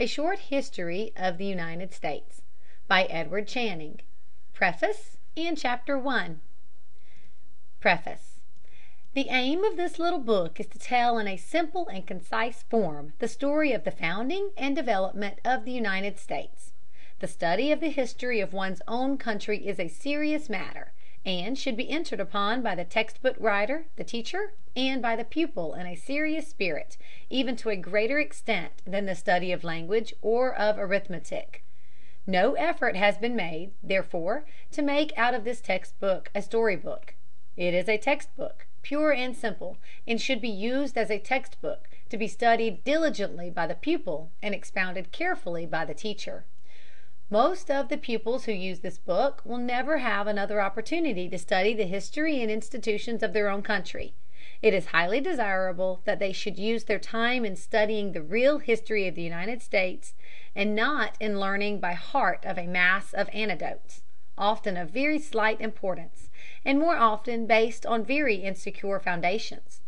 A Short History of the United States. By Edward Channing. PREFACE and CHAPTER I PREFACE The aim of this little book is to tell in a simple and concise form the story of the founding and development of the United States. The study of the history of one's own country is a serious matter, and should be entered upon by the text book writer, the teacher, and by the pupil in a serious spirit, even to a greater extent than the study of language or of arithmetic. No effort has been made, therefore, to make out of this text book a story book. It is a text book, pure and simple, and should be used as a text book, to be studied diligently by the pupil and expounded carefully by the teacher. Most of the pupils who use this book will never have another opportunity to study the history and institutions of their own country. It is highly desirable that they should use their time in studying the real history of the United States, and not in learning by heart of a mass of anecdotes, often of very slight importance, and more often based on very insecure foundations.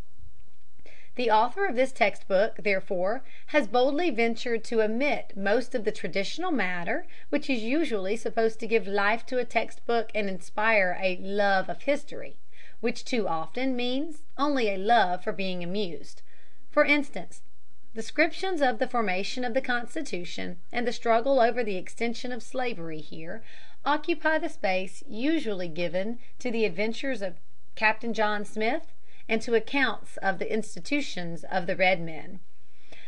The author of this text book, therefore, has boldly ventured to omit most of the traditional matter which is usually supposed to give life to a text book and inspire a "love of history," which too often means only a love for being amused. For instance, descriptions of the formation of the Constitution and the struggle over the extension of slavery here occupy the space usually given to the adventures of Captain John Smith and to accounts of the institutions of the red men.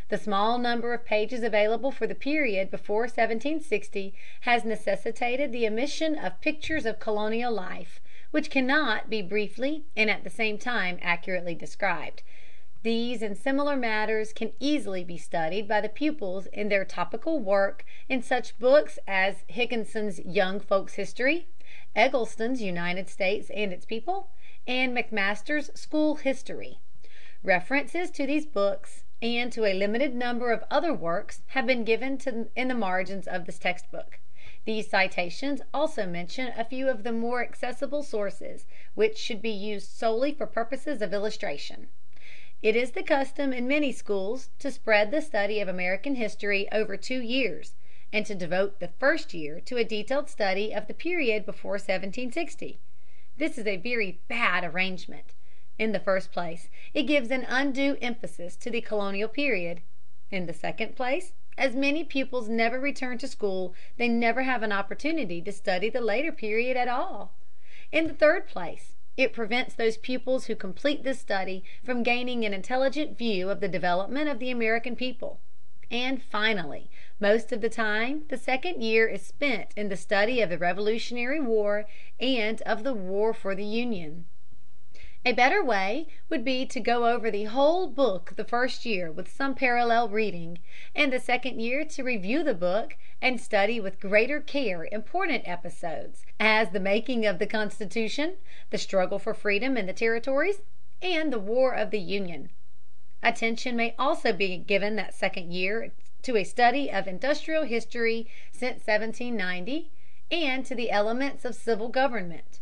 The small number of pages available for the period before 1760 has necessitated the omission of pictures of colonial life, which cannot be briefly and at the same time accurately described. These and similar matters can easily be studied by the pupils in their topical work in such books as Higginson's Young Folks' History, Eggleston's United States and its People, and McMaster's School History. References to these books and to a limited number of other works have been given in the margins of this text book. These citations also mention a few of the more accessible sources, which should be used solely for purposes of illustration. It is the custom in many schools to spread the study of American history over two years, and to devote the first year to a detailed study of the period before 1760. This is a very bad arrangement. In the first place, it gives an undue emphasis to the colonial period. In the second place, as many pupils never return to school, they never have an opportunity to study the later period at all. In the third place, it prevents those pupils who complete this study from gaining an intelligent view of the development of the American people. And finally, most of the time the second year is spent in the study of the Revolutionary War and of the war for the Union. A better way would be to go over the whole book the first year with some parallel reading, and the second year to review the book and study with greater care important episodes, as the making of the Constitution, the struggle for freedom in the territories, and the War of the Union. Attention may also be given that second year to a study of industrial history since 1790, and to the elements of civil government.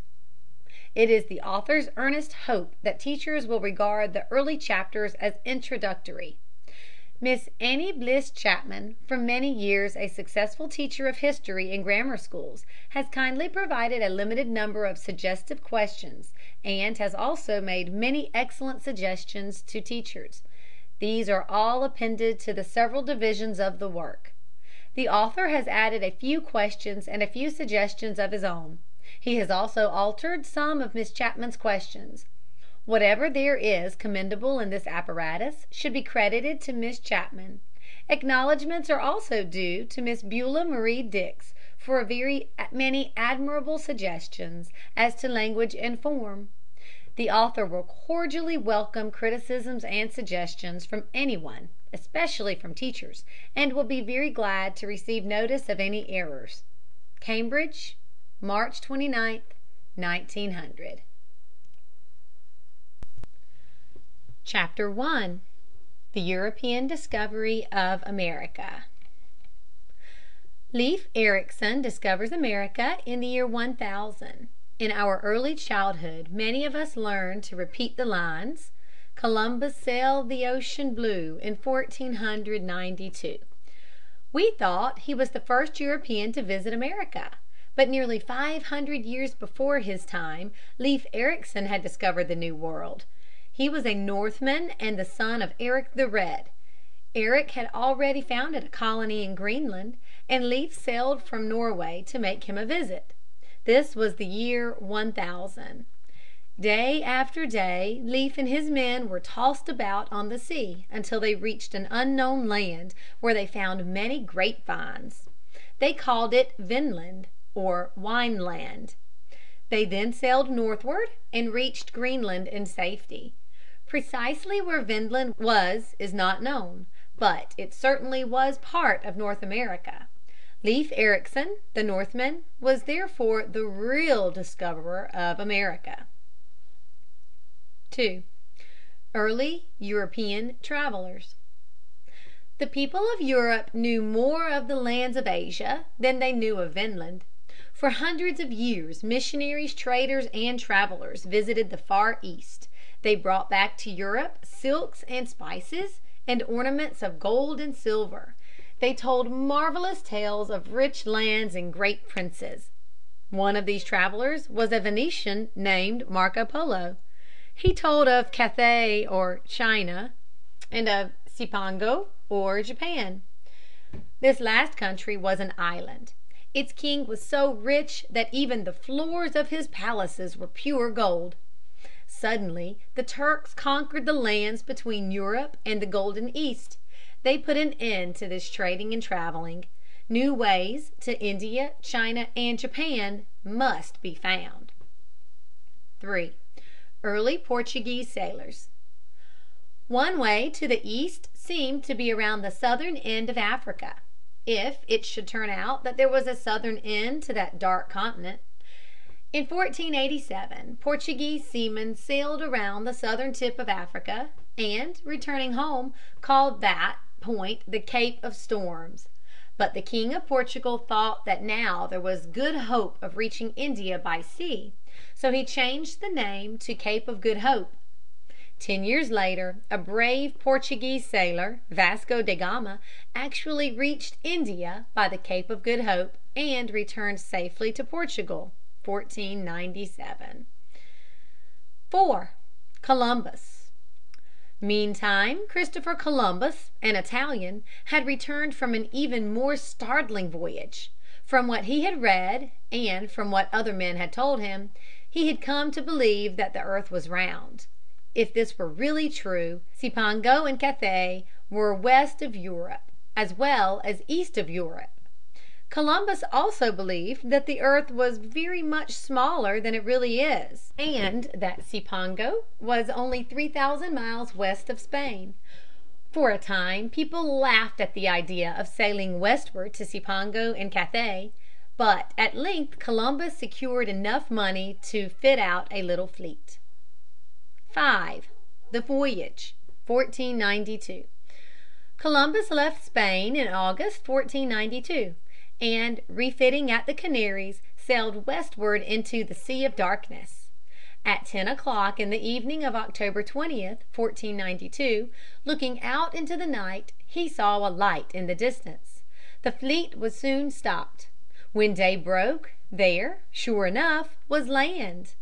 It is the author's earnest hope that teachers will regard the early chapters as introductory. Miss Annie Bliss Chapman, for many years a successful teacher of history in grammar schools, has kindly provided a limited number of suggestive questions, and has also made many excellent suggestions to teachers. These are all appended to the several divisions of the work. The author has added a few questions and a few suggestions of his own. He has also altered some of Miss Chapman's questions. Whatever there is commendable in this apparatus should be credited to Miss Chapman. Acknowledgments are also due to Miss Beulah Marie Dix for a very many admirable suggestions as to language and form. The author will cordially welcome criticisms and suggestions from anyone, especially from teachers, and will be very glad to receive notice of any errors. Cambridge, March 29, 1900. CHAPTER I. THE EUROPEAN DISCOVERY OF AMERICA. Leif Ericson discovers America in the year 1000. In our early childhood many of us learn to repeat the lines, "Columbus sailed the ocean blue in Fourteen hundred ninety two." We thought he was the first European to visit America. But nearly five hundred years before his time Leif Ericson had discovered the New World. He was a Northman and the son of Eric the Red. Eric had already founded a colony in Greenland, and Leif sailed from Norway to make him a visit. This was the year 1000. Day after day Leif and his men were tossed about on the sea until they reached an unknown land where they found many grape vines. They called it Vinland, or Wineland. They then sailed northward and reached Greenland in safety. Precisely where Vinland was is not known, but it certainly was part of North America. Leif Ericson, the Northman, was therefore the real discoverer of America. II. EARLY EUROPEAN TRAVELERS. The people of Europe knew more of the lands of Asia than they knew of Vinland. For hundreds of years missionaries, traders, and travelers visited the Far East. They brought back to Europe silks and spices, and ornaments of gold and silver. They told marvelous tales of rich lands and great princes. One of these travelers was a Venetian named Marco Polo. He told of Cathay or China, and of Cipango or Japan. This last country was an island. Its king was so rich that even the floors of his palaces were pure gold. Suddenly the Turks conquered the lands between Europe and the golden East. They put an end to this trading and traveling. New ways to India, China, and Japan must be found. (3) EARLY PORTUGUESE SAILORS. One way to the East seemed to be around the southern end of Africa, if it should turn out that there was a southern end to that dark continent. In 1487 Portuguese seamen sailed around the southern tip of Africa, and, returning home, called that point the Cape of Storms. But the king of Portugal thought that now there was good hope of reaching India by sea, so he changed the name to Cape of Good Hope. Ten years later a brave Portuguese sailor, Vasco da Gama, actually reached India by the Cape of Good Hope and returned safely to Portugal. 1497. (4) Columbus. Meantime Christopher Columbus, an Italian, had returned from an even more startling voyage. From what he had read, and from what other men had told him, he had come to believe that the earth was round. If this were really true, Cipango and Cathay were west of Europe as well as east of Europe. Columbus also believed that the earth was very much smaller than it really is, and that Cipango was only three thousand miles west of Spain. For a time people laughed at the idea of sailing westward to Cipango and Cathay, but at length Columbus secured enough money to fit out a little fleet. V. THE VOYAGE, 1492. Columbus left Spain in August, 1492, and refitting at the Canaries, sailed westward into the Sea of Darkness. At ten o'clock in the evening of October 20, 1492, looking out into the night, he saw a light in the distance. The fleet was soon stopped. When day broke, there, sure enough, was land.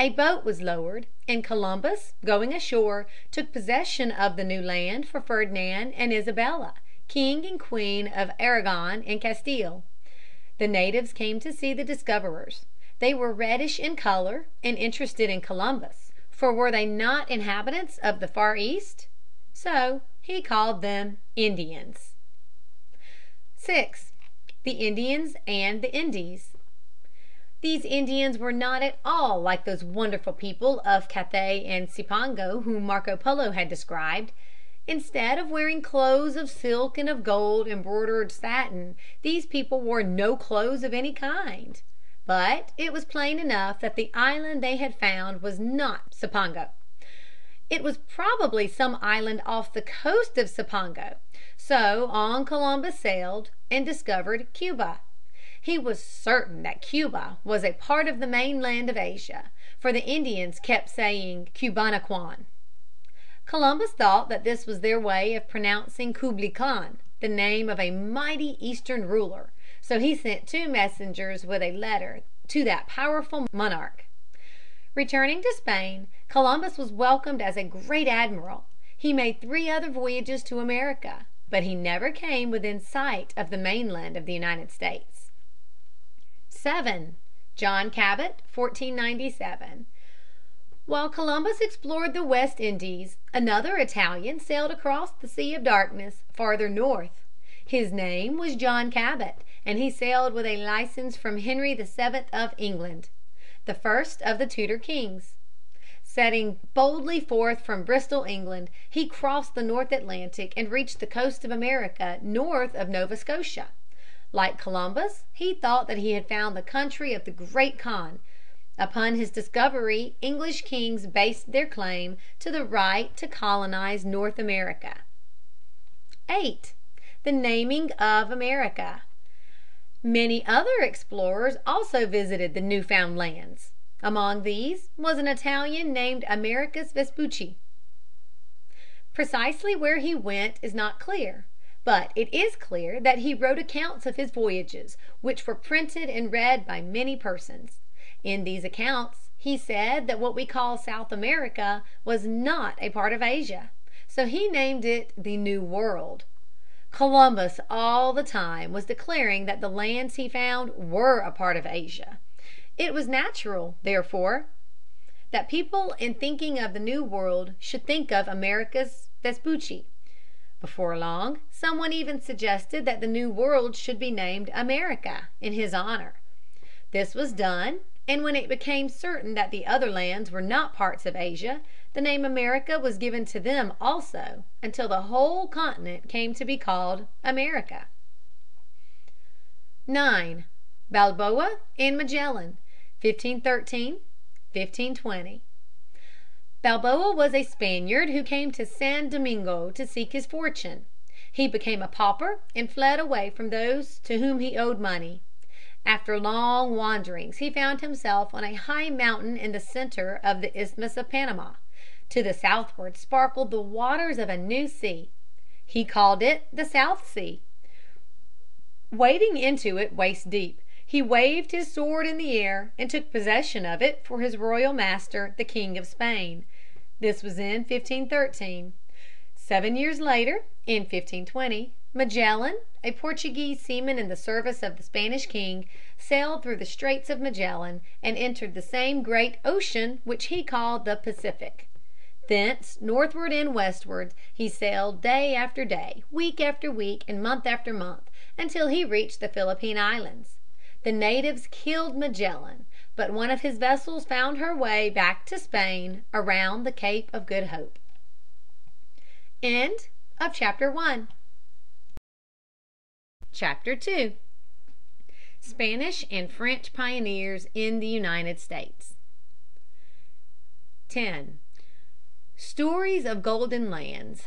A boat was lowered, and Columbus, going ashore, took possession of the new land for Ferdinand and Isabella, king and queen of Aragon and Castile. The natives came to see the discoverers. They were reddish in color and interested in Columbus, for were they not inhabitants of the Far East? So he called them Indians. VI. THE INDIANS AND THE INDIES. These Indians were not at all like those wonderful people of Cathay and Cipango whom Marco Polo had described. Instead of wearing clothes of silk and of gold embroidered satin, these people wore no clothes of any kind. But it was plain enough that the island they had found was not Cipango. It was probably some island off the coast of Cipango. So on Columbus sailed and discovered Cuba. He was certain that Cuba was a part of the mainland of Asia, for the Indians kept saying Cubanacan. Columbus thought that this was their way of pronouncing Kublai Khan. the name of a mighty Eastern ruler, so he sent two messengers with a letter to that powerful monarch. Returning to Spain, Columbus was welcomed as a great admiral. He made three other voyages to America, but he never came within sight of the mainland of the United States. (7) John Cabot, 1497. While Columbus explored the West Indies, another Italian sailed across the Sea of Darkness farther north. His name was John Cabot, and he sailed with a license from Henry VII of England, the first of the Tudor kings. Setting boldly forth from Bristol, England, he crossed the North Atlantic and reached the coast of America north of Nova Scotia. Like Columbus, he thought that he had found the country of the Great Khan. Upon his discovery English kings based their claim to the right to colonize North America. (8) The naming of America. Many other explorers also visited the new found lands. Among these was an Italian named Americus Vespucci. Precisely where he went is not clear, but it is clear that he wrote accounts of his voyages which were printed and read by many persons. In these accounts he said that what we call South America was not a part of Asia. So he named it the New World. Columbus all the time was declaring that the lands he found were a part of Asia. It was natural, therefore, that people in thinking of the New World should think of Americus Vespucci. Before long someone even suggested that the New World should be named America in his honor. This was done, and when it became certain that the other lands were not parts of Asia, the name America was given to them also until the whole continent came to be called America. (9) Balboa and Magellan, 1513 1520. Balboa was a Spaniard who came to San Domingo to seek his fortune. He became a pauper and fled away from those to whom he owed money. After long wanderings he found himself on a high mountain in the center of the Isthmus of Panama. To the southward sparkled the waters of a new sea. He called it the South Sea. Wading into it waist deep, he waved his sword in the air and took possession of it for his royal master, the King of Spain. This was in 1513. Seven years later, in 1520, Magellan, a Portuguese seaman in the service of the Spanish king, sailed through the Straits of Magellan and entered the same great ocean which he called the Pacific. Thence northward and westward he sailed day after day, week after week, and month after month, until he reached the Philippine Islands. The natives killed Magellan, but one of his vessels found her way back to Spain around the Cape of Good Hope. End of chapter II. Spanish and French Pioneers in the United States. 10. Stories of Golden Lands.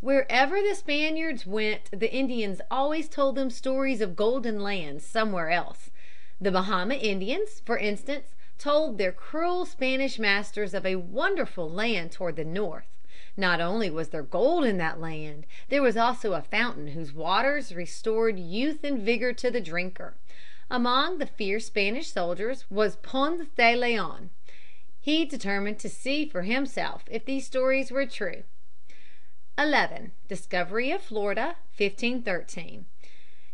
Wherever the Spaniards went the Indians always told them stories of golden lands somewhere else. The Bahama Indians, for instance, told their cruel Spanish masters of a wonderful land toward the north. Not only was there gold in that land. There was also a fountain whose waters restored youth and vigor to the drinker. Among the fierce Spanish soldiers was Ponce de Leon. He determined to see for himself if these stories were true. 11. Discovery of Florida, 1513.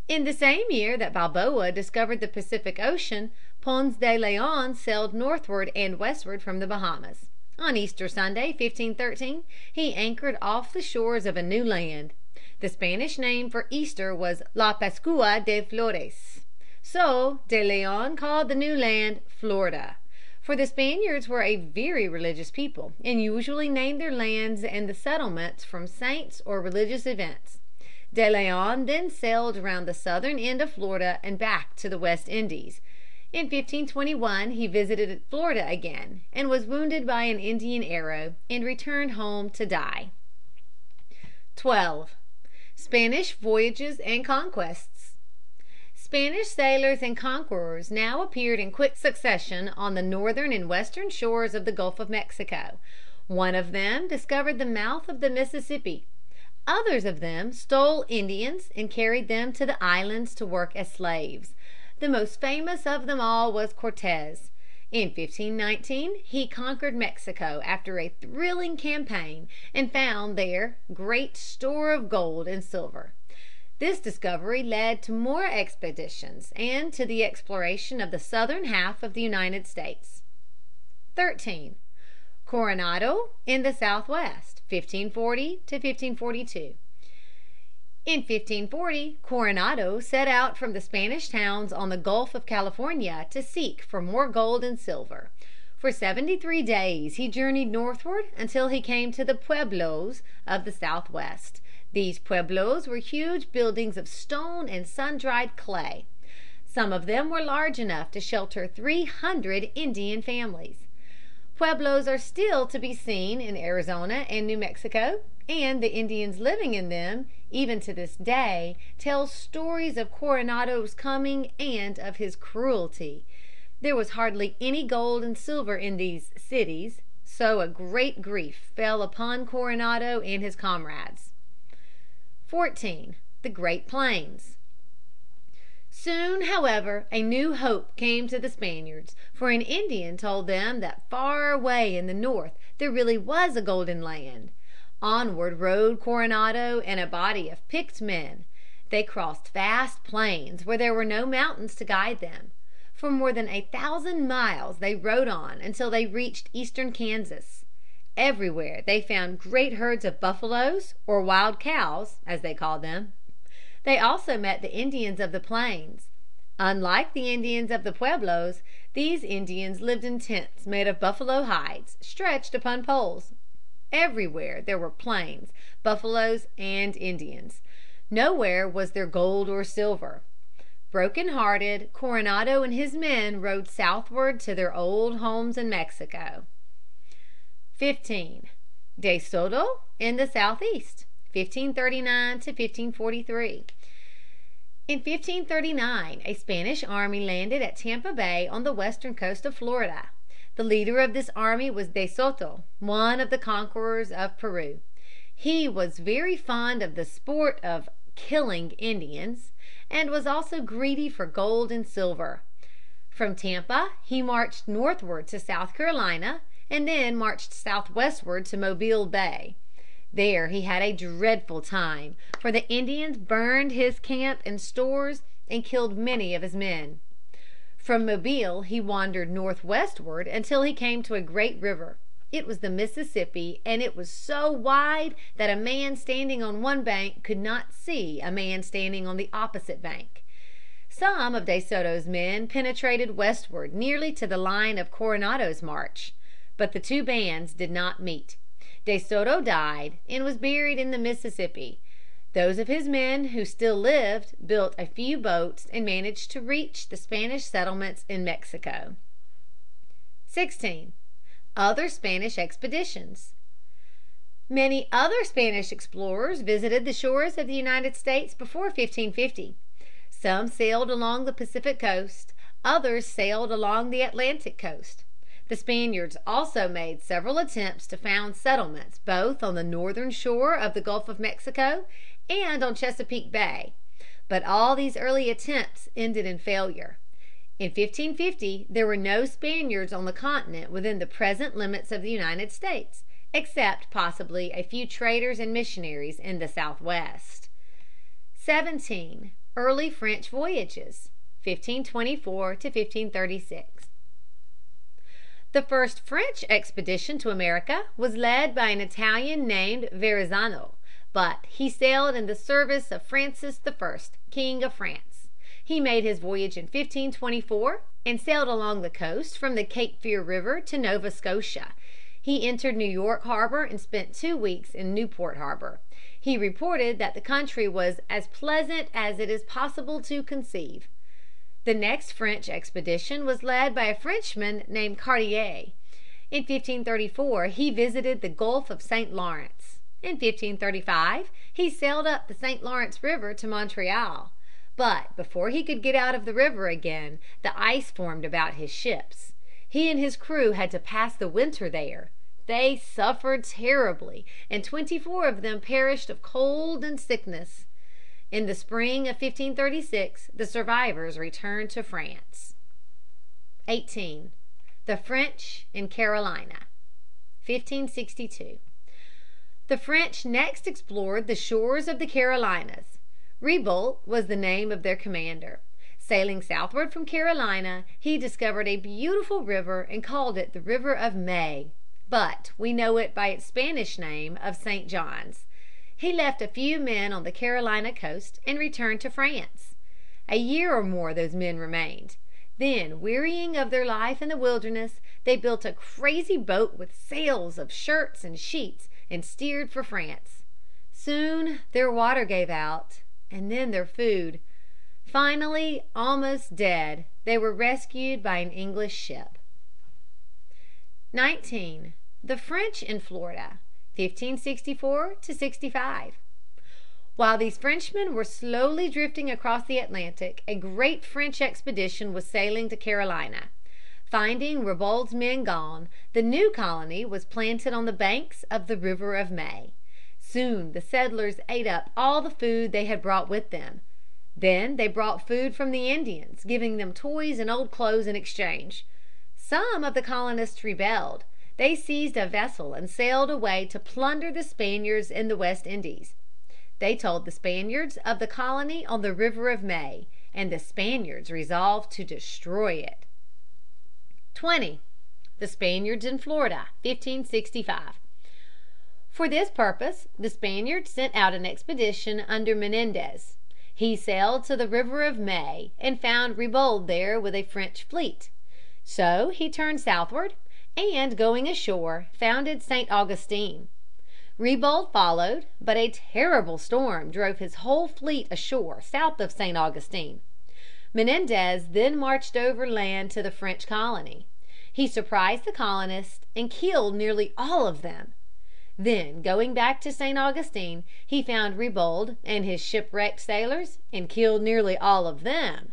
In the same year that Balboa discovered the Pacific Ocean, Ponce de Leon sailed northward and westward from the Bahamas. On Easter Sunday, 1513, he anchored off the shores of a new land. The Spanish name for Easter was La Pascua de Flores. So De Leon called the new land Florida. For the Spaniards were a very religious people, and usually named their lands and the settlements from saints or religious events. De Leon then sailed around the southern end of Florida and back to the West Indies. In 1521 he visited Florida again, and was wounded by an Indian arrow, and returned home to die. 12. Spanish voyages and conquests. Spanish sailors and conquerors now appeared in quick succession on the northern and western shores of the Gulf of Mexico. One of them discovered the mouth of the Mississippi. Others of them stole Indians and carried them to the islands to work as slaves. The most famous of them all was Cortez. In 1519 he conquered Mexico after a thrilling campaign and found there great store of gold and silver. This discovery led to more expeditions and to the exploration of the southern half of the United States. (13) Coronado in the Southwest, 1540 to 1542. In 1540 Coronado set out from the Spanish towns on the Gulf of California to seek for more gold and silver. For seventy three days he journeyed northward until he came to the Pueblos of the Southwest. These pueblos were huge buildings of stone and sun dried clay. Some of them were large enough to shelter three hundred Indian families. Pueblos are still to be seen in Arizona and New Mexico, and the Indians living in them, even to this day, tell stories of Coronado's coming and of his cruelty. There was hardly any gold and silver in these "cities," so a great grief fell upon Coronado and his comrades. (14) The Great Plains. Soon, however, a new hope came to the Spaniards, for an Indian told them that far away in the north there really was a golden land. Onward rode Coronado and a body of picked men. They crossed vast plains where there were no mountains to guide them. For more than a thousand miles they rode on until they reached eastern Kansas. Everywhere they found great herds of buffaloes, or wild cows, as they called them. They also met the Indians of the plains. Unlike the Indians of the pueblos, these Indians lived in tents made of buffalo hides stretched upon poles. Everywhere there were plains, buffaloes, and Indians. Nowhere was there gold or silver. Broken hearted, Coronado and his men rode southward to their old homes in Mexico. 15. De Soto in the Southeast, 1539 to 1543. In 1539 a Spanish army landed at Tampa Bay on the western coast of Florida. The leader of this army was De Soto, one of the conquerors of Peru. He was very fond of the sport of killing Indians, and was also greedy for gold and silver. From Tampa he marched northward to South Carolina and then marched southwestward to Mobile Bay. There he had a dreadful time, for the Indians burned his camp and stores and killed many of his men. From Mobile he wandered northwestward until he came to a great river. It was the Mississippi, and it was so wide that a man standing on one bank could not see a man standing on the opposite bank. Some of De Soto's men penetrated westward nearly to the line of Coronado's march. But the two bands did not meet. De Soto died and was buried in the Mississippi. Those of his men who still lived built a few boats and managed to reach the Spanish settlements in Mexico. 16. Other Spanish expeditions. Many other Spanish explorers visited the shores of the United States before 1550. Some sailed along the Pacific coast, others sailed along the Atlantic coast. The Spaniards also made several attempts to found settlements both on the northern shore of the Gulf of Mexico and on Chesapeake Bay. But all these early attempts ended in failure. In 1550 there were no Spaniards on the continent within the present limits of the United States, except possibly a few traders and missionaries in the Southwest. 17. Early French voyages, 1524 to 1536. The first French expedition to America was led by an Italian named Verrazano, but he sailed in the service of Francis I, King of France. He made his voyage in 1524 and sailed along the coast from the Cape Fear River to Nova Scotia. He entered New York harbor and spent two weeks in Newport harbor. He reported that the country was as pleasant as it is possible to conceive. The next French expedition was led by a Frenchman named Cartier. In 1534 he visited the Gulf of St. Lawrence. In 1535 he sailed up the St. Lawrence River to Montreal. But before he could get out of the river again the ice formed about his ships. He and his crew had to pass the winter there. They suffered terribly, and twenty four of them perished of cold and sickness. In the spring of 1536 the survivors returned to France. [Sidenote: The French in Carolina, 1562.] 18. The French in Carolina. 1562. The French next explored the shores of the Carolinas. Ribault was the name of their commander. Sailing southward from Carolina, he discovered a beautiful river and called it the River of May, but we know it by its Spanish name of St. John's. He left a few men on the Carolina coast and returned to France. A year or more those men remained. Then, wearying of their life in the wilderness, they built a crazy boat with sails of shirts and sheets and steered for France. Soon their water gave out and then their food. Finally, almost dead, they were rescued by an English ship. [Sidenote: Florida.] [Sidenote: French in Florida.] 19. The French in Florida, 1564 65. While these Frenchmen were slowly drifting across the Atlantic a great French expedition was sailing to Carolina. Finding Ribault's men gone, the new colony was planted on the banks of the River of May. Soon the settlers ate up all the food they had brought with them. Then they brought food from the Indians, giving them toys and old clothes in exchange. Some of the colonists rebelled. They seized a vessel and sailed away to plunder the Spaniards in the West Indies. They told the Spaniards of the colony on the River of May, and the Spaniards resolved to destroy it. (20) The Spaniards in Florida, 1565. For this purpose the Spaniards sent out an expedition under Menendez. He sailed to the River of May and found Ribault there with a French fleet. So he turned southward, and going ashore founded St. Augustine. Ribault followed, but a terrible storm drove his whole fleet ashore south of St. Augustine. Menendez then marched overland to the French colony. He surprised the colonists and killed nearly all of them. Then going back to St. Augustine, he found Ribault and his shipwrecked sailors and killed nearly all of them.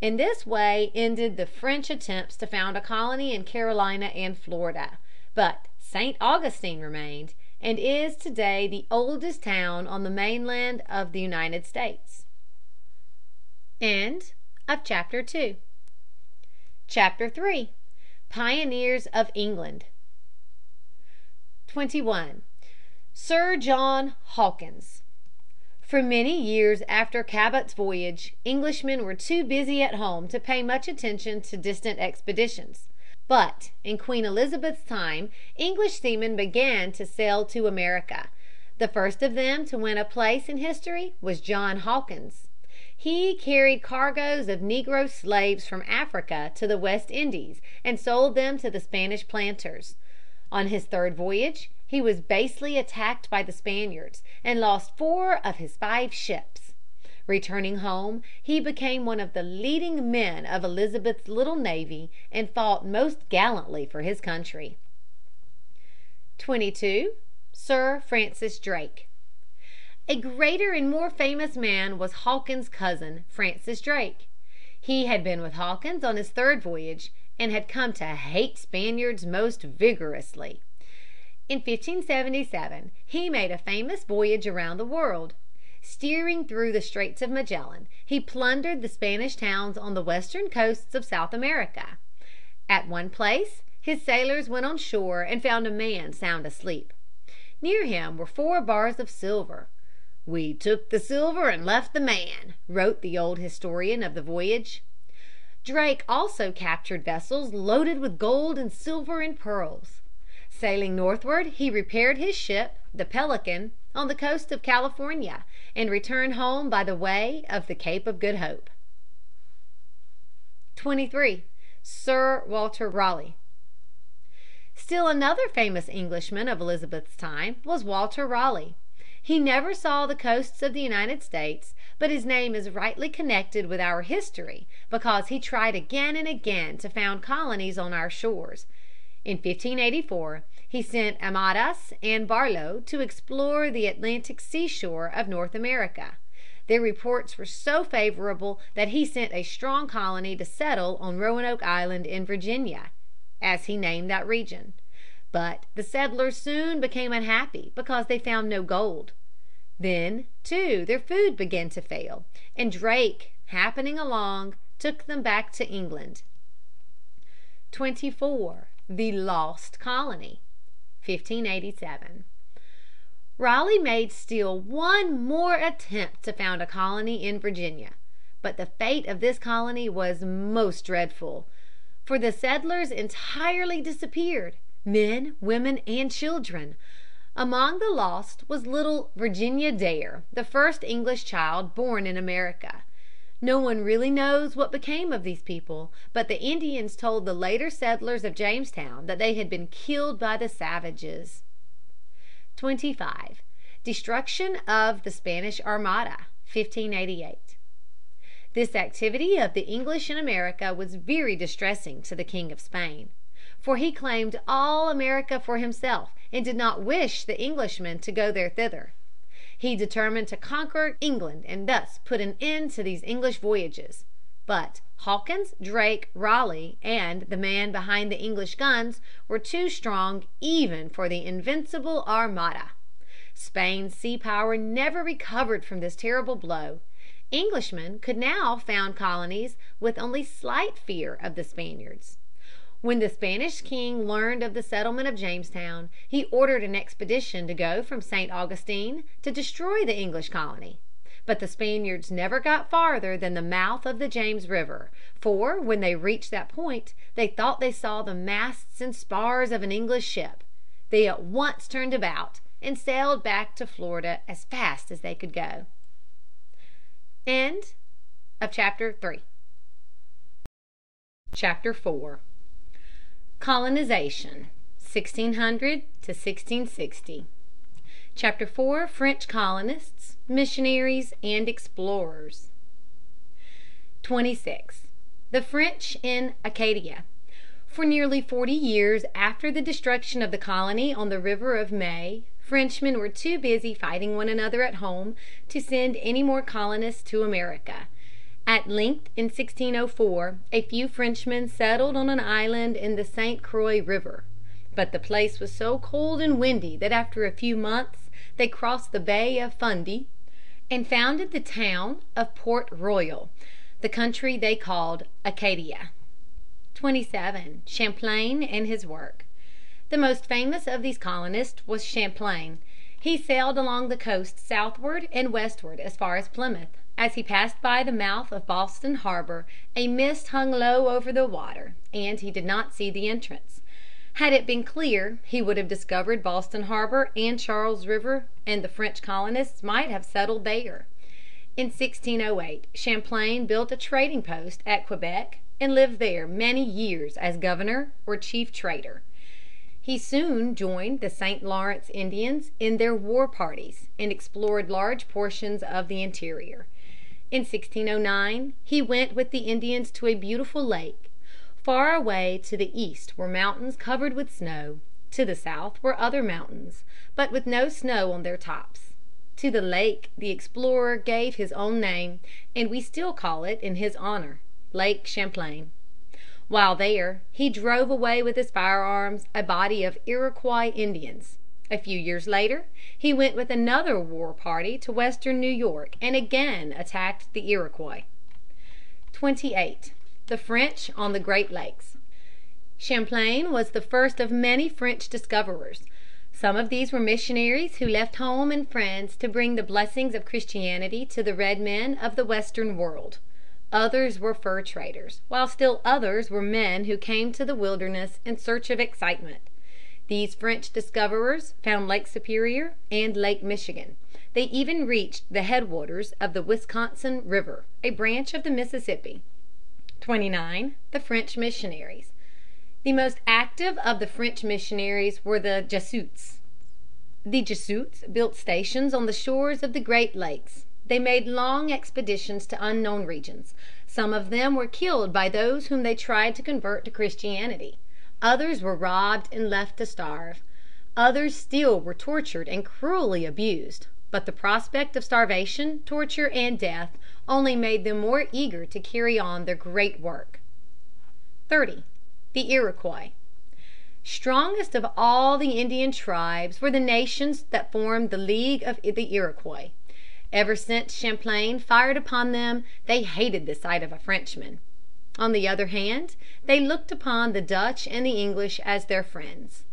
In this way ended the French attempts to found a colony in Carolina and Florida. But St. Augustine remained, and is to day the oldest town on the mainland of the United States. End of chapter III. Pioneers of England. 21. Sir John Hawkins. For many years after Cabot's voyage Englishmen were too busy at home to pay much attention to distant expeditions. But in Queen Elizabeth's time English seamen began to sail to America. The first of them to win a place in history was John Hawkins. He carried cargoes of negro slaves from Africa to the West Indies and sold them to the Spanish planters. On his third voyage he was basely attacked by the Spaniards and lost four of his five ships. Returning home, he became one of the leading men of Elizabeth's little navy and fought most gallantly for his country. 22. Sir Francis Drake. A greater and more famous man was Hawkins' cousin, Francis Drake. He had been with Hawkins on his third voyage and had come to hate Spaniards most vigorously. In 1577 he made a famous voyage around the world. Steering through the Straits of Magellan, he plundered the Spanish towns on the western coasts of South America. At one place his sailors went on shore and found a man sound asleep. Near him were four bars of silver. "We took the silver and left the man," wrote the old historian of the voyage. Drake also captured vessels loaded with gold and silver and pearls. Sailing northward he repaired his ship, the Pelican, on the coast of California, and returned home by the way of the Cape of Good Hope. 23. Sir Walter Raleigh. Still another famous Englishman of Elizabeth's time was Walter Raleigh. He never saw the coasts of the United States, but his name is rightly connected with our history because he tried again and again to found colonies on our shores. In 1584 he sent Amadas and Barlow to explore the Atlantic seashore of North America. Their reports were so favorable that he sent a strong colony to settle on Roanoke Island in Virginia, as he named that region. But the settlers soon became unhappy because they found no gold. Then, too, their food began to fail, and Drake, happening along, took them back to England. [Sidenote: The Lost Colony, 1587.] 24. The Lost Colony, 1587. Raleigh made still one more attempt to found a colony in Virginia. But the fate of this colony was most dreadful. For the settlers entirely disappeared, men, women and children. Among the lost was little Virginia Dare, the first English child born in America. No one really knows what became of these people, but the Indians told the later settlers of Jamestown that they had been killed by the savages. [Sidenote: Destruction of the Spanish Armada, 1588.] 25. Destruction of the Spanish Armada, 1588. This activity of the English in America was very distressing to the King of Spain. For he claimed all America for himself and did not wish the Englishmen to go there thither. He determined to conquer England and thus put an end to these English voyages. But Hawkins, Drake, Raleigh, and the man behind the English guns were too strong even for the Invincible Armada. Spain's sea power never recovered from this terrible blow. Englishmen could now found colonies with only slight fear of the Spaniards. When the Spanish king learned of the settlement of Jamestown, he ordered an expedition to go from St. Augustine to destroy the English colony. But the Spaniards never got farther than the mouth of the James River, for when they reached that point they thought they saw the masts and spars of an English ship. They at once turned about and sailed back to Florida as fast as they could go. End of chapter IV Colonization, 1600 1660. CHAPTER IV. FRENCH COLONISTS, MISSIONARIES, AND EXPLORERS. 26. The French in Acadia. For nearly forty years after the destruction of the colony on the River of May, Frenchmen were too busy fighting one another at home to send any more colonists to America. At length in 1604 a few Frenchmen settled on an island in the St. Croix River. But the place was so cold and windy that after a few months they crossed the Bay of Fundy and founded the town of Port Royal. The country they called Acadia. 27. Champlain and his Work. The most famous of these colonists was Champlain. He sailed along the coast southward and westward as far as Plymouth. As he passed by the mouth of Boston harbor a mist hung low over the water, and he did not see the entrance. Had it been clear he would have discovered Boston harbor and Charles River, and the French colonists might have settled there. In 1608 Champlain built a trading post at Quebec and lived there many years as governor or chief trader. He soon joined the St. Lawrence Indians in their war parties and explored large portions of the interior. In 1609 he went with the Indians to a beautiful lake. Far away to the east were mountains covered with snow. To the south were other mountains, but with no snow on their tops. To the lake the explorer gave his own name, and we still call it in his honor, Lake Champlain. While there he drove away with his firearms a body of Iroquois Indians. A few years later he went with another war party to western New York and again attacked the Iroquois. 28. The French on the Great Lakes. Champlain was the first of many French discoverers. Some of these were missionaries who left home and friends to bring the blessings of Christianity to the red men of the western world. Others were fur traders, while still others were men who came to the wilderness in search of excitement. These French discoverers found Lake Superior and Lake Michigan. They even reached the headwaters of the Wisconsin River, a branch of the Mississippi. 29. The French missionaries. The most active of the French missionaries were the Jesuits. The Jesuits built stations on the shores of the Great Lakes. They made long expeditions to unknown regions. Some of them were killed by those whom they tried to convert to Christianity. Others were robbed and left to starve. Others still were tortured and cruelly abused. But the prospect of starvation, torture, and death only made them more eager to carry on their great work. 30. The Iroquois. Strongest of all the Indian tribes were the nations that formed the League of the Iroquois. Ever since Champlain fired upon them they hated the sight of a Frenchman. On the other hand, they looked upon the Dutch and the English as their friends.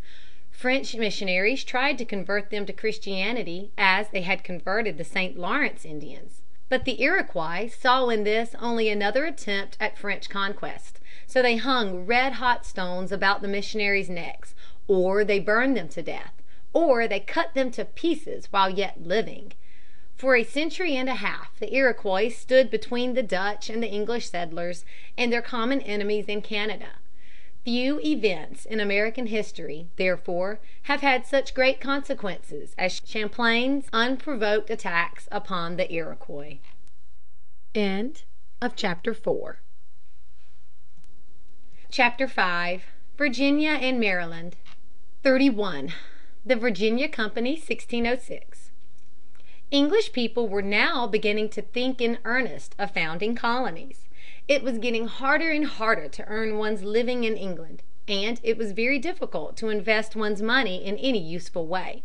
French missionaries tried to convert them to Christianity as they had converted the St. Lawrence Indians. But the Iroquois saw in this only another attempt at French conquest. So they hung red hot stones about the missionaries' necks, or they burned them to death, or they cut them to pieces while yet living. For a century and a half the Iroquois stood between the Dutch and the English settlers and their common enemies in Canada. Few events in American history, therefore, have had such great consequences as Champlain's unprovoked attacks upon the Iroquois. CHAPTER V. Virginia and Maryland. [Sidenote: The Virginia Company, 1606.] 31. The Virginia Company, 1606. English people were now beginning to think in earnest of founding colonies. It was getting harder and harder to earn one's living in England, and it was very difficult to invest one's money in any useful way.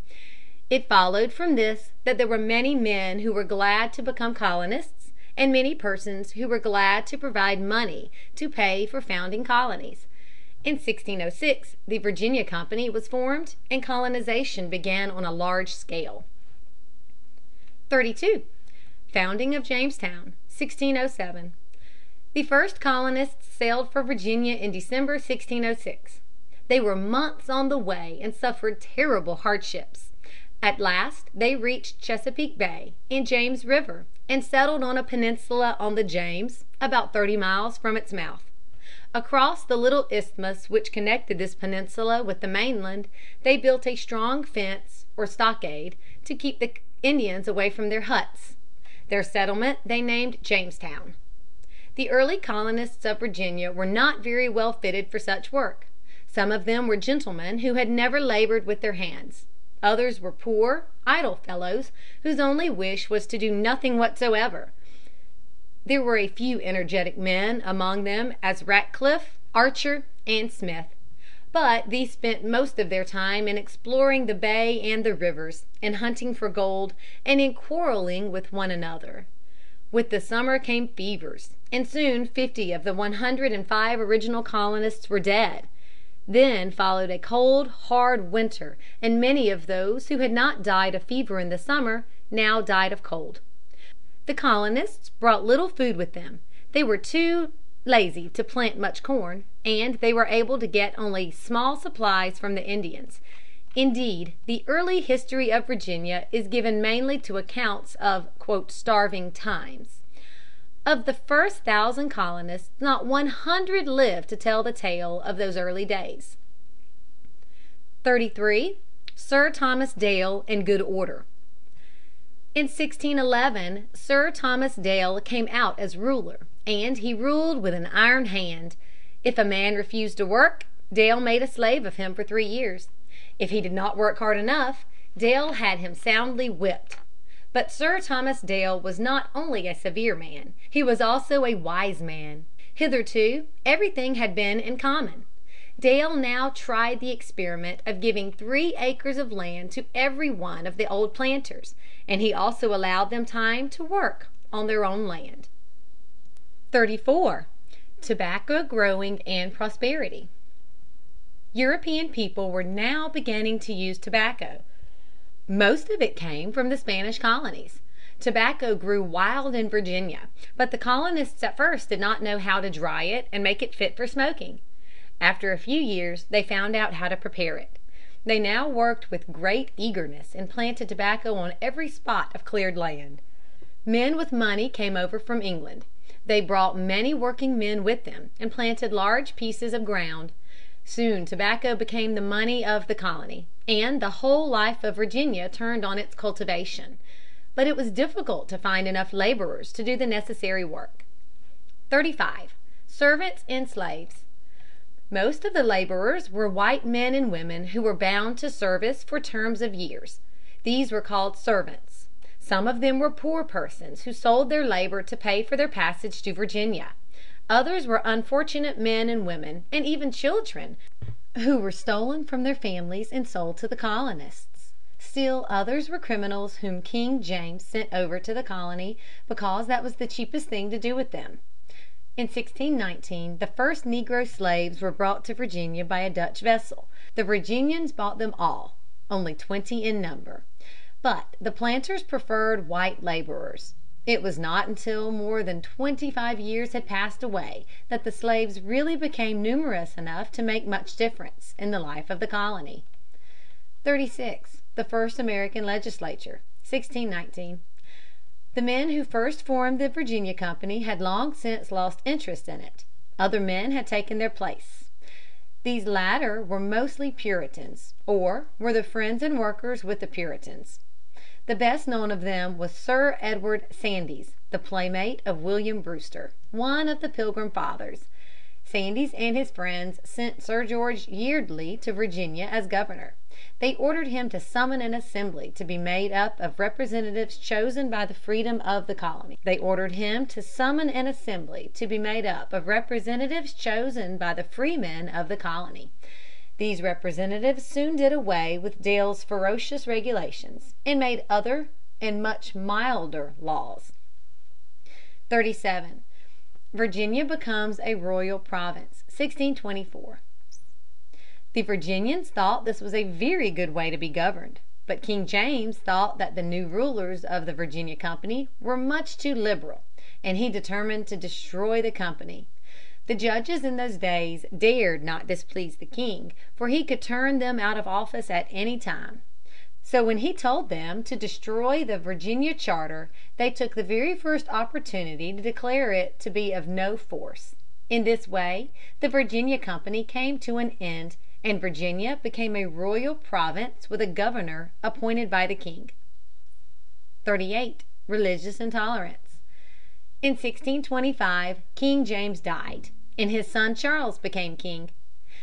It followed from this that there were many men who were glad to become colonists, and many persons who were glad to provide money to pay for founding colonies. In 1606 the Virginia Company was formed and colonization began on a large scale. [Sidenote: Founding of Jamestown, 1607.] 32. Founding of Jamestown, 1607. The first colonists sailed for Virginia in December, 1606. They were months on the way and suffered terrible hardships. At last they reached Chesapeake Bay and James River and settled on a peninsula on the James, about thirty miles from its mouth. Across the little isthmus which connected this peninsula with the mainland they built a strong fence or stockade to keep the Indians away from their huts. Their settlement they named Jamestown. The early colonists of Virginia were not very well fitted for such work. Some of them were gentlemen who had never labored with their hands. Others were poor, idle fellows, whose only wish was to do nothing whatsoever. There were a few energetic men among them as Ratcliffe, Archer, and Smith. But these spent most of their time in exploring the bay and the rivers, in hunting for gold, and in quarreling with one another. With the summer came fevers, and soon fifty of the one hundred and five original colonists were dead. Then followed a cold, hard winter, and many of those who had not died of fever in the summer now died of cold. The colonists brought little food with them. They were too lazy to plant much corn, and they were able to get only small supplies from the Indians. Indeed, the early history of Virginia is given mainly to accounts of "starving times." Of the first thousand colonists not one hundred lived to tell the tale of those early days. [Sidenote: Sir Thomas Dale in good order.] 33. Sir Thomas Dale in good order. In 1611 Sir Thomas Dale came out as ruler, and he ruled with an iron hand. If a man refused to work, Dale made a slave of him for three years. If he did not work hard enough, Dale had him soundly whipped. But Sir Thomas Dale was not only a severe man. He was also a wise man. Hitherto everything had been in common. Dale now tried the experiment of giving three acres of land to every one of the old planters, and he also allowed them time to work on their own land. [Sidenote: Tobacco.] 34. Tobacco growing and prosperity. European people were now beginning to use tobacco. Most of it came from the Spanish colonies. Tobacco grew wild in Virginia, but the colonists at first did not know how to dry it and make it fit for smoking. After a few years they found out how to prepare it. They now worked with great eagerness and planted tobacco on every spot of cleared land. Men with money came over from England. They brought many working men with them and planted large pieces of ground. Soon tobacco became the money of the colony, and the whole life of Virginia turned on its cultivation. But it was difficult to find enough laborers to do the necessary work. [Sidenote: Servants and 35. Servants and Slaves. Most of the laborers were white men and women who were bound to service for terms of years. These were called servants. Some of them were poor persons who sold their labor to pay for their passage to Virginia. Others were unfortunate men and women, and even children, who were stolen from their families and sold to the colonists. Still others were criminals whom King James sent over to the colony because that was the cheapest thing to do with them. In 1619 the first negro slaves were brought to Virginia by a Dutch vessel. The Virginians bought them all, only twenty in number. But the planters preferred white laborers. It was not until more than twenty five years had passed away that the slaves really became numerous enough to make much difference in the life of the colony. [Sidenote: The first American legislature, 1619.] 36. The first American legislature, 1619. The men who first formed the Virginia Company had long since lost interest in it. Other men had taken their place. These latter were mostly Puritans, or were the friends and workers with the Puritans. The best known of them was Sir Edward Sandys, the playmate of William Brewster, one of the Pilgrim Fathers. Sandys and his friends sent Sir George Yeardley to Virginia as governor. They ordered him to summon an assembly to be made up of representatives chosen by the freedom of the colony. They ordered him to summon an assembly to be made up of representatives chosen by the freemen of the colony. These representatives soon did away with Dale's ferocious regulations and made other and much milder laws. [Sidenote: Virginia becomes a royal province, 1624.] 37. Virginia becomes a royal province, 1624. The Virginians thought this was a very good way to be governed. But King James thought that the new rulers of the Virginia Company were much too liberal, and he determined to destroy the company. The judges in those days dared not displease the king, for he could turn them out of office at any time. So when he told them to destroy the Virginia charter they took the very first opportunity to declare it to be of no force. In this way the Virginia Company came to an end and Virginia became a royal province with a governor appointed by the king. [Sidenote: Religious intolerance.] 38. Religious Intolerance. In 1625 King James died, and his son Charles became king.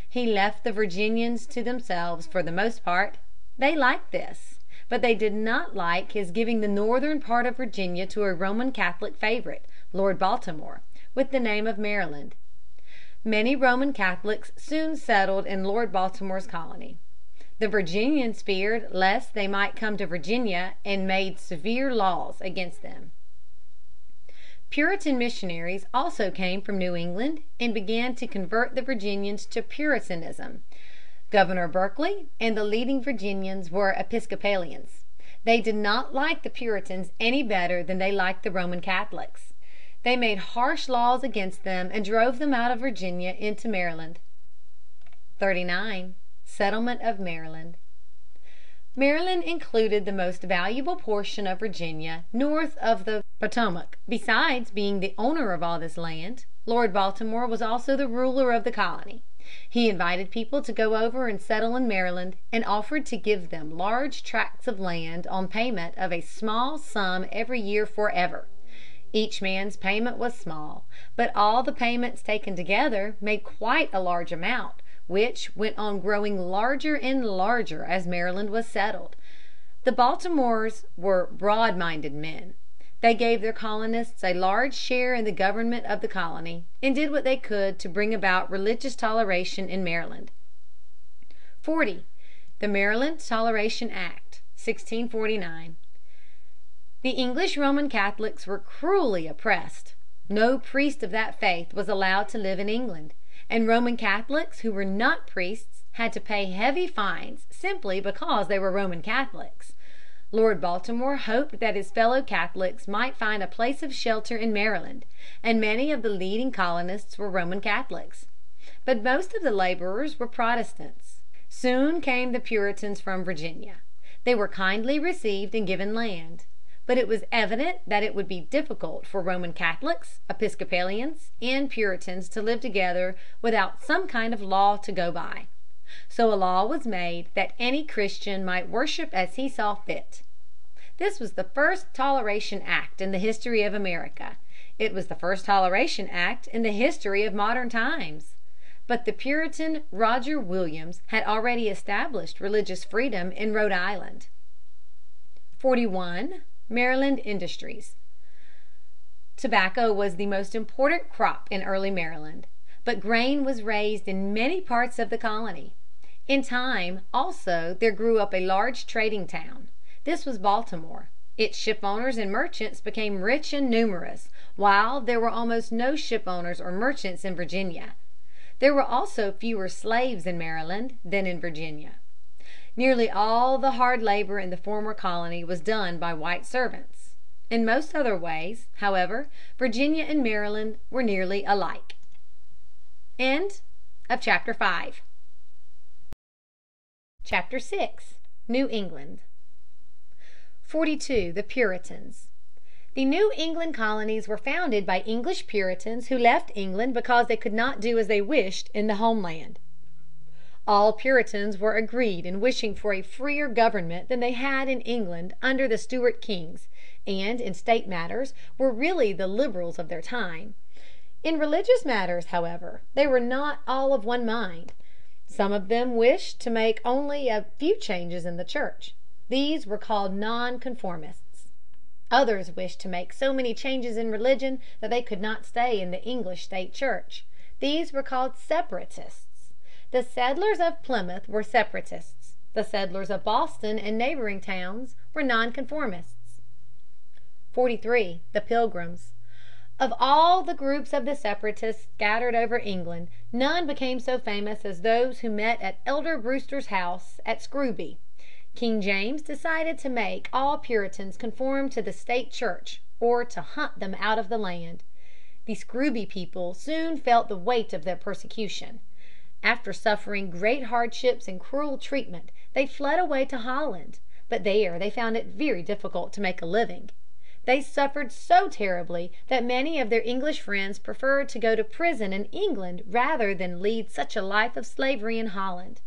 He left the Virginians to themselves for the most part. They liked this. But they did not like his giving the northern part of Virginia to a Roman Catholic favorite, Lord Baltimore, with the name of Maryland. Many Roman Catholics soon settled in Lord Baltimore's colony. The Virginians feared lest they might come to Virginia and made severe laws against them. Puritan missionaries also came from New England and began to convert the Virginians to Puritanism. Governor Berkeley and the leading Virginians were Episcopalians. They did not like the Puritans any better than they liked the Roman Catholics. They made harsh laws against them and drove them out of Virginia into Maryland. [Sidenote: Settlement of Maryland.] 39. Settlement of Maryland. Maryland included the most valuable portion of Virginia north of the Potomac. Besides being the owner of all this land, Lord Baltimore was also the ruler of the colony. He invited people to go over and settle in Maryland, and offered to give them large tracts of land on payment of a small sum every year forever. Each man's payment was small, but all the payments taken together made quite a large amount, which went on growing larger and larger as Maryland was settled. The Baltimores were broad minded men. They gave their colonists a large share in the government of the colony, and did what they could to bring about religious toleration in Maryland. [Sidenote: Toleration Act, 1649.] 40. The Maryland Toleration Act, 1649. The English Roman Catholics were cruelly oppressed. No priest of that faith was allowed to live in England, and Roman Catholics who were not priests had to pay heavy fines simply because they were Roman Catholics. Lord Baltimore hoped that his fellow Catholics might find a place of shelter in Maryland, and many of the leading colonists were Roman Catholics. But most of the laborers were Protestants. Soon came the Puritans from Virginia. They were kindly received and given land. But it was evident that it would be difficult for Roman Catholics, Episcopalians, and Puritans to live together without some kind of law to go by. So a law was made that any Christian might worship as he saw fit. This was the first Toleration Act in the history of America. It was the first Toleration Act in the history of modern times. But the Puritan Roger Williams had already established religious freedom in Rhode Island. [Sidenote: Tobacco industries.] 41. Maryland Industries. Tobacco was the most important crop in early Maryland. But grain was raised in many parts of the colony. In time, also, there grew up a large trading town. This was Baltimore. Its shipowners and merchants became rich and numerous, while there were almost no shipowners or merchants in Virginia. There were also fewer slaves in Maryland than in Virginia. Nearly all the hard labor in the former colony was done by white servants. In most other ways, however, Virginia and Maryland were nearly alike. End of chapter VI. New England. 42. The Puritans. The New England colonies were founded by English Puritans who left England because they could not do as they wished in the home land. All Puritans were agreed in wishing for a freer government than they had in England under the Stuart kings, and in state matters were really the liberals of their time. In religious matters, however, they were not all of one mind. Some of them wished to make only a few changes in the Church. These were called nonconformists. Others wished to make so many changes in religion that they could not stay in the English state church. These were called Separatists. The settlers of Plymouth were Separatists. The settlers of Boston and neighboring towns were nonconformists. 43. The Pilgrims. Of all the groups of the Separatists scattered over England, none became so famous as those who met at Elder Brewster's house at Scrooby. King James decided to make all Puritans conform to the State Church or to hunt them out of the land. The Scrooby people soon felt the weight of their persecution. After suffering great hardships and cruel treatment they fled away to Holland, but there they found it very difficult to make a living. They suffered so terribly that many of their English friends preferred to go to prison in England rather than lead such a life of slavery in Holland.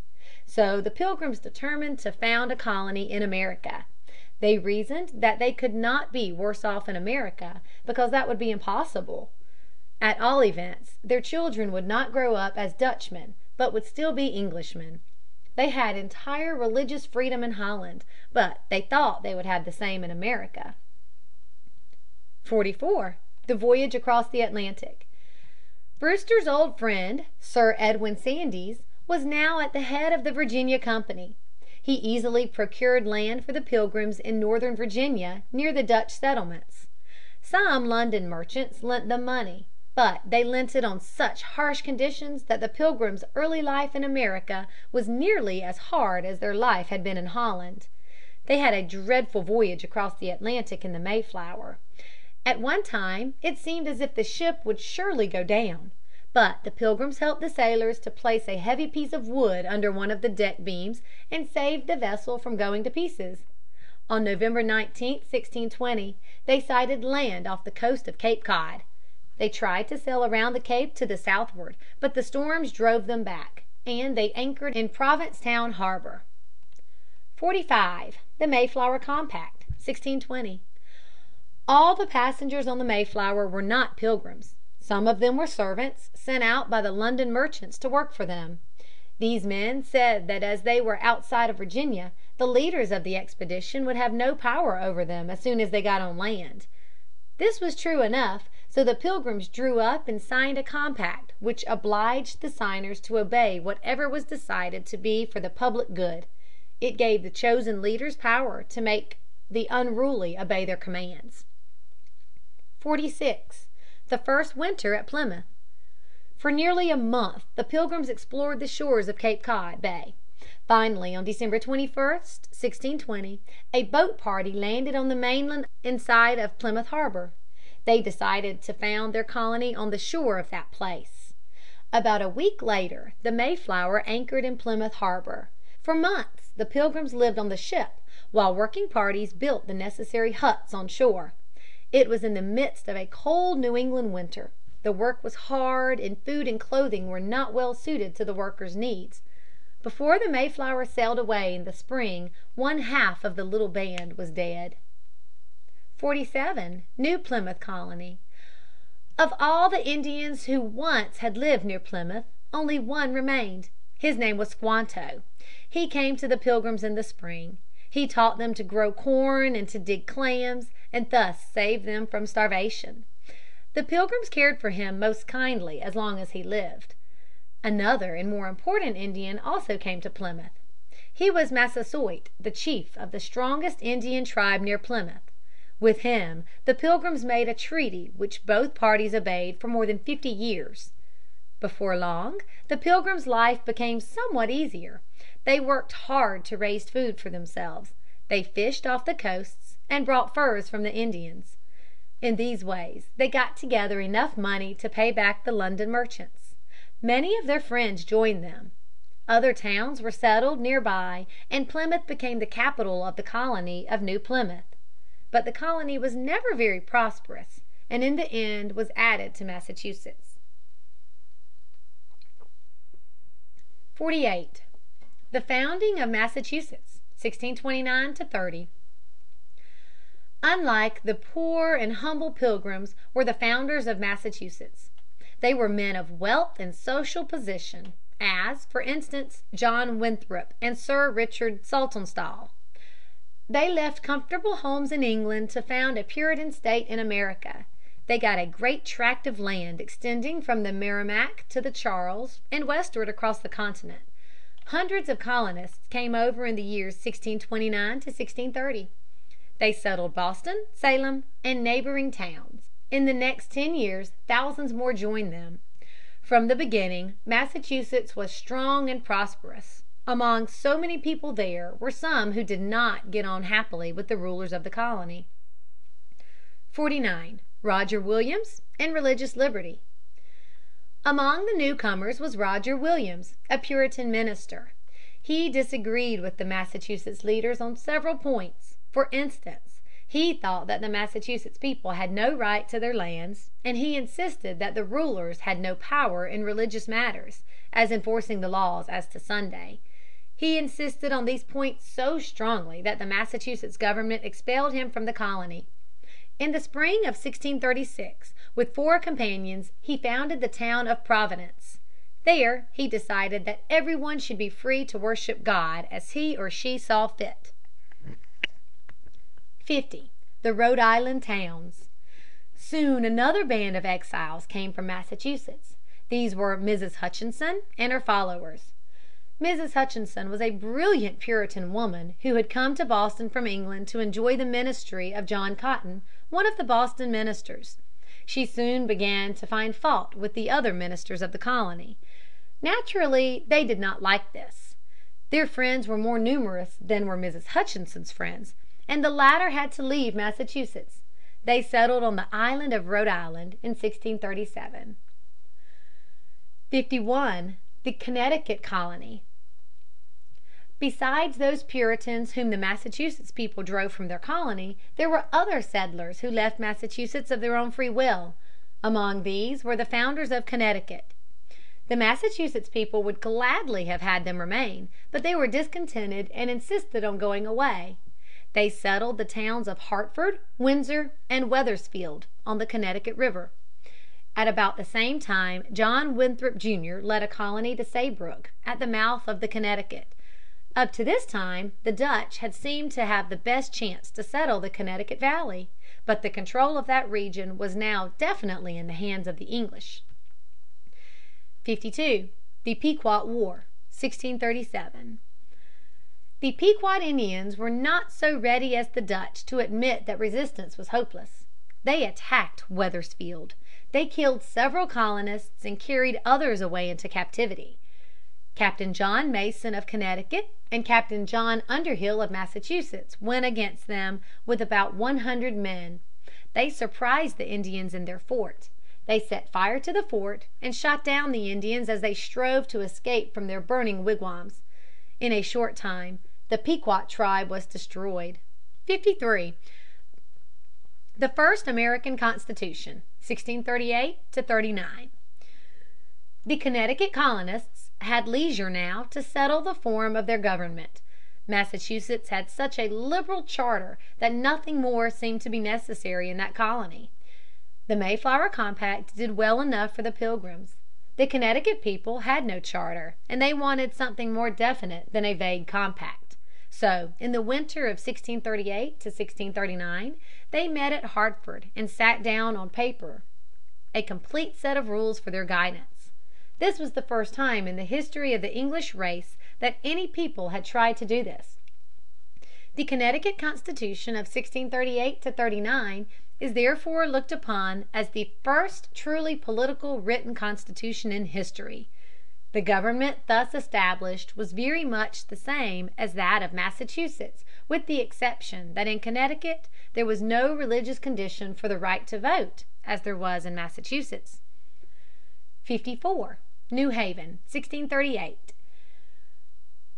So the Pilgrims determined to found a colony in America. They reasoned that they could not be worse off in America, because that would be impossible. At all events, their children would not grow up as Dutchmen, but would still be Englishmen. They had entire religious freedom in Holland, but they thought they would have the same in America. 44. The Voyage Across the Atlantic. Brewster's old friend, Sir Edwin Sandys, was now at the head of the Virginia Company. He easily procured land for the Pilgrims in northern Virginia near the Dutch settlements. Some London merchants lent them money, but they lent it on such harsh conditions that the Pilgrims' early life in America was nearly as hard as their life had been in Holland. They had a dreadful voyage across the Atlantic in the Mayflower. At one time it seemed as if the ship would surely go down. But the Pilgrims helped the sailors to place a heavy piece of wood under one of the deck beams and saved the vessel from going to pieces. On November 19, 1620, they sighted land off the coast of Cape Cod. They tried to sail around the cape to the southward, but the storms drove them back, and they anchored in Provincetown harbor. 45. The Mayflower Compact, 1620. All the passengers on the Mayflower were not Pilgrims. Some of them were servants, sent out by the London merchants to work for them. These men said that as they were outside of Virginia, the leaders of the expedition would have no power over them as soon as they got on land. This was true enough, so the Pilgrims drew up and signed a compact which obliged the signers to obey whatever was decided to be for the public good. It gave the chosen leaders power to make the unruly obey their commands. 46. The First Winter at Plymouth. For nearly a month the Pilgrims explored the shores of Cape Cod Bay. Finally, on December 21, 1620, a boat party landed on the mainland inside of Plymouth harbor. They decided to found their colony on the shore of that place. About a week later the Mayflower anchored in Plymouth harbor. For months the Pilgrims lived on the ship, while working parties built the necessary huts on shore. It was in the midst of a cold New England winter. The work was hard, and food and clothing were not well suited to the workers' needs. Before the Mayflower sailed away in the spring one half of the little band was dead. 47. New Plymouth Colony. Of all the Indians who once had lived near Plymouth, only one remained. His name was Squanto. He came to the Pilgrims in the spring. He taught them to grow corn and to dig clams, and thus saved them from starvation. The Pilgrims cared for him most kindly as long as he lived. Another and more important Indian also came to Plymouth. He was Massasoit, the chief of the strongest Indian tribe near Plymouth. With him the Pilgrims made a treaty which both parties obeyed for more than fifty years. Before long the Pilgrims' life became somewhat easier. They worked hard to raise food for themselves. They fished off the coasts and brought furs from the Indians. In these ways they got together enough money to pay back the London merchants. Many of their friends joined them. Other towns were settled near by and Plymouth became the capital of the colony of New Plymouth. But the colony was never very prosperous, and in the end was added to Massachusetts. [Sidenote: The founding of Massachusetts, 1629 30.] 48. The Founding of Massachusetts, 1629 30. Unlike the poor and humble Pilgrims were the founders of Massachusetts. They were men of wealth and social position, as, for instance, John Winthrop and Sir Richard Saltonstall. They left comfortable homes in England to found a Puritan state in America. They got a great tract of land extending from the Merrimac to the Charles and westward across the continent. Hundreds of colonists came over in the years 1629 to 1630. They settled Boston, Salem, and neighboring towns. In the next ten years thousands more joined them. From the beginning Massachusetts was strong and prosperous. Among so many people there were some who did not get on happily with the rulers of the colony. [Sidenote: Roger Williams.] 49. Roger Williams and Religious Liberty. Among the newcomers was Roger Williams, a Puritan minister. He disagreed with the Massachusetts leaders on several points. For instance, he thought that the Massachusetts people had no right to their lands, and he insisted that the rulers had no power in religious matters, as enforcing the laws as to Sunday. He insisted on these points so strongly that the Massachusetts government expelled him from the colony. In the spring of 1636, with four companions, he founded the town of Providence. There he decided that every one should be free to worship God as he or she saw fit. 50. The Rhode Island Towns. Soon another band of exiles came from Massachusetts. These were Mrs. Hutchinson and her followers. Mrs. Hutchinson was a brilliant Puritan woman who had come to Boston from England to enjoy the ministry of John Cotton, one of the Boston ministers. She soon began to find fault with the other ministers of the colony. Naturally they did not like this. Their friends were more numerous than were Mrs. Hutchinson's friends, and the latter had to leave Massachusetts. They settled on the island of Rhode Island in 1637. 51. The Connecticut Colony. Besides those Puritans whom the Massachusetts people drove from their colony, there were other settlers who left Massachusetts of their own free will. Among these were the founders of Connecticut. The Massachusetts people would gladly have had them remain, but they were discontented and insisted on going away. They settled the towns of Hartford, Windsor, and Wethersfield, on the Connecticut River. At about the same time John Winthrop, Jr., led a colony to Saybrook, at the mouth of the Connecticut. Up to this time the Dutch had seemed to have the best chance to settle the Connecticut Valley. But the control of that region was now definitely in the hands of the English. 52. The Pequot War, 1637. The Pequot Indians were not so ready as the Dutch to admit that resistance was hopeless. They attacked Wethersfield. They killed several colonists and carried others away into captivity. Captain John Mason of Connecticut and Captain John Underhill of Massachusetts went against them with about one hundred men. They surprised the Indians in their fort. They set fire to the fort and shot down the Indians as they strove to escape from their burning wigwams. In a short time the Pequot tribe was destroyed. [Sidenote: First American Constitution.] 53. The First American Constitution, 1638 39. The Connecticut colonists had leisure now to settle the form of their government. Massachusetts had such a liberal charter that nothing more seemed to be necessary in that colony. The Mayflower Compact did well enough for the Pilgrims. The Connecticut people had no charter, and they wanted something more definite than a vague compact. So in the winter of 1638 to 1639 they met at Hartford and sat down on paper a complete set of rules for their guidance. This was the first time in the history of the English race that any people had tried to do this. The Connecticut Constitution of 1638 39 is therefore looked upon as the first truly political written constitution in history. The government thus established was very much the same as that of Massachusetts, with the exception that in Connecticut there was no religious condition for the right to vote, as there was in Massachusetts. 54. New Haven, 1638.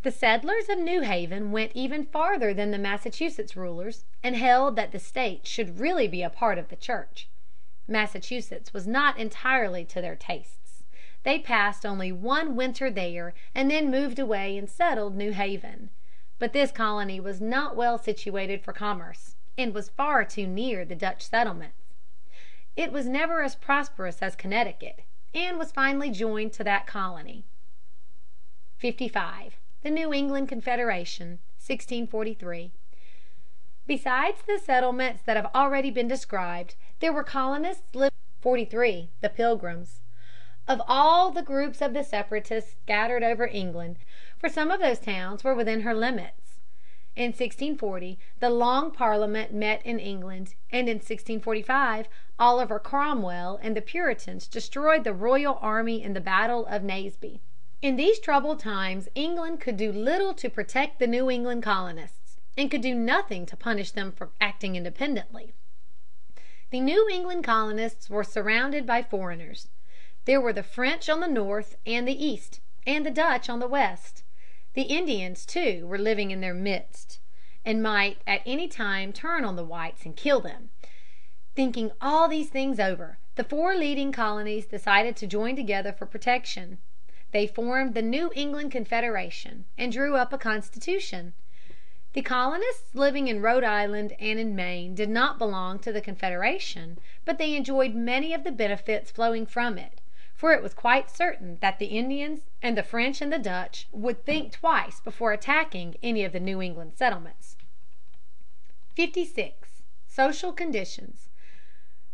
The settlers of New Haven went even farther than the Massachusetts rulers, and held that the state should really be a part of the Church. Massachusetts was not entirely to their tastes. They passed only one winter there and then moved away and settled New Haven. But this colony was not well situated for commerce, and was far too near the Dutch settlements. It was never as prosperous as Connecticut, and was finally joined to that colony. 55. The New England Confederation, 1643. Besides the settlements that have already been described, there were colonists living. 43. The Pilgrims. Of all the groups of the Separatists scattered over England, for some of those towns were within her limits. In 1640 the Long Parliament met in England, and in 1645 Oliver Cromwell and the Puritans destroyed the royal army in the battle of Naseby. In these troubled times England could do little to protect the New England colonists, and could do nothing to punish them for acting independently. The New England colonists were surrounded by foreigners. There were the French on the north and the east, and the Dutch on the west. The Indians, too, were living in their midst, and might at any time turn on the whites and kill them. Thinking all these things over, the four leading colonies decided to join together for protection. They formed the New England Confederation and drew up a constitution. The colonists living in Rhode Island and in Maine did not belong to the Confederation, but they enjoyed many of the benefits flowing from it, for it was quite certain that the Indians and the French and the Dutch would think twice before attacking any of the New England settlements. 56. Social Conditions.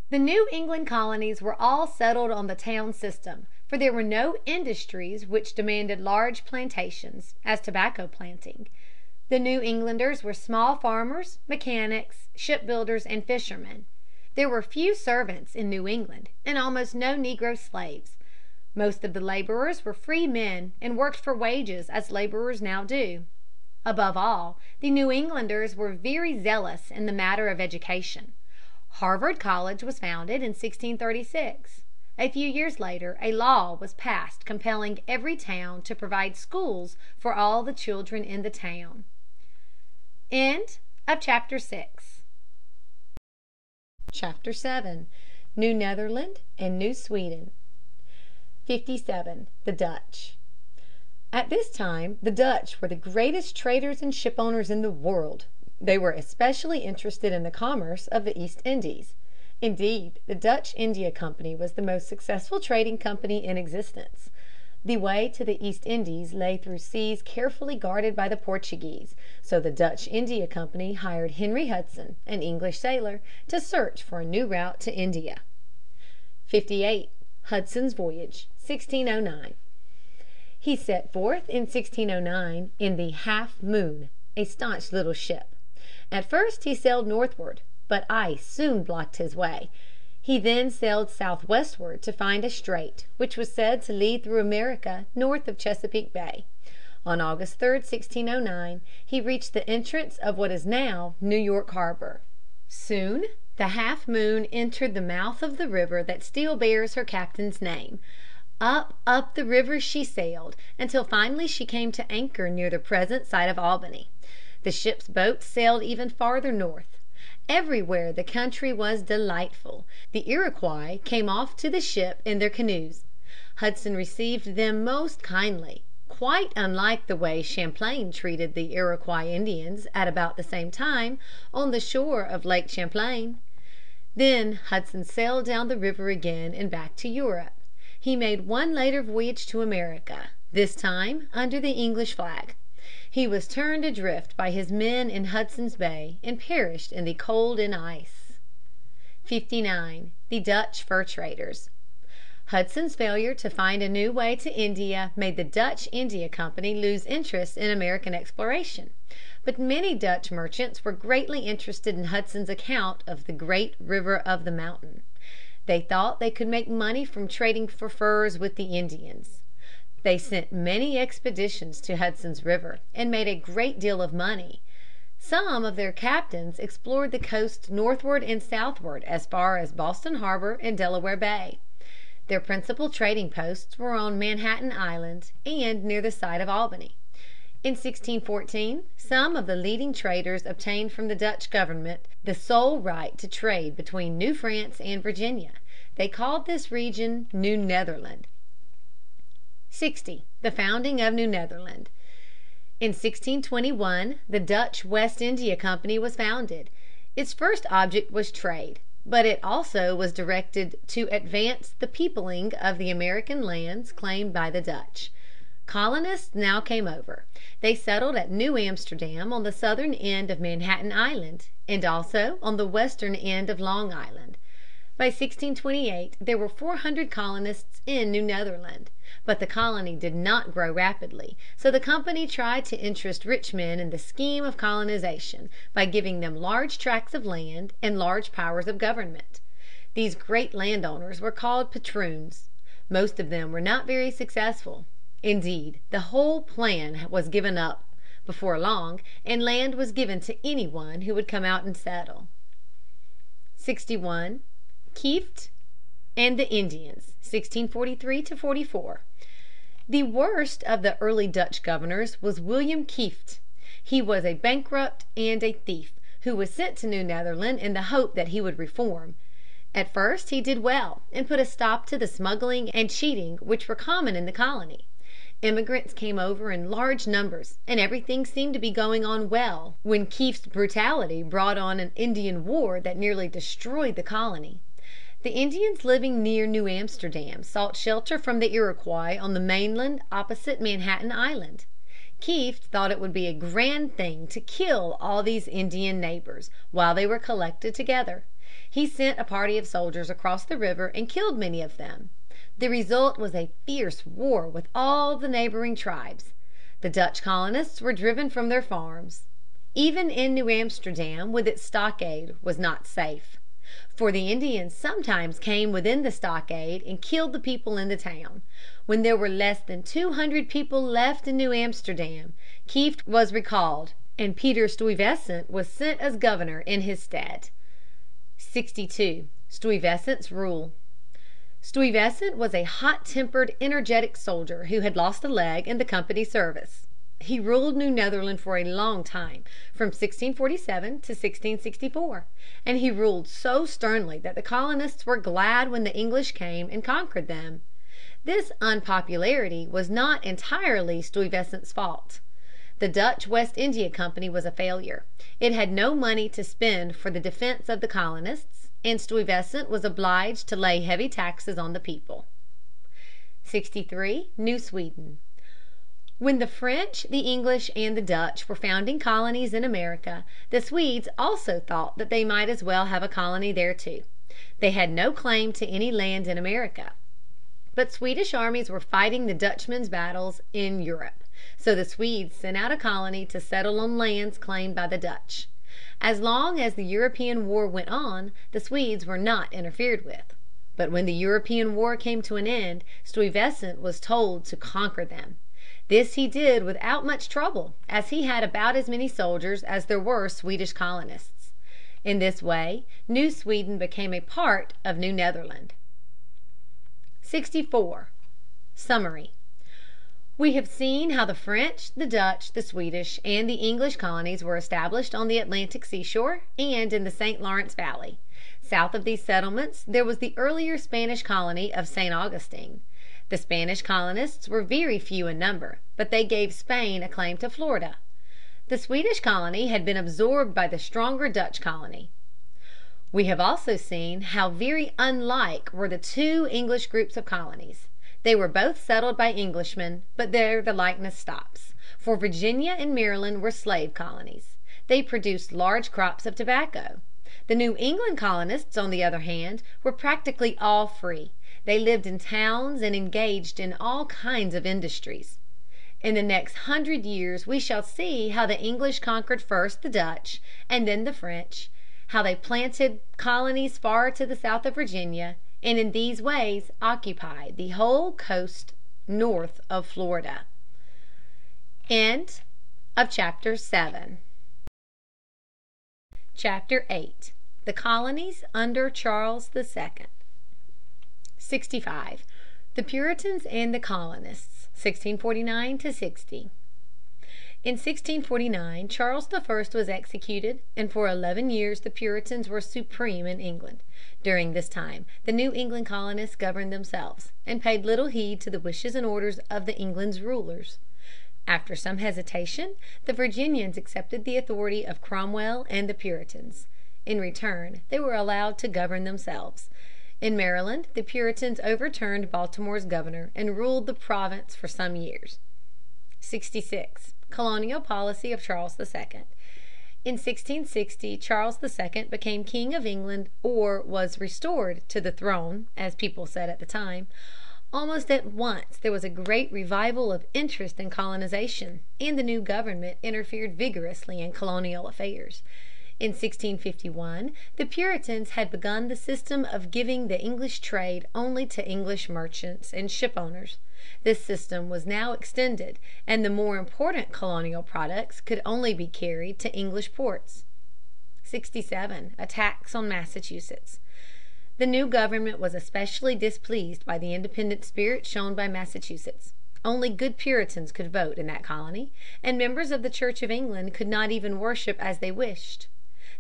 The New England colonies were all settled on the town system, for there were no industries which demanded large plantations, as tobacco planting. The New Englanders were small farmers, mechanics, shipbuilders, and fishermen. There were few servants in New England, and almost no negro slaves. Most of the laborers were free men and worked for wages as laborers now do. Above all, the New Englanders were very zealous in the matter of education. Harvard College was founded in 1636. A few years later a law was passed compelling every town to provide schools for all the children in the town. End of chapter VII. New Netherland and New Sweden. 57. The Dutch. At this time the Dutch were the greatest traders and shipowners in the world. They were especially interested in the commerce of the East Indies. Indeed, the Dutch India Company was the most successful trading company in existence. The way to the East Indies lay through seas carefully guarded by the Portuguese, so the Dutch India Company hired Henry Hudson, an English sailor, to search for a new route to India. 58. Hudson's Voyage, 1609. He set forth in 1609 in the Half Moon, a staunch little ship. At first he sailed northward, but ice soon blocked his way. He then sailed southwestward to find a strait which was said to lead through America north of Chesapeake Bay. On August 3, 1609, he reached the entrance of what is now New York harbor. Soon the Half Moon entered the mouth of the river that still bears her captain's name. Up, up the river she sailed until finally she came to anchor near the present site of Albany. The ship's boats sailed even farther north. Everywhere the country was delightful. The Iroquois came off to the ship in their canoes. Hudson received them most kindly, quite unlike the way Champlain treated the Iroquois Indians at about the same time on the shore of Lake Champlain. Then Hudson sailed down the river again and back to Europe. He made one later voyage to America, this time under the English flag. He was turned adrift by his men in Hudson's Bay and perished in the cold and ice. 59. The Dutch Fur Traders. Hudson's failure to find a new way to India made the Dutch India Company lose interest in American exploration. But many Dutch merchants were greatly interested in Hudson's account of the "Great River of the Mountain." They thought they could make money from trading for furs with the Indians. They sent many expeditions to Hudson's River and made a great deal of money. Some of their captains explored the coast northward and southward as far as Boston harbor and Delaware Bay. Their principal trading posts were on Manhattan Island and near the site of Albany. In 1614 some of the leading traders obtained from the Dutch government the sole right to trade between New France and Virginia. They called this region New Netherland. [Sidenote: The founding of New Netherland.] 60. The Founding of New Netherland. In 1621 the Dutch West India Company was founded. Its first object was trade. But it also was directed to advance the peopling of the American lands claimed by the Dutch. Colonists now came over. They settled at New Amsterdam on the southern end of Manhattan Island, and also on the western end of Long Island. By 1628 there were four hundred colonists in New Netherland. But the colony did not grow rapidly, so the Company tried to interest rich men in the scheme of colonization by giving them large tracts of land and large powers of government. These great landowners were called patroons. Most of them were not very successful. Indeed, the whole plan was given up before long, and land was given to any one who would come out and settle. [Sidenote: Indians. Kieft, 1643 44.] 61. Kieft and the Indians, 1643 44. The worst of the early Dutch governors was William Kieft. He was a bankrupt and a thief, who was sent to New Netherland in the hope that he would reform. At first he did well and put a stop to the smuggling and cheating which were common in the colony. Emigrants came over in large numbers and everything seemed to be going on well, when Kieft's brutality brought on an Indian war that nearly destroyed the colony. The Indians living near New Amsterdam sought shelter from the Iroquois on the mainland opposite Manhattan Island. Kieft thought it would be a grand thing to kill all these Indian neighbors while they were collected together. He sent a party of soldiers across the river and killed many of them. The result was a fierce war with all the neighboring tribes. The Dutch colonists were driven from their farms. Even in New Amsterdam with its stockade was not safe. For the Indians sometimes came within the stockade and killed the people in the town. When there were less than two hundred people left in New Amsterdam, Kieft was recalled, and Peter Stuyvesant was sent as governor in his stead. [Sidenote: Stuyvesant's rule.] 62. Stuyvesant's Rule. Stuyvesant was a hot tempered, energetic soldier who had lost a leg in the Company's service. He ruled New Netherland for a long time, from 1647 to 1664, and he ruled so sternly that the colonists were glad when the English came and conquered them. This unpopularity was not entirely Stuyvesant's fault. The Dutch West India Company was a failure. It had no money to spend for the defense of the colonists, and Stuyvesant was obliged to lay heavy taxes on the people. [Sidenote: New Sweden.] 63. New Sweden. When the French, the English, and the Dutch were founding colonies in America, the Swedes also thought that they might as well have a colony there too. They had no claim to any land in America. But Swedish armies were fighting the Dutchmen's battles in Europe. So the Swedes sent out a colony to settle on lands claimed by the Dutch. As long as the European war went on, the Swedes were not interfered with. But when the European war came to an end, Stuyvesant was told to conquer them. This he did without much trouble, as he had about as many soldiers as there were Swedish colonists. In this way New Sweden became a part of New Netherland. [Sidenote: French colonies.] 64. Summary. We have seen how the French, the Dutch, the Swedish, and the English colonies were established on the Atlantic seashore and in the St. Lawrence Valley. South of these settlements there was the earlier Spanish colony of St. Augustine. The Spanish colonists were very few in number, but they gave Spain a claim to Florida. The Swedish colony had been absorbed by the stronger Dutch colony. We have also seen how very unlike were the two English groups of colonies. They were both settled by Englishmen, but there the likeness stops. For Virginia and Maryland were slave colonies. They produced large crops of tobacco. The New England colonists, on the other hand, were practically all free. They lived in towns and engaged in all kinds of industries. In the next hundred years we shall see how the English conquered first the Dutch and then the French, how they planted colonies far to the south of Virginia, and in these ways occupied the whole coast north of Florida. End, of Chapter 8. The Colonies under Charles II. 65. The Puritans and the Colonists, 1649 to 60. In 1649 Charles I was executed, and for eleven years the Puritans were supreme in England. During this time the New England colonists governed themselves, and paid little heed to the wishes and orders of the England's rulers. After some hesitation the Virginians accepted the authority of Cromwell and the Puritans. In return they were allowed to govern themselves. In Maryland the Puritans overturned Baltimore's governor and ruled the province for some years. 66. Colonial Policy of Charles II. In 1660 Charles II became King of England or was restored to the throne, as people said at the time. Almost at once there was a great revival of interest in colonization, and the new government interfered vigorously in colonial affairs. In 1651 the Puritans had begun the system of giving the English trade only to English merchants and shipowners. This system was now extended, and the more important colonial products could only be carried to English ports. 67. A tax on Massachusetts. The new government was especially displeased by the independent spirit shown by Massachusetts. Only good Puritans could vote in that colony, and members of the Church of England could not even worship as they wished.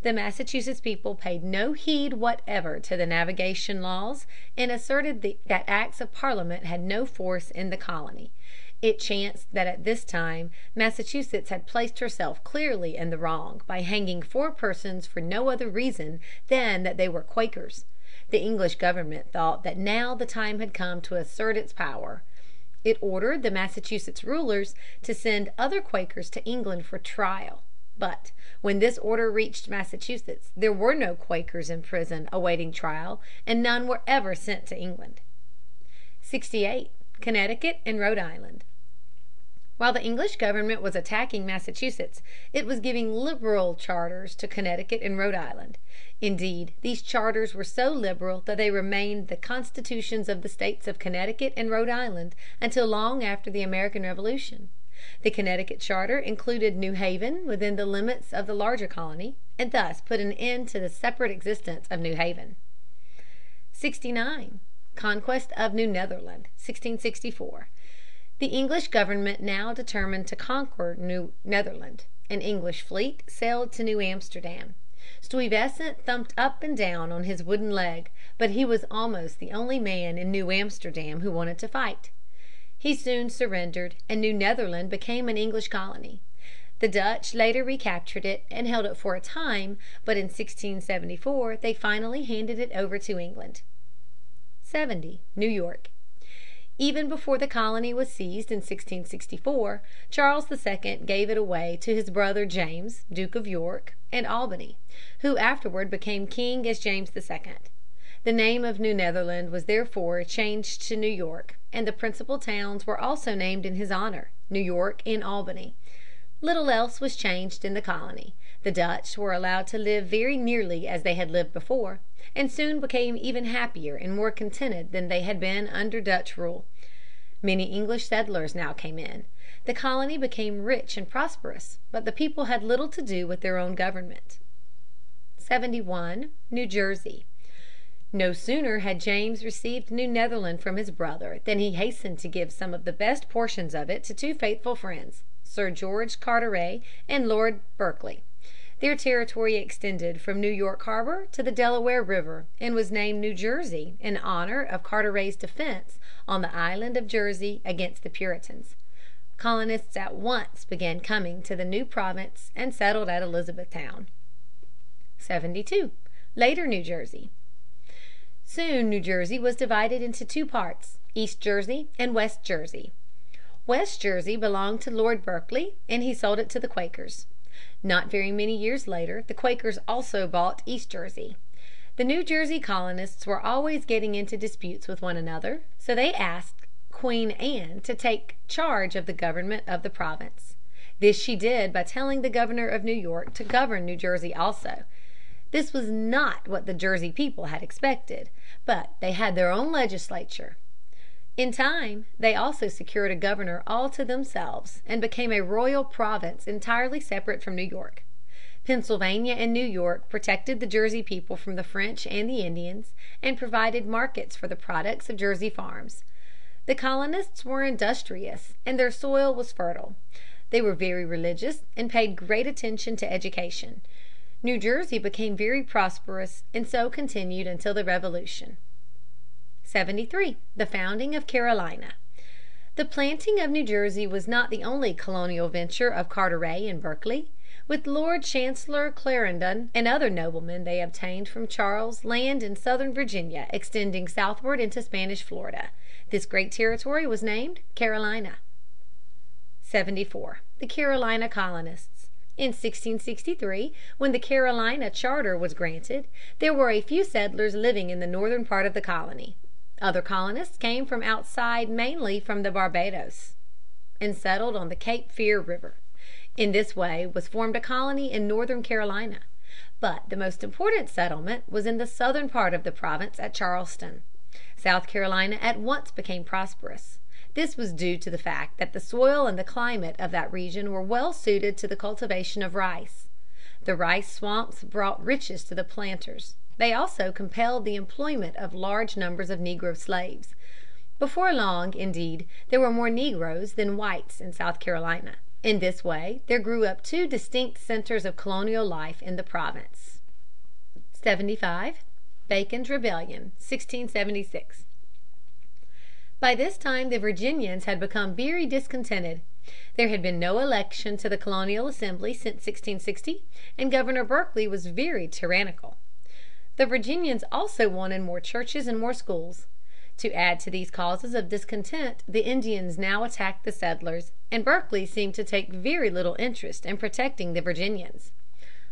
The Massachusetts people paid no heed whatever to the navigation laws and asserted that acts of Parliament had no force in the colony. It chanced that at this time Massachusetts had placed herself clearly in the wrong by hanging four persons for no other reason than that they were Quakers. The English government thought that now the time had come to assert its power. It ordered the Massachusetts rulers to send other Quakers to England for trial. But when this order reached Massachusetts there were no Quakers in prison awaiting trial, and none were ever sent to England. 68. Connecticut and Rhode Island. While the English government was attacking Massachusetts, it was giving liberal charters to Connecticut and Rhode Island. Indeed, these charters were so liberal that they remained the constitutions of the states of Connecticut and Rhode Island until long after the American Revolution. The Connecticut charter included New Haven within the limits of the larger colony, and thus put an end to the separate existence of New Haven. 69. Conquest of New Netherland, 1664. The English government now determined to conquer New Netherland. An English fleet sailed to New Amsterdam. Stuyvesant thumped up and down on his wooden leg, but he was almost the only man in New Amsterdam who wanted to fight. He soon surrendered, and New Netherland became an English colony. The Dutch later recaptured it and held it for a time, but in 1674 they finally handed it over to England. 70. New York. Even before the colony was seized in 1664, Charles II gave it away to his brother James, Duke of York and Albany, who afterward became king as James II. The name of New Netherland was therefore changed to New York, and the principal towns were also named in his honor, New York and Albany. Little else was changed in the colony. The Dutch were allowed to live very nearly as they had lived before, and soon became even happier and more contented than they had been under Dutch rule. Many English settlers now came in. The colony became rich and prosperous, but the people had little to do with their own government. 71. New Jersey. No sooner had James received New Netherland from his brother than he hastened to give some of the best portions of it to two faithful friends, Sir George Carteret and Lord Berkeley. Their territory extended from New York harbor to the Delaware River, and was named New Jersey in honor of Carteret's defense on the island of Jersey against the Puritans. Colonists at once began coming to the new province and settled at Elizabethtown. 72. Later New Jersey. Soon New Jersey was divided into two parts, East Jersey and West Jersey. West Jersey belonged to Lord Berkeley, and he sold it to the Quakers. Not very many years later the Quakers also bought East Jersey. The New Jersey colonists were always getting into disputes with one another, so they asked Queen Anne to take charge of the government of the province. This she did by telling the governor of New York to govern New Jersey also. This was not what the Jersey people had expected. But they had their own legislature. In time they also secured a governor all to themselves and became a royal province entirely separate from New York. Pennsylvania and New York protected the Jersey people from the French and the Indians, and provided markets for the products of Jersey farms. The colonists were industrious and their soil was fertile. They were very religious and paid great attention to education. New Jersey became very prosperous and so continued until the Revolution. [Sidenote: Carolina.] [Sidenote: The founding of Carolina.] 73. The founding of Carolina. The planting of New Jersey was not the only colonial venture of Carteret and Berkeley. With Lord Chancellor Clarendon and other noblemen they obtained from Charles land in southern Virginia extending southward into Spanish Florida. This great territory was named Carolina. [Sidenote: Colonists. McMaster, 237.] 74. The Carolina Colonists. In 1663, when the Carolina charter was granted, there were a few settlers living in the northern part of the colony. Other colonists came from outside mainly from the Barbados, and settled on the Cape Fear River. In this way was formed a colony in northern Carolina. But the most important settlement was in the southern part of the province at Charleston. South Carolina at once became prosperous. This was due to the fact that the soil and the climate of that region were well suited to the cultivation of rice. The rice swamps brought riches to the planters. They also compelled the employment of large numbers of negro slaves. Before long, indeed, there were more negroes than whites in South Carolina. In this way there grew up two distinct centers of colonial life in the province. [Sidenote: Bacon's Rebellion, 1676.] 75. Bacon's Rebellion, 1676. By this time the Virginians had become very discontented. There had been no election to the Colonial Assembly since 1660, and Governor Berkeley was very tyrannical. The Virginians also wanted more churches and more schools. To add to these causes of discontent the Indians now attacked the settlers, and Berkeley seemed to take very little interest in protecting the Virginians.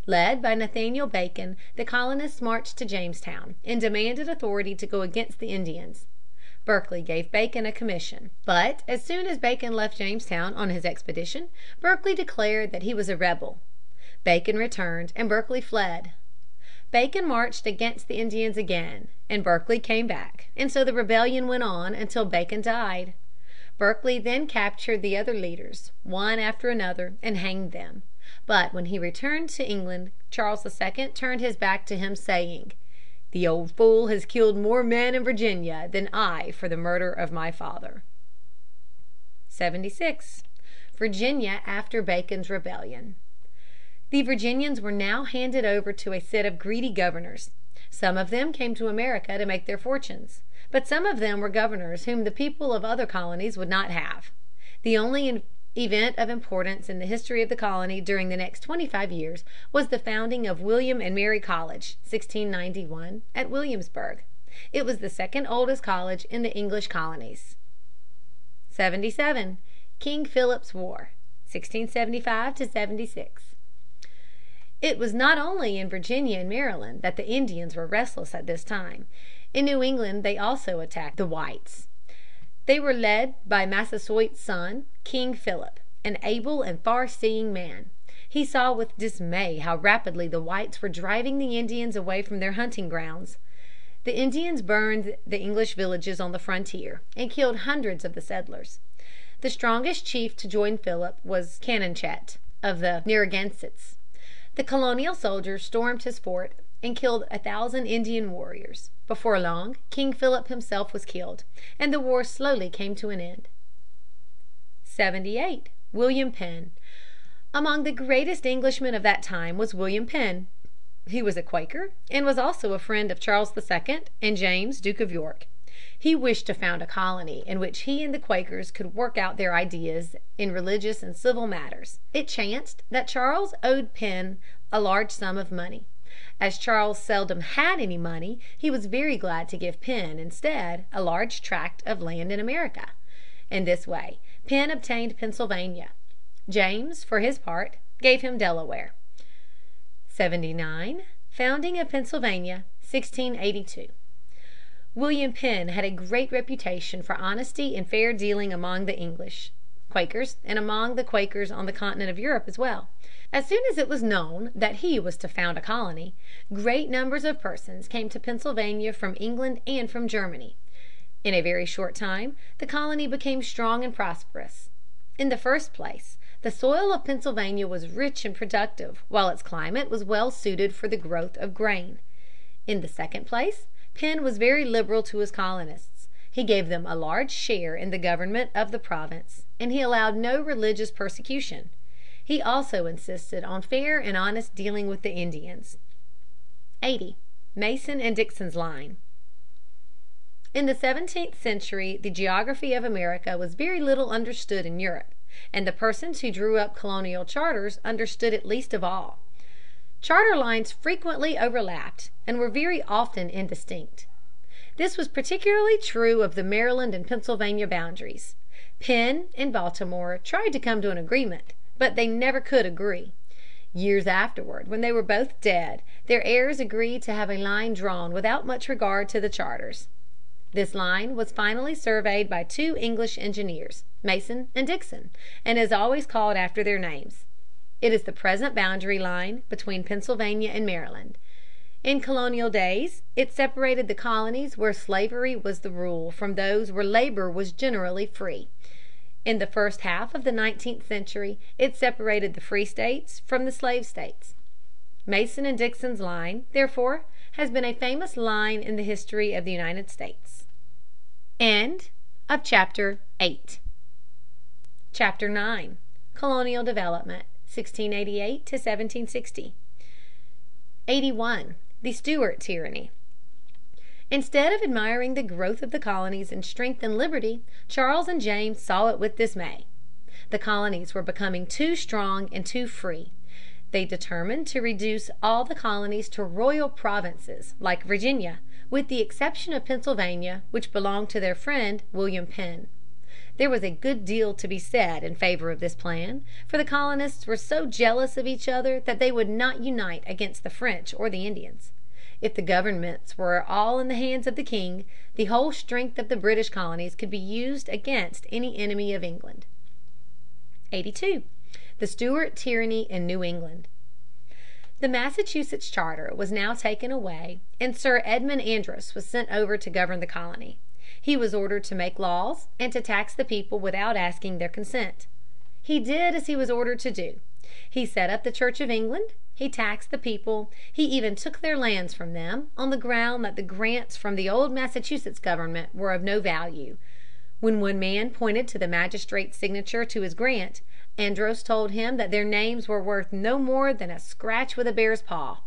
Led by Nathaniel Bacon, the colonists marched to Jamestown and demanded authority to go against the Indians. Berkeley gave Bacon a commission. But as soon as Bacon left Jamestown on his expedition, Berkeley declared that he was a rebel. Bacon returned and Berkeley fled. Bacon marched against the Indians again, and Berkeley came back, and so the rebellion went on until Bacon died. Berkeley then captured the other leaders, one after another, and hanged them. But when he returned to England, Charles II turned his back to him, saying, "The old fool has killed more men in Virginia than I for the murder of my father." [Sidenote: Virginia after Bacon's rebellion.] 76. Virginia after Bacon's Rebellion. The Virginians were now handed over to a set of greedy governors. Some of them came to America to make their fortunes. But some of them were governors whom the people of other colonies would not have. The only event of importance in the history of the colony during the next twenty five years was the founding of William and Mary College (1691) at Williamsburg. It was the second oldest college in the English colonies. [Sidenote: Philip's War, 1675 76.] 77. King Philip's War, 1675 to 76. It was not only in Virginia and Maryland that the Indians were restless at this time. In New England they also attacked the whites. They were led by Massasoit's son, King Philip, an able and far seeing man. He saw with dismay how rapidly the whites were driving the Indians away from their hunting grounds. The Indians burned the English villages on the frontier and killed hundreds of the settlers. The strongest chief to join Philip was Canonchet of the Narragansetts. The colonial soldiers stormed his fort and killed a thousand Indian warriors. Before long King Philip himself was killed, and the war slowly came to an end. [Sidenote: William Penn.] 78. William Penn. Among the greatest Englishmen of that time was William Penn. He was a Quaker and was also a friend of Charles II and James, Duke of York. He wished to found a colony in which he and the Quakers could work out their ideas in religious and civil matters. It chanced that Charles owed Penn a large sum of money. As Charles seldom had any money, he was very glad to give Penn instead a large tract of land in America. In this way Penn obtained Pennsylvania. James, for his part, gave him Delaware. 79. Founding of Pennsylvania, 1682. William Penn had a great reputation for honesty and fair dealing among the English, Quakers, and among the Quakers on the continent of Europe as well. As soon as it was known that he was to found a colony, great numbers of persons came to Pennsylvania from England and from Germany. In a very short time the colony became strong and prosperous. In the first place, the soil of Pennsylvania was rich and productive, while its climate was well suited for the growth of grain. In the second place, Penn was very liberal to his colonists. He gave them a large share in the government of the province, and he allowed no religious persecution. He also insisted on fair and honest dealing with the Indians. [Sidenote: Mason and Dixon's line.] 80. Mason and Dixon's Line. In the seventeenth century the geography of America was very little understood in Europe, and the persons who drew up colonial charters understood it least of all. Charter lines frequently overlapped and were very often indistinct. This was particularly true of the Maryland and Pennsylvania boundaries. Penn and Baltimore tried to come to an agreement, but they never could agree. Years afterward, when they were both dead, their heirs agreed to have a line drawn without much regard to the charters. This line was finally surveyed by two English engineers, Mason and Dixon, and is always called after their names. It is the present boundary line between Pennsylvania and Maryland. In colonial days it separated the colonies where slavery was the rule from those where labor was generally free. In the first half of the nineteenth century it separated the free states from the slave states. Mason and Dixon's line, therefore, has been a famous line in the history of the United States. End of chapter IX. Colonial Development. 1688 to 1760. 81. The Stuart Tyranny. Instead of admiring the growth of the colonies in strength and liberty, Charles and James saw it with dismay. The colonies were becoming too strong and too free. They determined to reduce all the colonies to royal provinces, like Virginia, with the exception of Pennsylvania, which belonged to their friend William Penn. There was a good deal to be said in favor of this plan, for the colonists were so jealous of each other that they would not unite against the French or the Indians. If the governments were all in the hands of the king, the whole strength of the British colonies could be used against any enemy of England. 82. The Stuart Tyranny in New England. The Massachusetts charter was now taken away and Sir Edmund Andros was sent over to govern the colony. He was ordered to make laws and to tax the people without asking their consent. He did as he was ordered to do. He set up the Church of England, he taxed the people, he even took their lands from them, on the ground that the grants from the old Massachusetts government were of no value. When one man pointed to the magistrate's signature to his grant, Andros told him that their names were worth no more than a scratch with a bear's paw.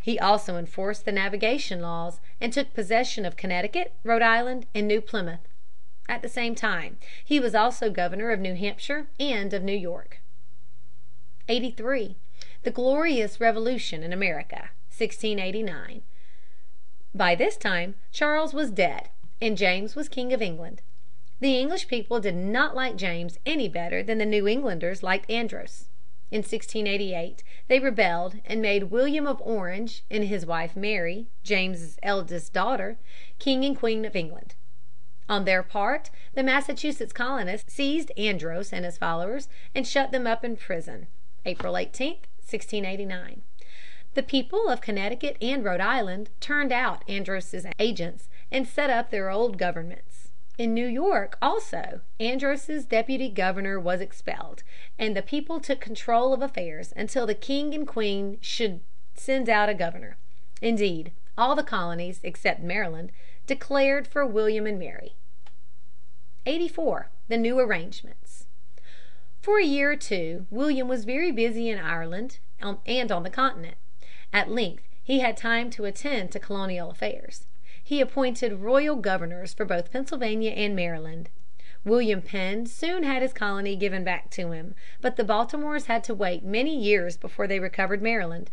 He also enforced the navigation laws and took possession of Connecticut, Rhode Island, and New Plymouth. At the same time he was also governor of New Hampshire and of New York. 83. The Glorious Revolution in America, 1689. By this time Charles was dead and James was king of England. The English people did not like James any better than the New Englanders liked Andros. In 1688 they rebelled and made William of Orange and his wife Mary, James's eldest daughter, king and queen of England. On their part the Massachusetts colonists seized Andros and his followers and shut them up in prison (April 18, 1689). The people of Connecticut and Rhode Island turned out Andros's agents and set up their old governments. In New York also Andros's deputy governor was expelled, and the people took control of affairs until the king and queen should send out a governor. Indeed, all the colonies, except Maryland, declared for William and Mary. 84. The New Arrangements. For a year or two William was very busy in Ireland and on the continent. At length he had time to attend to colonial affairs he appointed royal governors for both Pennsylvania and Maryland. William Penn soon had his colony given back to him, but the Baltimores had to wait many years before they recovered Maryland.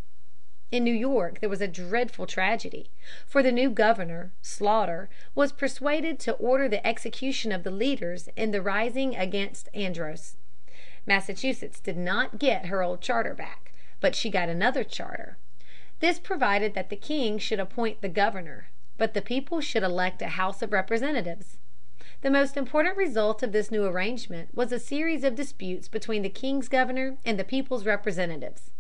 In New York there was a dreadful tragedy, for the new governor, Sloughter, was persuaded to order the execution of the leaders in the rising against Andros. Massachusetts did not get her old charter back, but she got another charter. This provided that the king should appoint the governor, but the people should elect a House of Representatives. The most important result of this new arrangement was a series of disputes between the king's governor and the people's representatives.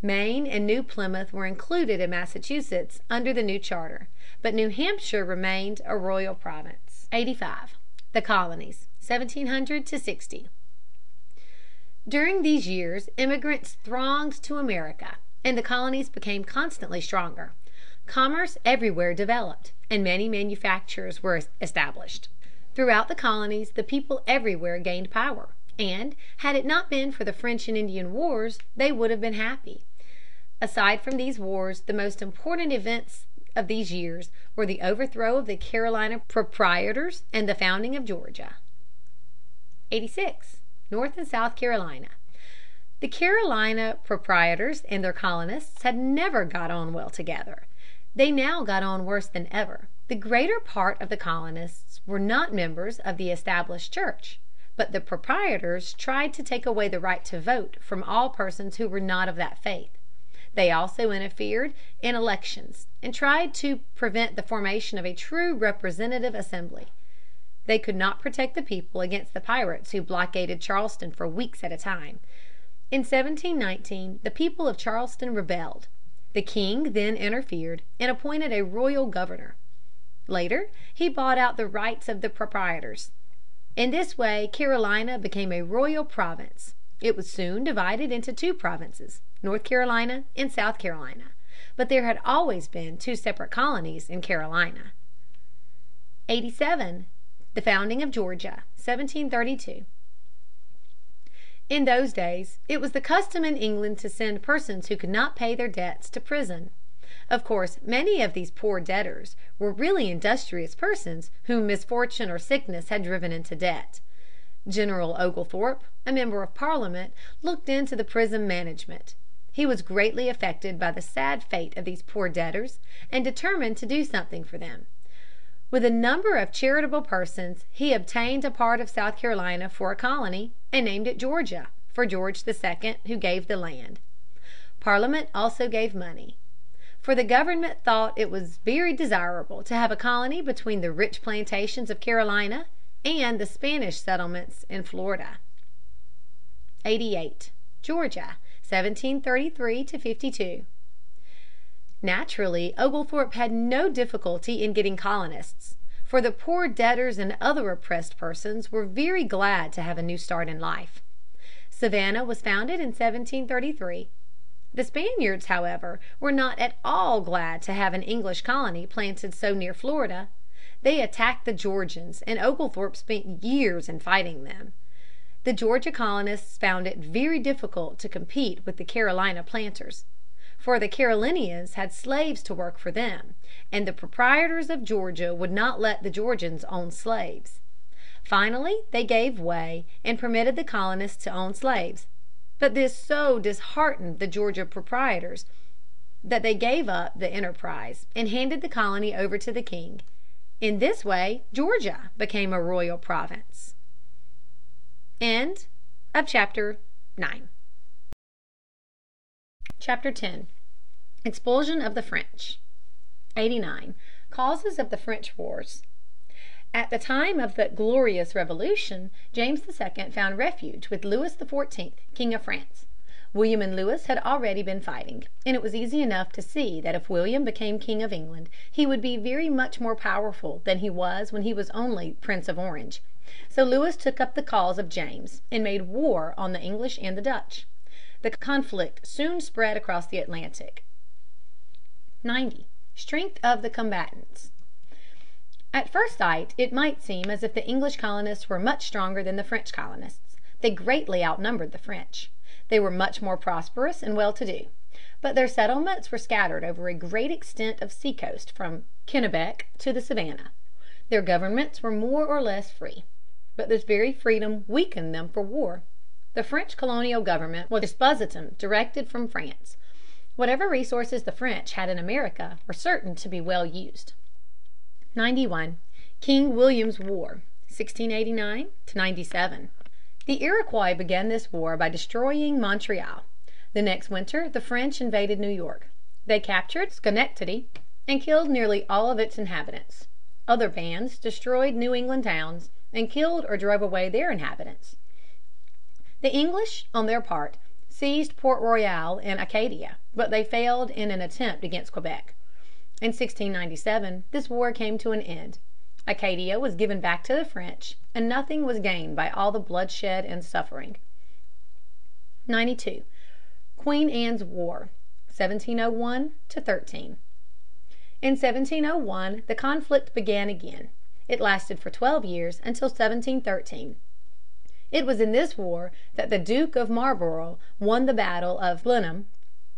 Maine and New Plymouth were included in Massachusetts under the new charter, but New Hampshire remained a royal province. [Sidenote: The Colonies, 1700 60.] 85. The Colonies, 1700 60. During these years immigrants thronged to America, and the colonies became constantly stronger. Commerce everywhere developed, and many manufactures were established. Throughout the colonies the people everywhere gained power, and, had it not been for the French and Indian wars, they would have been happy. Aside from these wars, the most important events of these years were the overthrow of the Carolina proprietors and the founding of Georgia. [Sidenote: North and South Carolina.] 86. North and South Carolina. The Carolina proprietors and their colonists had never got on well together. They now got on worse than ever. The greater part of the colonists were not members of the Established Church. But the proprietors tried to take away the right to vote from all persons who were not of that faith. They also interfered in elections and tried to prevent the formation of a true representative assembly. They could not protect the people against the pirates who blockaded Charleston for weeks at a time. In 1719 the people of Charleston rebelled. The king then interfered and appointed a royal governor. Later he bought out the rights of the proprietors. In this way Carolina became a royal province. It was soon divided into two provinces, North Carolina and South Carolina. But there had always been two separate colonies in Carolina. [Sidenote: Georgia, 1732.] 87. The Founding of Georgia, 1732. In those days it was the custom in England to send persons who could not pay their debts to prison. Of course many of these poor debtors were really industrious persons whom misfortune or sickness had driven into debt. General Oglethorpe, a member of Parliament, looked into the prison management. He was greatly affected by the sad fate of these poor debtors and determined to do something for them. With a number of charitable persons he obtained a part of South Carolina for a colony, and named it Georgia, for George II, who gave the land. Parliament also gave money for the government thought it was very desirable to have a colony between the rich plantations of Carolina and the Spanish settlements in Florida. 88. Georgia, 1733 52. Naturally Oglethorpe had no difficulty in getting colonists, for the poor debtors and other oppressed persons were very glad to have a new start in life. Savannah was founded in 1733. The Spaniards, however, were not at all glad to have an English colony planted so near Florida. They attacked the Georgians, and Oglethorpe spent years in fighting them. The Georgia colonists found it very difficult to compete with the Carolina planters. For the Carolinians had slaves to work for them, and the proprietors of Georgia would not let the Georgians own slaves. Finally they gave way and permitted the colonists to own slaves. But this so disheartened the Georgia proprietors that they gave up the enterprise and handed the colony over to the king. In this way Georgia became a royal province. End of CHAPTER X. Expulsion of the French. 89. Causes of the French wars. At the time of the "Glorious Revolution" James II found refuge with Louis XIV, King of France. William and Louis had already been fighting, and it was easy enough to see that if William became King of England he would be very much more powerful than he was when he was only Prince of Orange. So Louis took up the cause of James and made war on the English and the Dutch. The conflict soon spread across the Atlantic. 90. Strength of the combatants. At first sight it might seem as if the English colonists were much stronger than the French colonists. They greatly outnumbered the French. They were much more prosperous and well to do. But their settlements were scattered over a great extent of seacoast from Kennebec to the Savannah. Their governments were more or less free. But this very freedom weakened them for war. The French colonial government was a despotism directed from France. Whatever resources the French had in America were certain to be well used. 91. King William's War, 1689 97. The Iroquois began this war by destroying Montreal. The next winter the French invaded New York. They captured Schenectady and killed nearly all of its inhabitants. Other bands destroyed New England towns and killed or drove away their inhabitants. The English, on their part, seized Port Royal in Acadia, but they failed in an attempt against Quebec. In 1697 this war came to an end. Acadia was given back to the French, and nothing was gained by all the bloodshed and suffering. [Sidenote: Queen Anne's War, 1701 13.] 92. Queen Anne's War, 1701 13. In 1701 the conflict began again. It lasted for twelve years, until 1713. It was in this war that the Duke of Marlborough won the battle of Blenheim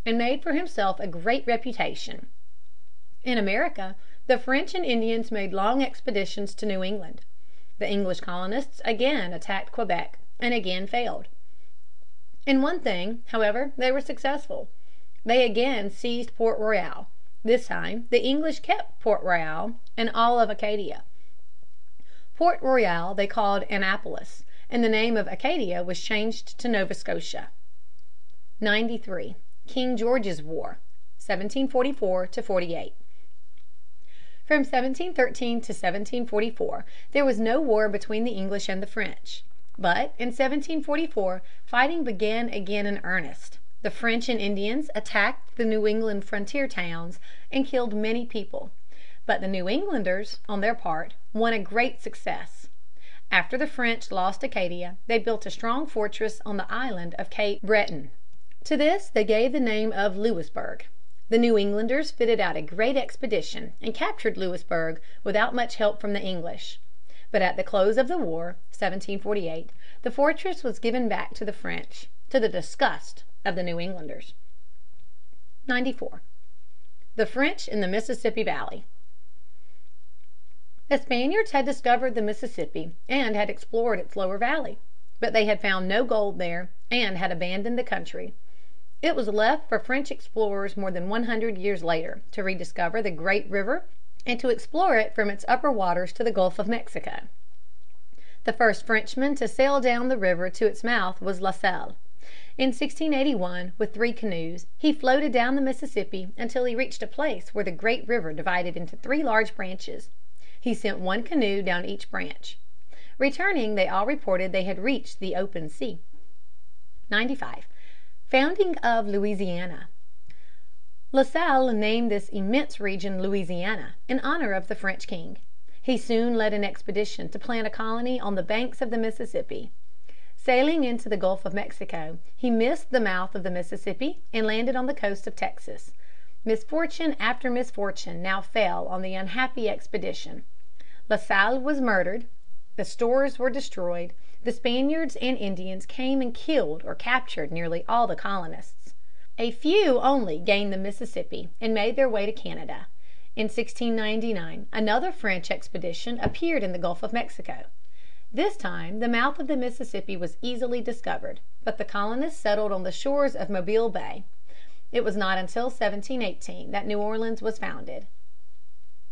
and made for himself a great reputation. In America the French and Indians made long expeditions to New England. The English colonists again attacked Quebec and again failed. In one thing, however, they were successful. They again seized Port Royal. This time the English kept Port Royal and all of Acadia. Port Royal they called Annapolis, and the name of Acadia was changed to Nova Scotia. [Sidenote: King George's War, 1744 48.] 93. King George's War, 1744 48. From 1713 to 1744 there was no war between the English and the French. But in 1744 fighting began again in earnest. The French and Indians attacked the New England frontier towns and killed many people. But the New Englanders, on their part, won a great success. After the French lost Acadia they built a strong fortress on the island of Cape Breton. To this they gave the name of Louisburg. The New Englanders fitted out a great expedition and captured Louisburg without much help from the English. But at the close of the war (1748) the fortress was given back to the French, to the disgust of the New Englanders. [Sidenote: The French in the Mississippi Valley.] 94. The French in the Mississippi Valley. The Spaniards had discovered the Mississippi and had explored its lower valley. But they had found no gold there and had abandoned the country. It was left for French explorers more than one hundred years later to rediscover the great river and to explore it from its upper waters to the Gulf of Mexico. The first Frenchman to sail down the river to its mouth was La Salle. In 1681, with three canoes, he floated down the Mississippi until he reached a place where the great river divided into three large branches. He sent one canoe down each branch. Returning, they all reported they had reached the open sea. [Sidenote: Founding of Louisiana.] 95. Founding of Louisiana. La Salle named this immense region Louisiana in honor of the French king. He soon led an expedition to plant a colony on the banks of the Mississippi. Sailing into the Gulf of Mexico, he missed the mouth of the Mississippi and landed on the coast of Texas. Misfortune after misfortune now fell on the unhappy expedition. La Salle was murdered. The stores were destroyed. The Spaniards and Indians came and killed or captured nearly all the colonists. A few only gained the Mississippi and made their way to Canada. In 1699 another French expedition appeared in the Gulf of Mexico. This time the mouth of the Mississippi was easily discovered, but the colonists settled on the shores of Mobile Bay. It was not until 1718 that New Orleans was founded.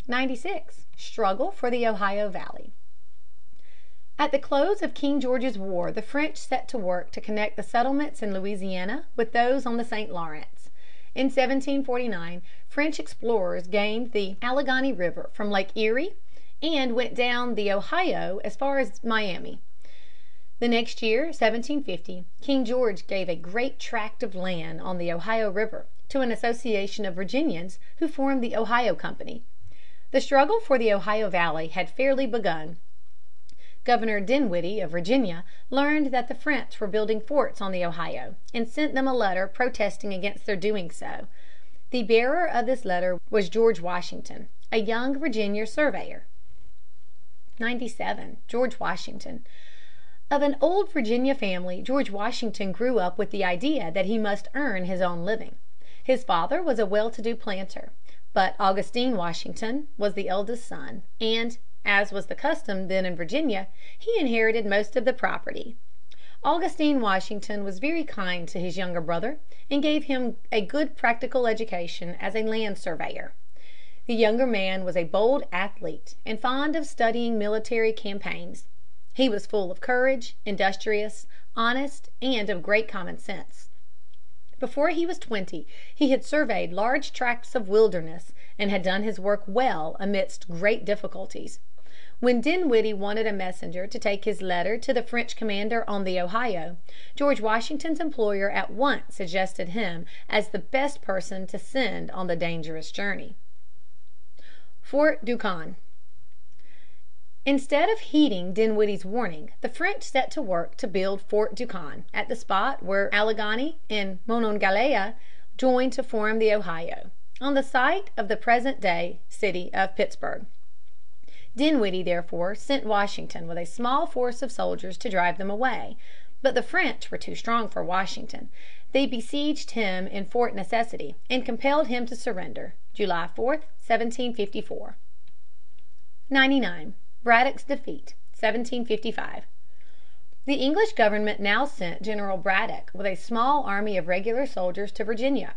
96. Struggle for the Ohio Valley. At the close of King George's war the French set to work to connect the settlements in Louisiana with those on the St. Lawrence. In 1749 French explorers gained the Alleghany River from Lake Erie and went down the Ohio as far as Miami. The next year, 1750, King George gave a great tract of land on the Ohio River to an association of Virginians who formed the Ohio Company. The struggle for the Ohio Valley had fairly begun. Governor Dinwiddie of Virginia learned that the French were building forts on the Ohio, and sent them a letter protesting against their doing so. The bearer of this letter was George Washington, a young Virginia surveyor. 97. George Washington. Of an old Virginia family George Washington grew up with the idea that he must earn his own living. His father was a well to do planter. But Augustine Washington was the eldest son, and as was the custom then in Virginia, he inherited most of the property. Augustine Washington was very kind to his younger brother and gave him a good practical education as a land surveyor. The younger man was a bold athlete and fond of studying military campaigns. He was full of courage, industrious, honest, and of great common sense. Before he was twenty he had surveyed large tracts of wilderness and had done his work well amidst great difficulties. When Dinwiddie wanted a messenger to take his letter to the French commander on the Ohio, George Washington's employer at once suggested him as the best person to send on the dangerous journey. FORT DUQUESNE Instead of heeding Dinwiddie's warning, the French set to work to build Fort Duquesne at the spot where the Alleghany and Monongahela join to form the Ohio, on the site of the present day city of Pittsburg. Dinwiddie therefore sent Washington with a small force of soldiers to drive them away. But the French were too strong for Washington. They besieged him in Fort Necessity and compelled him to surrender, July 4, 1754. 99. Braddock's Defeat, 1755. The English government now sent General Braddock with a small army of regular soldiers to Virginia.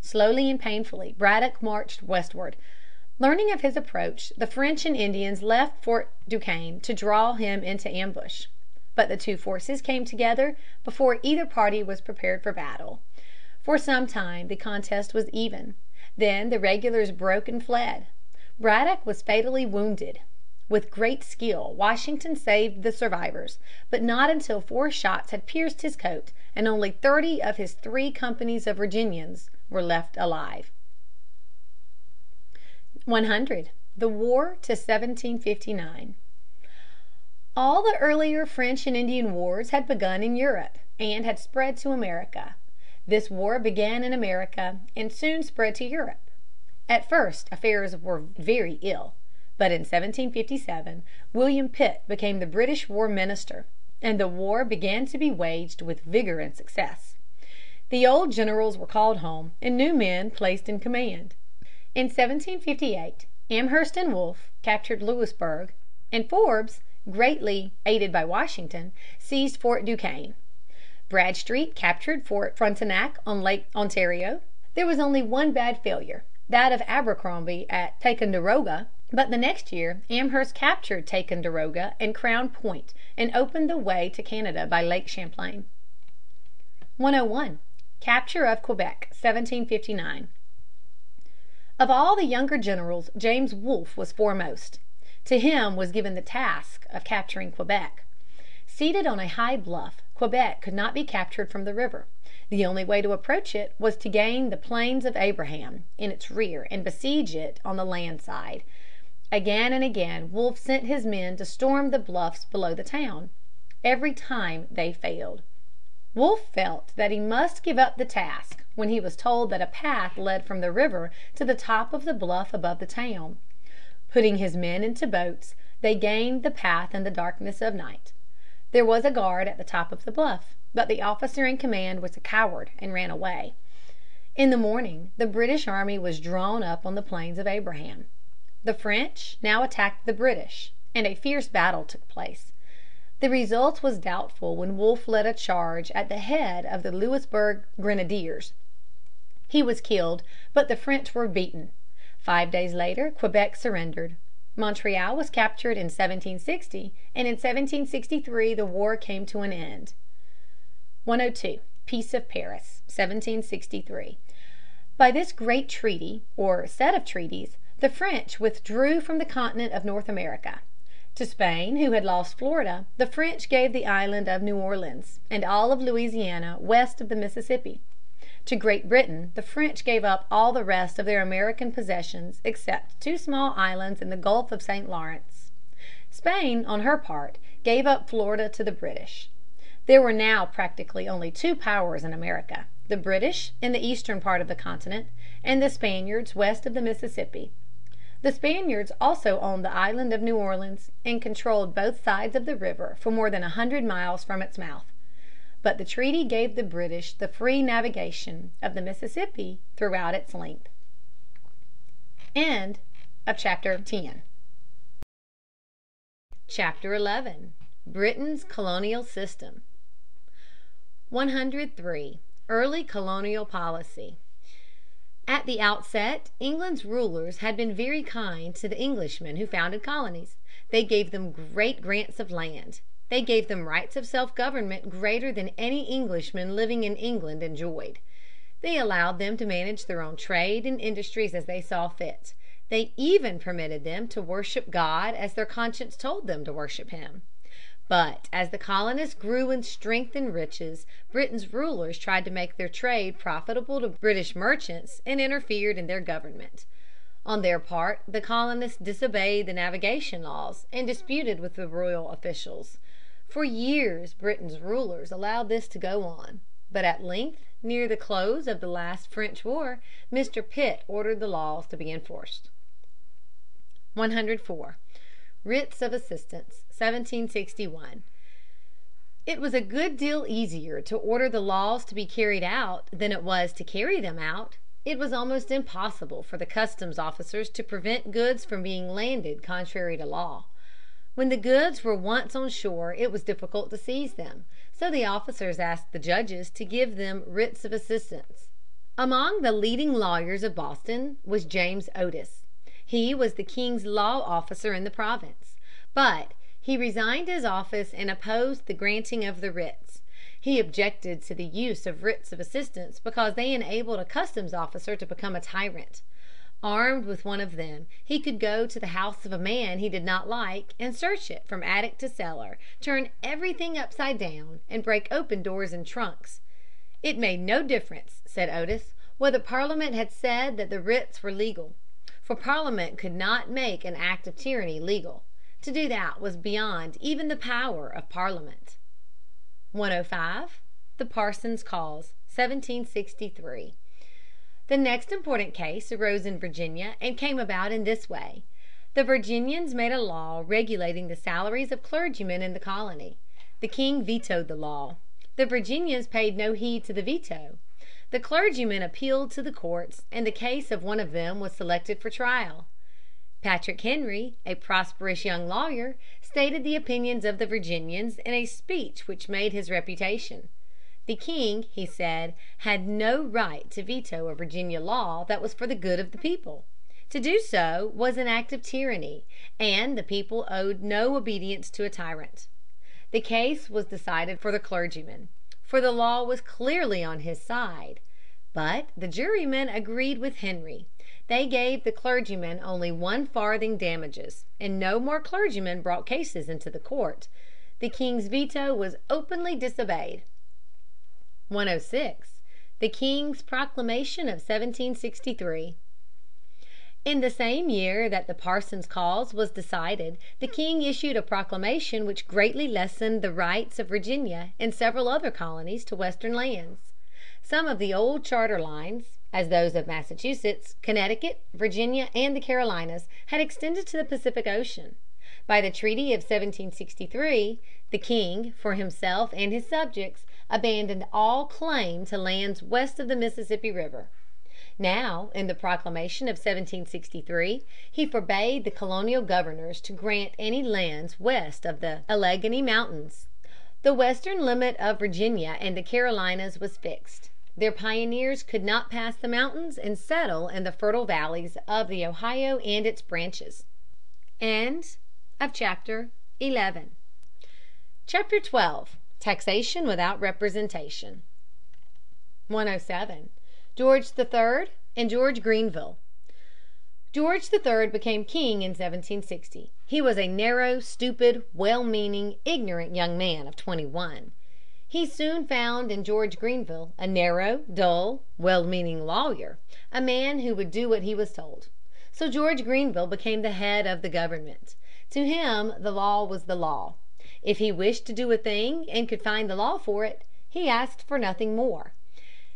Slowly and painfully Braddock marched westward. Learning of his approach, the French and Indians left Fort Duquesne to draw him into ambush. But the two forces came together before either party was prepared for battle. For some time the contest was even. Then the regulars broke and fled. Braddock was fatally wounded. With great skill Washington saved the survivors, but not until four shots had pierced his coat and only thirty of his three companies of Virginians were left alive. 100. The War to 1759. All the earlier French and Indian wars had begun in Europe and had spread to America. This war began in America and soon spread to Europe. At first affairs were very ill. But in 1757 William Pitt became the British War Minister, and the war began to be waged with vigor and success. The old generals were called home and new men placed in command. In 1758 Amherst and Wolfe captured Louisburg, and Forbes, greatly aided by Washington, seized Fort Duquesne. Bradstreet captured Fort Frontenac on Lake Ontario. There was only one bad failure, that of Abercrombie at Ticonderoga, but the next year Amherst captured Ticonderoga and Crown Point and opened the way to Canada by Lake Champlain. 101. Capture of Quebec, 1759. Of all the younger generals James Wolfe was foremost. To him was given the task of capturing Quebec. Seated on a high bluff, Quebec could not be captured from the river. The only way to approach it was to gain the Plains of Abraham in its rear and besiege it on the land side. Again and again Wolfe sent his men to storm the bluffs below the town. Every time they failed. Wolfe felt that he must give up the task when he was told that a path led from the river to the top of the bluff above the town. Putting his men into boats, they gained the path in the darkness of night. There was a guard at the top of the bluff, but the officer in command was a coward and ran away. In the morning the British army was drawn up on the Plains of Abraham. The French now attacked the British, and a fierce battle took place. The result was doubtful when Wolfe led a charge at the head of the Louisburg Grenadiers. He was killed, but the French were beaten. Five days later Quebec surrendered. Montreal was captured in 1760, and in 1763 the war came to an end. 102. Peace of Paris, 1763. By this great treaty, or set of treaties, the French withdrew from the continent of North America. To Spain, who had lost Florida, the French gave the island of New Orleans and all of Louisiana west of the Mississippi. To Great Britain the French gave up all the rest of their American possessions except two small islands in the Gulf of St. Lawrence. Spain, on her part, gave up Florida to the British. There were now practically only two powers in America, the British in the eastern part of the continent, and the Spaniards west of the Mississippi. The Spaniards also owned the island of New Orleans and controlled both sides of the river for more than a hundred miles from its mouth. But the treaty gave the British the free navigation of the Mississippi throughout its length. Chapter XI. Britain's Colonial System. 103. Early Colonial Policy. At the outset England's rulers had been very kind to the Englishmen who founded colonies. They gave them great grants of land. They gave them rights of self government greater than any Englishman living in England enjoyed. They allowed them to manage their own trade and industries as they saw fit. They even permitted them to worship God as their conscience told them to worship him. But as the colonists grew in strength and riches, Britain's rulers tried to make their trade profitable to British merchants and interfered in their government. On their part the colonists disobeyed the navigation laws and disputed with the royal officials. For years Britain's rulers allowed this to go on. But at length, near the close of the last French war, Mr. Pitt ordered the laws to be enforced. 104. Writs of Assistance, 1761. It was a good deal easier to order the laws to be carried out than it was to carry them out. It was almost impossible for the customs officers to prevent goods from being landed contrary to law. When the goods were once on shore it was difficult to seize them. So the officers asked the judges to give them writs of assistance. Among the leading lawyers of Boston was James Otis. He was the king's law officer in the province. But he resigned his office and opposed the granting of the writs. He objected to the use of writs of assistance because they enabled a customs officer to become a tyrant. Armed with one of them, he could go to the house of a man he did not like and search it from attic to cellar, turn everything upside down, and break open doors and trunks. It made no difference, said Otis, whether Parliament had said that the writs were legal. For Parliament could not make an act of tyranny legal. To do that was beyond even the power of Parliament. 105. The Parson's Cause, 1763. The next important case arose in Virginia and came about in this way. The Virginians made a law regulating the salaries of clergymen in the colony. The king vetoed the law. The Virginians paid no heed to the veto. The clergymen appealed to the courts, and the case of one of them was selected for trial. Patrick Henry, a prosperous young lawyer, stated the opinions of the Virginians in a speech which made his reputation. The king, he said, had no right to veto a Virginia law that was for the good of the people. To do so was an act of tyranny, and the people owed no obedience to a tyrant. The case was decided for the clergyman for the law was clearly on his side. But the jurymen agreed with Henry. They gave the clergyman only one farthing damages, and no more clergymen brought cases into the court. The king's veto was openly disobeyed. 106. The King's Proclamation of 1763. In the same year that the Parson's cause was decided the king issued a proclamation which greatly lessened the rights of Virginia and several other colonies to western lands. Some of the old charter lines, as those of Massachusetts, Connecticut, Virginia, and the Carolinas, had extended to the Pacific Ocean. By the treaty of 1763 the king, for himself and his subjects, abandoned all claim to lands west of the Mississippi River. Now, in the proclamation of 1763, he forbade the colonial governors to grant any lands west of the Alleghany Mountains. The western limit of Virginia and the Carolinas was fixed. Their pioneers could not pass the mountains and settle in the fertile valleys of the Ohio and its branches. Chapter XII. Taxation without Representation. 107. George III and George Grenville. George III became king in 1760. He was a narrow, stupid, well meaning, ignorant young man of twenty one. He soon found in George Grenville a narrow, dull, well meaning lawyer, a man who would do what he was told. So George Grenville became the head of the government. To him the law was the law. If he wished to do a thing and could find the law for it, he asked for nothing more.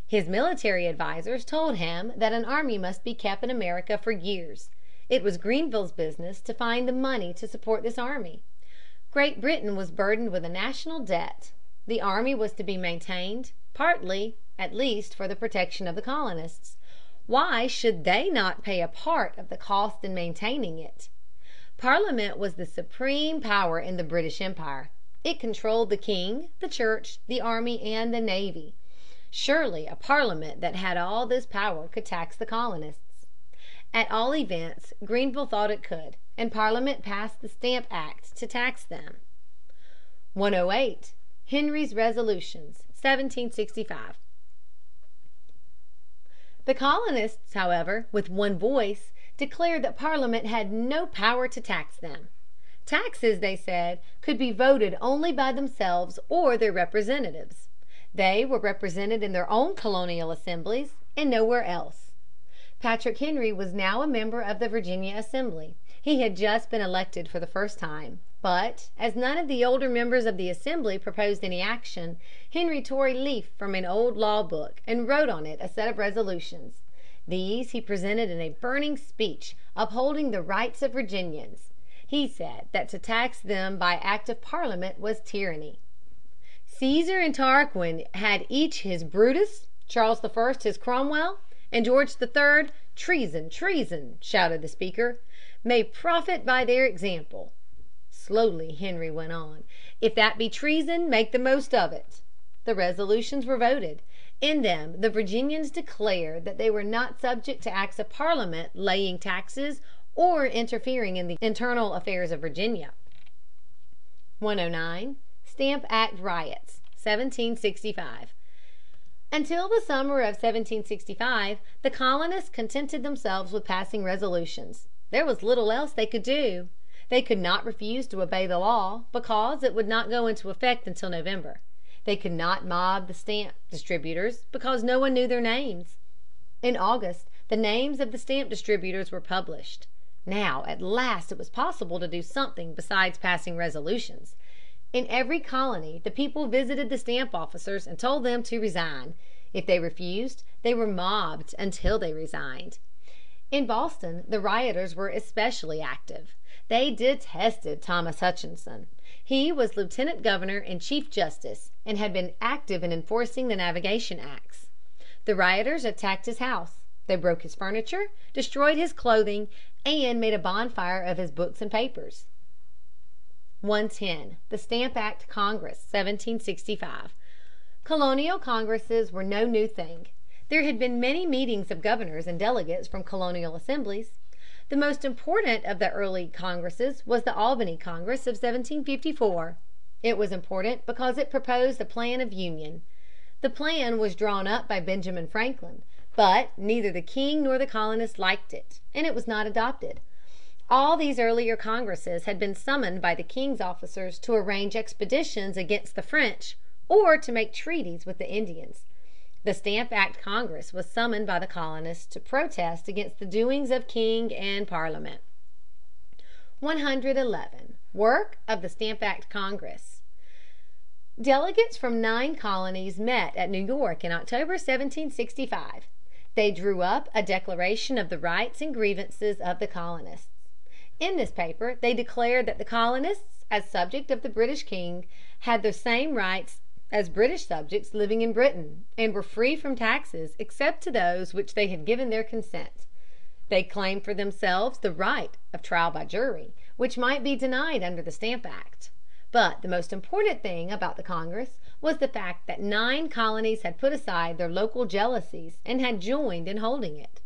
His military advisers told him that an army must be kept in America for years. It was Grenville's business to find the money to support this army. Great Britain was burdened with a national debt. The army was to be maintained, partly, at least, for the protection of the colonists. Why should they not pay a part of the cost in maintaining it? Parliament was the supreme power in the British Empire. It controlled the king, the church, the army, and the navy. Surely a Parliament that had all this power could tax the colonists. At all events Grenville thought it could, and Parliament passed the Stamp Act to tax them. 108. Henry's Resolutions, 1765. The colonists, however, with one voice, declared that Parliament had no power to tax them. Taxes, they said, could be voted only by themselves or their representatives. They were represented in their own colonial assemblies and nowhere else. Patrick Henry was now a member of the Virginia Assembly. He had just been elected for the first time. But, as none of the older members of the Assembly proposed any action, Henry tore a leaf from an old law book and wrote on it a set of resolutions. These he presented in a burning speech, upholding the rights of Virginians. He said that to tax them by act of Parliament was tyranny. Caesar and Tarquin had each his Brutus, Charles I his Cromwell, and George III "treason, treason," shouted the Speaker, "may profit by their example." Slowly Henry went on. "If that be treason, make the most of it." The resolutions were voted. In them the Virginians declared that they were not subject to acts of Parliament laying taxes or interfering in the internal affairs of Virginia. 109. Stamp Act Riots, 1765. Until the summer of 1765 the colonists contented themselves with passing resolutions. There was little else they could do. They could not refuse to obey the law, because it would not go into effect until November. They could not mob the stamp distributors, because no one knew their names. In August the names of the stamp distributors were published. Now at last it was possible to do something besides passing resolutions. In every colony the people visited the stamp officers and told them to resign. If they refused, they were mobbed until they resigned. In Boston the rioters were especially active. They detested Thomas Hutchinson. He was lieutenant governor and chief justice, and had been active in enforcing the navigation acts. The rioters attacked his house. They broke his furniture, destroyed his clothing, and made a bonfire of his books and papers. 110. The Stamp Act Congress, 1765. Colonial congresses were no new thing. There had been many meetings of governors and delegates from colonial assemblies. The most important of the early congresses was the Albany Congress of 1754. It was important because it proposed a plan of union. The plan was drawn up by Benjamin Franklin, but neither the king nor the colonists liked it, and it was not adopted. All these earlier congresses had been summoned by the king's officers to arrange expeditions against the French or to make treaties with the Indians. The Stamp Act Congress was summoned by the colonists to protest against the doings of king and Parliament. 111. Work of the Stamp Act Congress. Delegates from nine colonies met at New York in October, 1765. They drew up a declaration of the rights and grievances of the colonists. In this paper they declared that the colonists, as subjects of the British king, had the same rights as British subjects living in Britain, and were free from taxes except to those which they had given their consent. They claimed for themselves the right of trial by jury, which might be denied under the Stamp Act. But the most important thing about the Congress was the fact that nine colonies had put aside their local jealousies and had joined in holding it.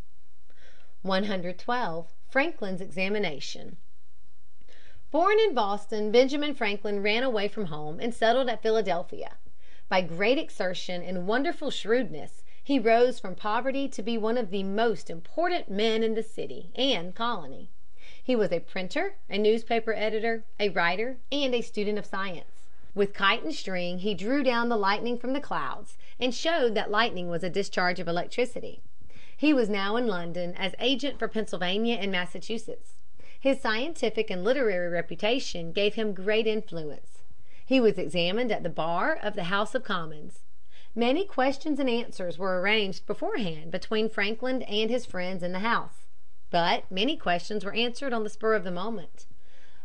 112. Franklin's examination. Born in Boston, Benjamin Franklin ran away from home and settled at Philadelphia. By great exertion and wonderful shrewdness he rose from poverty to be one of the most important men in the city and colony. He was a printer, a newspaper editor, a writer, and a student of science. With kite and string he drew down the lightning from the clouds and showed that lightning was a discharge of electricity. He was now in London as agent for Pennsylvania and Massachusetts. His scientific and literary reputation gave him great influence. He was examined at the bar of the House of Commons. Many questions and answers were arranged beforehand between Franklin and his friends in the House. But many questions were answered on the spur of the moment.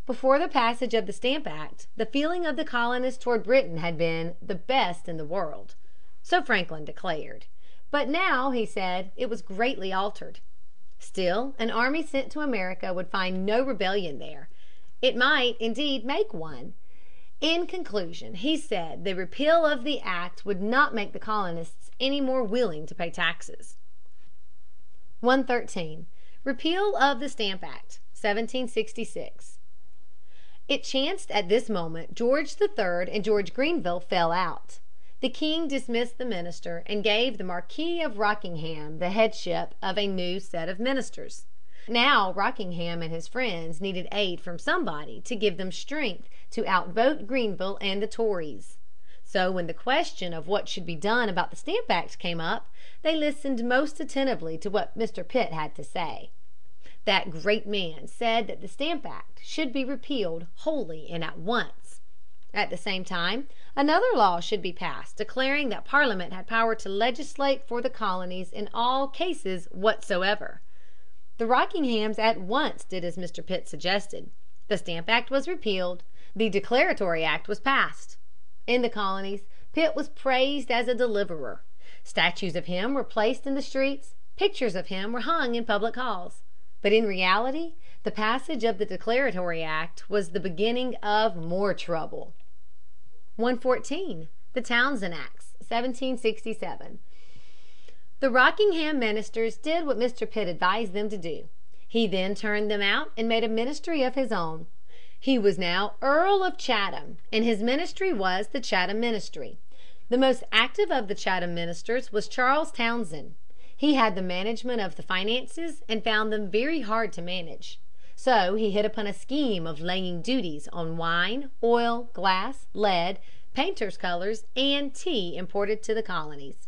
Before the passage of the Stamp Act, the feeling of the colonists toward Britain had been "the best in the world." So Franklin declared. But now, he said, it was greatly altered. Still an army sent to America would find no rebellion there. It might, indeed, make one. In conclusion, he said the repeal of the act would not make the colonists any more willing to pay taxes. 113. Repeal of the Stamp Act, 1766. It chanced at this moment George III and George Grenville fell out. The king dismissed the minister and gave the Marquis of Rockingham the headship of a new set of ministers. Now Rockingham and his friends needed aid from somebody to give them strength to outvote Grenville and the Tories. So when the question of what should be done about the Stamp Act came up, they listened most attentively to what Mr. Pitt had to say. That great man said that the Stamp Act should be repealed wholly and at once. At the same time another law should be passed declaring that Parliament had power to legislate for the colonies in all cases whatsoever. The Rockinghams at once did as Mr. Pitt suggested. The Stamp Act was repealed. The Declaratory Act was passed. In the colonies Pitt was praised as a deliverer. Statues of him were placed in the streets. Pictures of him were hung in public halls. But in reality the passage of the Declaratory Act was the beginning of more trouble. 114. The Townshend Acts, 1767. The Rockingham ministers did what Mr. Pitt advised them to do. He then turned them out and made a ministry of his own. He was now Earl of Chatham, and his ministry was the Chatham ministry. The most active of the Chatham ministers was Charles Townshend. He had the management of the finances and found them very hard to manage. So he hit upon a scheme of laying duties on wine, oil, glass, lead, painters' colors, and tea imported to the colonies.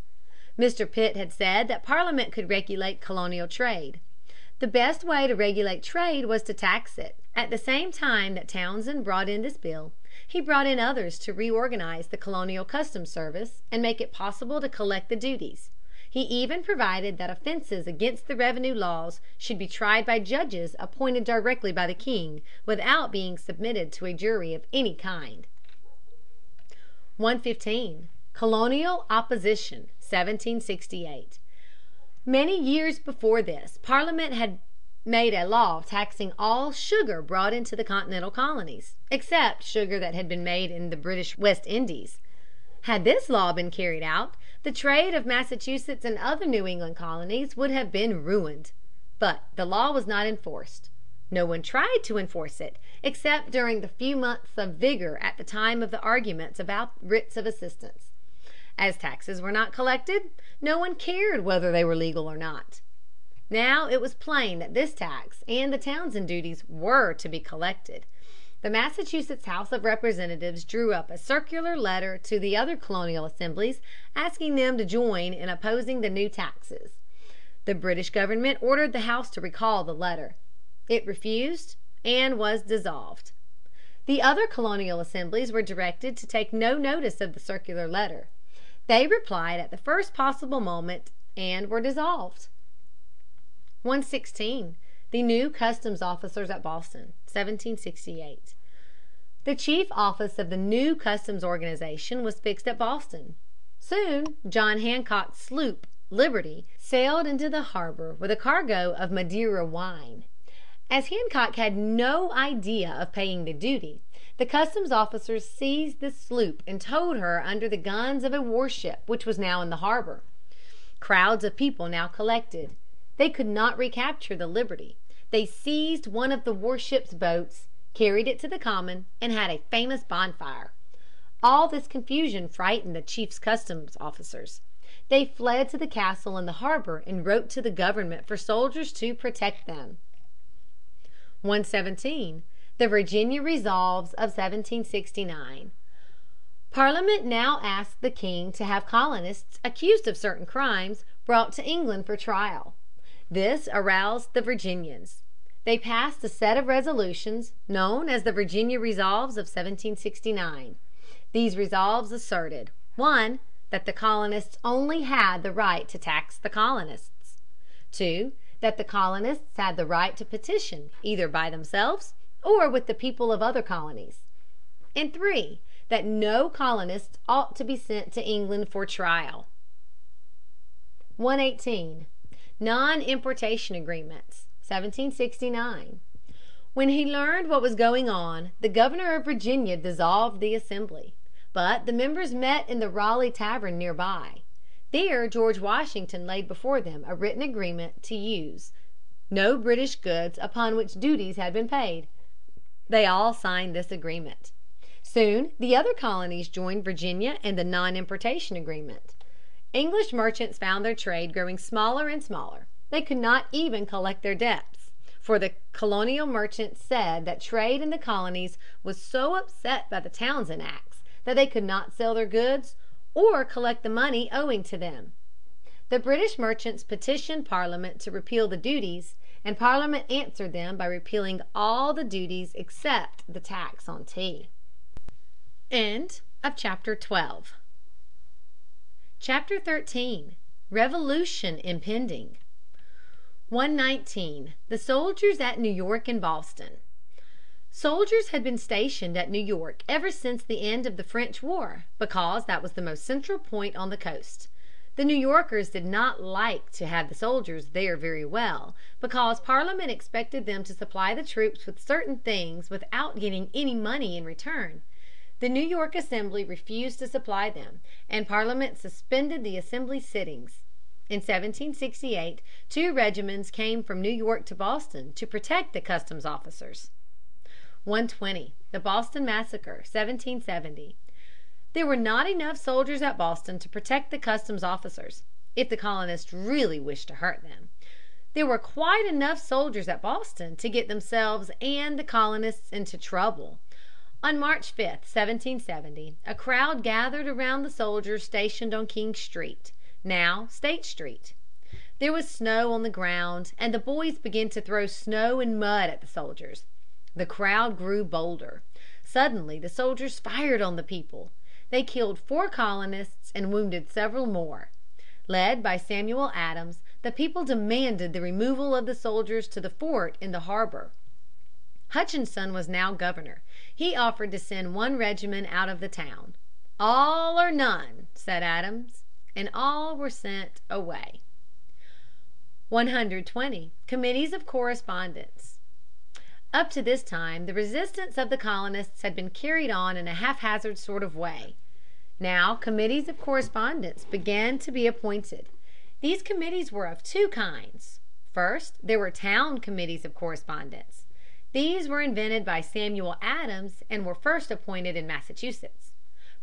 Mr. Pitt had said that Parliament could regulate colonial trade. The best way to regulate trade was to tax it. At the same time that Townshend brought in this bill, he brought in others to reorganize the colonial customs service and make it possible to collect the duties. He even provided that offenses against the revenue laws should be tried by judges appointed directly by the king, without being submitted to a jury of any kind. 115. Colonial Opposition, 1768. Many years before this Parliament had made a law taxing all sugar brought into the continental colonies, except sugar that had been made in the British West Indies. Had this law been carried out, the trade of Massachusetts and other New England colonies would have been ruined. But the law was not enforced. No one tried to enforce it, except during the few months of vigor at the time of the arguments about writs of assistance. As taxes were not collected, no one cared whether they were legal or not. Now it was plain that this tax and the Townshend duties were to be collected the Massachusetts House of Representatives drew up a circular letter to the other colonial assemblies asking them to join in opposing the new taxes. The British government ordered the House to recall the letter. It refused and was dissolved. The other colonial assemblies were directed to take no notice of the circular letter. They replied at the first possible moment and were dissolved. 116. The new customs officers at Boston, 1768. The chief office of the new customs organization was fixed at Boston. Soon John Hancock's sloop Liberty sailed into the harbor with a cargo of Madeira wine. As Hancock had no idea of paying the duty, the customs officers seized the sloop and towed her under the guns of a warship which was now in the harbor. Crowds of people now collected. They could not recapture the Liberty. They seized one of the warship's boats, carried it to the Common, and had a famous bonfire. All this confusion frightened the chief customs officers. They fled to the castle in the harbor and wrote to the government for soldiers to protect them. 117. The Virginia Resolves of 1769. Parliament now asked the king to have colonists accused of certain crimes brought to England for trial. This aroused the Virginians. They passed a set of resolutions, known as the Virginia Resolves of 1769. These resolves asserted: 1. That the colonists only had the right to tax the colonists. 2. That the colonists had the right to petition either by themselves or with the people of other colonies. And 3. That no colonists ought to be sent to England for trial. 118. Non-Importation Agreements. 1769. When he learned what was going on, the governor of Virginia dissolved the assembly. But the members met in the Raleigh Tavern near by. There George Washington laid before them a written agreement to use no British goods upon which duties had been paid. They all signed this agreement. Soon the other colonies joined Virginia in the non importation agreement. English merchants found their trade growing smaller and smaller. They could not even collect their debts. For the colonial merchants said that trade in the colonies was so upset by the Townshend Acts that they could not sell their goods or collect the money owing to them. The British merchants petitioned Parliament to repeal the duties, and Parliament answered them by repealing all the duties except the tax on tea. End of chapter XIII. Revolution Impending. 119. The Soldiers at New York and Boston. Soldiers had been stationed at New York ever since the end of the French war, because that was the most central point on the coast. The New Yorkers did not like to have the soldiers there very well, because Parliament expected them to supply the troops with certain things without getting any money in return. The New York Assembly refused to supply them, and Parliament suspended the Assembly sittings. In 1768 two regiments came from New York to Boston to protect the customs officers. 120. The Boston Massacre, 1770. There were not enough soldiers at Boston to protect the customs officers, if the colonists really wished to hurt them. There were quite enough soldiers at Boston to get themselves and the colonists into trouble. On March 5, 1770, a crowd gathered around the soldiers stationed on King Street, now State Street. There was snow on the ground, and the boys began to throw snow and mud at the soldiers. The crowd grew bolder. Suddenly the soldiers fired on the people. They killed four colonists and wounded several more. Led by Samuel Adams, the people demanded the removal of the soldiers to the fort in the harbor. Hutchinson was now governor. He offered to send one regiment out of the town. "All or none," said Adams, and all were sent away. 120. Committees of Correspondence. Up to this time the resistance of the colonists had been carried on in a haphazard sort of way. Now committees of correspondence began to be appointed. These committees were of two kinds. First, there were town committees of correspondence. These were invented by Samuel Adams and were first appointed in Massachusetts.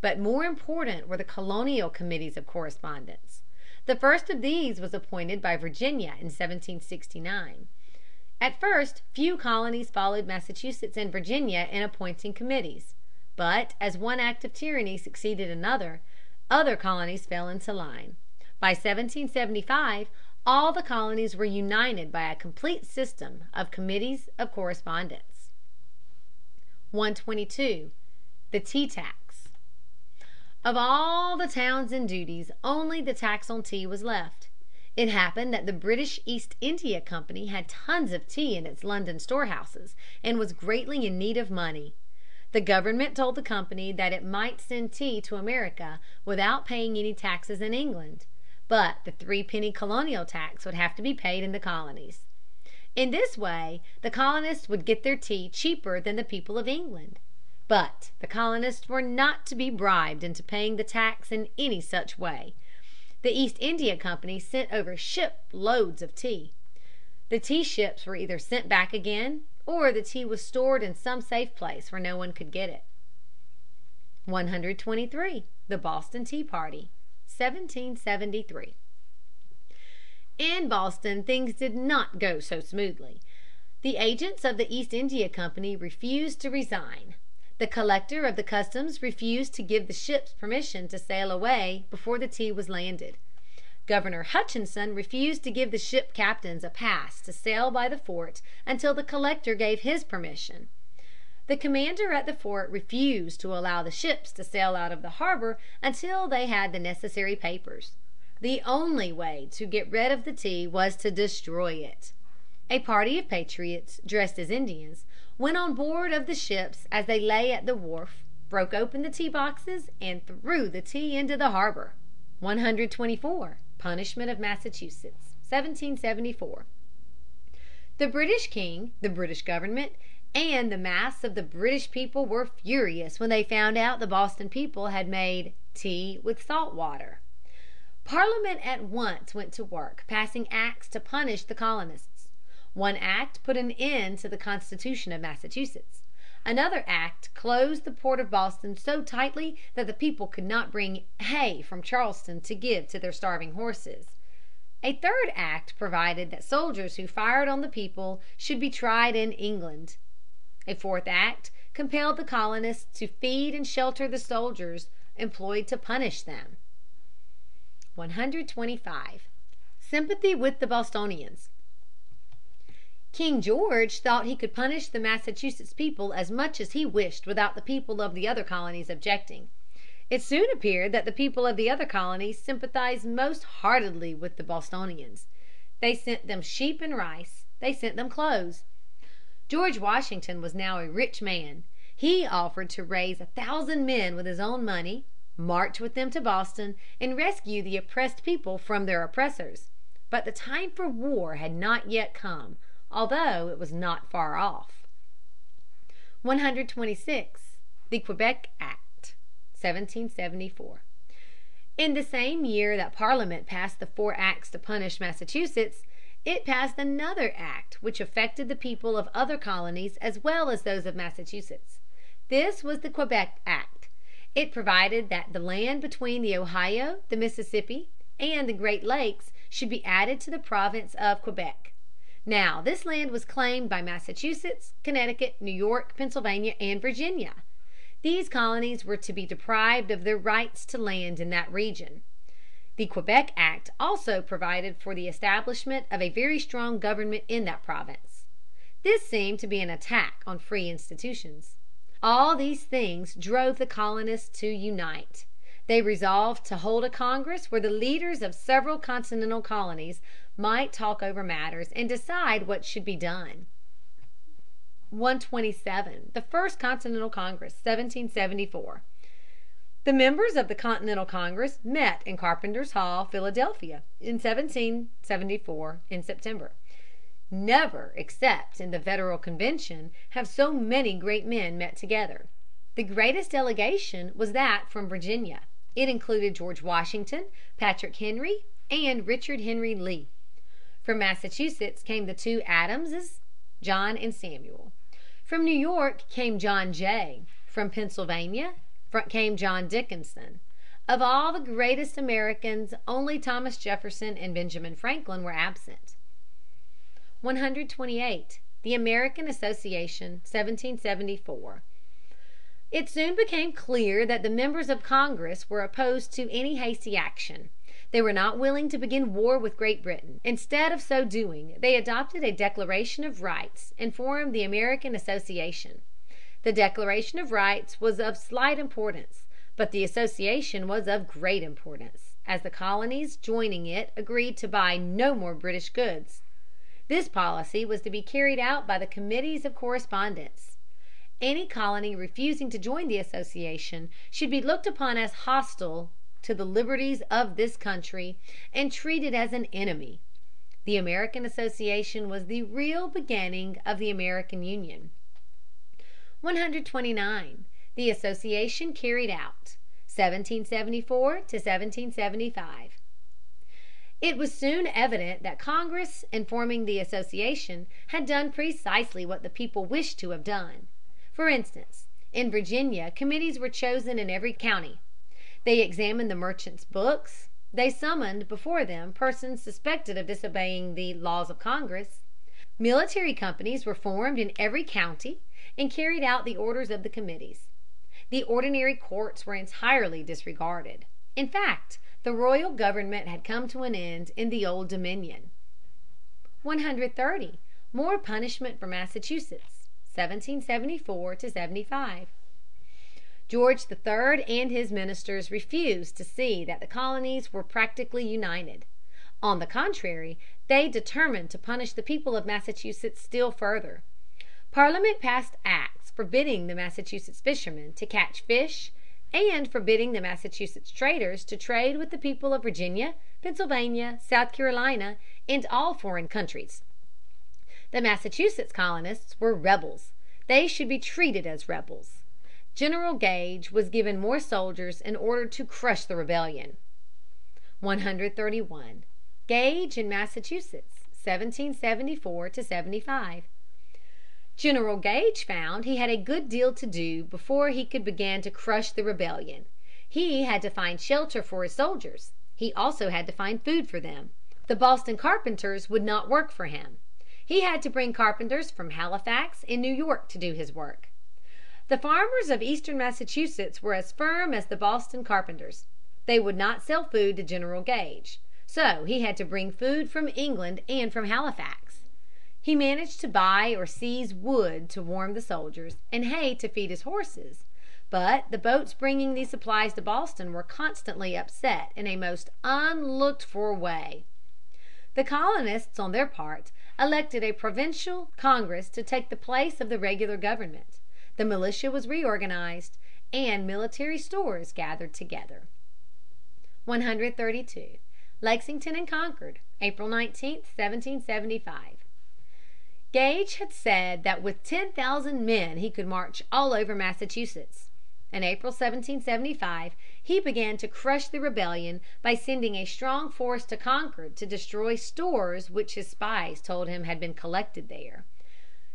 But more important were the colonial committees of correspondence. The first of these was appointed by Virginia in 1769. At first few colonies followed Massachusetts and Virginia in appointing committees. But as one act of tyranny succeeded another, other colonies fell into line. By 1775 all the colonies were united by a complete system of committees of correspondence. 122. The Tea Tax. Of all the Townshend duties only the tax on tea was left. It happened that the British East India Company had tons of tea in its London storehouses and was greatly in need of money. The government told the company that it might send tea to America without paying any taxes in England. But the threepenny colonial tax would have to be paid in the colonies. In this way the colonists would get their tea cheaper than the people of England. But the colonists were not to be bribed into paying the tax in any such way. The East India Company sent over ship loads of tea. The tea ships were either sent back again or the tea was stored in some safe place where no one could get it. 123. The Boston Tea Party, 1773. In Boston things did not go so smoothly. The agents of the East India Company refused to resign. The collector of the customs refused to give the ships permission to sail away before the tea was landed. Governor Hutchinson refused to give the ship captains a pass to sail by the fort until the collector gave his permission. The commander at the fort refused to allow the ships to sail out of the harbor until they had the necessary papers. The only way to get rid of the tea was to destroy it. A party of patriots, dressed as Indians, went on board of the ships as they lay at the wharf, broke open the tea boxes, and threw the tea into the harbor. 124. Punishment of Massachusetts, 1774. The British king, the British government, and the mass of the British people were furious when they found out the Boston people had made tea with salt water. Parliament at once went to work passing acts to punish the colonists. One act put an end to the Constitution of Massachusetts. Another act closed the port of Boston so tightly that the people could not bring hay from Charlestown to give to their starving horses. A third act provided that soldiers who fired on the people should be tried in England. A fourth act compelled the colonists to feed and shelter the soldiers employed to punish them. 125. Sympathy with the Bostonians. King George thought he could punish the Massachusetts people as much as he wished without the people of the other colonies objecting. It soon appeared that the people of the other colonies sympathized most heartily with the Bostonians. They sent them sheep and rice. They sent them clothes. George Washington was now a rich man. He offered to raise a thousand men with his own money, march with them to Boston, and rescue the oppressed people from their oppressors. But the time for war had not yet come although it was not far off. 126. The Quebec Act, 1774. In the same year that Parliament passed the four acts to punish Massachusetts, it passed another act which affected the people of other colonies as well as those of Massachusetts. This was the Quebec Act. It provided that the land between the Ohio, the Mississippi, and the Great Lakes should be added to the province of Quebec. Now this land was claimed by Massachusetts, Connecticut, New York, Pennsylvania, and Virginia. These colonies were to be deprived of their rights to land in that region. The Quebec Act also provided for the establishment of a very strong government in that province. This seemed to be an attack on free institutions. All these things drove the colonists to unite. They resolved to hold a congress where the leaders of several continental colonies might talk over matters and decide what should be done. 127. The First Continental Congress, 1774. The members of the Continental Congress met in Carpenter's Hall, Philadelphia, in 1774 in September. Never, except in the Federal Convention, have so many great men met together. The greatest delegation was that from Virginia. It included George Washington, Patrick Henry, and Richard Henry Lee. From Massachusetts came the two Adamses, John and Samuel. From New York came John Jay. From Pennsylvania came John Dickinson. Of all the greatest Americans only Thomas Jefferson and Benjamin Franklin were absent. 128. The American Association, 1774. It soon became clear that the members of Congress were opposed to any hasty action. They were not willing to begin war with Great Britain. Instead of so doing, they adopted a Declaration of Rights and formed the American Association. The Declaration of Rights was of slight importance, but the association was of great importance, as the colonies joining it agreed to buy no more British goods. This policy was to be carried out by the Committees of Correspondence. Any colony refusing to join the association should be looked upon as hostile to the liberties of this country and treated as an enemy. The American Association was the real beginning of the American Union. 129. The Association carried out, 1774 to 1775. It was soon evident that Congress in forming the association had done precisely what the people wished to have done. For instance, in Virginia committees were chosen in every county. They examined the merchants' books. They summoned before them persons suspected of disobeying the laws of Congress. Military companies were formed in every county and carried out the orders of the committees. The ordinary courts were entirely disregarded. In fact, the royal government had come to an end in the Old Dominion. 130. More punishment for Massachusetts. 1774 75. George III and his ministers refused to see that the colonies were practically united. On the contrary, they determined to punish the people of Massachusetts still further. Parliament passed acts forbidding the Massachusetts fishermen to catch fish and forbidding the Massachusetts traders to trade with the people of Virginia, Pennsylvania, South Carolina, and all foreign countries. The Massachusetts colonists were rebels. They should be treated as rebels. General Gage was given more soldiers in order to crush the rebellion. 131. Gage in Massachusetts, 1774 to 75. General Gage found he had a good deal to do before he could begin to crush the rebellion. He had to find shelter for his soldiers. He also had to find food for them. The Boston carpenters would not work for him. He had to bring carpenters from Halifax and New York to do his work. The farmers of eastern Massachusetts were as firm as the Boston carpenters. They would not sell food to General Gage. So he had to bring food from England and from Halifax. He managed to buy or seize wood to warm the soldiers and hay to feed his horses. But the boats bringing these supplies to Boston were constantly upset in a most unlooked for way. The colonists, on their part, elected a provincial congress to take the place of the regular government. The militia was reorganized, and military stores gathered together. 132. Lexington and Concord, April 19, 1775. Gage had said that with ten thousand men he could march all over Massachusetts. In April, 1775, he began to crush the rebellion by sending a strong force to Concord to destroy stores which his spies told him had been collected there.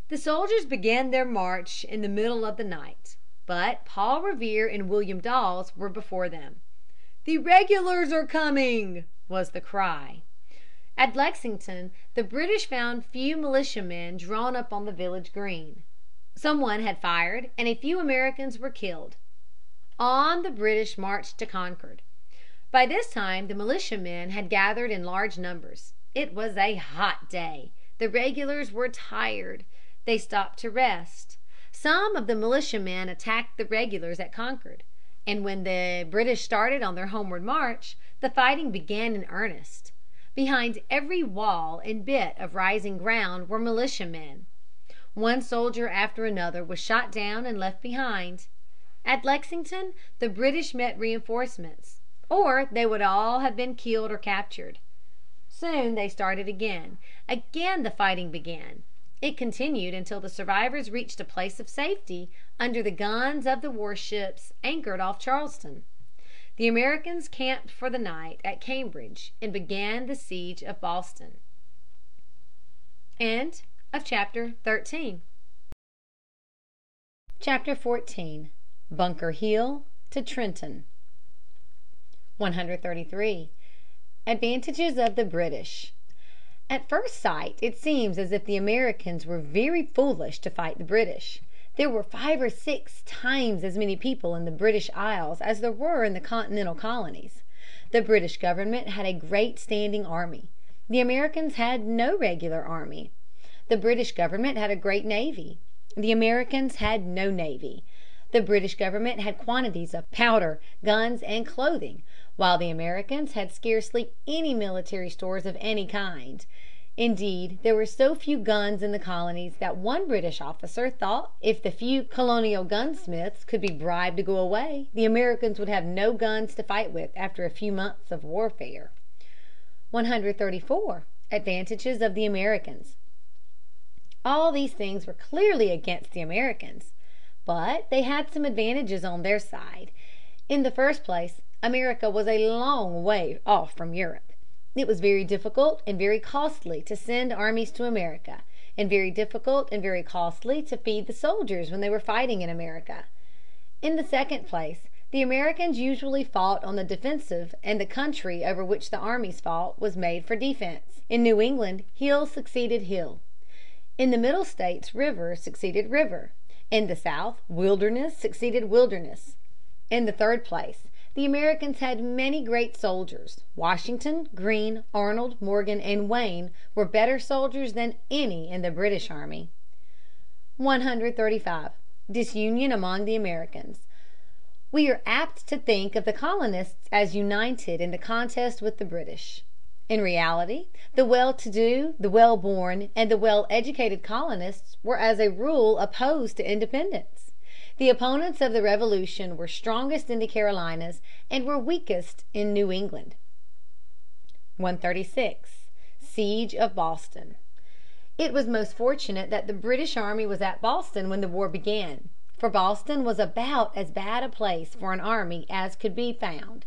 The soldiers began their march in the middle of the night. But Paul Revere and William Dawes were before them. "The regulars are coming!" was the cry. At Lexington the British found few militiamen drawn up on the village green. Some one had fired and a few Americans were killed. On the British marched to Concord. By this time the militiamen had gathered in large numbers. It was a hot day. The regulars were tired. They stopped to rest. Some of the militiamen attacked the regulars at Concord, and when the British started on their homeward march the fighting began in earnest. Behind every wall and bit of rising ground were militiamen. One soldier after another was shot down and left behind. At Lexington the British met reinforcements, or they would all have been killed or captured. Soon they started again. Again the fighting began. It continued until the survivors reached a place of safety under the guns of the warships anchored off Charlestown. The Americans camped for the night at Cambridge and began the siege of Boston. End of chapter XIV. Bunker Hill to Trenton. 133. Advantages of the British. At first sight it seems as if the Americans were very foolish to fight the British. There were five or six times as many people in the British Isles as there were in the continental colonies. The British government had a great standing army. The Americans had no regular army. The British government had a great navy. The Americans had no navy. The British government had quantities of powder, guns, and clothing, while the Americans had scarcely any military stores of any kind. Indeed, there were so few guns in the colonies that one British officer thought if the few colonial gunsmiths could be bribed to go away, the Americans would have no guns to fight with after a few months of warfare. 134. Advantages of the Americans. All these things were clearly against the Americans. But they had some advantages on their side. In the first place, America was a long way off from Europe. It was very difficult and very costly to send armies to America, and very difficult and very costly to feed the soldiers when they were fighting in America. In the second place, the Americans usually fought on the defensive and the country over which the armies fought was made for defense. In New England hill succeeded hill. In the Middle states river succeeded river. In the South wilderness succeeded wilderness. In the third place, the Americans had many great soldiers. Washington, Greene, Arnold, Morgan, and Wayne were better soldiers than any in the British army. 135. Disunion among the Americans. We are apt to think of the colonists as united in the contest with the British. In reality, the well to do, the well born, and the well educated colonists were as a rule opposed to independence. The opponents of the Revolution were strongest in the Carolinas and were weakest in New England. 136. Siege of Boston. It was most fortunate that the British army was at Boston when the war began, for Boston was about as bad a place for an army as could be found.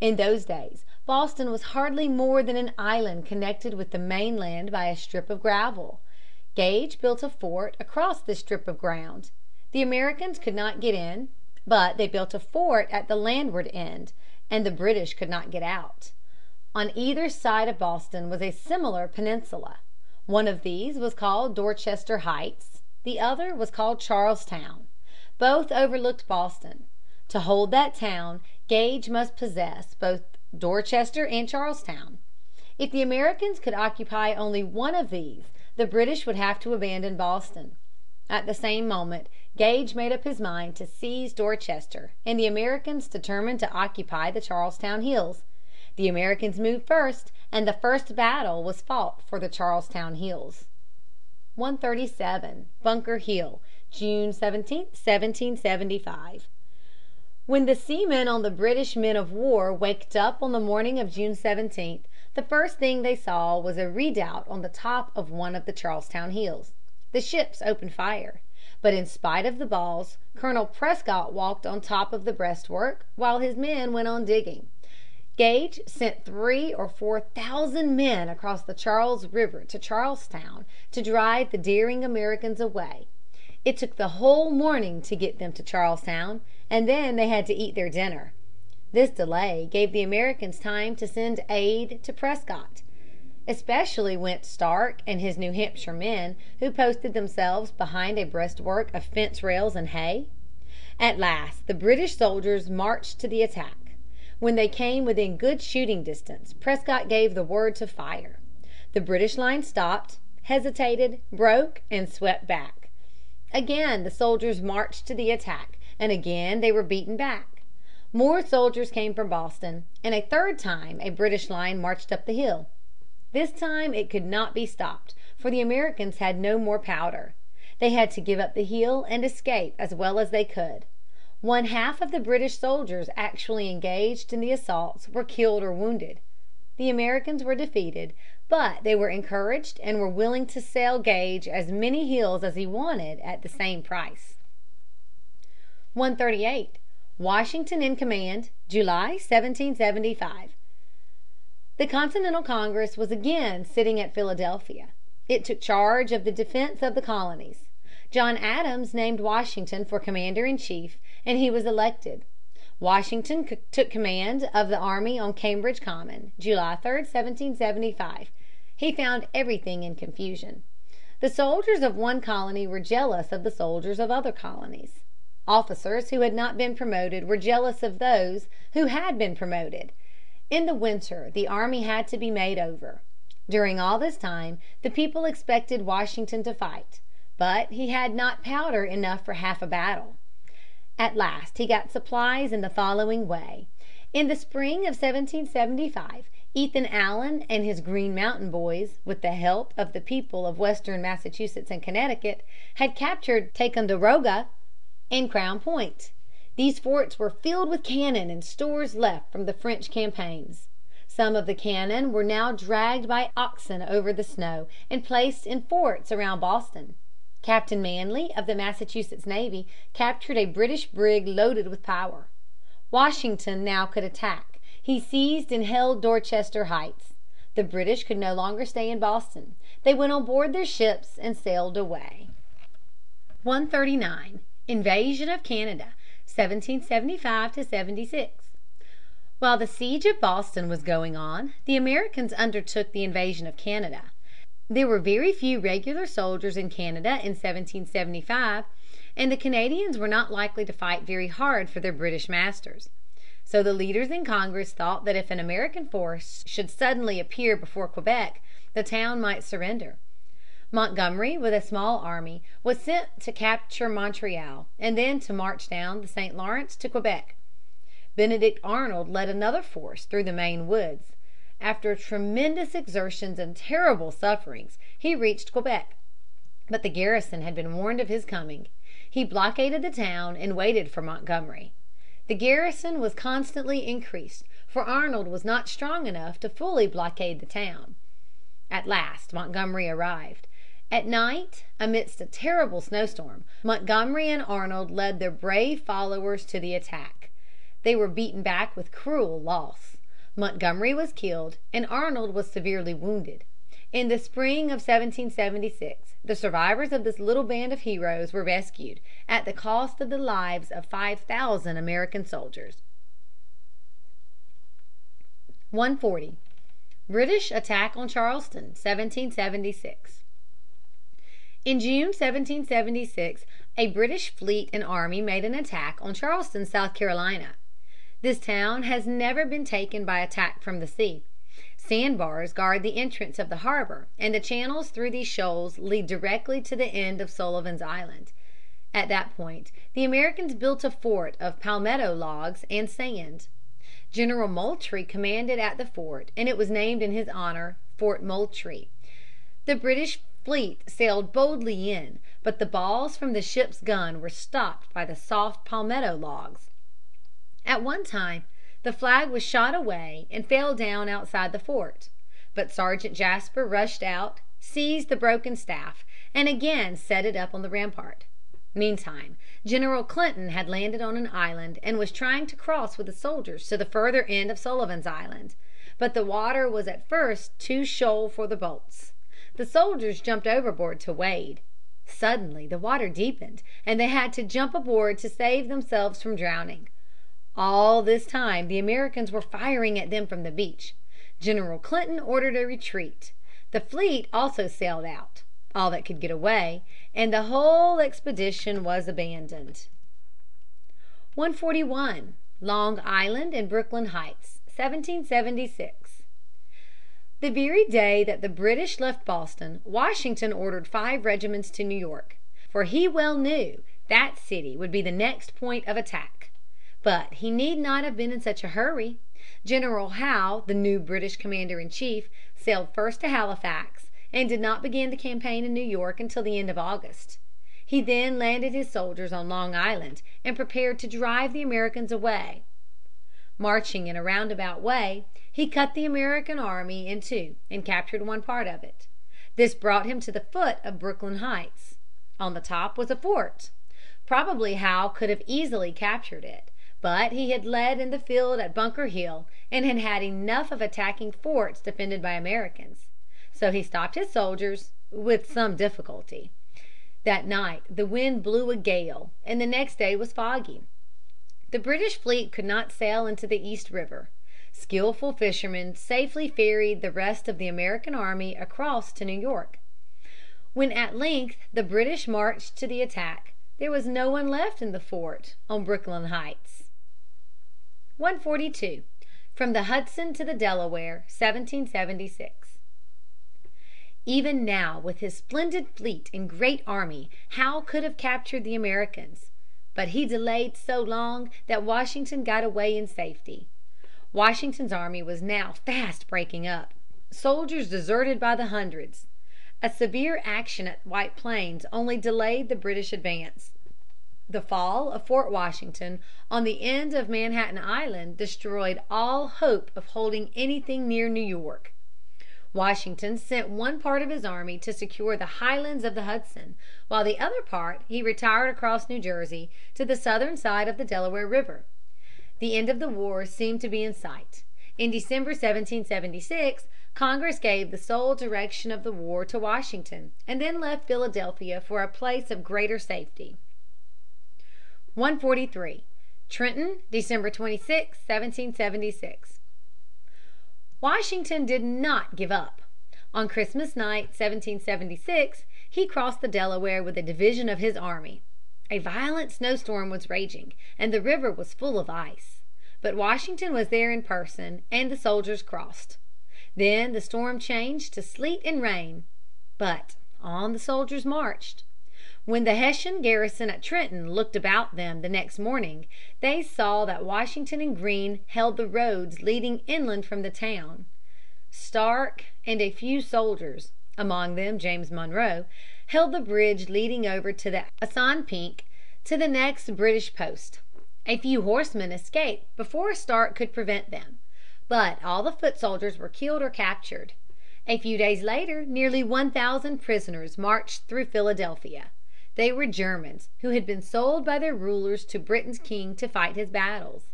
In those days Boston was hardly more than an island connected with the mainland by a strip of gravel. Gage built a fort across this strip of ground. The Americans could not get in, but they built a fort at the landward end, and the British could not get out. On either side of Boston was a similar peninsula. One of these was called Dorchester Heights. The other was called Charlestown. Both overlooked Boston. To hold that town Gage must possess both Dorchester and Charlestown. If the Americans could occupy only one of these the British would have to abandon Boston. At the same moment Gage made up his mind to seize Dorchester, and the Americans determined to occupy the Charlestown hills. The Americans moved first, and the first battle was fought for the Charlestown hills. [Sidenote: Bunker Hill.] 137. Bunker Hill, June 17, 1775. When the seamen on the British men of war waked up on the morning of June 17, the first thing they saw was a redoubt on the top of one of the Charlestown hills. The ships opened fire. But in spite of the balls Colonel Prescott walked on top of the breastwork, while his men went on digging. Gage sent three or four thousand men across the Charles River to Charlestown to drive the daring Americans away. It took the whole morning to get them to Charlestown, and then they had to eat their dinner. This delay gave the Americans time to send aid to Prescott. Especially went Stark and his New Hampshire men, who posted themselves behind a breastwork of fence rails and hay. At last the British soldiers marched to the attack. When they came within good shooting distance Prescott gave the word to fire. The British line stopped, hesitated, broke, and swept back. Again the soldiers marched to the attack, and again they were beaten back. More soldiers came from Boston, and a third time a British line marched up the hill. This time it could not be stopped, for the Americans had no more powder. They had to give up the hill and escape as well as they could. One half of the British soldiers actually engaged in the assaults were killed or wounded. The Americans were defeated, but they were encouraged and were willing to sell Gage as many hills as he wanted at the same price. [Sidenote: Washington in command, July, 1775.] 138. Washington in Command, July, 1775. The Continental Congress was again sitting at Philadelphia. It took charge of the defense of the colonies. John Adams named Washington for commander in chief, and he was elected. Washington took command of the army on Cambridge Common, July 3, 1775. He found everything in confusion. The soldiers of one colony were jealous of the soldiers of other colonies. Officers who had not been promoted were jealous of those who had been promoted. In the winter the army had to be made over. During all this time the people expected Washington to fight. But he had not powder enough for half a battle. At last he got supplies in the following way. In the spring of 1775 Ethan Allen and his Green Mountain Boys, with the help of the people of western Massachusetts and Connecticut, had captured Ticonderoga and Crown Point. These forts were filled with cannon and stores left from the French campaigns. Some of the cannon were now dragged by oxen over the snow and placed in forts around Boston. Captain Manly of the Massachusetts navy captured a British brig loaded with powder. Washington now could attack. He seized and held Dorchester Heights. The British could no longer stay in Boston. They went on board their ships and sailed away. [Sidenote: Invasion of Canada, 1775 76.] 139. Invasion of Canada, 1775 76. While the siege of Boston was going on, the Americans undertook the invasion of Canada. There were very few regular soldiers in Canada in 1775, and the Canadians were not likely to fight very hard for their British masters. So the leaders in Congress thought that if an American force should suddenly appear before Quebec, the town might surrender. Montgomery with a small army was sent to capture Montreal and then to march down the St. Lawrence to Quebec. Benedict Arnold led another force through the Maine woods. After tremendous exertions and terrible sufferings he reached Quebec. But the garrison had been warned of his coming. He blockaded the town and waited for Montgomery. The garrison was constantly increased, for Arnold was not strong enough to fully blockade the town. At last Montgomery arrived. At night, amidst a terrible snowstorm, Montgomery and Arnold led their brave followers to the attack. They were beaten back with cruel loss. Montgomery was killed and Arnold was severely wounded. In the spring of 1776 the survivors of this little band of heroes were rescued, at the cost of the lives of five thousand American soldiers. [Sidenote: British attack on Charleston, 1776.] 140. British Attack on Charleston, 1776. In June, 1776, a British fleet and army made an attack on Charleston, South Carolina. This town has never been taken by attack from the sea. Sand bars guard the entrance of the harbor, and the channels through these shoals lead directly to the end of Sullivan's Island. At that point the Americans built a fort of palmetto logs and sand. General Moultrie commanded at the fort and it was named in his honor Fort Moultrie. The British fleet sailed boldly in, but the balls from the ship's guns were stopped by the soft palmetto logs. At one time the flag was shot away and fell down outside the fort. But Sergeant Jasper rushed out, seized the broken staff, and again set it up on the rampart. Meantime General Clinton had landed on an island and was trying to cross with the soldiers to the further end of Sullivan's Island. But the water was at first too shoal for the boats. The soldiers jumped overboard to wade. Suddenly the water deepened and they had to jump aboard to save themselves from drowning. All this time the Americans were firing at them from the beach. General Clinton ordered a retreat. The fleet also sailed out all that could get away and the whole expedition was abandoned. [Sidenote: Long Island.] 141. Long Island and Brooklyn Heights, 1776. The very day that the British left Boston, Washington ordered five regiments to New York. For he well knew that city would be the next point of attack. But he need not have been in such a hurry. General Howe, the new British commander in chief, sailed first to Halifax, and did not begin the campaign in New York until the end of August. He then landed his soldiers on Long Island and prepared to drive the Americans away. Marching in a roundabout way, he cut the American army in two and captured one part of it. This brought him to the foot of Brooklyn Heights. On the top was a fort. Probably Howe could have easily captured it. But he had led in the field at Bunker Hill and had had enough of attacking forts defended by Americans. So he stopped his soldiers with some difficulty. That night the wind blew a gale and the next day was foggy. The British fleet could not sail into the East River. Skillful fishermen safely ferried the rest of the American army across to New York. When at length the British marched to the attack, there was no one left in the fort on Brooklyn Heights. 142. From the Hudson to the Delaware, 1776. Even now with his splendid fleet and great army Howe could have captured the Americans. But he delayed so long that Washington got away in safety. Washington's army was now fast breaking up. Soldiers deserted by the hundreds. A severe action at White Plains only delayed the British advance. The fall of Fort Washington on the end of Manhattan Island destroyed all hope of holding anything near New York. Washington sent one part of his army to secure the highlands of the Hudson, while the other part he retired across New Jersey to the southern side of the Delaware River. The end of the war seemed to be in sight. In December, 1776, Congress gave the sole direction of the war to Washington and then left Philadelphia for a place of greater safety. 143. Trenton, December 26, 1776. Washington did not give up. On Christmas night, 1776, he crossed the Delaware with a division of his army. A violent snowstorm was raging and the river was full of ice. But Washington was there in person and the soldiers crossed. Then the storm changed to sleet and rain. But on the soldiers marched. When the Hessian garrison at Trenton looked about them the next morning they saw that Washington and Greene held the roads leading inland from the town. Stark and a few soldiers, among them James Monroe, held the bridge leading over to the Assunpink to the next British post. A few horsemen escaped before Stark could prevent them. But all the foot soldiers were killed or captured. A few days later nearly one thousand prisoners marched through Philadelphia. They were Germans who had been sold by their rulers to Britain's king to fight his battles.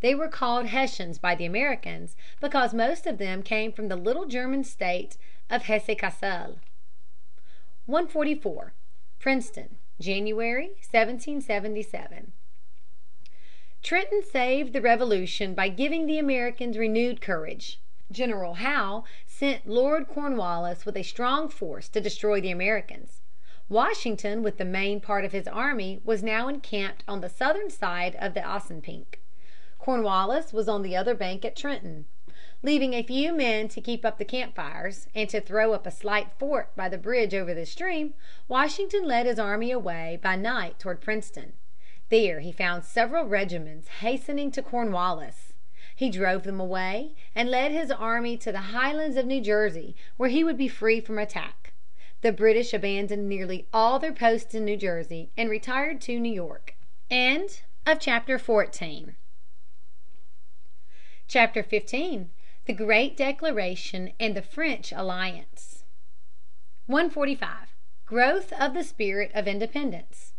They were called Hessians by the Americans because most of them came from the little German state of Hesse Cassel. 144. Princeton, January, 1777. Trenton saved the Revolution by giving the Americans renewed courage. General Howe sent Lord Cornwallis with a strong force to destroy the Americans. Washington with the main part of his army was now encamped on the southern side of the Assunpink. Cornwallis was on the other bank at Trenton. Leaving a few men to keep up the camp fires and to throw up a slight fort by the bridge over the stream, Washington led his army away by night toward Princeton. There he found several regiments hastening to Cornwallis. He drove them away and led his army to the highlands of New Jersey, where he would be free from attack. The British abandoned nearly all their posts in New Jersey and retired to New York. End of chapter XV. The Great Declaration and the French Alliance. 145. Growth of the Spirit of Independence.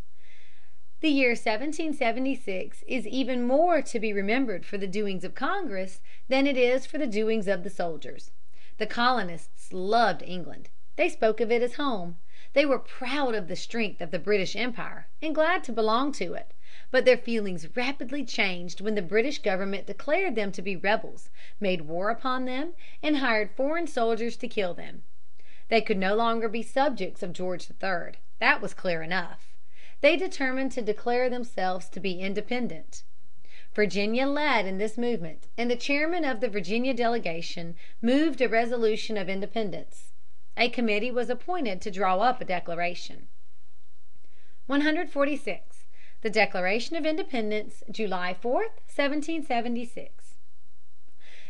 The year 1776 is even more to be remembered for the doings of Congress than it is for the doings of the soldiers. The colonists loved England. They spoke of it as home. They were proud of the strength of the British Empire and glad to belong to it. But their feelings rapidly changed when the British government declared them to be rebels, made war upon them, and hired foreign soldiers to kill them. They could no longer be subjects of George III. That was clear enough. They determined to declare themselves to be independent. Virginia led in this movement, and the chairman of the Virginia delegation moved a resolution of independence. A committee was appointed to draw up a declaration. 146. The Declaration of Independence, July 4, 1776.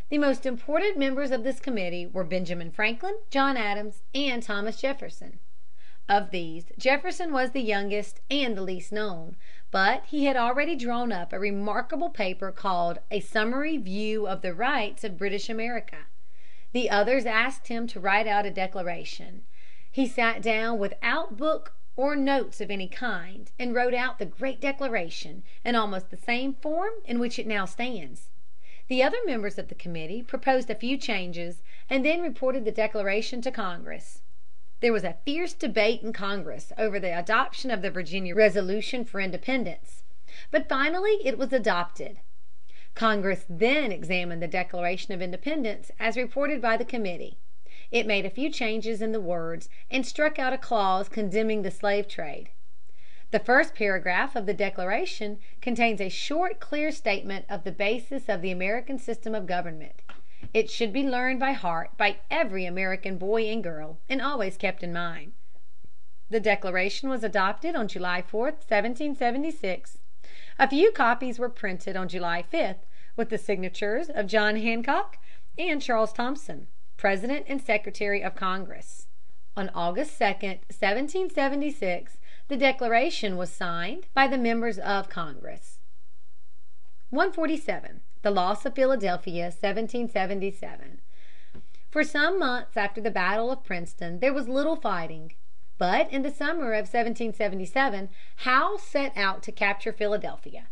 The most important members of this committee were Benjamin Franklin, John Adams, and Thomas Jefferson. Of these Jefferson was the youngest and the least known. But he had already drawn up a remarkable paper called A Summary View of the Rights of British America. The others asked him to write out a declaration. He sat down without book or notes of any kind and wrote out the great Declaration in almost the same form in which it now stands. The other members of the committee proposed a few changes and then reported the Declaration to Congress. There was a fierce debate in Congress over the adoption of the Virginia resolution for independence. But finally it was adopted. Congress then examined the Declaration of Independence as reported by the committee. It made a few changes in the words and struck out a clause condemning the slave trade. The first paragraph of the Declaration contains a short, clear statement of the basis of the American system of government. It should be learned by heart by every American boy and girl, and always kept in mind. The Declaration was adopted on July 4, 1776. A few copies were printed on July 5, with the signatures of John Hancock and Charles Thomson. President and Secretary of Congress. On August 2, 1776, the Declaration was signed by the members of Congress. 147. The Loss of Philadelphia, 1777. For some months after the battle of Princeton there was little fighting. But in the summer of 1777 Howe set out to capture Philadelphia.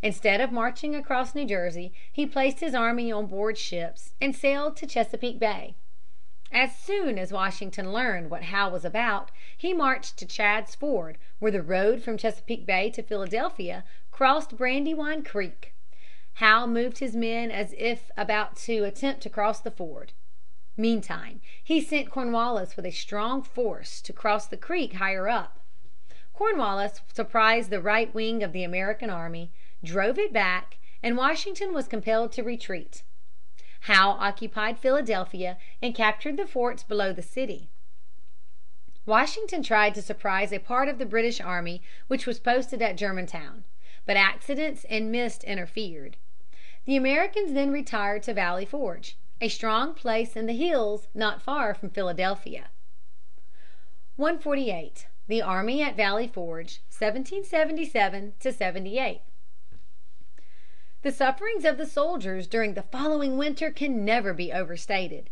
Instead of marching across New Jersey, he placed his army on board ships and sailed to Chesapeake Bay. As soon as Washington learned what Howe was about, he marched to Chadds Ford, where the road from Chesapeake Bay to Philadelphia crossed Brandywine Creek. Howe moved his men as if about to attempt to cross the ford. Meantime he sent Cornwallis with a strong force to cross the creek higher up. Cornwallis surprised the right wing of the American army, drove it back, and Washington was compelled to retreat. Howe occupied Philadelphia and captured the forts below the city. Washington tried to surprise a part of the British army which was posted at Germantown. But accidents and mist interfered. The Americans then retired to Valley Forge, a strong place in the hills not far from Philadelphia. 148. The Army at Valley Forge, 1777 78. The sufferings of the soldiers during the following winter can never be overstated.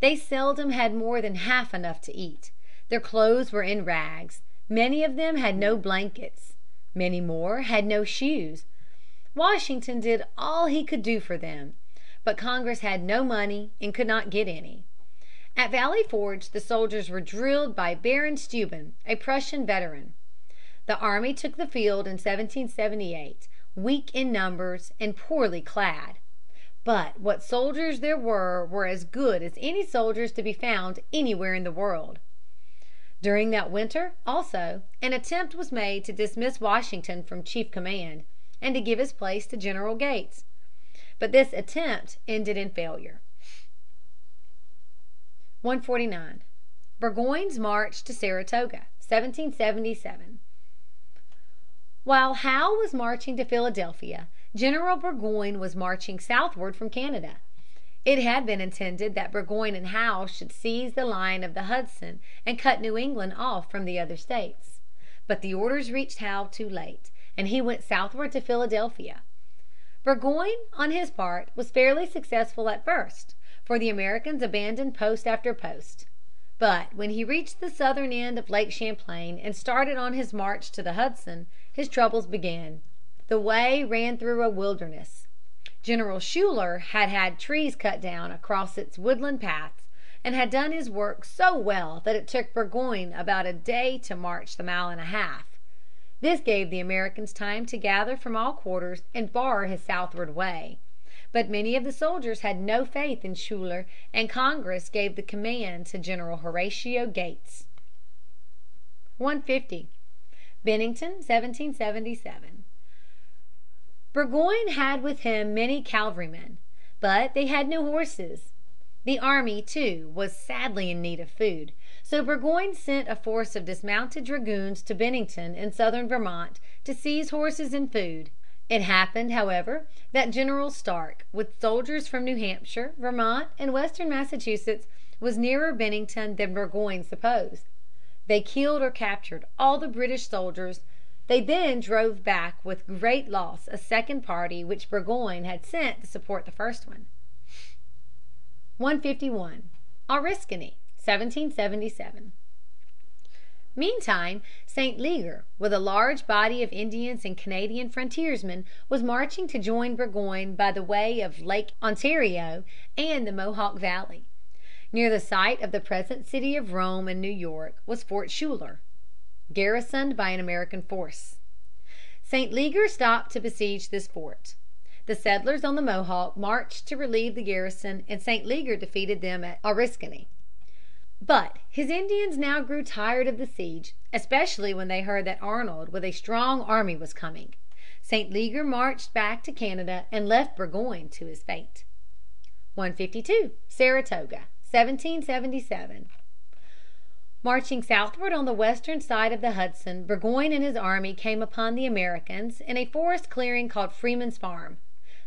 They seldom had more than half enough to eat. Their clothes were in rags. Many of them had no blankets. Many more had no shoes. Washington did all he could do for them. But Congress had no money and could not get any. At Valley Forge the soldiers were drilled by Baron Steuben, a Prussian veteran. The army took the field in 1778, weak in numbers and poorly clad. But what soldiers there were were as good as any soldiers to be found anywhere in the world. During that winter, also, an attempt was made to dismiss Washington from chief command, and to give his place to General Gates. But this attempt ended in failure. 149. Burgoyne's March to Saratoga, 1777. While Howe was marching to Philadelphia, General Burgoyne was marching southward from Canada. It had been intended that Burgoyne and Howe should seize the line of the Hudson and cut New England off from the other states. But the orders reached Howe too late, and he went southward to Philadelphia. Burgoyne, on his part, was fairly successful at first, for the Americans abandoned post after post. But when he reached the southern end of Lake Champlain and started on his march to the Hudson, his troubles began. The way ran through a wilderness. General Schuyler had had trees cut down across its woodland paths, and had done his work so well that it took Burgoyne about a day to march the mile and a half. This gave the Americans time to gather from all quarters and bar his southward way. But many of the soldiers had no faith in Schuyler, and Congress gave the command to General Horatio Gates. 150. Bennington, 1777. Burgoyne had with him many cavalrymen, but they had no horses. The army, too, was sadly in need of food. So Burgoyne sent a force of dismounted dragoons to Bennington in southern Vermont to seize horses and food. It happened, however, that General Stark, with soldiers from New Hampshire, Vermont, and western Massachusetts, was nearer Bennington than Burgoyne supposed. They killed or captured all the British soldiers. They then drove back with great loss a second party which Burgoyne had sent to support the first one. 151. Oriskany, 1777. Meantime, St. Leger, with a large body of Indians and Canadian frontiersmen, was marching to join Burgoyne by the way of Lake Ontario and the Mohawk Valley. Near the site of the present city of Rome and New York was Fort Schuyler, garrisoned by an American force. St. Leger stopped to besiege this fort. The settlers on the Mohawk marched to relieve the garrison, and St. Leger defeated them at Oriskany. But his Indians now grew tired of the siege, especially when they heard that Arnold with a strong army was coming. St. Leger marched back to Canada and left Burgoyne to his fate. 152. Saratoga, 1777. Marching southward on the western side of the Hudson, Burgoyne and his army came upon the Americans in a forest clearing called Freeman's Farm.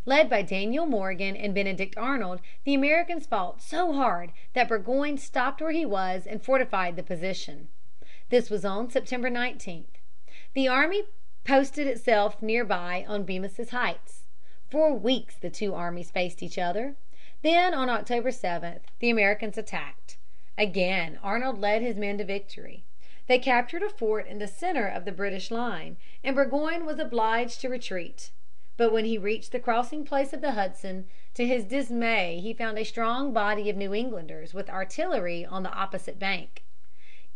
Led by Daniel Morgan and Benedict Arnold, the Americans fought so hard that Burgoyne stopped where he was and fortified the position. This was on September 19. The army posted itself near by on Bemis's Heights. For weeks the two armies faced each other. Then on October 7 the Americans attacked. Again Arnold led his men to victory. They captured a fort in the center of the British line, and Burgoyne was obliged to retreat. But when he reached the crossing place of the Hudson, to his dismay he found a strong body of New Englanders with artillery on the opposite bank.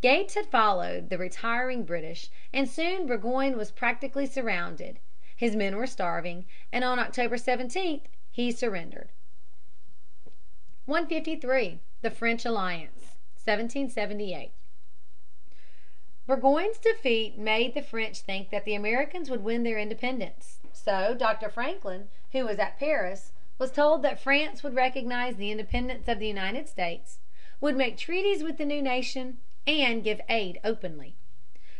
Gates had followed the retiring British, and soon Burgoyne was practically surrounded. His men were starving, and on October 17 he surrendered. 153. The French Alliance, 1778. Burgoyne's defeat made the French think that the Americans would win their independence. So Dr. Franklin, who was at Paris, was told that France would recognize the independence of the United States, would make treaties with the new nation, and give aid openly.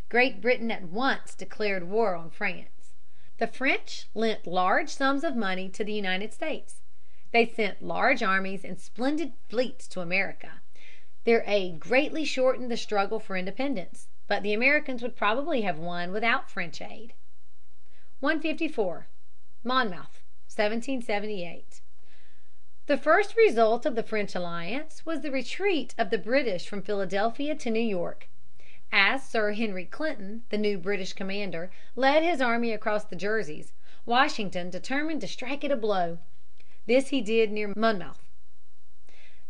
Great Britain at once declared war on France. The French lent large sums of money to the United States. They sent large armies and splendid fleets to America. Their aid greatly shortened the struggle for independence, but the Americans would probably have won without French aid. 154. Monmouth, 1778. The first result of the French alliance was the retreat of the British from Philadelphia to New York. As Sir Henry Clinton, the new British commander, led his army across the Jerseys, Washington determined to strike it a blow. This he did near Monmouth.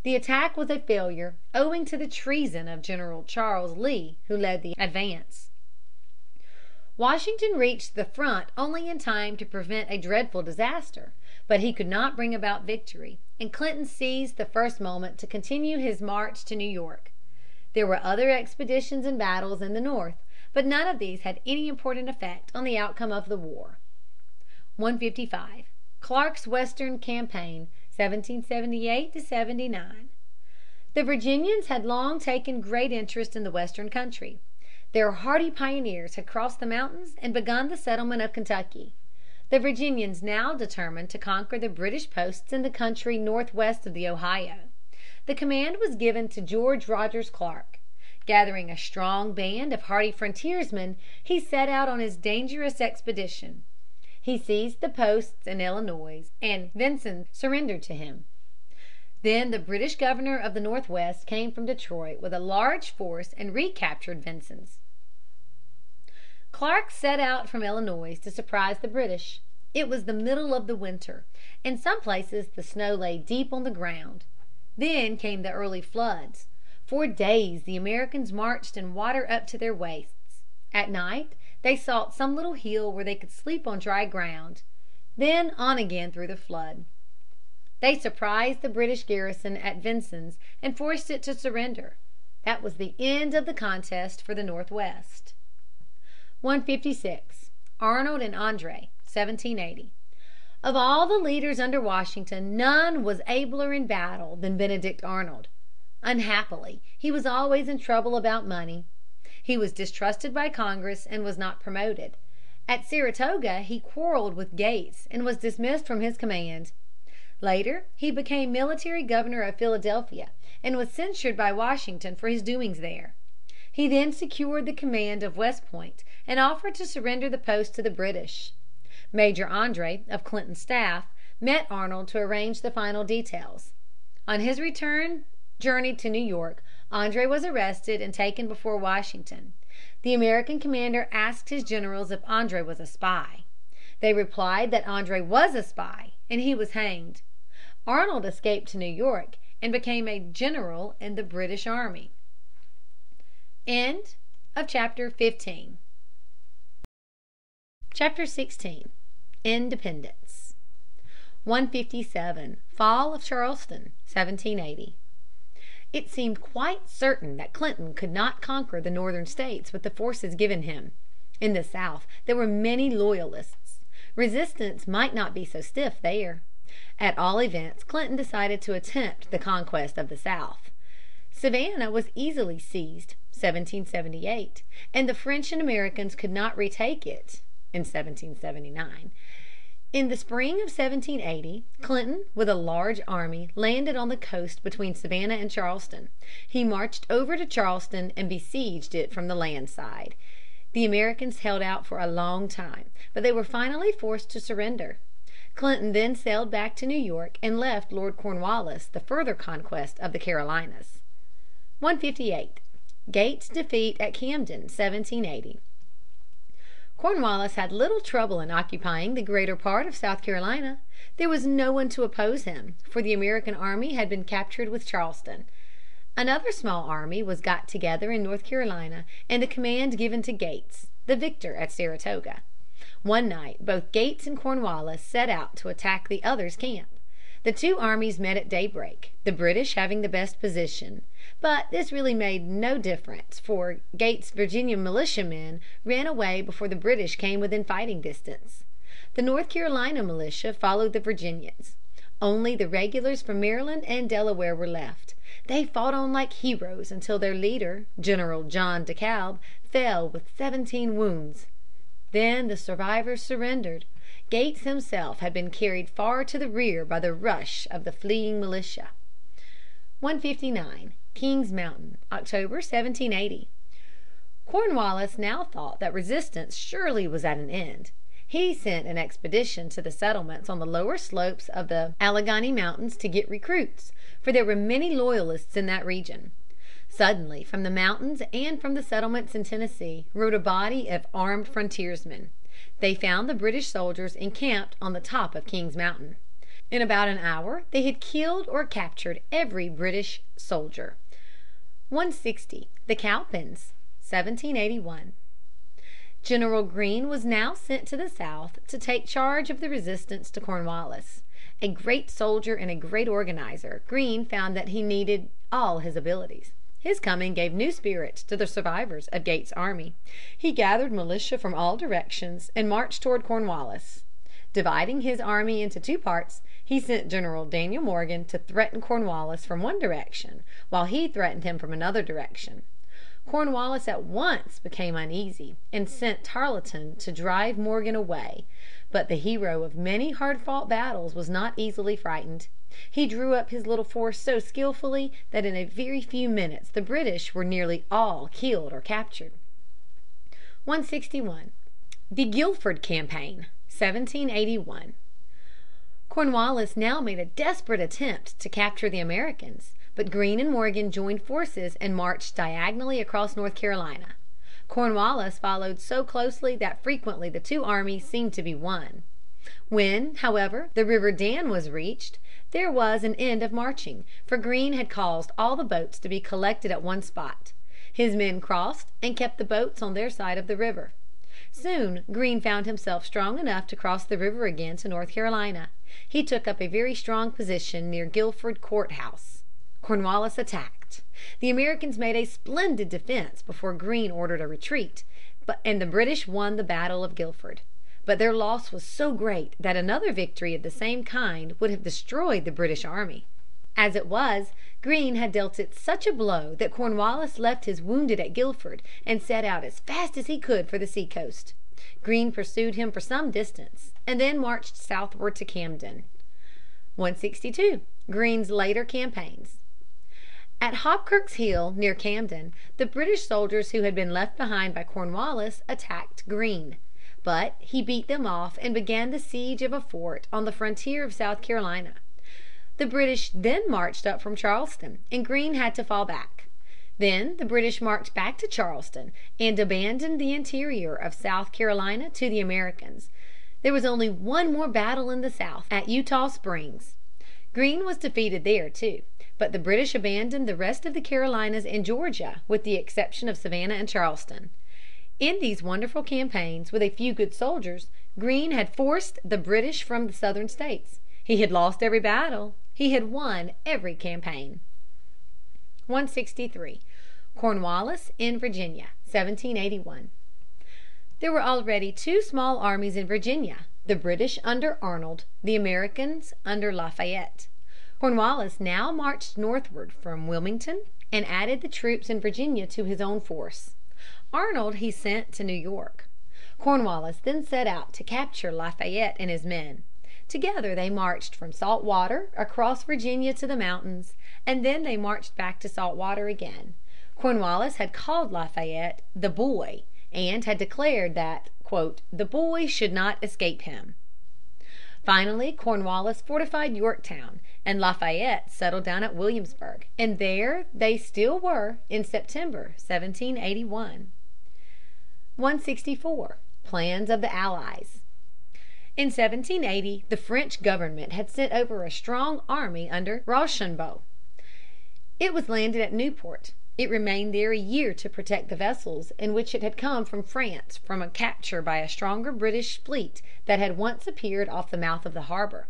The attack was a failure, owing to the treason of General Charles Lee, who led the advance. Washington reached the front only in time to prevent a dreadful disaster. But he could not bring about victory, and Clinton seized the first moment to continue his march to New York. There were other expeditions and battles in the North, but none of these had any important effect on the outcome of the war. [Sidenote: Clark's Western Campaign.] 155. Clark's Western 1778 79. The Virginians had long taken great interest in the western country. Their hardy pioneers had crossed the mountains and begun the settlement of Kentucky. The Virginians now determined to conquer the British posts in the country northwest of the Ohio. The command was given to George Rogers Clark. Gathering a strong band of hardy frontiersmen, he set out on his dangerous expedition. He seized the posts in Illinois, and Vincennes surrendered to him. Then the British governor of the Northwest came from Detroit with a large force and recaptured Vincennes. Clark set out from Illinois to surprise the British. It was the middle of the winter. In some places the snow lay deep on the ground. Then came the early floods. For days the Americans marched in water up to their waists. At night they sought some little hill where they could sleep on dry ground. Then on again through the flood. They surprised the British garrison at Vincennes and forced it to surrender. That was the end of the contest for the Northwest. 156. Arnold and André, 1780. Of all the leaders under Washington none was abler in battle than Benedict Arnold. Unhappily he was always in trouble about money. He was distrusted by Congress and was not promoted. At Saratoga he quarreled with Gates and was dismissed from his command. Later he became military governor of Philadelphia and was censured by Washington for his doings there. He then secured the command of West Point and offered to surrender the post to the British. Major André, of Clinton's staff, met Arnold to arrange the final details. On his return journey to New York, André was arrested and taken before Washington. The American commander asked his generals if André was a spy. They replied that André was a spy, and he was hanged. Arnold escaped to New York and became a general in the British army. End of chapter XVI. Independence. 157. Fall of Charleston, 1780. It seemed quite certain that Clinton could not conquer the Northern states with the forces given him. In the South there were many loyalists. Resistance might not be so stiff there. At all events Clinton decided to attempt the conquest of the South. Savannah was easily seized, 1778, and the French and Americans could not retake it (in (1779). In the spring of 1780 Clinton with a large army landed on the coast between Savannah and Charleston. He marched over to Charleston and besieged it from the land side. The Americans held out for a long time, but they were finally forced to surrender. Clinton then sailed back to New York and left Lord Cornwallis the further conquest of the Carolinas. 158. Gates' defeat at Camden, 1780. Cornwallis had little trouble in occupying the greater part of South Carolina. There was no one to oppose him, for the American army had been captured with Charleston. Another small army was got together in North Carolina and the command given to Gates, the victor at Saratoga. One night both Gates and Cornwallis set out to attack the other's camp. The two armies met at daybreak, the British having the best position. But this really made no difference, for Gates's Virginia militiamen ran away before the British came within fighting distance. The North Carolina militia followed the Virginians. Only the regulars from Maryland and Delaware were left. They fought on like heroes until their leader, General John DeKalb, fell with seventeen wounds. Then the survivors surrendered. Gates himself had been carried far to the rear by the rush of the fleeing militia. 159. Kings Mountain, October, 1780. Cornwallis now thought that resistance surely was at an end. He sent an expedition to the settlements on the lower slopes of the Alleghany Mountains to get recruits, for there were many loyalists in that region. Suddenly from the mountains and from the settlements in Tennessee rode a body of armed frontiersmen. They found the British soldiers encamped on the top of King's Mountain. In about an hour they had killed or captured every British soldier. [Sidenote: The Cowpens, 1781.] 160. The Cowpens, 1781. General Greene was now sent to the South to take charge of the resistance to Cornwallis. A great soldier and a great organizer, Greene found that he needed all his abilities. His coming gave new spirit to the survivors of Gates's army. He gathered militia from all directions and marched toward Cornwallis. Dividing his army into two parts, he sent General Daniel Morgan to threaten Cornwallis from one direction, while he threatened him from another direction. Cornwallis at once became uneasy and sent Tarleton to drive Morgan away. But the hero of many hard fought battles was not easily frightened. He drew up his little force so skillfully that in a very few minutes the British were nearly all killed or captured. [Sidenote: The Guilford Campaign, 1781.] 161. Cornwallis now made a desperate attempt to capture the Americans. But Greene and Morgan joined forces and marched diagonally across North Carolina. Cornwallis followed so closely that frequently the two armies seemed to be one. When, however, the river Dan was reached, there was an end of marching, for Greene had caused all the boats to be collected at one spot. His men crossed and kept the boats on their side of the river. Soon Greene found himself strong enough to cross the river again to North Carolina. He took up a very strong position near Guilford Court House. Cornwallis attacked. The Americans made a splendid defense before Greene ordered a retreat, but, and the British won the battle of Guilford. But their loss was so great that another victory of the same kind would have destroyed the British army. As it was, Greene had dealt it such a blow that Cornwallis left his wounded at Guilford and set out as fast as he could for the seacoast. Greene pursued him for some distance and then marched southward to Camden. 162. Greene's Later Campaigns. At Hobkirk's Hill, near Camden, the British soldiers who had been left behind by Cornwallis attacked Greene. But he beat them off and began the siege of a fort on the frontier of South Carolina. The British then marched up from Charleston, and Greene had to fall back. Then the British marched back to Charleston and abandoned the interior of South Carolina to the Americans. There was only one more battle in the South, at Eutaw Springs. Greene was defeated there, too. But the British abandoned the rest of the Carolinas and Georgia with the exception of Savannah and Charleston. In these wonderful campaigns with a few good soldiers, Greene had forced the British from the Southern states. He had lost every battle. He had won every campaign. 163. Cornwallis in Virginia, 1781. There were already two small armies in Virginia, the British under Arnold, the Americans under Lafayette. Cornwallis now marched northward from Wilmington and added the troops in Virginia to his own force. Arnold he sent to New York. Cornwallis then set out to capture Lafayette and his men. Together they marched from Salt Water across Virginia to the mountains, and then they marched back to Salt Water again. Cornwallis had called Lafayette "the boy" and had declared that "the boy should not escape him." Finally Cornwallis fortified Yorktown, and Lafayette settled down at Williamsburg, and there they still were in September, 1781. 164. Plans of the Allies. In 1780 the French government had sent over a strong army under Rochambeau. It was landed at Newport. It remained there a year to protect the vessels in which it had come from France from a capture by a stronger British fleet that had once appeared off the mouth of the harbor.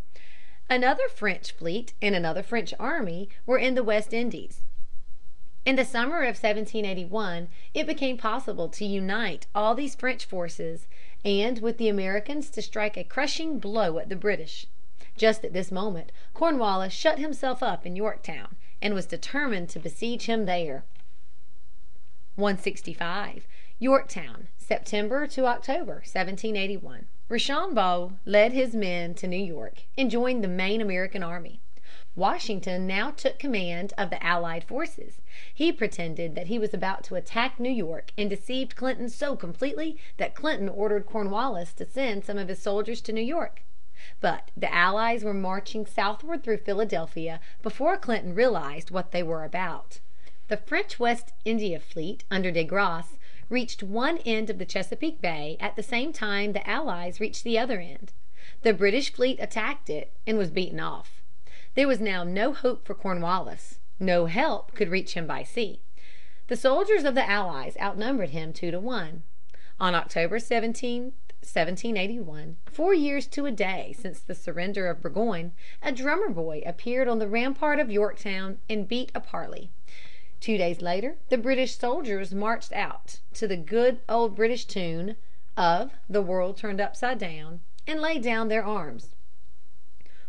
Another French fleet and another French army were in the West Indies. In the summer of 1781 it became possible to unite all these French forces and with the Americans to strike a crushing blow at the British. Just at this moment Cornwallis shut himself up in Yorktown and was determined to besiege him there. 165. Yorktown, September to October, 1781. Rochambeau led his men to New York and joined the main American army. Washington now took command of the Allied forces. He pretended that he was about to attack New York and deceived Clinton so completely that Clinton ordered Cornwallis to send some of his soldiers to New York. But the Allies were marching southward through Philadelphia before Clinton realized what they were about. The French West India fleet under De Grasse reached one end of the Chesapeake Bay at the same time the Allies reached the other end. The British fleet attacked it and was beaten off. There was now no hope for Cornwallis. No help could reach him by sea. The soldiers of the Allies outnumbered him two to one. On October 17, 1781, four years to a day since the surrender of Burgoyne, a drummer boy appeared on the rampart of Yorktown and beat a parley. Two days later the British soldiers marched out to the good old British tune of "The World Turned Upside Down" and laid down their arms.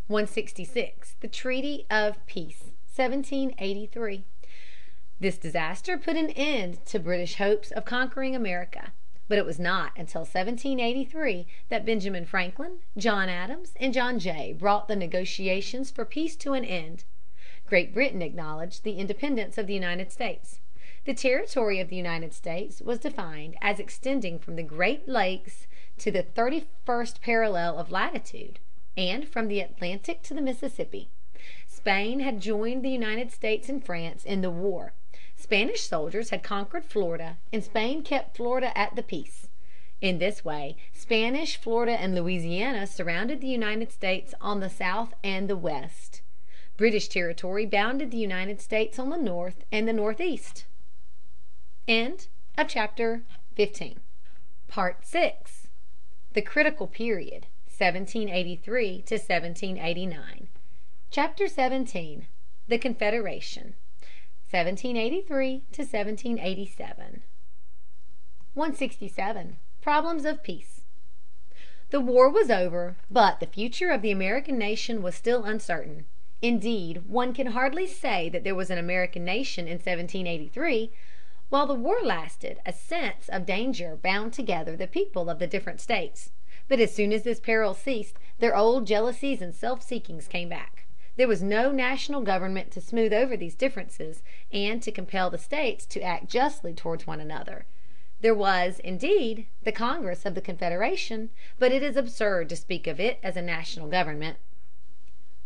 166. The Treaty of Peace, 1783. This disaster put an end to British hopes of conquering America. But it was not until 1783 that Benjamin Franklin, John Adams, and John Jay brought the negotiations for peace to an end. Great Britain acknowledged the independence of the United States. The territory of the United States was defined as extending from the Great Lakes to the thirty first parallel of latitude, and from the Atlantic to the Mississippi. Spain had joined the United States and France in the war. Spanish soldiers had conquered Florida, and Spain kept Florida at the peace. In this way Spanish Florida and Louisiana surrounded the United States on the south and the west. British territory bounded the United States on the north and the northeast. End of CHAPTER XVI. Part VI. The Critical Period, 1783 to 1789. Chapter XVII. The Confederation. 1783 to 1787. 167. Problems of Peace. The war was over, but the future of the American nation was still uncertain. Indeed, one can hardly say that there was an American nation in 1783. While the war lasted, a sense of danger bound together the people of the different states. But as soon as this peril ceased, their old jealousies and self seekings came back. There was no national government to smooth over these differences and to compel the states to act justly towards one another. There was, indeed, the Congress of the Confederation, but it is absurd to speak of it as a national government.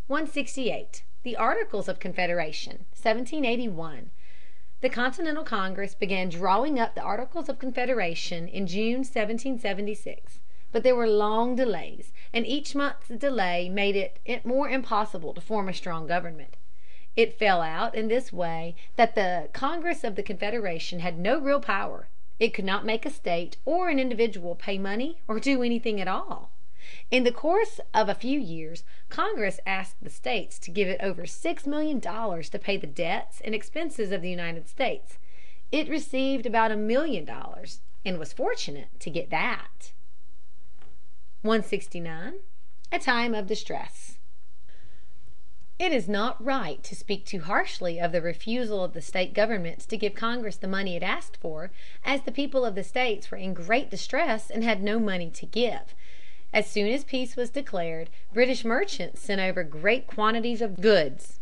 168. The Articles of Confederation, 1781. The Continental Congress began drawing up the Articles of Confederation in June, 1776. But there were long delays, and each month's delay made it more impossible to form a strong government. It fell out in this way that the Congress of the Confederation had no real power. It could not make a state or an individual pay money or do anything at all. In the course of a few years Congress asked the states to give it over six million dollars to pay the debts and expenses of the United States. It received about a million dollars, and was fortunate to get that. 169. A time of distress. It is not right to speak too harshly of the refusal of the state governments to give Congress the money it asked for, as the people of the states were in great distress and had no money to give. As soon as peace was declared, British merchants sent over great quantities of goods.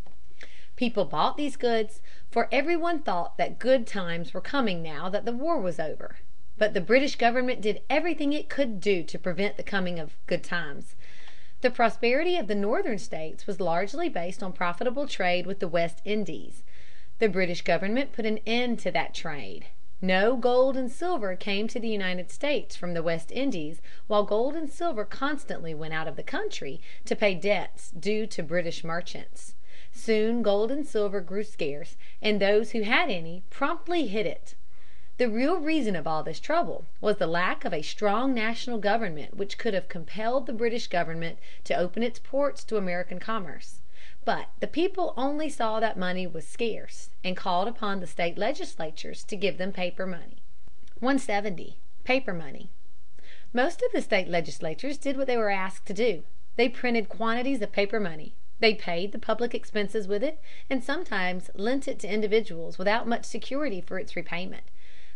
People bought these goods, for every one thought that good times were coming now that the war was over. But the British government did everything it could do to prevent the coming of good times. The prosperity of the Northern states was largely based on profitable trade with the West Indies. The British government put an end to that trade. No gold and silver came to the United States from the West Indies, while gold and silver constantly went out of the country to pay debts due to British merchants. Soon gold and silver grew scarce, and those who had any promptly hid it. The real reason of all this trouble was the lack of a strong national government which could have compelled the British government to open its ports to American commerce. But the people only saw that money was scarce and called upon the state legislatures to give them paper money. 170. Paper money. Most of the state legislatures did what they were asked to do. They printed quantities of paper money. They paid the public expenses with it, and sometimes lent it to individuals without much security for its repayment.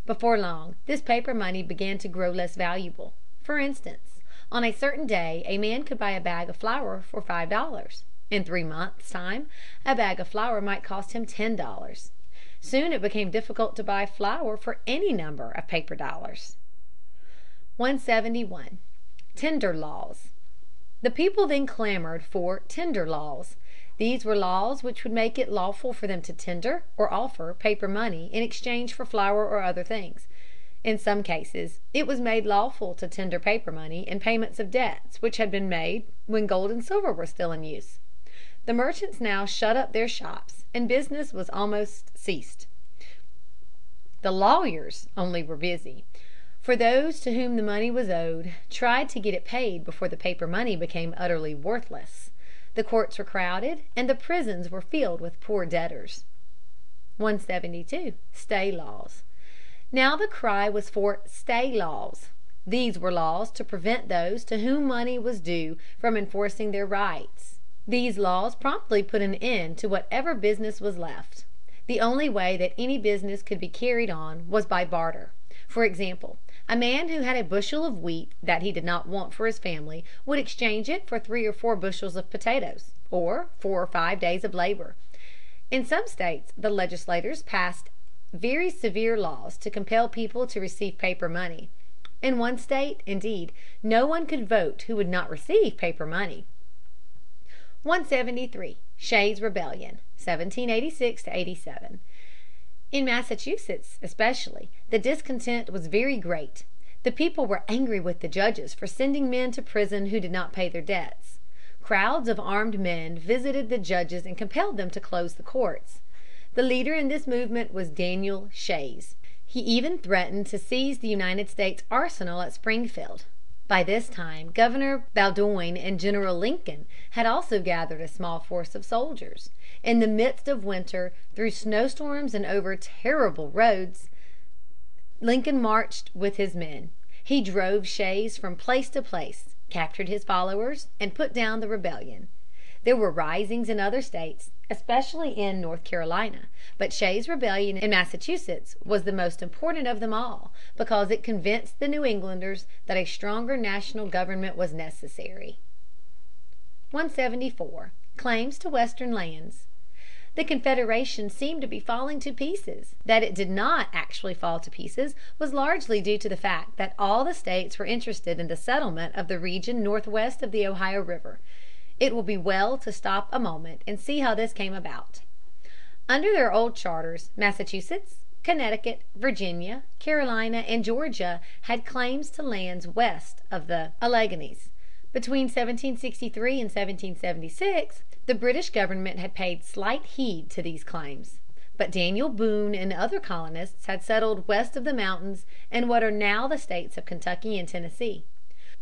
Before long this paper money began to grow less valuable. For instance, on a certain day a man could buy a bag of flour for five dollars. In three months' time a bag of flour might cost him ten dollars. Soon it became difficult to buy flour for any number of paper dollars. 171. Tender Laws. The people then clamored for tender laws. These were laws which would make it lawful for them to tender, or offer, paper money in exchange for flour or other things. In some cases it was made lawful to tender paper money in payments of debts which had been made when gold and silver were still in use. The merchants now shut up their shops and business was almost ceased. The lawyers only were busy. For those to whom the money was owed tried to get it paid before the paper money became utterly worthless. The courts were crowded and the prisons were filled with poor debtors. 172. Stay Laws. Now the cry was for stay laws. These were laws to prevent those to whom money was due from enforcing their rights. These laws promptly put an end to whatever business was left. The only way that any business could be carried on was by barter. For example, a man who had a bushel of wheat that he did not want for his family would exchange it for three or four bushels of potatoes, or four or five days of labor. In some states the legislators passed very severe laws to compel people to receive paper money. In one state, indeed, no one could vote who would not receive paper money. 173. Shays Rebellion, 1786 87. In Massachusetts, especially, the discontent was very great. The people were angry with the judges for sending men to prison who did not pay their debts. Crowds of armed men visited the judges and compelled them to close the courts. The leader in this movement was Daniel Shays. He even threatened to seize the United States arsenal at Springfield. By this time Governor Bowdoin and General Lincoln had also gathered a small force of soldiers. In the midst of winter, through snowstorms and over terrible roads, Lincoln marched with his men. He drove Shays from place to place, captured his followers, and put down the rebellion. There were risings in other states, especially in North Carolina, but Shays' Rebellion in Massachusetts was the most important of them all, because it convinced the New Englanders that a stronger national government was necessary. 174. Claims to Western Lands. The Confederation seemed to be falling to pieces. That it did not actually fall to pieces was largely due to the fact that all the states were interested in the settlement of the region northwest of the Ohio River. It will be well to stop a moment and see how this came about. Under their old charters, Massachusetts, Connecticut, Virginia, Carolina, and Georgia had claims to lands west of the Alleghanies. Between 1763 and 1776 the British government had paid slight heed to these claims. But Daniel Boone and other colonists had settled west of the mountains in what are now the states of Kentucky and Tennessee.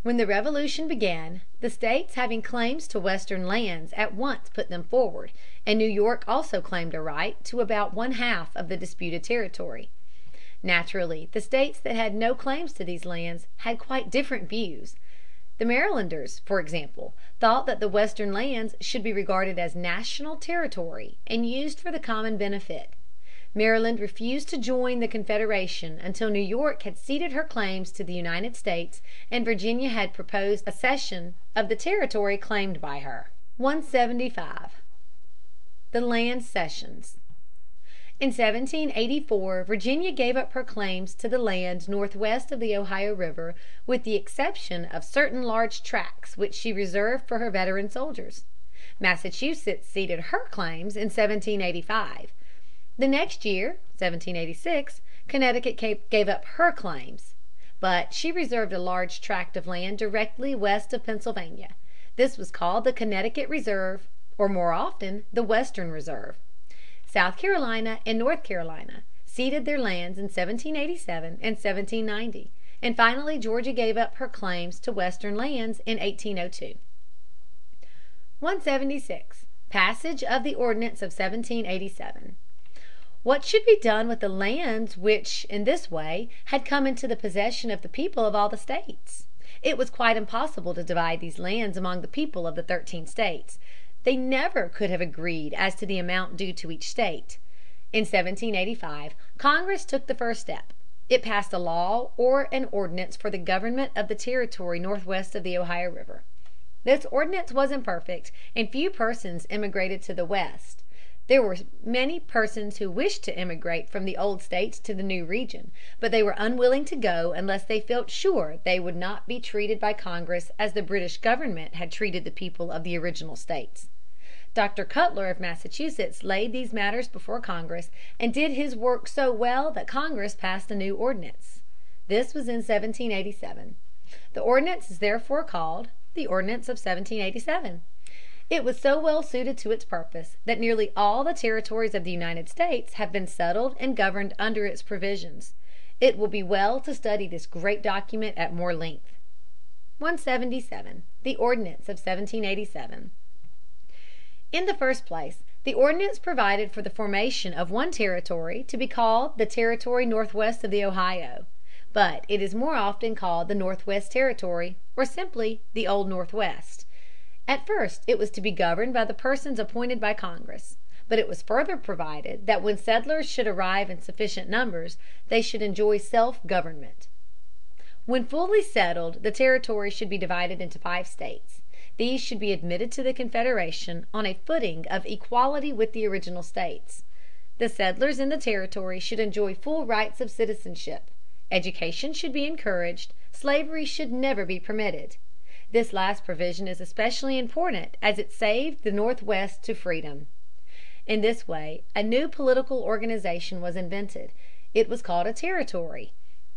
When the Revolution began, the states having claims to Western lands at once put them forward, and New York also claimed a right to about one half of the disputed territory. Naturally, the states that had no claims to these lands had quite different views. The Marylanders, for example, thought that the Western lands should be regarded as national territory and used for the common benefit. Maryland refused to join the Confederation until New York had ceded her claims to the United States and Virginia had proposed a cession of the territory claimed by her. 175. The Land Cessions. In 1784 Virginia gave up her claims to the land northwest of the Ohio River with the exception of certain large tracts which she reserved for her veteran soldiers. Massachusetts ceded her claims in 1785. The next year (1786) Connecticut gave up her claims. But she reserved a large tract of land directly west of Pennsylvania. This was called the Connecticut Reserve, or more often the Western Reserve. South Carolina and North Carolina ceded their lands in 1787 and 1790, and finally Georgia gave up her claims to Western lands in 1802. 176. Passage of the Ordinance of 1787. What should be done with the lands which in this way had come into the possession of the people of all the states? It was quite impossible to divide these lands among the people of the thirteen states. They never could have agreed as to the amount due to each state. In 1785 Congress took the first step. It passed a law or an ordinance for the government of the territory northwest of the Ohio River. This ordinance was imperfect, and few persons emigrated to the West. There were many persons who wished to emigrate from the old states to the new region, but they were unwilling to go unless they felt sure they would not be treated by Congress as the British government had treated the people of the original states. Dr. Cutler of Massachusetts laid these matters before Congress and did his work so well that Congress passed a new ordinance. This was in 1787. The ordinance is therefore called the Ordinance of 1787. It was so well suited to its purpose that nearly all the territories of the United States have been settled and governed under its provisions. It will be well to study this great document at more length. 177. The Ordinance of 1787. In the first place, the ordinance provided for the formation of one territory to be called the Territory Northwest of the Ohio. But it is more often called the Northwest Territory, or simply the Old Northwest. At first it was to be governed by the persons appointed by Congress. But it was further provided that when settlers should arrive in sufficient numbers they should enjoy self government. When fully settled the territory should be divided into five states. These should be admitted to the Confederation on a footing of equality with the original states. The settlers in the territory should enjoy full rights of citizenship. Education should be encouraged. Slavery should never be permitted. This last provision is especially important as it saved the Northwest to freedom. In this way a new political organization was invented. It was called a territory.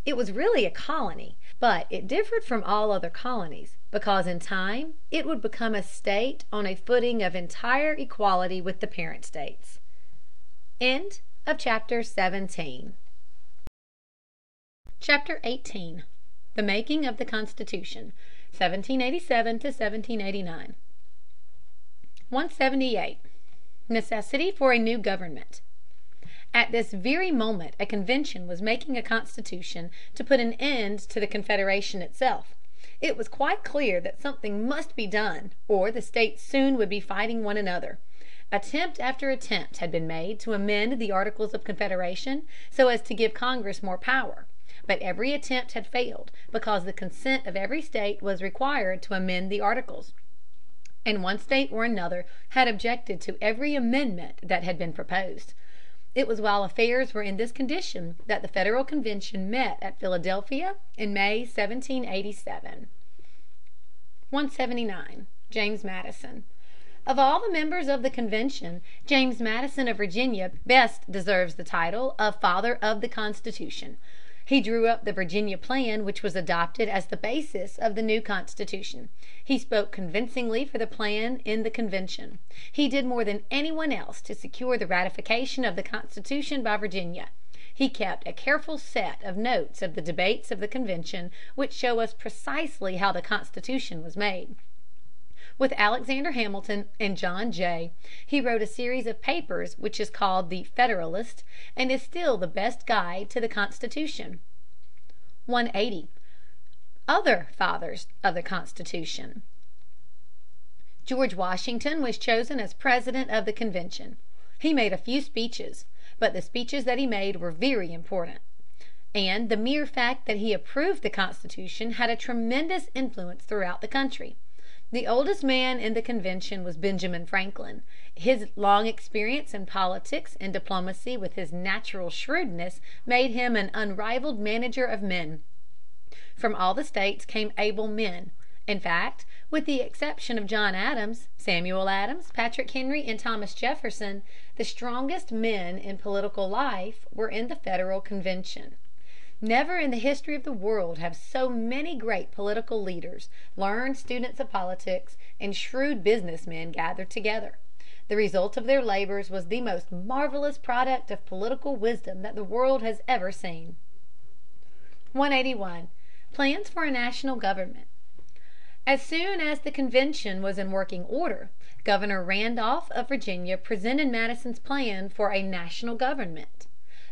It was really a colony, but it differed from all other colonies, because in time it would become a state on a footing of entire equality with the parent states. End of chapter XVIII. THE MAKING OF THE CONSTITUTION. 1787 to 1789. 178. Necessity for a New Government. At this very moment a convention was making a constitution to put an end to the Confederation itself. It was quite clear that something must be done, or the states soon would be fighting one another. Attempt after attempt had been made to amend the Articles of Confederation so as to give Congress more power. But every attempt had failed, because the consent of every state was required to amend the Articles, and one state or another had objected to every amendment that had been proposed. It was while affairs were in this condition that the Federal Convention met at Philadelphia in May, 1787. 179. James Madison. Of all the members of the convention, James Madison of Virginia best deserves the title of Father of the Constitution. He drew up the Virginia plan which was adopted as the basis of the new Constitution. He spoke convincingly for the plan in the convention. He did more than any one else to secure the ratification of the Constitution by Virginia. He kept a careful set of notes of the debates of the convention which show us precisely how the Constitution was made. With Alexander Hamilton and John Jay he wrote a series of papers which is called the Federalist, and is still the best guide to the Constitution. 180. Other Fathers of the Constitution. George Washington was chosen as President of the convention. He made a few speeches, but the speeches that he made were very important. And the mere fact that he approved the Constitution had a tremendous influence throughout the country. The oldest man in the convention was Benjamin Franklin. His long experience in politics and diplomacy with his natural shrewdness made him an unrivaled manager of men. From all the states came able men. In fact, with the exception of John Adams, Samuel Adams, Patrick Henry, and Thomas Jefferson, the strongest men in political life were in the Federal convention. Never in the history of the world have so many great political leaders, learned students of politics, and shrewd business men gathered together. The result of their labors was the most marvelous product of political wisdom that the world has ever seen. 181. Plans for a National Government. As soon as the convention was in working order, Governor Randolph of Virginia presented Madison's plan for a national government.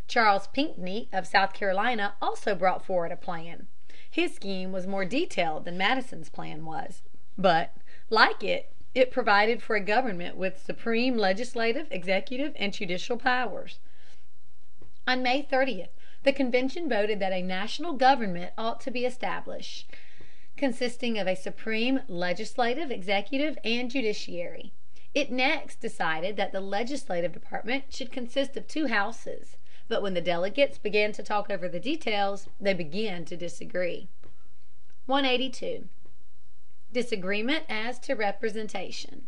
Charles Pinckney of South Carolina also brought forward a plan. His scheme was more detailed than Madison's plan was. But, like it, it provided for a government with supreme legislative, executive, and judicial powers. On May 30 the convention voted that a national government ought to be established, consisting of a supreme legislative, executive, and judiciary. It next decided that the legislative department should consist of two houses. But when the delegates began to talk over the details, they began to disagree. 182. Disagreement as to representation.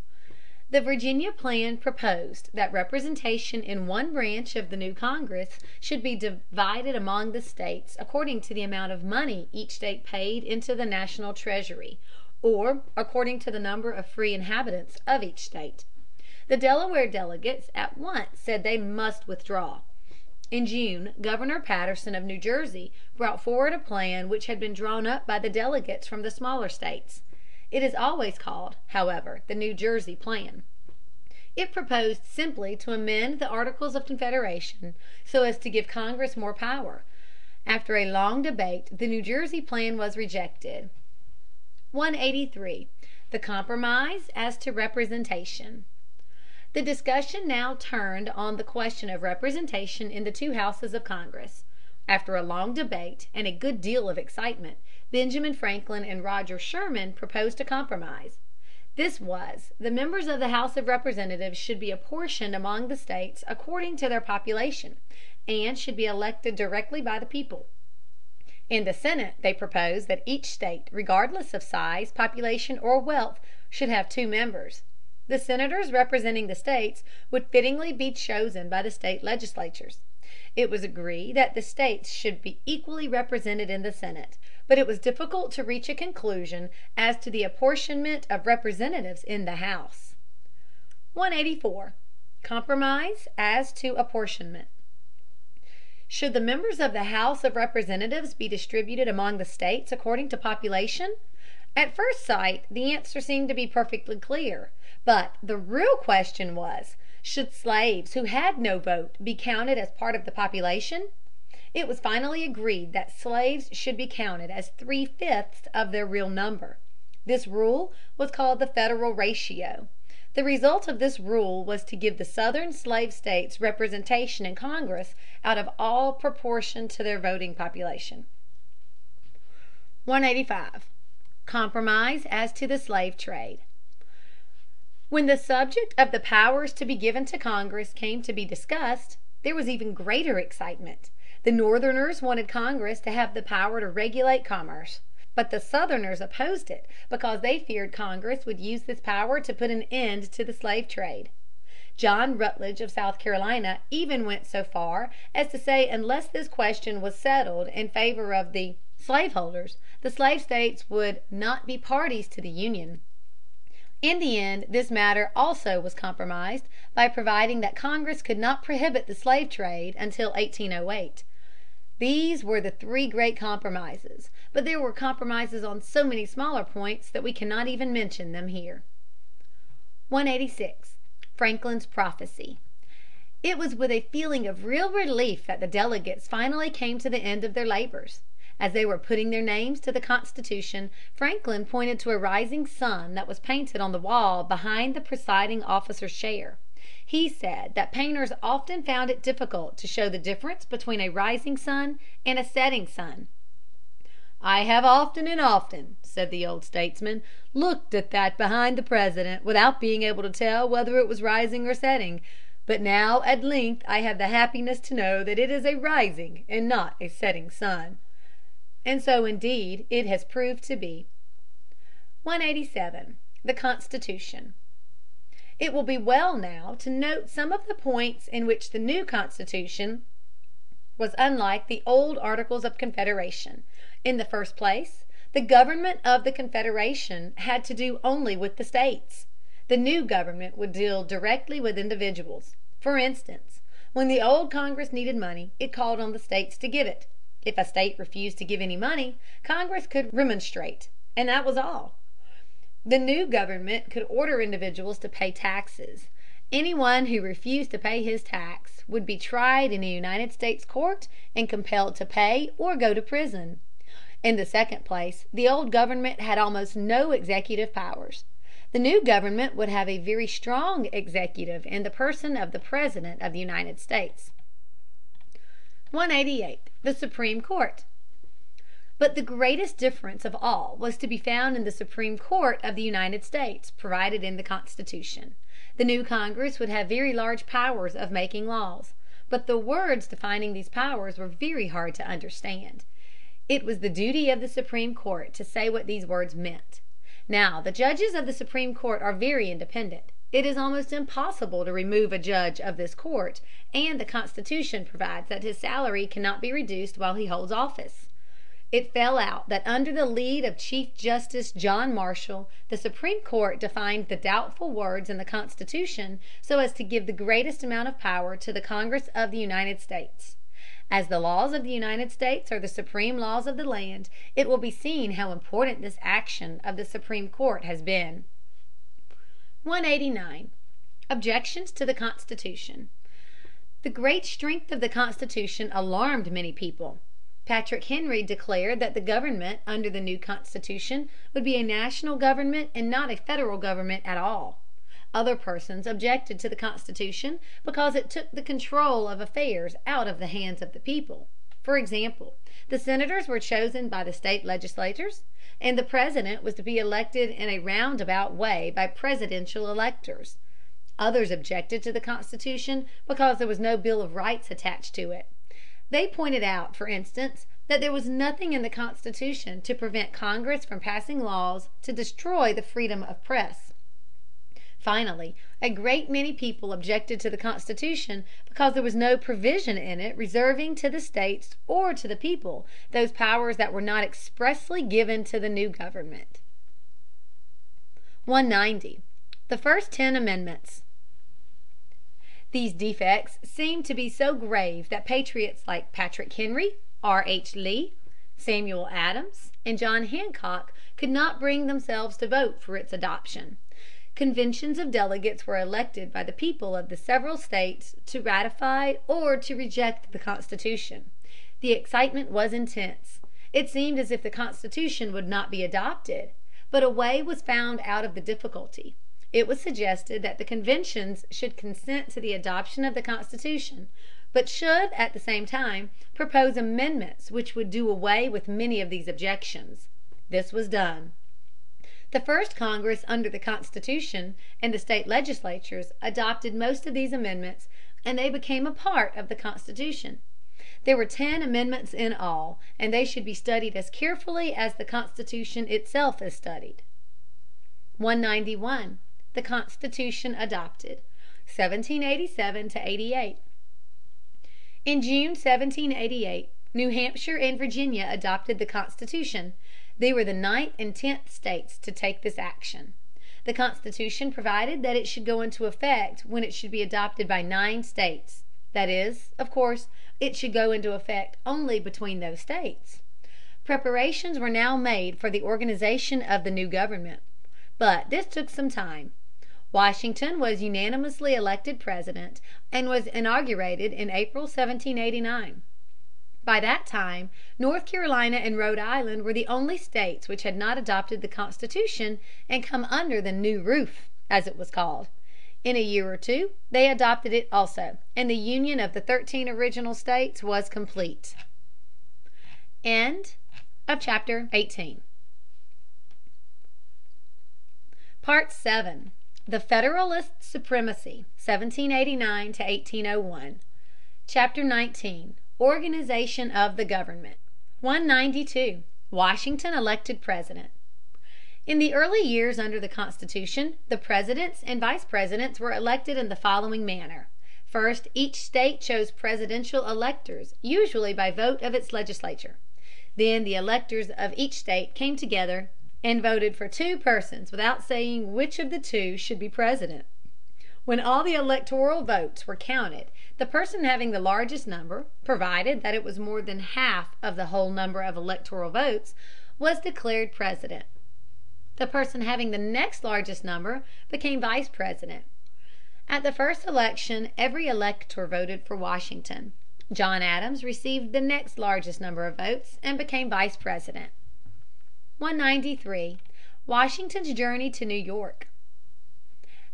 The Virginia plan proposed that representation in one branch of the new Congress should be divided among the states according to the amount of money each state paid into the national treasury, or according to the number of free inhabitants of each state. The Delaware delegates at once said they must withdraw. In June Governor Paterson of New Jersey brought forward a plan which had been drawn up by the delegates from the smaller states. It is always called, however, the New Jersey plan. It proposed simply to amend the Articles of Confederation so as to give Congress more power. After a long debate the New Jersey plan was rejected. 183. The Compromise as to Representation. The discussion now turned on the question of representation in the two houses of Congress. After a long debate and a good deal of excitement, Benjamin Franklin and Roger Sherman proposed a compromise. This was, the members of the House of Representatives should be apportioned among the states according to their population, and should be elected directly by the people. In the Senate they proposed that each state, regardless of size, population, or wealth, should have two members. The Senators representing the states would fittingly be chosen by the state legislatures. It was agreed that the states should be equally represented in the Senate, but it was difficult to reach a conclusion as to the apportionment of representatives in the House. 184. Compromise as to apportionment. Should the members of the House of Representatives be distributed among the states according to population? At first sight the answer seemed to be perfectly clear. But the real question was, should slaves who had no vote be counted as part of the population? It was finally agreed that slaves should be counted as three fifths of their real number. This rule was called the Federal Ratio. The result of this rule was to give the Southern slave states representation in Congress out of all proportion to their voting population. 185. Compromise as to the slave trade. When the subject of the powers to be given to Congress came to be discussed, there was even greater excitement. The Northerners wanted Congress to have the power to regulate commerce. But the Southerners opposed it because they feared Congress would use this power to put an end to the slave trade. John Rutledge of South Carolina even went so far as to say unless this question was settled in favor of the slaveholders, the slave states would not be parties to the Union. In the end this matter also was compromised by providing that Congress could not prohibit the slave trade until 1808. These were the three great compromises, but there were compromises on so many smaller points that we cannot even mention them here. 186. Franklin's Prophecy. It was with a feeling of real relief that the delegates finally came to the end of their labors. As they were putting their names to the Constitution, Franklin pointed to a rising sun that was painted on the wall behind the presiding officer's chair. He said that painters often found it difficult to show the difference between a rising sun and a setting sun. "I have often and often," said the old statesman, "looked at that behind the President without being able to tell whether it was rising or setting. But now at length I have the happiness to know that it is a rising and not a setting sun." And so indeed it has proved to be. 187. The Constitution. It will be well now to note some of the points in which the new Constitution was unlike the old Articles of Confederation. In the first place, the government of the Confederation had to do only with the states. The new government would deal directly with individuals. For instance, when the old Congress needed money, it called on the states to give it. If a state refused to give any money, Congress could remonstrate, and that was all. The new government could order individuals to pay taxes. Any one who refused to pay his tax would be tried in a United States court and compelled to pay or go to prison. In the second place, the old government had almost no executive powers. The new government would have a very strong executive in the person of the President of the United States. 188. The Supreme Court. But the greatest difference of all was to be found in the Supreme Court of the United States provided in the Constitution. The new Congress would have very large powers of making laws. But the words defining these powers were very hard to understand. It was the duty of the Supreme Court to say what these words meant. Now the judges of the Supreme Court are very independent. It is almost impossible to remove a judge of this court, and the Constitution provides that his salary cannot be reduced while he holds office. It fell out that under the lead of Chief Justice John Marshall the Supreme Court defined the doubtful words in the Constitution so as to give the greatest amount of power to the Congress of the United States. As the laws of the United States are the supreme laws of the land, it will be seen how important this action of the Supreme Court has been. 189. Objections to the Constitution. The great strength of the Constitution alarmed many people. Patrick Henry declared that the government under the new Constitution would be a national government and not a Federal government at all. Other persons objected to the Constitution because it took the control of affairs out of the hands of the people. For example, the Senators were chosen by the state legislatures, and the President was to be elected in a roundabout way by presidential electors. Others objected to the Constitution because there was no Bill of Rights attached to it. They pointed out, for instance, that there was nothing in the Constitution to prevent Congress from passing laws to destroy the freedom of press. Finally, a great many people objected to the Constitution because there was no provision in it reserving to the states or to the people those powers that were not expressly given to the new government. 190. The first ten amendments. These defects seemed to be so grave that patriots like Patrick Henry, R.H. Lee, Samuel Adams, and John Hancock could not bring themselves to vote for its adoption. Conventions of delegates were elected by the people of the several states to ratify or to reject the Constitution. The excitement was intense. It seemed as if the Constitution would not be adopted. But a way was found out of the difficulty. It was suggested that the conventions should consent to the adoption of the Constitution, but should at the same time propose amendments which would do away with many of these objections. This was done. The first Congress under the Constitution and the state legislatures adopted most of these amendments, and they became a part of the Constitution. There were ten amendments in all, and they should be studied as carefully as the Constitution itself is studied. 191. The Constitution adopted, 1787 to 88. In June, 1788, New Hampshire and Virginia adopted the Constitution. They were the ninth and tenth states to take this action. The Constitution provided that it should go into effect when it should be adopted by nine states. That is, of course, it should go into effect only between those states. Preparations were now made for the organization of the new government. But this took some time. Washington was unanimously elected President and was inaugurated in April, 1789. By that time North Carolina and Rhode Island were the only states which had not adopted the Constitution and come under the "new roof," as it was called. In a year or two they adopted it also, and the union of the thirteen original states was complete. End of Chapter XIX. The Federalist Supremacy, 1789 1801. Chapter XIX. Organization of the Government. 192. Washington elected President. In the early years under the Constitution, the Presidents and Vice Presidents were elected in the following manner. First each state chose presidential electors, usually by vote of its legislature. Then the electors of each state came together and voted for two persons without saying which of the two should be President. When all the electoral votes were counted the person having the largest number, provided that it was more than half of the whole number of electoral votes, was declared President. The person having the next largest number became Vice President. At the first election every elector voted for Washington. John Adams received the next largest number of votes and became Vice President. 193. Washington's Journey to New York.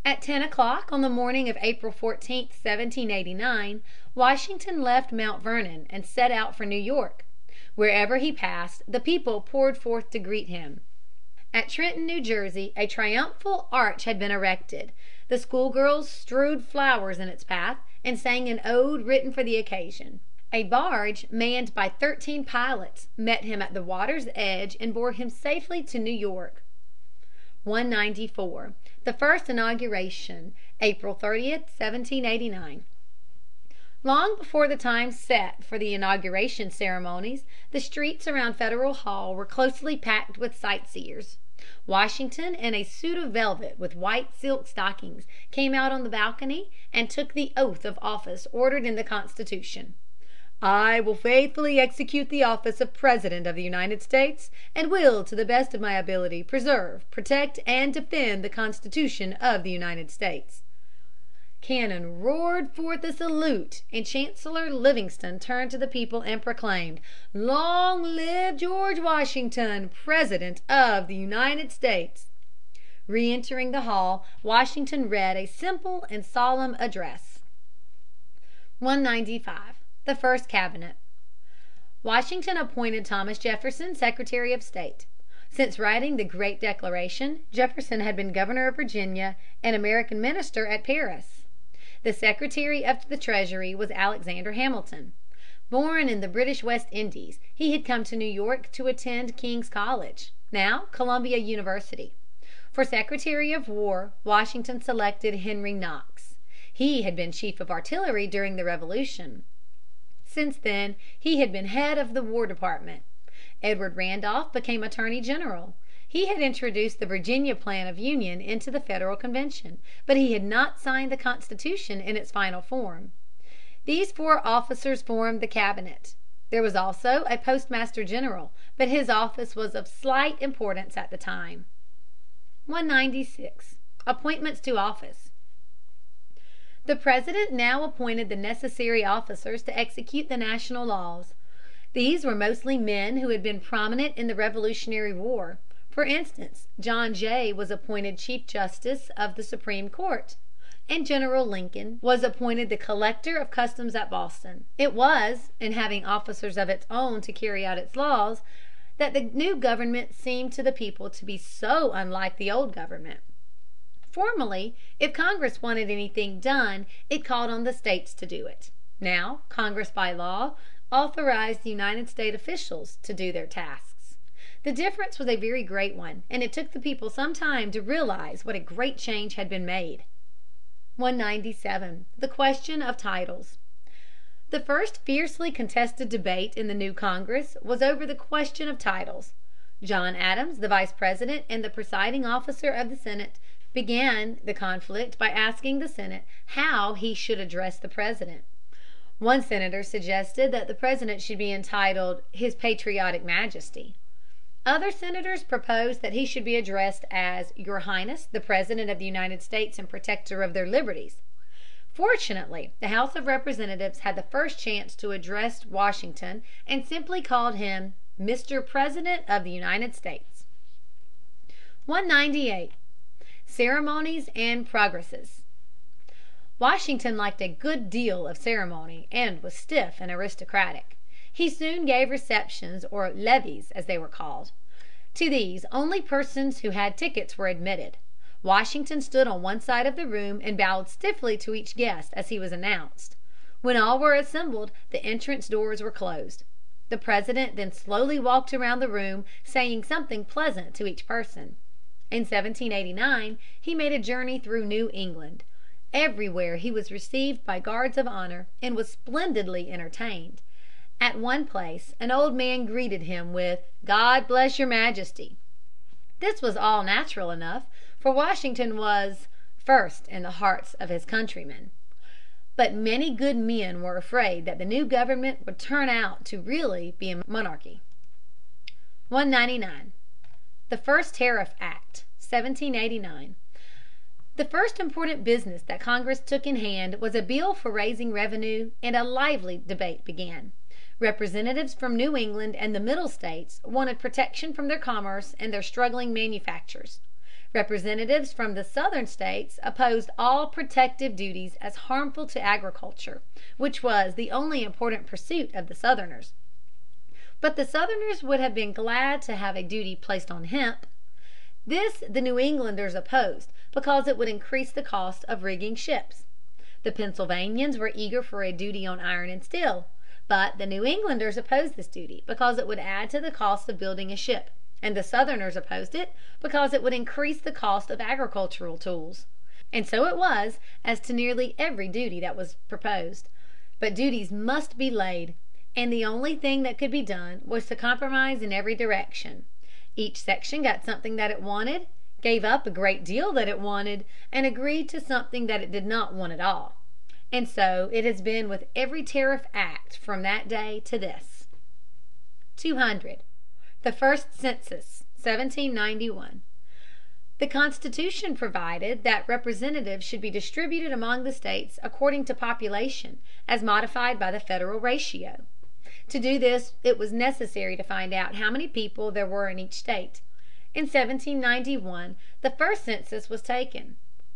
At ten o'clock on the morning of April 14, 1789, Washington left Mount Vernon and set out for New York. Wherever he passed the people poured forth to greet him. At Trenton, New Jersey, a triumphal arch had been erected. The schoolgirls strewed flowers in its path and sang an ode written for the occasion. A barge manned by thirteen pilots met him at the water's edge and bore him safely to New York. 194. The first inauguration, April 30, 1789. Long before the time set for the inauguration ceremonies the streets around Federal Hall were closely packed with sightseers. Washington in a suit of velvet with white silk stockings came out on the balcony and took the oath of office ordered in the Constitution. "I will faithfully execute the office of President of the United States, and will to the best of my ability preserve, protect, and defend the Constitution of the United States." Cannon roared forth a salute, and Chancellor Livingston turned to the people and proclaimed, "Long live George Washington, President of the United States." Re entering the hall, Washington read a simple and solemn address. 195. The First Cabinet. Washington appointed Thomas Jefferson Secretary of State. Since writing the great Declaration, Jefferson had been governor of Virginia and American minister at Paris. The Secretary of the Treasury was Alexander Hamilton. Born in the British West Indies, he had come to New York to attend King's College, now Columbia University. For Secretary of War Washington selected Henry Knox. He had been chief of artillery during the Revolution. Since then he had been head of the War Department. Edward Randolph became Attorney General. He had introduced the Virginia plan of union into the Federal Convention, but he had not signed the Constitution in its final form. These four officers formed the cabinet. There was also a Postmaster General, but his office was of slight importance at the time. 196. Appointments to Office. The President now appointed the necessary officers to execute the national laws. These were mostly men who had been prominent in the Revolutionary War. For instance, John Jay was appointed Chief Justice of the Supreme Court, and General Lincoln was appointed the Collector of Customs at Boston. It was in having officers of its own to carry out its laws that the new government seemed to the people to be so unlike the old government. Formerly, if Congress wanted anything done, it called on the states to do it. Now Congress by law authorized the United States officials to do their tasks. The difference was a very great one, and it took the people some time to realize what a great change had been made. 197. The Question of Titles. The first fiercely contested debate in the new Congress was over the question of titles. John Adams, the Vice President and the presiding officer of the Senate, began the conflict by asking the Senate how he should address the President. One senator suggested that the President should be entitled "His Patriotic Majesty." Other senators proposed that he should be addressed as "Your Highness, the President of the United States and Protector of their Liberties." Fortunately, the House of Representatives had the first chance to address Washington and simply called him "Mr. President of the United States." 198. Ceremonies and Progresses. Washington liked a good deal of ceremony and was stiff and aristocratic. He soon gave receptions or levees as they were called. To these only persons who had tickets were admitted. Washington stood on one side of the room and bowed stiffly to each guest as he was announced. When all were assembled the entrance doors were closed. The President then slowly walked around the room saying something pleasant to each person. In 1789 he made a journey through New England. Everywhere he was received by guards of honor and was splendidly entertained. At one place an old man greeted him with "God bless your Majesty." This was all natural enough, for Washington was "first in the hearts of his countrymen." But many good men were afraid that the new government would turn out to really be really a monarchy. 199. The First Tariff Act, 1789. The first important business that Congress took in hand was a bill for raising revenue, and a lively debate began. Representatives from New England and the Middle states wanted protection from their commerce and their struggling manufactures. Representatives from the Southern states opposed all protective duties as harmful to agriculture, which was the only important pursuit of the Southerners. But the Southerners would have been glad to have a duty placed on hemp. This the New Englanders opposed because it would increase the cost of rigging ships. The Pennsylvanians were eager for a duty on iron and steel. But the New Englanders opposed this duty because it would add to the cost of building a ship. and the Southerners opposed it because it would increase the cost of agricultural tools. And so it was as to nearly every duty that was proposed. But duties must be laid, and the only thing that could be done was to compromise in every direction. Each section got something that it wanted, gave up a great deal that it wanted, and agreed to something that it did not want at all. And so it has been with every tariff act from that day to this. 200. The First Census, 1791. The Constitution provided that representatives should be distributed among the states according to population, as modified by the Federal ratio. To do this it was necessary to find out how many people there were in each state. In 1791 the first census was taken.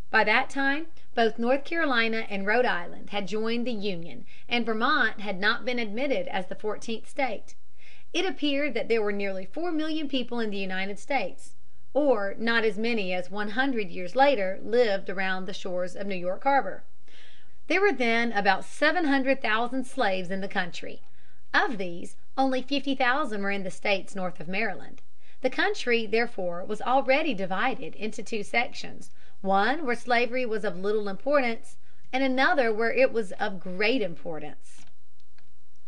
By that time both North Carolina and Rhode Island had joined the Union, and Vermont had not been admitted as the fourteenth state. It appeared that there were nearly four million people in the United States or not as many as one hundred years later lived around the shores of New York harbor. There were then about seven hundred thousand slaves in the country. Of these only fifty thousand were in the states north of Maryland. The country, therefore, was already divided into two sections, one where slavery was of little importance, and another where it was of great importance.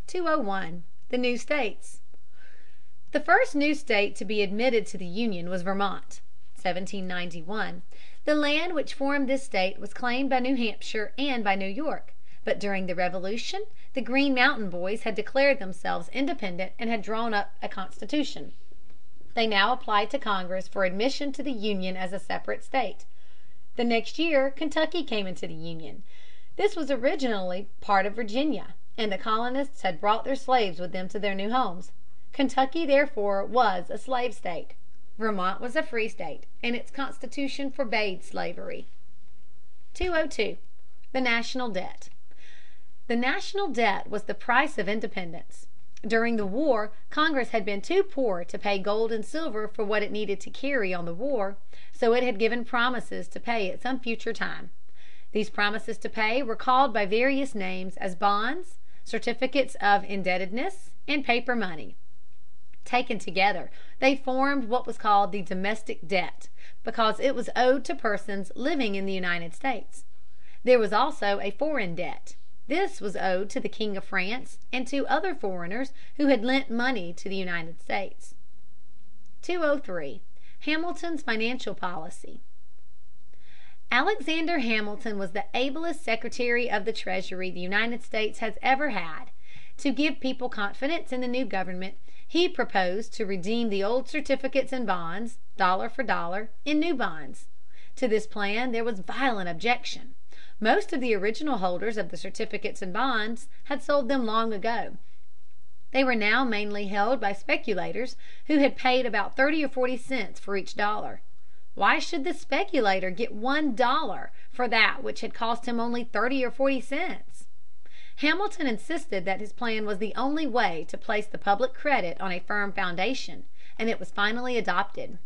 201. The New States. The first new state to be admitted to the Union was Vermont (1791). The land which formed this state was claimed by New Hampshire and by New York. But during the Revolution the Green Mountain Boys had declared themselves independent and had drawn up a constitution. They now applied to Congress for admission to the Union as a separate state. The next year Kentucky came into the Union. This was originally part of Virginia, and the colonists had brought their slaves with them to their new homes. Kentucky therefore was a slave state. Vermont was a free state, and its constitution forbade slavery. 202. The National Debt. The national debt was the price of independence. During the war Congress had been too poor to pay gold and silver for what it needed to carry on the war, so it had given promises to pay at some future time. These promises to pay were called by various names as bonds, certificates of indebtedness, and paper money. Taken together, they formed what was called the domestic debt, because it was owed to persons living in the United States. There was also a foreign debt. This was owed to the King of France and to other foreigners who had lent money to the United States. 203. Hamilton's Financial Policy. Alexander Hamilton was the ablest Secretary of the Treasury the United States has ever had. To give people confidence in the new government, he proposed to redeem the old certificates and bonds, dollar for dollar, in new bonds. To this plan there was violent objection. Most of the original holders of the certificates and bonds had sold them long ago. They were now mainly held by speculators who had paid about thirty or forty cents for each dollar. Why should the speculator get one dollar for that which had cost him only thirty or forty cents? Hamilton insisted that his plan was the only way to place the public credit on a firm foundation, and it was finally adopted.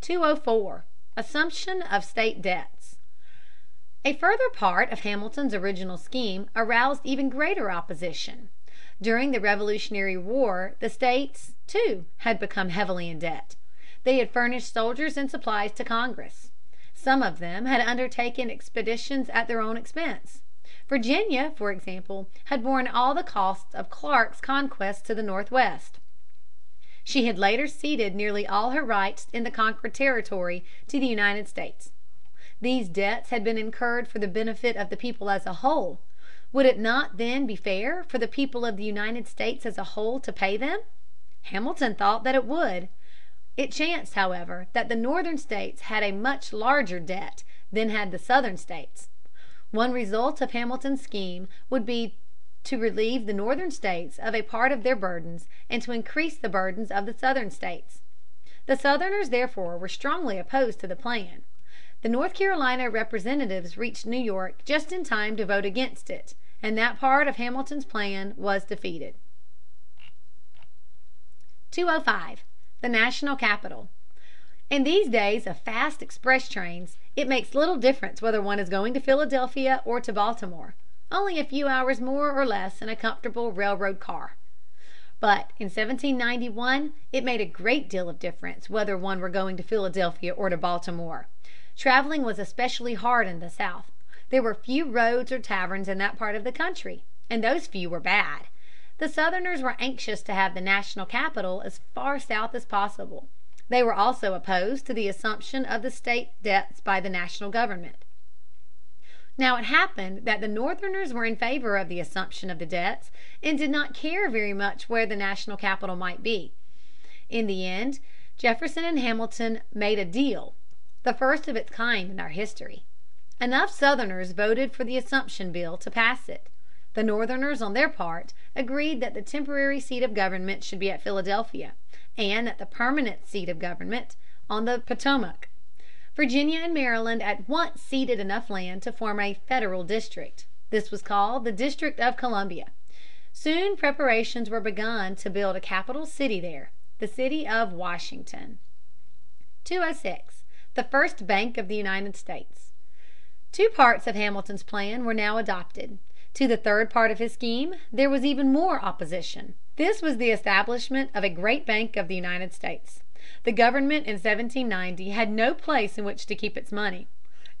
204. Assumption of State Debts. A further part of Hamilton's original scheme aroused even greater opposition. During the Revolutionary War the states, too, had become heavily in debt. They had furnished soldiers and supplies to Congress. Some of them had undertaken expeditions at their own expense. Virginia, for example, had borne all the costs of Clark's conquests to the Northwest. She had later ceded nearly all her rights in the conquered territory to the United States. These debts had been incurred for the benefit of the people as a whole. Would it not then be fair for the people of the United States as a whole to pay them? Hamilton thought that it would. It chanced, however, that the Northern states had a much larger debt than had the Southern states. One result of Hamilton's scheme would be to relieve the Northern states of a part of their burdens and to increase the burdens of the Southern states. The Southerners therefore were strongly opposed to the plan. The North Carolina representatives reached New York just in time to vote against it, and that part of Hamilton's plan was defeated. 205. The National Capital. In these days of fast express trains it makes little difference whether one is going to Philadelphia or to Baltimore only a few hours more or less in a comfortable railroad car. But in 1791 it made a great deal of difference whether one were going to Philadelphia or to Baltimore. Traveling was especially hard in the South. There were few roads or taverns in that part of the country, and those few were bad. The Southerners were anxious to have the national capital as far south as possible. They were also opposed to the assumption of the state debts by the national government. Now it happened that the Northerners were in favor of the assumption of the debts and did not care very much where the national capital might be. In the end Jefferson and Hamilton made a "deal," the first of its kind in our history. Enough Southerners voted for the assumption bill to pass it. The Northerners, on their part, agreed that the temporary seat of government should be at Philadelphia, and that the permanent seat of government on the Potomac. Virginia and Maryland at once ceded enough land to form a "Federal District." This was called the District of Columbia. Soon preparations were begun to build a capital city there, the city of Washington. 206. The First Bank of the United States. Two parts of Hamilton's plan were now adopted. To the third part of his scheme there was even more opposition. This was the establishment of a great bank of the United States. The government in 1790 had no place in which to keep its money.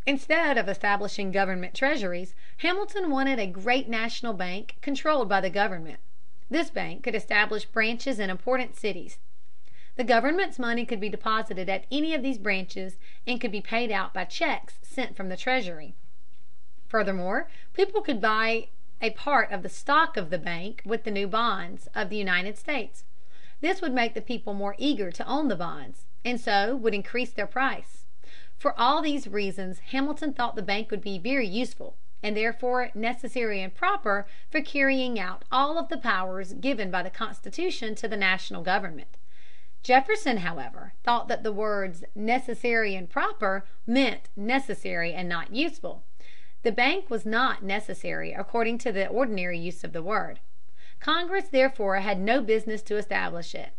Instead of establishing government treasuries, Hamilton wanted a great national bank controlled by the government. This bank could establish branches in important cities. The government's money could be deposited at any of these branches and could be paid out by checks sent from the treasury. Furthermore, people could buy a part of the stock of the bank with the new bonds of the United States. This would make the people more eager to own the bonds, and so would increase their price. For all these reasons Hamilton thought the bank would be very useful, and therefore necessary and proper for carrying out all of the powers given by the Constitution to the national government. Jefferson, however, thought that the words "necessary and proper" meant necessary and not useful. The bank was not necessary according to the ordinary use of the word. Congress therefore had no business to establish it.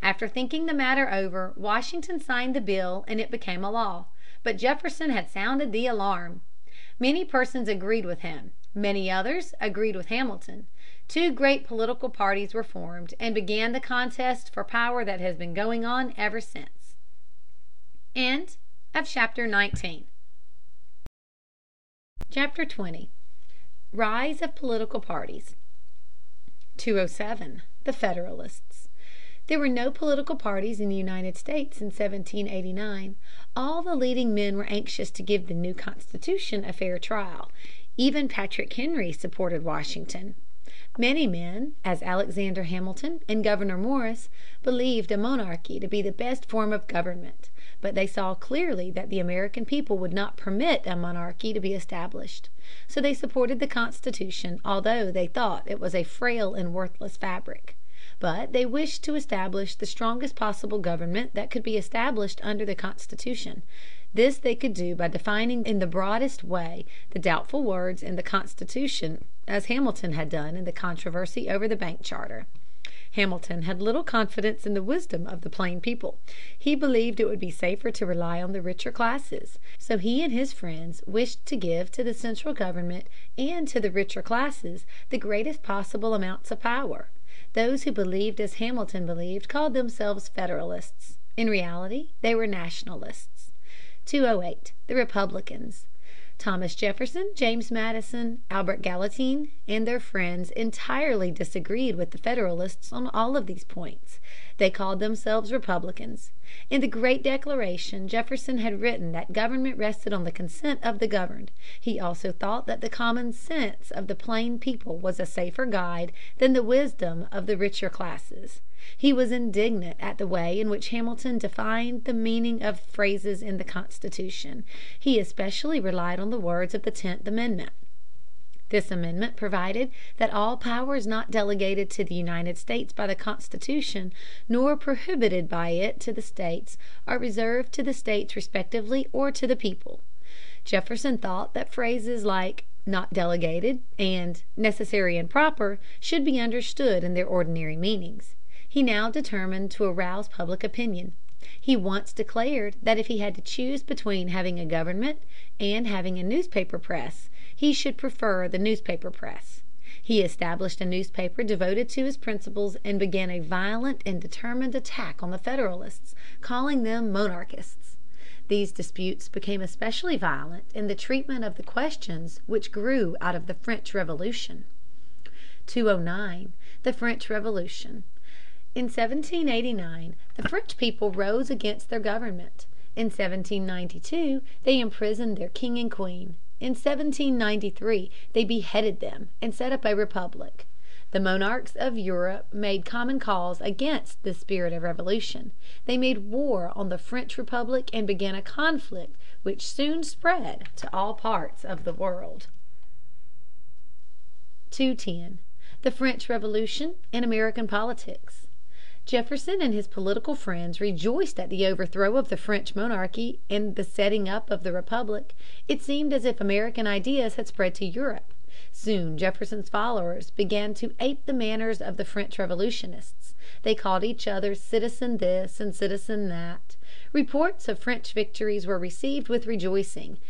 After thinking the matter over, Washington signed the bill and it became a law. But Jefferson had sounded the alarm. Many persons agreed with him. Many others agreed with Hamilton. Two great political parties were formed and began the contest for power that has been going on ever since. End of chapter XX. RISE OF POLITICAL PARTIES. 207. The Federalists. There were no political parties in the United States in 1789. All the leading men were anxious to give the new Constitution a fair trial. Even Patrick Henry supported Washington. Many men, as Alexander Hamilton and Gouverneur Morris, believed a monarchy to be the best form of government. But they saw clearly that the American people would not permit a monarchy to be established. So they supported the Constitution although they thought it was a frail and worthless fabric. But they wished to establish the strongest possible government that could be established under the Constitution. This they could do by defining in the broadest way the doubtful words in the Constitution as Hamilton had done in the controversy over the bank charter. Hamilton had little confidence in the wisdom of the plain people. He believed it would be safer to rely on the richer classes. So he and his friends wished to give to the central government and to the richer classes the greatest possible amounts of power. Those who believed as Hamilton believed called themselves Federalists. In reality they were Nationalists. 208. The Republicans. Thomas Jefferson, James Madison, Albert Gallatin, and their friends entirely disagreed with the Federalists on all of these points. They called themselves Republicans. In the great Declaration Jefferson had written that government rested on the consent of the governed. He also thought that the common sense of the plain people was a safer guide than the wisdom of the richer classes. He was indignant at the way in which Hamilton defined the meaning of phrases in the Constitution. He especially relied on the words of the Tenth Amendment. This amendment provided that all powers not delegated to the United States by the Constitution, nor prohibited by it to the states, are reserved to the states respectively or to the people. Jefferson thought that phrases like "not delegated" and "necessary and proper" should be understood in their ordinary meanings. He now determined to arouse public opinion. He once declared that if he had to choose between having a government and having a newspaper press, he should prefer the newspaper press. He established a newspaper devoted to his principles and began a violent and determined attack on the Federalists, calling them monarchists. These disputes became especially violent in the treatment of the questions which grew out of the French Revolution. 209. The French Revolution. In 1789 the French people rose against their government. In 1792 they imprisoned their king and queen. In 1793 they beheaded them and set up a republic. The monarchs of Europe made common cause against this spirit of revolution. They made war on the French Republic and began a conflict which soon spread to all parts of the world. 210. The French Revolution in American Politics. Jefferson and his political friends rejoiced at the overthrow of the French monarchy and the setting up of the republic. It seemed as if American ideas had spread to Europe. Soon Jefferson's followers began to ape the manners of the French revolutionists. They called each other Citizen this and Citizen that. Reports of French victories were received with rejoicing.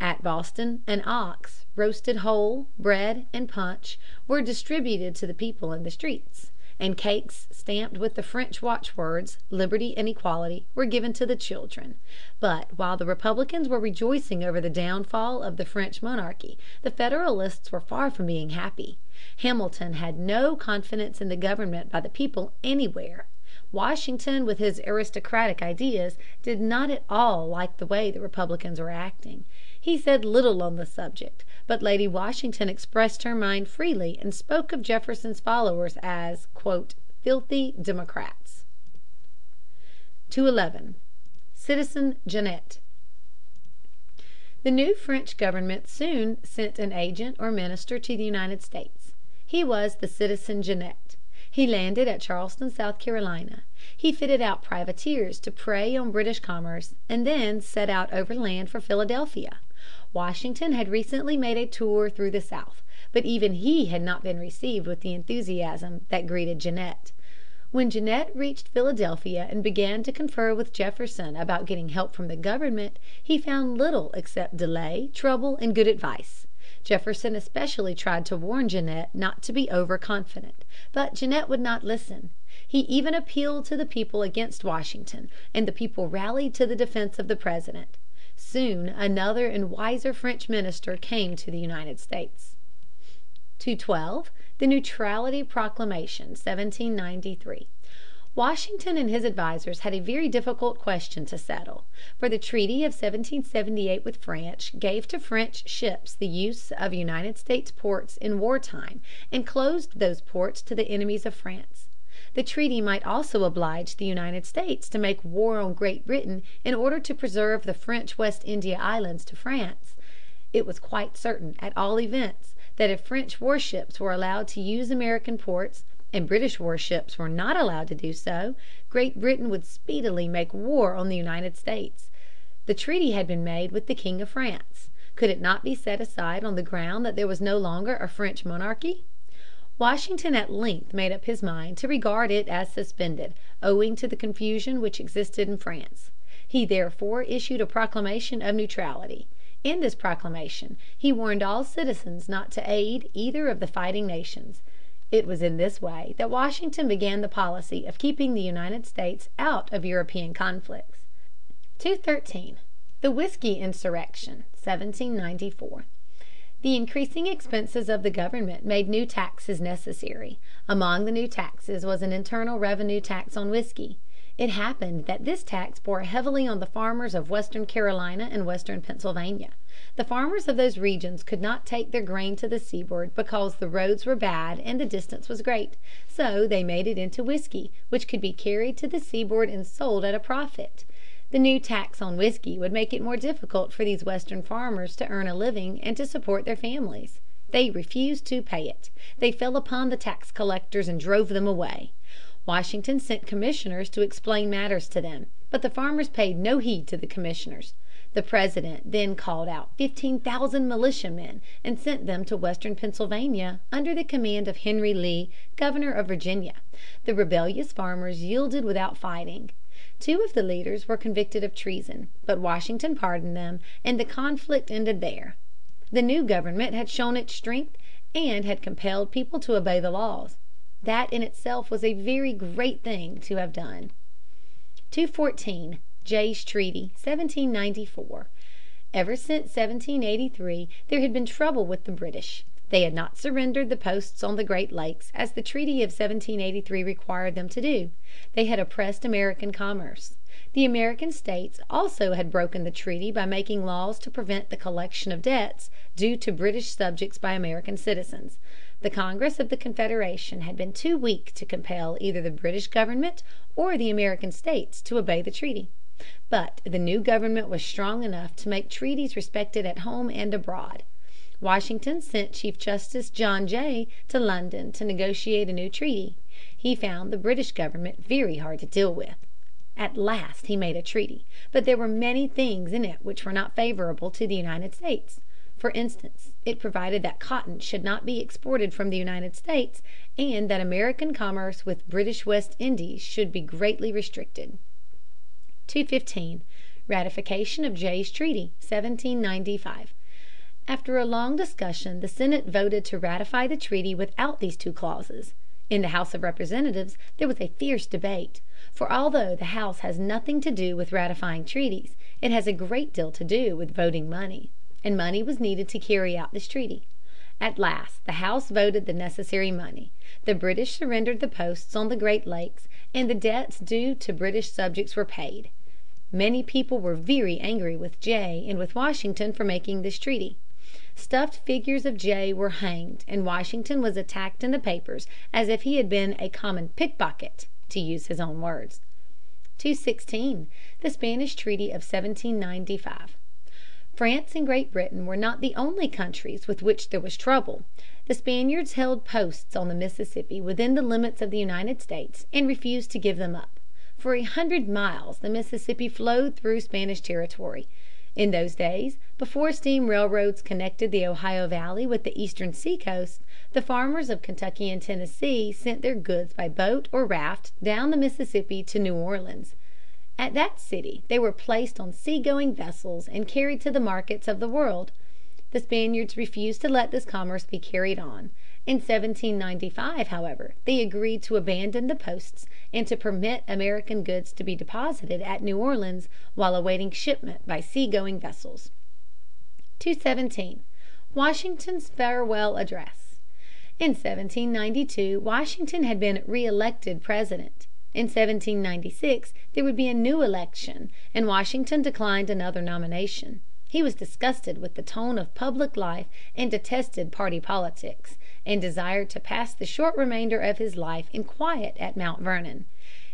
At Boston an ox, roasted whole, bread, and punch were distributed to the people in the streets and cakes stamped with the French watchwords, "Liberty and Equality," were given to the children. But while the Republicans were rejoicing over the downfall of the French monarchy, the Federalists were far from being happy. Hamilton had no confidence in the government by the people anywhere. Washington, with his aristocratic ideas, did not at all like the way the Republicans were acting. He said little on the subject, but Lady Washington expressed her mind freely and spoke of Jefferson's followers as "filthy Democrats." 211. Citizen Genet. The new French government soon sent an agent or minister to the United States. He was the Citizen Genet. He landed at Charleston, South Carolina. He fitted out privateers to prey on British commerce and then set out overland for Philadelphia. Washington had recently made a tour through the South, but even he had not been received with the enthusiasm that greeted Genet. When Genet reached Philadelphia and began to confer with Jefferson about getting help from the government, he found little except delay, trouble, and good advice. Jefferson especially tried to warn Genet not to be overconfident. But Genet would not listen. He even appealed to the people against Washington, and the people rallied to the defense of the President. Soon another and wiser French minister came to the United States. 212. The Neutrality Proclamation, 1793. Washington and his advisers had a very difficult question to settle. For the treaty of 1778 with France gave to French ships the use of United States ports in war time and closed those ports to the enemies of France. The treaty might also oblige the United States to make war on Great Britain in order to preserve the French West India Islands to France. It was quite certain, at all events, that if French warships were allowed to use American ports and British warships were not allowed to do so, Great Britain would speedily make war on the United States. The treaty had been made with the King of France. Could it not be set aside on the ground that there was no longer a French monarchy? Washington at length made up his mind to regard it as suspended, owing to the confusion which existed in France. He therefore issued a proclamation of neutrality. In this proclamation he warned all citizens not to aid either of the fighting nations. It was in this way that Washington began the policy of keeping the United States out of European conflicts. 213. The Whiskey Insurrection, 1794. The increasing expenses of the government made new taxes necessary. Among the new taxes was an internal revenue tax on whiskey. It happened that this tax bore heavily on the farmers of western Carolina and western Pennsylvania. The farmers of those regions could not take their grain to the seaboard because the roads were bad and the distance was great. So they made it into whiskey, which could be carried to the seaboard and sold at a profit. The new tax on whiskey would make it more difficult for these Western farmers to earn a living and to support their families. They refused to pay it. They fell upon the tax collectors and drove them away. Washington sent commissioners to explain matters to them. But the farmers paid no heed to the commissioners. The President then called out fifteen thousand militiamen and sent them to western Pennsylvania under the command of Henry Lee, governor of Virginia. The rebellious farmers yielded without fighting. Two of the leaders were convicted of treason, but Washington pardoned them, and the conflict ended there. The new government had shown its strength and had compelled people to obey the laws. That in itself was a very great thing to have done. 214. Jay's Treaty, 1794. Ever since 1783 there had been trouble with the British. They had not surrendered the posts on the Great Lakes, as the treaty of 1783 required them to do. They had oppressed American commerce. The American states also had broken the treaty by making laws to prevent the collection of debts due to British subjects by American citizens. The Congress of the Confederation had been too weak to compel either the British government or the American states to obey the treaty. But the new government was strong enough to make treaties respected at home and abroad. Washington sent Chief Justice John Jay to London to negotiate a new treaty. He found the British government very hard to deal with. At last he made a treaty. But there were many things in it which were not favorable to the United States. For instance, it provided that cotton should not be exported from the United States, and that American commerce with British West Indies should be greatly restricted. 215. Ratification of Jay's Treaty, 1795. After a long discussion the Senate voted to ratify the treaty without these two clauses. In the House of Representatives there was a fierce debate. For although the House has nothing to do with ratifying treaties, it has a great deal to do with voting money. And money was needed to carry out this treaty. At last the House voted the necessary money. The British surrendered the posts on the Great Lakes, and the debts due to British subjects were paid. Many people were very angry with Jay and with Washington for making this treaty. Stuffed figures of Jay were hanged, and Washington was attacked in the papers as if he had been a common pickpocket, to use his own words. 216. The Spanish Treaty of 1795. France and Great Britain were not the only countries with which there was trouble. The Spaniards held posts on the Mississippi within the limits of the United States and refused to give them up. For a hundred miles the Mississippi flowed through Spanish territory. In those days, before steam railroads connected the Ohio Valley with the eastern seacoast, the farmers of Kentucky and Tennessee sent their goods by boat or raft down the Mississippi to New Orleans. At that city they were placed on sea going vessels and carried to the markets of the world. The Spaniards refused to let this commerce be carried on. In 1795, however, they agreed to abandon the posts and to permit American goods to be deposited at New Orleans while awaiting shipment by sea going vessels. 217. Washington's Farewell Address. In 1792 Washington had been reëlected President. In 1796 there would be a new election, and Washington declined another nomination. He was disgusted with the tone of public life and detested party politics, and desired to pass the short remainder of his life in quiet at Mount Vernon.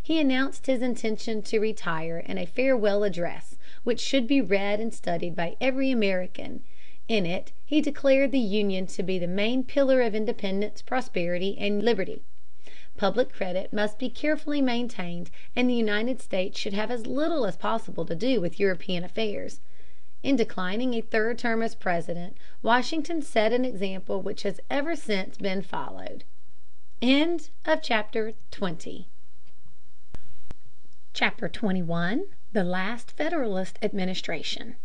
He announced his intention to retire in a farewell address, which should be read and studied by every American. In it he declared the Union to be the main pillar of independence, prosperity, and liberty. Public credit must be carefully maintained, and the United States should have as little as possible to do with European affairs. In declining a third term as President, Washington set an example which has ever since been followed. End of chapter XXI. The Last Federalist Administration.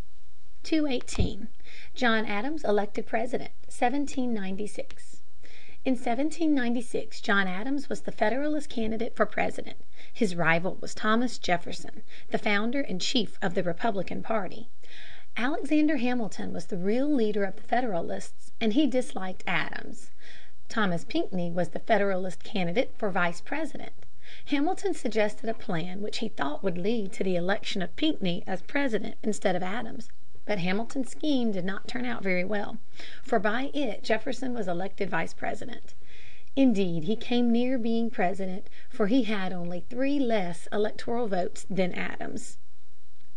218. John Adams elected President, 1796. In 1796 John Adams was the Federalist candidate for President. His rival was Thomas Jefferson, the founder and chief of the Republican party. Alexander Hamilton was the real leader of the Federalists, and he disliked Adams. Thomas Pinckney was the Federalist candidate for Vice President. Hamilton suggested a plan which he thought would lead to the election of Pinckney as President instead of Adams. But Hamilton's scheme did not turn out very well, for by it Jefferson was elected Vice President. Indeed, he came near being President, for he had only three less electoral votes than Adams.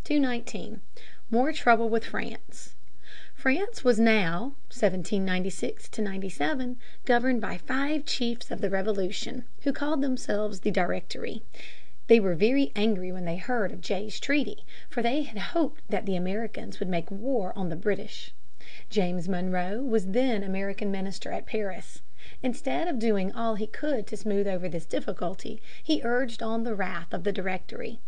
219. More trouble with France. France was now (1796 97) governed by five chiefs of the Revolution, who called themselves the Directory. They were very angry when they heard of Jay's Treaty, for they had hoped that the Americans would make war on the British. James Monroe was then American minister at Paris. Instead of doing all he could to smooth over this difficulty, he urged on the wrath of the Directory.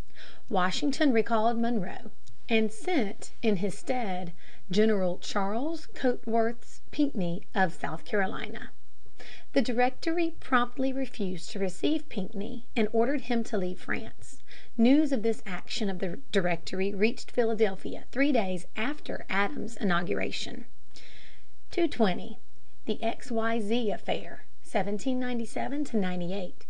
Washington recalled Monroe, and sent in his stead General Charles Cotesworth Pinckney of South Carolina. The Directory promptly refused to receive Pinckney and ordered him to leave France. News of this action of the Directory reached Philadelphia three days after Adams's inauguration. 220. The X. Y. Z. Affair, 1797 98.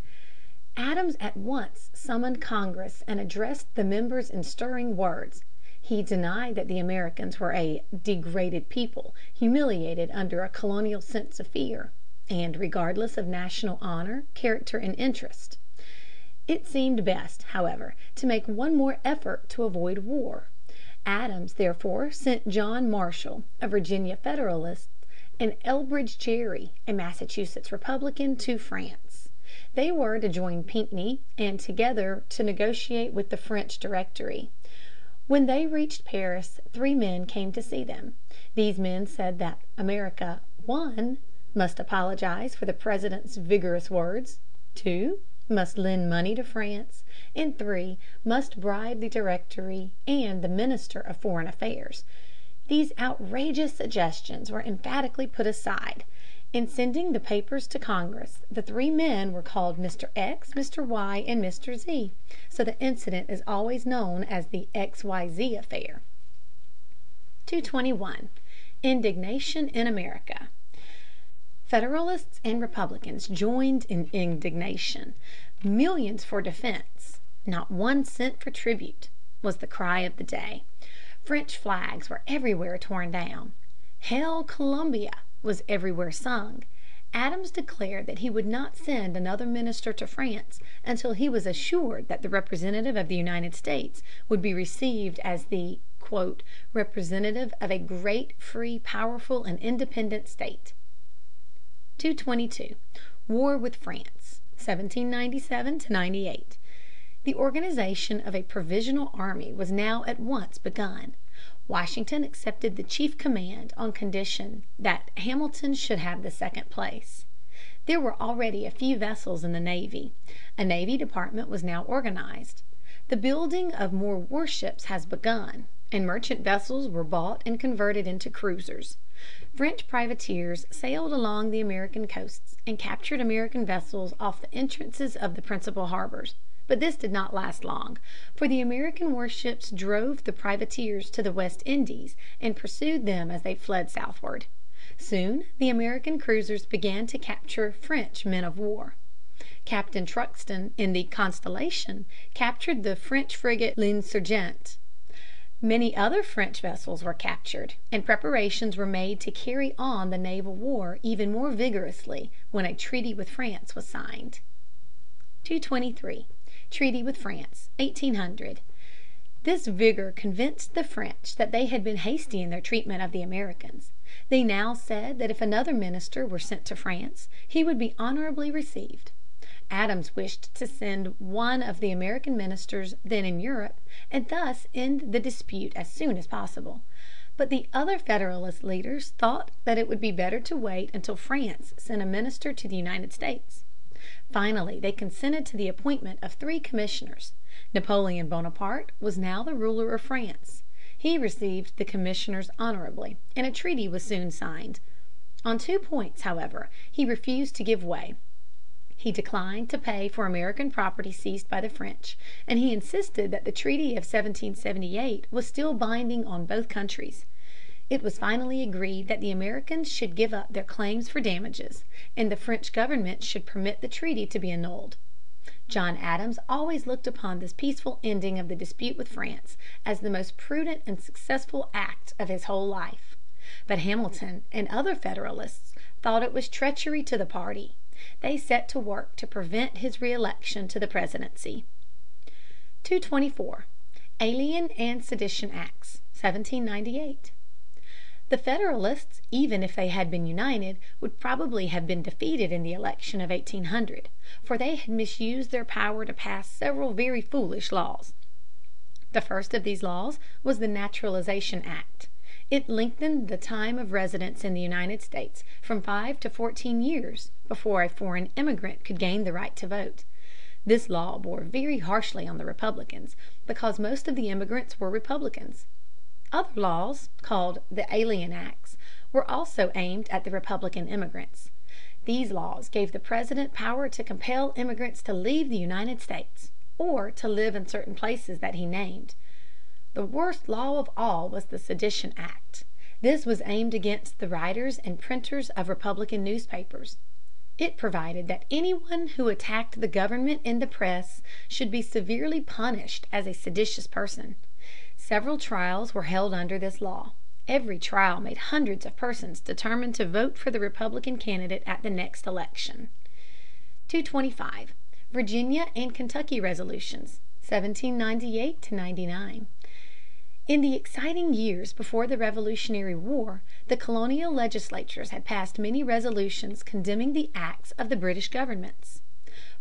Adams at once summoned Congress and addressed the members in stirring words. He denied that the Americans were a "degraded people, humiliated under a colonial sense of fear," and regardless of national honor, character, and interest. It seemed best, however, to make one more effort to avoid war. Adams therefore sent John Marshall, a Virginia Federalist, and Elbridge Gerry, a Massachusetts Republican, to France. They were to join Pinckney and together to negotiate with the French Directory. When they reached Paris three men came to see them. These men said that America (1) must apologize for the President's vigorous words, (2) must lend money to France, and (3) must bribe the Directory and the Minister of Foreign Affairs. These outrageous suggestions were emphatically put aside. In sending the papers to Congress the three men were called Mr. X, Mr. Y, and Mr. Z. So the incident is always known as the X. Y. Z. affair. 221. Indignation in America. Federalists and Republicans joined in indignation. "Millions for defense, not one cent for tribute," was the cry of the day. French flags were everywhere torn down. "Hail Columbia" was everywhere sung. Adams declared that he would not send another minister to France until he was assured that the representative of the United States would be received as the "representative of a great, free, powerful, and independent state." 222. War with France, 1797 98. The organization of a provisional army was now at once begun. Washington accepted the chief command on condition that Hamilton should have the second place. There were already a few vessels in the navy. A navy department was now organized. The building of more warships has begun, and merchant vessels were bought and converted into cruisers. French privateers sailed along the American coasts and captured American vessels off the entrances of the principal harbors. But this did not last long, for the American warships drove the privateers to the West Indies and pursued them as they fled southward. Soon the American cruisers began to capture French men of war. Captain Truxton in the Constellation captured the French frigate L'Insurgente. Many other French vessels were captured, and preparations were made to carry on the naval war even more vigorously when a treaty with France was signed. 223. Treaty with France, 1800. This vigor convinced the French that they had been hasty in their treatment of the Americans. They now said that if another minister were sent to France, he would be honorably received. Adams wished to send one of the American ministers then in Europe, and thus end the dispute as soon as possible. But the other Federalist leaders thought that it would be better to wait until France sent a minister to the United States. Finally they consented to the appointment of three commissioners. Napoleon Bonaparte was now the ruler of France. He received the commissioners honorably, and a treaty was soon signed. On two points, however, he refused to give way. He declined to pay for American property seized by the French, and he insisted that the treaty of 1778 was still binding on both countries. It was finally agreed that the Americans should give up their claims for damages, and the French government should permit the treaty to be annulled. John Adams always looked upon this peaceful ending of the dispute with France as the most prudent and successful act of his whole life. But Hamilton and other Federalists thought it was treachery to the party. They set to work to prevent his reelection to the presidency. 224. Alien and Sedition Acts, 1798. The Federalists, even if they had been united, would probably have been defeated in the election of 1800, for they had misused their power to pass several very foolish laws. The first of these laws was the Naturalization Act. It lengthened the time of residence in the United States from five to fourteen years before a foreign immigrant could gain the right to vote. This law bore very harshly on the Republicans, because most of the immigrants were Republicans. Other laws, called the Alien Acts, were also aimed at the Republican immigrants. These laws gave the President power to compel immigrants to leave the United States, or to live in certain places that he named. The worst law of all was the Sedition Act. This was aimed against the writers and printers of Republican newspapers. It provided that anyone who attacked the government in the press should be severely punished as a seditious person. Several trials were held under this law. Every trial made hundreds of persons determined to vote for the Republican candidate at the next election. 225. Virginia and Kentucky Resolutions, 1798 99. In the exciting years before the Revolutionary War, the colonial legislatures had passed many resolutions condemning the acts of the British governments.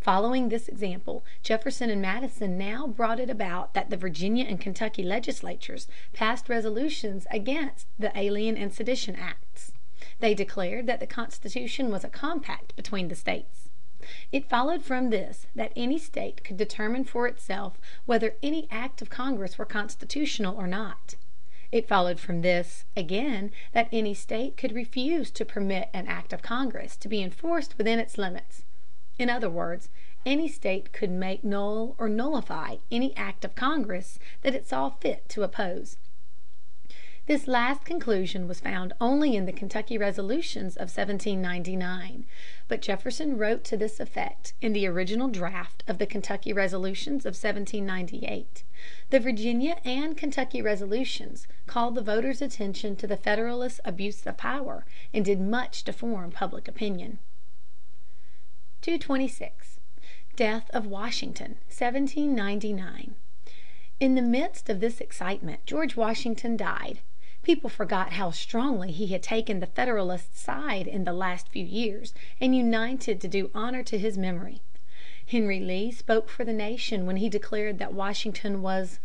Following this example, Jefferson and Madison now brought it about that the Virginia and Kentucky legislatures passed resolutions against the Alien and Sedition Acts. They declared that the Constitution was a compact between the states. It followed from this that any state could determine for itself whether any act of Congress were constitutional or not. It followed from this, again, that any state could refuse to permit an act of Congress to be enforced within its limits. In other words, any state could make null or nullify any act of Congress that it saw fit to oppose. This last conclusion was found only in the Kentucky resolutions of 1799. But Jefferson wrote to this effect in the original draft of the Kentucky resolutions of 1798. The Virginia and Kentucky resolutions called the voters' attention to the Federalists' abuse of power and did much to form public opinion. 226. Death of Washington, 1799. In the midst of this excitement George Washington died. People forgot how strongly he had taken the Federalist side in the last few years, and united to do honor to his memory. Henry Lee spoke for the nation when he declared that Washington was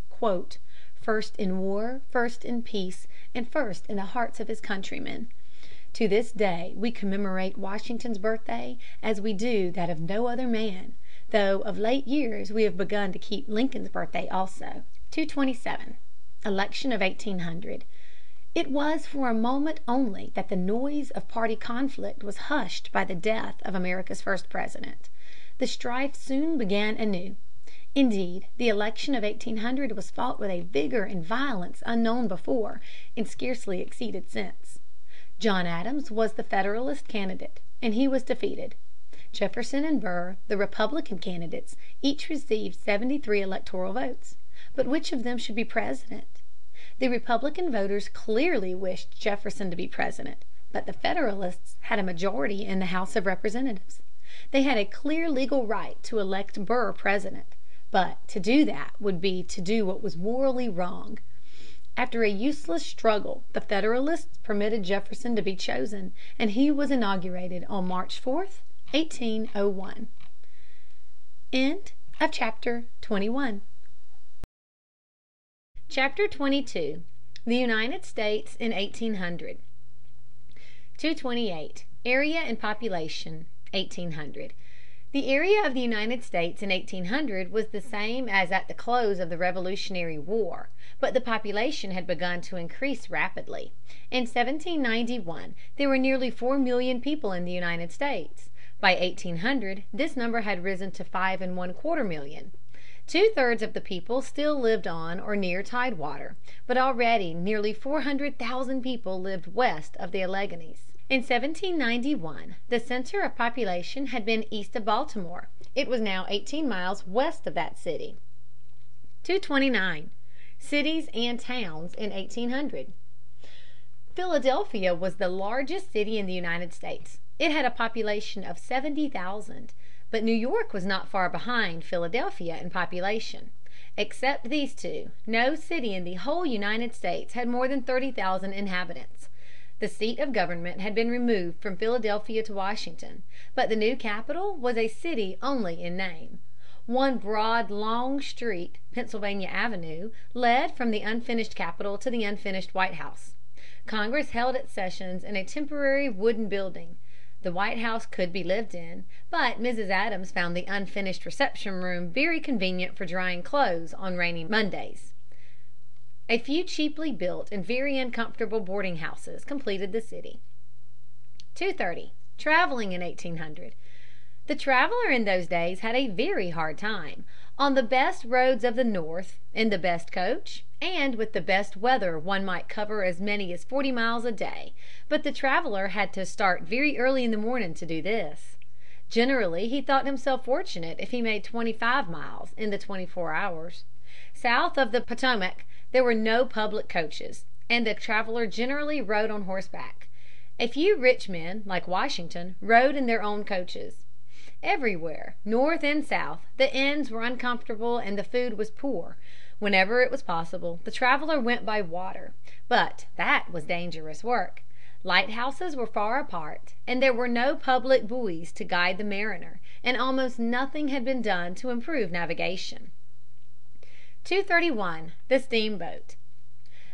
"first in war, first in peace, and first in the hearts of his countrymen." To this day we commemorate Washington's birthday as we do that of no other man, though of late years we have begun to keep Lincoln's birthday also. 227. Election of 1800. It was for a moment only that the noise of party conflict was hushed by the death of America's first President. The strife soon began anew. Indeed, the election of 1800 was fought with a vigor and violence unknown before, and scarcely exceeded since. John Adams was the Federalist candidate, and he was defeated. Jefferson and Burr, the Republican candidates, each received seventy three electoral votes. But which of them should be President? The Republican voters clearly wished Jefferson to be President, but the Federalists had a majority in the House of Representatives. They had a clear legal right to elect Burr President, but to do that would be to do what was morally wrong. After a useless struggle the Federalists permitted Jefferson to be chosen, and he was inaugurated on March 4, 1801. CHAPTER XXII. THE UNITED STATES IN 1800. 228. Area and Population, 1800. The area of the United States in 1800 was the same as at the close of the Revolutionary War, but the population had begun to increase rapidly. In 1791 there were nearly four million people in the United States. By 1800 this number had risen to five and one quarter million. Two thirds of the people still lived on or near tidewater, but already nearly four hundred thousand people lived west of the Alleghanies. In 1791 the center of population had been east of Baltimore. It was now eighteen miles west of that city. 229. Cities and towns in 1800. Philadelphia was the largest city in the United States. It had a population of seventy thousand. But New York was not far behind Philadelphia in population. Except these two, no city in the whole United States had more than thirty thousand inhabitants. The seat of government had been removed from Philadelphia to Washington, but the new capital was a city only in name. One broad, long street, Pennsylvania Avenue, led from the unfinished Capitol to the unfinished White House. Congress held its sessions in a temporary wooden building. The White House could be lived in, but Mrs. Adams found the unfinished reception room very convenient for drying clothes on rainy Mondays. A few cheaply built and very uncomfortable boarding houses completed the city. 230. Traveling in 1800. The traveler in those days had a very hard time. On the best roads of the North, in the best coach, and with the best weather one might cover as many as forty miles a day, but the traveler had to start very early in the morning to do this. Generally he thought himself fortunate if he made twenty five miles in the twenty four hours. South of the Potomac there were no public coaches, and the traveler generally rode on horseback. A few rich men, like Washington, rode in their own coaches. Everywhere, North and South, the inns were uncomfortable and the food was poor. Whenever it was possible, the traveler went by water, but that was dangerous work. Lighthouses were far apart, and there were no public buoys to guide the mariner, and almost nothing had been done to improve navigation. 231. The Steamboat.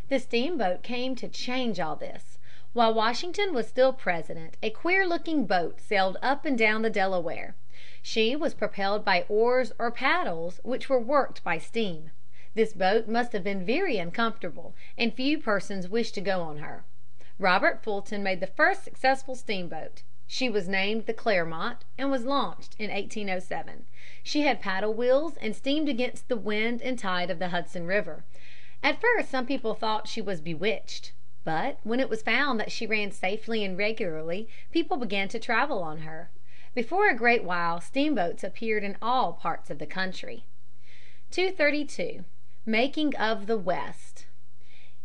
The steamboat came to change all this. While Washington was still President a queer looking boat sailed up and down the Delaware. She was propelled by oars or paddles which were worked by steam. This boat must have been very uncomfortable, and few persons wished to go on her. Robert Fulton made the first successful steamboat. She was named the Clermont, and was launched in 1807. She had paddle wheels and steamed against the wind and tide of the Hudson River. At first some people thought she was bewitched. But when it was found that she ran safely and regularly, people began to travel on her. Before a great while steamboats appeared in all parts of the country. 232. Making of the West.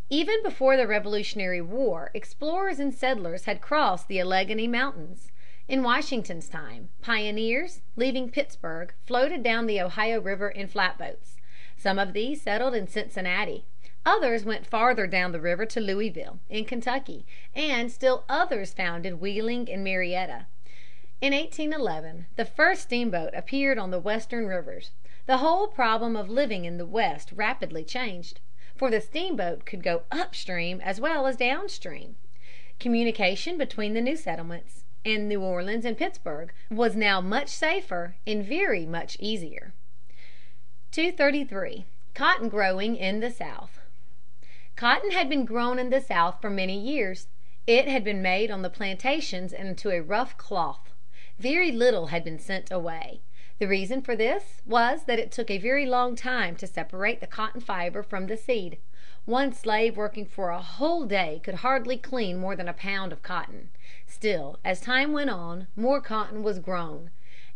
Even before the Revolutionary War explorers and settlers had crossed the Alleghany Mountains. In Washington's time, pioneers, leaving Pittsburg, floated down the Ohio River in flatboats. Some of these settled in Cincinnati. Others went farther down the river to Louisville, in Kentucky, and still others founded Wheeling and Marietta. In 1811 the first steamboat appeared on the Western rivers. The whole problem of living in the West rapidly changed for the steamboat could go up stream as well as down stream. Communication between the new settlements and New Orleans and Pittsburg was now much safer and very much easier. 233. Cotton growing in the South. Cotton had been grown in the South for many years. It had been made on the plantations into a rough cloth. Very little had been sent away. The reason for this was that it took a very long time to separate the cotton fiber from the seed. One slave working for a whole day could hardly clean more than a pound of cotton. Still, as time went on, more cotton was grown.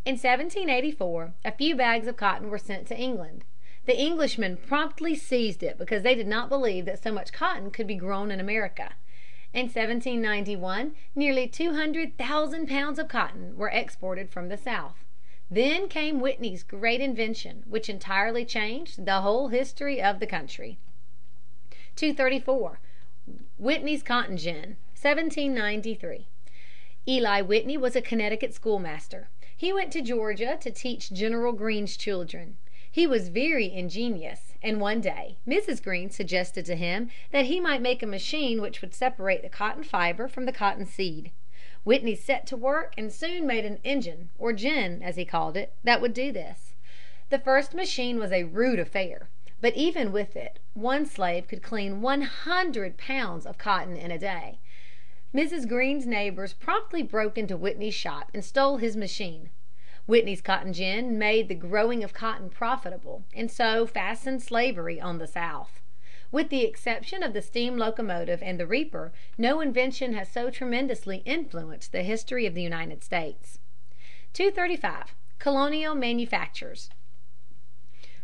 In 1784 a few bags of cotton were sent to England. The Englishmen promptly seized it because they did not believe that so much cotton could be grown in America. In 1791 nearly two hundred thousand pounds of cotton were exported from the South. Then came Whitney's great invention, which entirely changed the whole history of the country. 234. Whitney's Cotton Gin, 1793. Eli Whitney was a Connecticut schoolmaster. He went to Georgia to teach General Greene's children. He was very ingenious, and one day Mrs. Greene suggested to him that he might make a machine which would separate the cotton fiber from the cotton seed. Whitney set to work and soon made an engine, or gin, as he called it, that would do this. The first machine was a rude affair, but even with it one slave could clean one hundred pounds of cotton in a day. Mrs. Greene's neighbors promptly broke into Whitney's shop and stole his machine. Whitney's cotton gin made the growing of cotton profitable, and so fastened slavery on the South. With the exception of the steam locomotive and the reaper, no invention has so tremendously influenced the history of the United States. 235. Colonial Manufactures.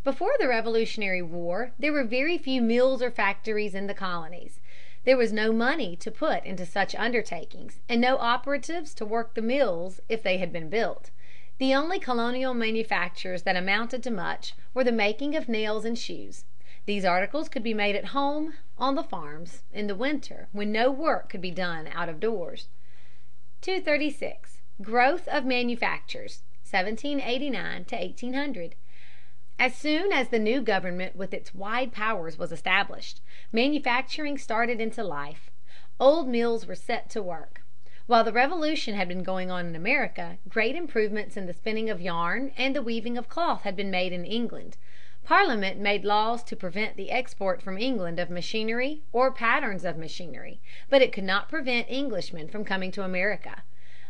Before the Revolutionary War there were very few mills or factories in the colonies. There was no money to put into such undertakings, and no operatives to work the mills if they had been built. The only colonial manufactures that amounted to much were the making of nails and shoes. These articles could be made at home on the farms in the winter when no work could be done out of doors. 236. Growth of Manufactures, 1789 to 1800. As soon as the new government with its wide powers was established, manufacturing started into life. Old mills were set to work. While the Revolution had been going on in America, great improvements in the spinning of yarn and the weaving of cloth had been made in England. Parliament made laws to prevent the export from England of machinery or patterns of machinery, but it could not prevent Englishmen from coming to America.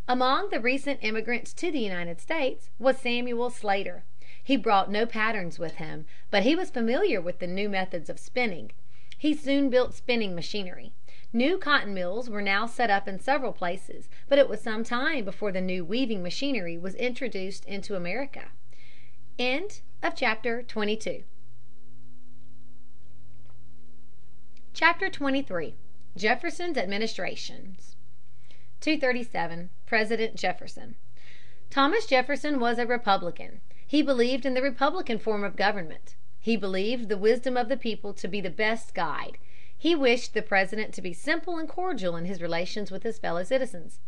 Among the recent immigrants to the United States was Samuel Slater. He brought no patterns with him, but he was familiar with the new methods of spinning. He soon built spinning machinery. New cotton mills were now set up in several places, but it was some time before the new weaving machinery was introduced into America. End of chapter XXIII. Jefferson's Administrations. 237. President Jefferson. Thomas Jefferson was a Republican. He believed in the republican form of government. He believed the wisdom of the people to be the best guide. He wished the President to be simple and cordial in his relations with his fellow citizens.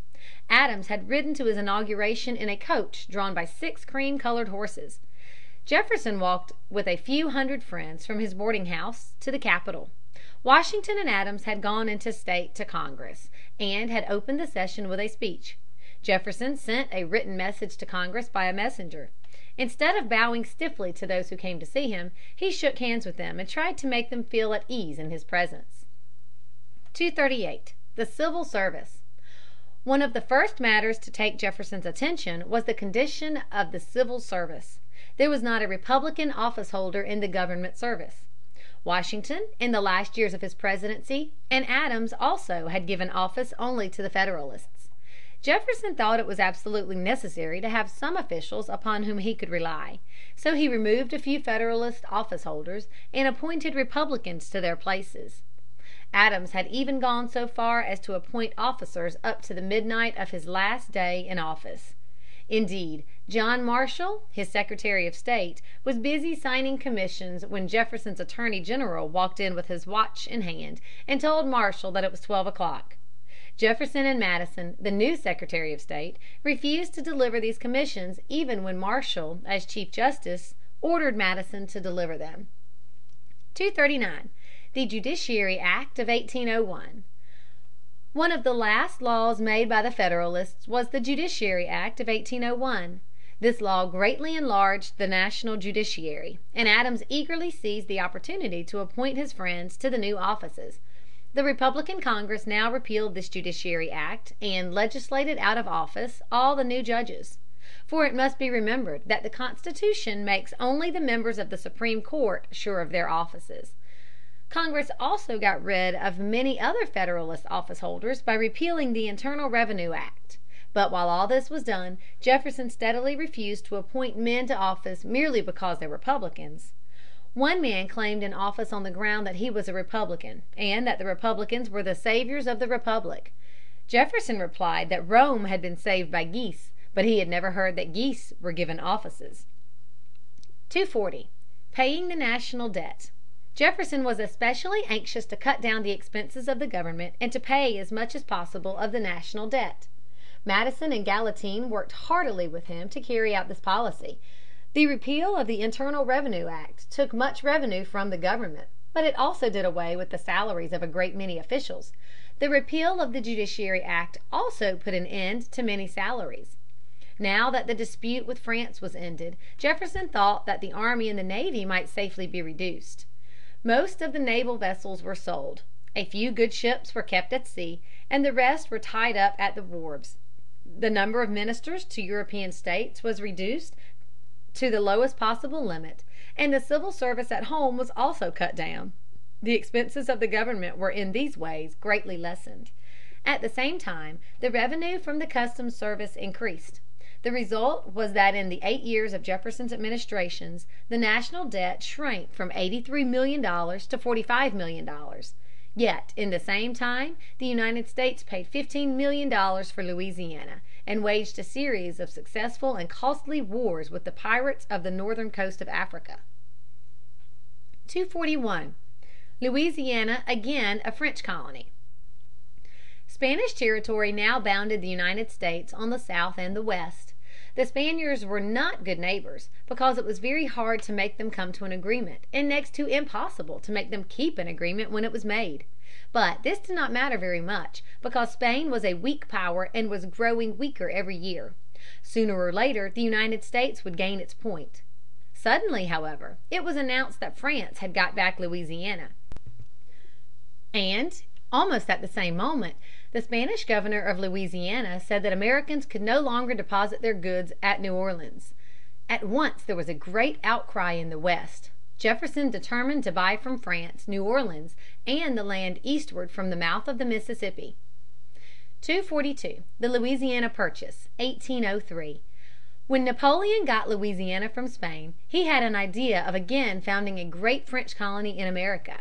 Adams had ridden to his inauguration in a coach drawn by six cream colored horses. Jefferson walked with a few hundred friends from his boarding house to the Capitol. Washington and Adams had gone into state to Congress, and had opened the session with a speech. Jefferson sent a written message to Congress by a messenger. Instead of bowing stiffly to those who came to see him, he shook hands with them and tried to make them feel at ease in his presence. 238. The Civil Service. One of the first matters to take Jefferson's attention was the condition of the civil service. There was not a Republican office holder in the government service. Washington, in the last years of his presidency, and Adams also had given office only to the Federalists. Jefferson thought it was absolutely necessary to have some officials upon whom he could rely. So he removed a few Federalist office holders and appointed Republicans to their places. Adams had even gone so far as to appoint officers up to the midnight of his last day in office. Indeed, John Marshall, his Secretary of State, was busy signing commissions when Jefferson's Attorney General walked in with his watch in hand and told Marshall that it was twelve o'clock. Jefferson and Madison, the new Secretary of State, refused to deliver these commissions even when Marshall, as Chief Justice, ordered Madison to deliver them. 239. The Judiciary Act of 1801. One of the last laws made by the Federalists was the Judiciary Act of 1801. This law greatly enlarged the national judiciary, and Adams eagerly seized the opportunity to appoint his friends to the new offices. The Republican Congress now repealed this Judiciary Act and legislated out of office all the new judges. For it must be remembered that the Constitution makes only the members of the Supreme Court sure of their offices. Congress also got rid of many other Federalist office holders by repealing the Internal Revenue Act. But while all this was done, Jefferson steadily refused to appoint men to office merely because they were Republicans. One man claimed an office on the ground that he was a Republican, and that the Republicans were the saviors of the Republic. Jefferson replied that Rome had been saved by geese, but he had never heard that geese were given offices. 240. Paying the National Debt. Jefferson was especially anxious to cut down the expenses of the government and to pay as much as possible of the national debt. Madison and Gallatin worked heartily with him to carry out this policy. The repeal of the Internal Revenue Act took much revenue from the government, but it also did away with the salaries of a great many officials. The repeal of the Judiciary Act also put an end to many salaries. Now that the dispute with France was ended, Jefferson thought that the army and the navy might safely be reduced. Most of the naval vessels were sold. A few good ships were kept at sea, and the rest were tied up at the wharves. The number of ministers to European states was reduced to the lowest possible limit, and the civil service at home was also cut down. The expenses of the government were in these ways greatly lessened. At the same time the revenue from the customs service increased. The result was that in the eight years of Jefferson's administrations the national debt shrank from eighty three million dollars to forty five million dollars. Yet in the same time the United States paid fifteen million dollars for Louisiana, and waged a series of successful and costly wars with the pirates of the northern coast of Africa. 241. Louisiana again a French colony. Spanish territory now bounded the United States on the south and the west. The Spaniards were not good neighbors, because it was very hard to make them come to an agreement, and next to impossible to make them keep an agreement when it was made. But this did not matter very much, because Spain was a weak power and was growing weaker every year. Sooner or later the United States would gain its point. Suddenly, however, it was announced that France had got back Louisiana, and almost at the same moment the Spanish governor of Louisiana said that Americans could no longer deposit their goods at New Orleans. At once there was a great outcry in the West. Jefferson determined to buy from France New Orleans and the land eastward from the mouth of the Mississippi. 242. The Louisiana Purchase, 1803. When Napoleon got Louisiana from Spain, he had an idea of again founding a great French colony in America.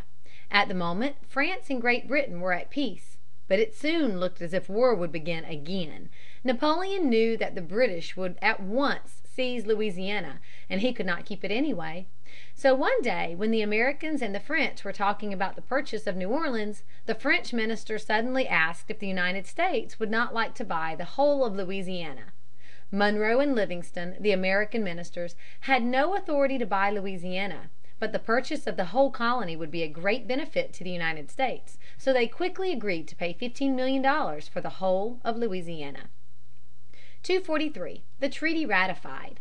At the moment France and Great Britain were at peace. But it soon looked as if war would begin again. Napoleon knew that the British would at once seize Louisiana, and he could not keep it anyway. So one day when the Americans and the French were talking about the purchase of New Orleans, the French minister suddenly asked if the United States would not like to buy the whole of Louisiana. Monroe and Livingston, the American ministers, had no authority to buy Louisiana, but the purchase of the whole colony would be a great benefit to the United States, so they quickly agreed to pay fifteen million dollars for the whole of Louisiana. 243. The Treaty Ratified.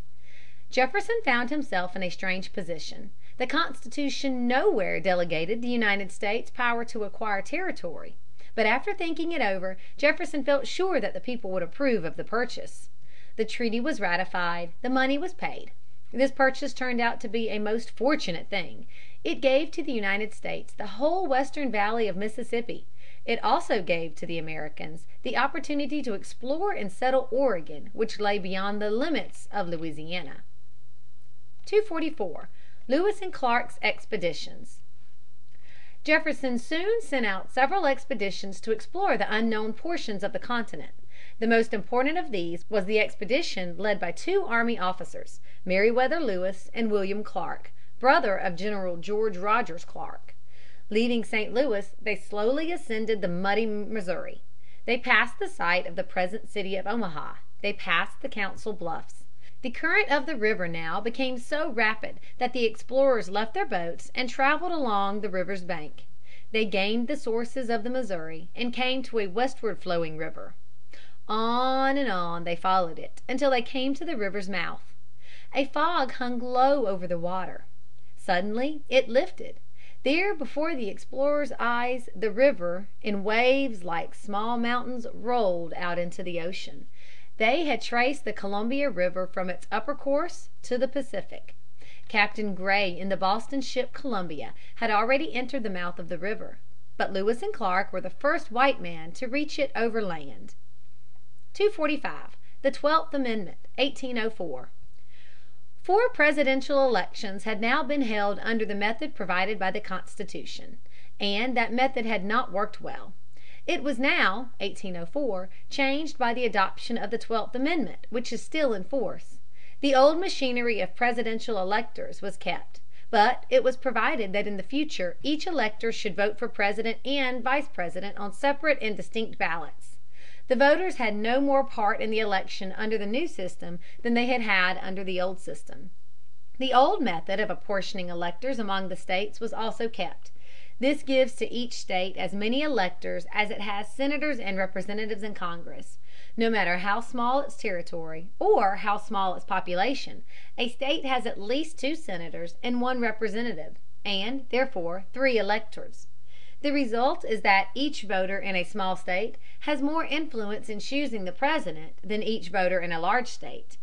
Jefferson found himself in a strange position. The Constitution nowhere delegated the United States power to acquire territory. But after thinking it over, Jefferson felt sure that the people would approve of the purchase. The treaty was ratified. The money was paid. This purchase turned out to be a most fortunate thing. It gave to the United States the whole western valley of Mississippi. It also gave to the Americans the opportunity to explore and settle Oregon, which lay beyond the limits of Louisiana. 244. Lewis and Clark's expeditions. Jefferson soon sent out several expeditions to explore the unknown portions of the continent. The most important of these was the expedition led by two army officers, Meriwether Lewis and William Clark, brother of General George Rogers Clark. Leaving St. Louis, they slowly ascended the muddy Missouri. They passed the site of the present city of Omaha. They passed the Council Bluffs. The current of the river now became so rapid that the explorers left their boats and traveled along the river's bank. They gained the sources of the Missouri and came to a westward flowing river. On and on they followed it until they came to the river's mouth. A fog hung low over the water. Suddenly it lifted. There before the explorers' eyes the river, in waves like small mountains, rolled out into the ocean. They had traced the Columbia River from its upper course to the Pacific. Captain Gray in the Boston ship Columbia had already entered the mouth of the river. But Lewis and Clark were the first white men to reach it overland. 245. The Twelfth Amendment, 1804. Four presidential elections had now been held under the method provided by the Constitution. And that method had not worked well. It was now (1804) changed by the adoption of the Twelfth Amendment, which is still in force. The old machinery of presidential electors was kept, but it was provided that in the future each elector should vote for President and Vice President on separate and distinct ballots. The voters had no more part in the election under the new system than they had had under the old system. The old method of apportioning electors among the states was also kept. This gives to each state as many electors as it has senators and representatives in Congress. No matter how small its territory or how small its population, a state has at least two senators and one representative, and, therefore, three electors. The result is that each voter in a small state has more influence in choosing the President than each voter in a large state.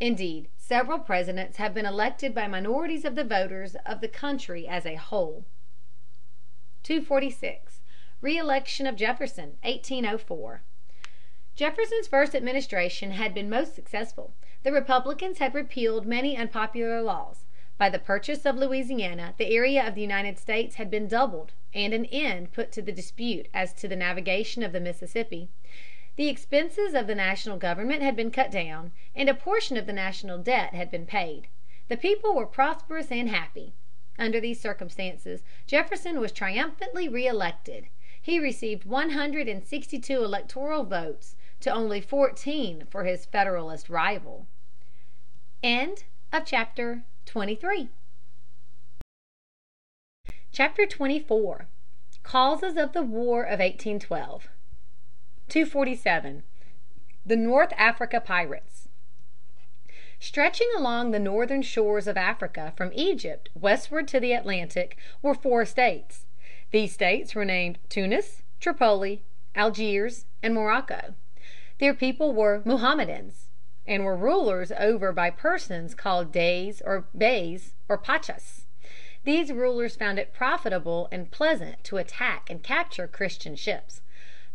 Indeed, several Presidents have been elected by minorities of the voters of the country as a whole. 246. Re-election of Jefferson, 1804. Jefferson's first administration had been most successful. The Republicans had repealed many unpopular laws. By the purchase of Louisiana the area of the United States had been doubled and an end put to the dispute as to the navigation of the Mississippi. The expenses of the national government had been cut down, and a portion of the national debt had been paid. The people were prosperous and happy. Under these circumstances Jefferson was triumphantly reelected. He received one hundred and sixty two electoral votes to only fourteen for his Federalist rival. End of chapter XXIV. Causes of the War of 1812. 247. The North Africa Pirates. Stretching along the northern shores of Africa from Egypt westward to the Atlantic were four states. These states were named Tunis, Tripoli, Algiers, and Morocco. Their people were Mohammedans, and were rulers over by persons called Deys or Beys or Pachas. These rulers found it profitable and pleasant to attack and capture Christian ships.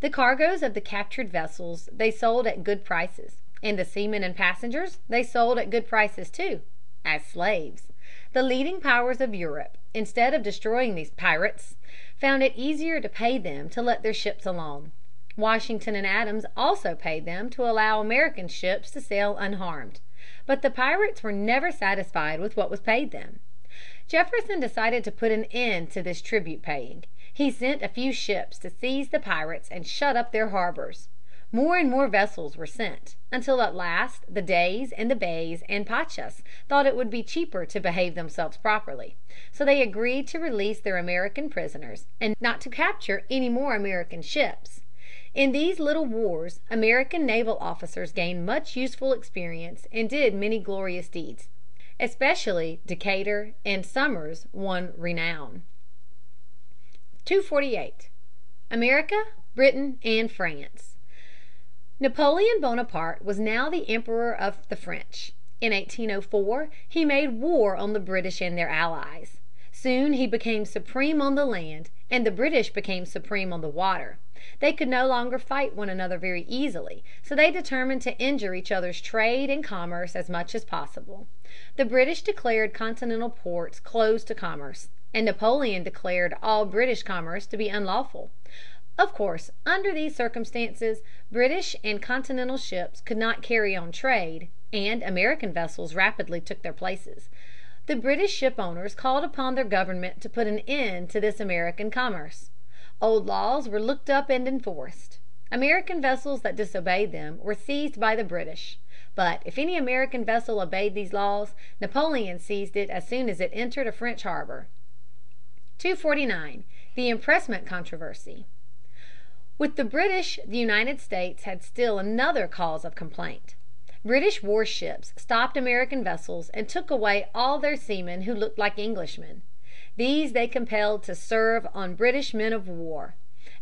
The cargoes of the captured vessels they sold at good prices, and the seamen and passengers they sold at good prices too as slaves. The leading powers of Europe, instead of destroying these pirates, found it easier to pay them to let their ships alone. Washington and Adams also paid them to allow American ships to sail unharmed. But the pirates were never satisfied with what was paid them. Jefferson decided to put an end to this tribute paying. He sent a few ships to seize the pirates and shut up their harbors. More and more vessels were sent, until at last the Deys and the Beys and Pachas thought it would be cheaper to behave themselves properly. So they agreed to release their American prisoners and not to capture any more American ships. In these little wars American naval officers gained much useful experience and did many glorious deeds. Especially Decatur and Somers won renown. [Sidenote: Napoleon Bonaparte.] 248. America, Britain, and France. Napoleon Bonaparte was now the Emperor of the French. In 1804 he made war on the British and their allies. Soon he became supreme on the land, and the British became supreme on the water. They could no longer fight one another very easily, so they determined to injure each other's trade and commerce as much as possible. The British declared continental ports closed to commerce, and Napoleon declared all British commerce to be unlawful. Of course, under these circumstances, British and Continental ships could not carry on trade, and American vessels rapidly took their places. The British ship owners called upon their government to put an end to this American commerce. Old laws were looked up and enforced. American vessels that disobeyed them were seized by the British. But if any American vessel obeyed these laws, Napoleon seized it as soon as it entered a French harbor. 249. The Impressment Controversy. With the British the United States had still another cause of complaint. British war ships stopped American vessels and took away all their seamen who looked like Englishmen. These they compelled to serve on British men of war.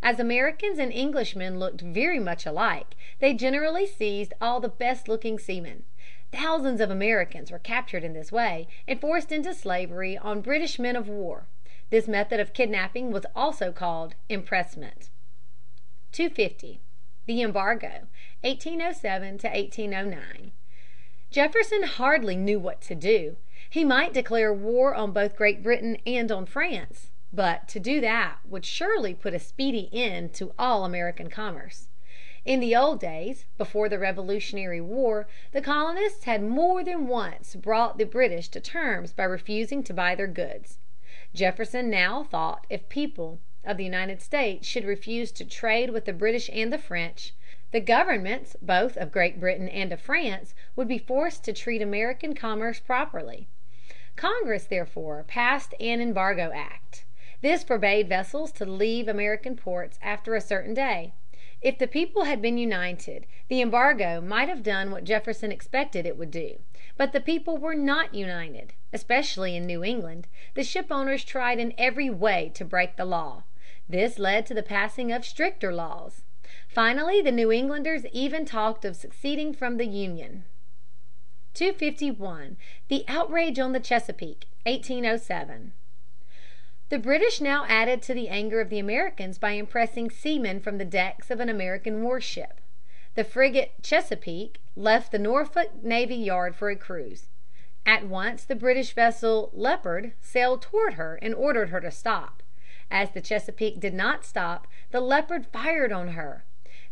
As Americans and Englishmen looked very much alike, they generally seized all the best looking seamen. Thousands of Americans were captured in this way and forced into slavery on British men of war. This method of kidnapping was also called impressment. 250. The Embargo, 1807 to 1809. Jefferson hardly knew what to do. He might declare war on both Great Britain and on France. But to do that would surely put a speedy end to all American commerce. In the old days, before the Revolutionary War, the colonists had more than once brought the British to terms by refusing to buy their goods. Jefferson now thought if people of the United States should refuse to trade with the British and the French, the governments both of Great Britain and of France would be forced to treat American commerce properly. Congress therefore passed an Embargo Act. This forbade vessels to leave American ports after a certain day. If the people had been united, the embargo might have done what Jefferson expected it would do. But the people were not united. Especially in New England, the shipowners tried in every way to break the law. This led to the passing of stricter laws. Finally the New Englanders even talked of seceding from the Union. 251. The Outrage on the Chesapeake, 1807. The British now added to the anger of the Americans by impressing seamen from the decks of an American warship. The frigate Chesapeake left the Norfolk Navy Yard for a cruise. At once the British vessel Leopard sailed toward her and ordered her to stop. As the Chesapeake did not stop, the Leopard fired on her.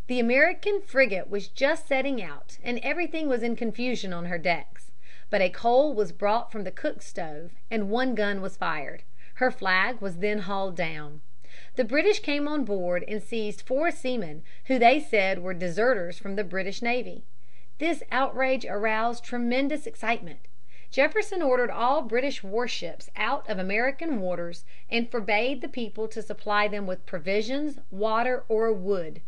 The American frigate was just setting out and everything was in confusion on her decks. But a coal was brought from the cook stove and one gun was fired. Her flag was then hauled down. The British came on board and seized four seamen who they said were deserters from the British navy. This outrage aroused tremendous excitement. Jefferson ordered all British warships out of American waters and forbade the people to supply them with provisions, water, or wood.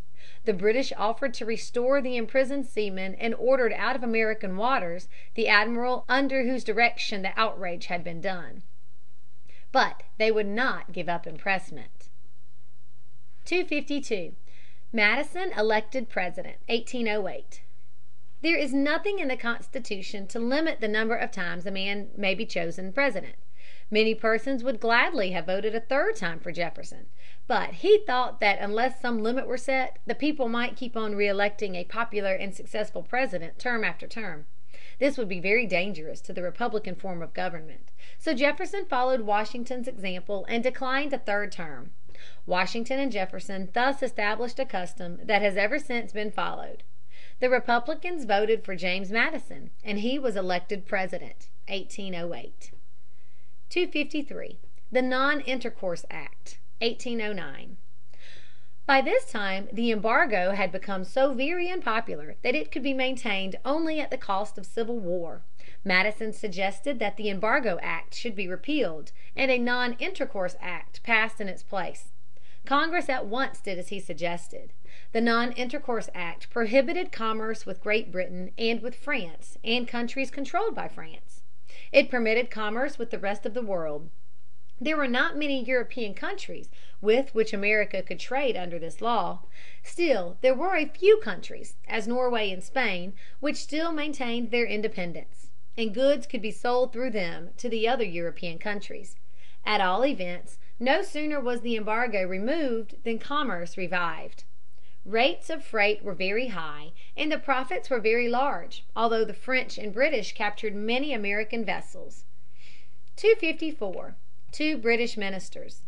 The British offered to restore the imprisoned seamen and ordered out of American waters the admiral under whose direction the outrage had been done. But they would not give up impressment. [Sidenote: Madison elected President, 1808.] 252. Madison elected President, 1808. There is nothing in the Constitution to limit the number of times a man may be chosen President. Many persons would gladly have voted a third time for Jefferson. But he thought that unless some limit were set, the people might keep on reëlecting a popular and successful President term after term. This would be very dangerous to the Republican form of government. So Jefferson followed Washington's example and declined a third term. Washington and Jefferson thus established a custom that has ever since been followed. The Republicans voted for James Madison, and he was elected President (1808). 253. The Non Intercourse Act, 1809. By this time the embargo had become so very unpopular that it could be maintained only at the cost of civil war. Madison suggested that the Embargo Act should be repealed and a Non Intercourse Act passed in its place. Congress at once did as he suggested. The Non Intercourse Act prohibited commerce with Great Britain and with France and countries controlled by France. It permitted commerce with the rest of the world. There were not many European countries with which America could trade under this law. Still there were a few countries, as Norway and Spain, which still maintained their independence, and goods could be sold through them to the other European countries. At all events, no sooner was the embargo removed than commerce revived. Rates of freight were very high and the profits were very large, although the French and British captured many American vessels. 254. Two British Ministers.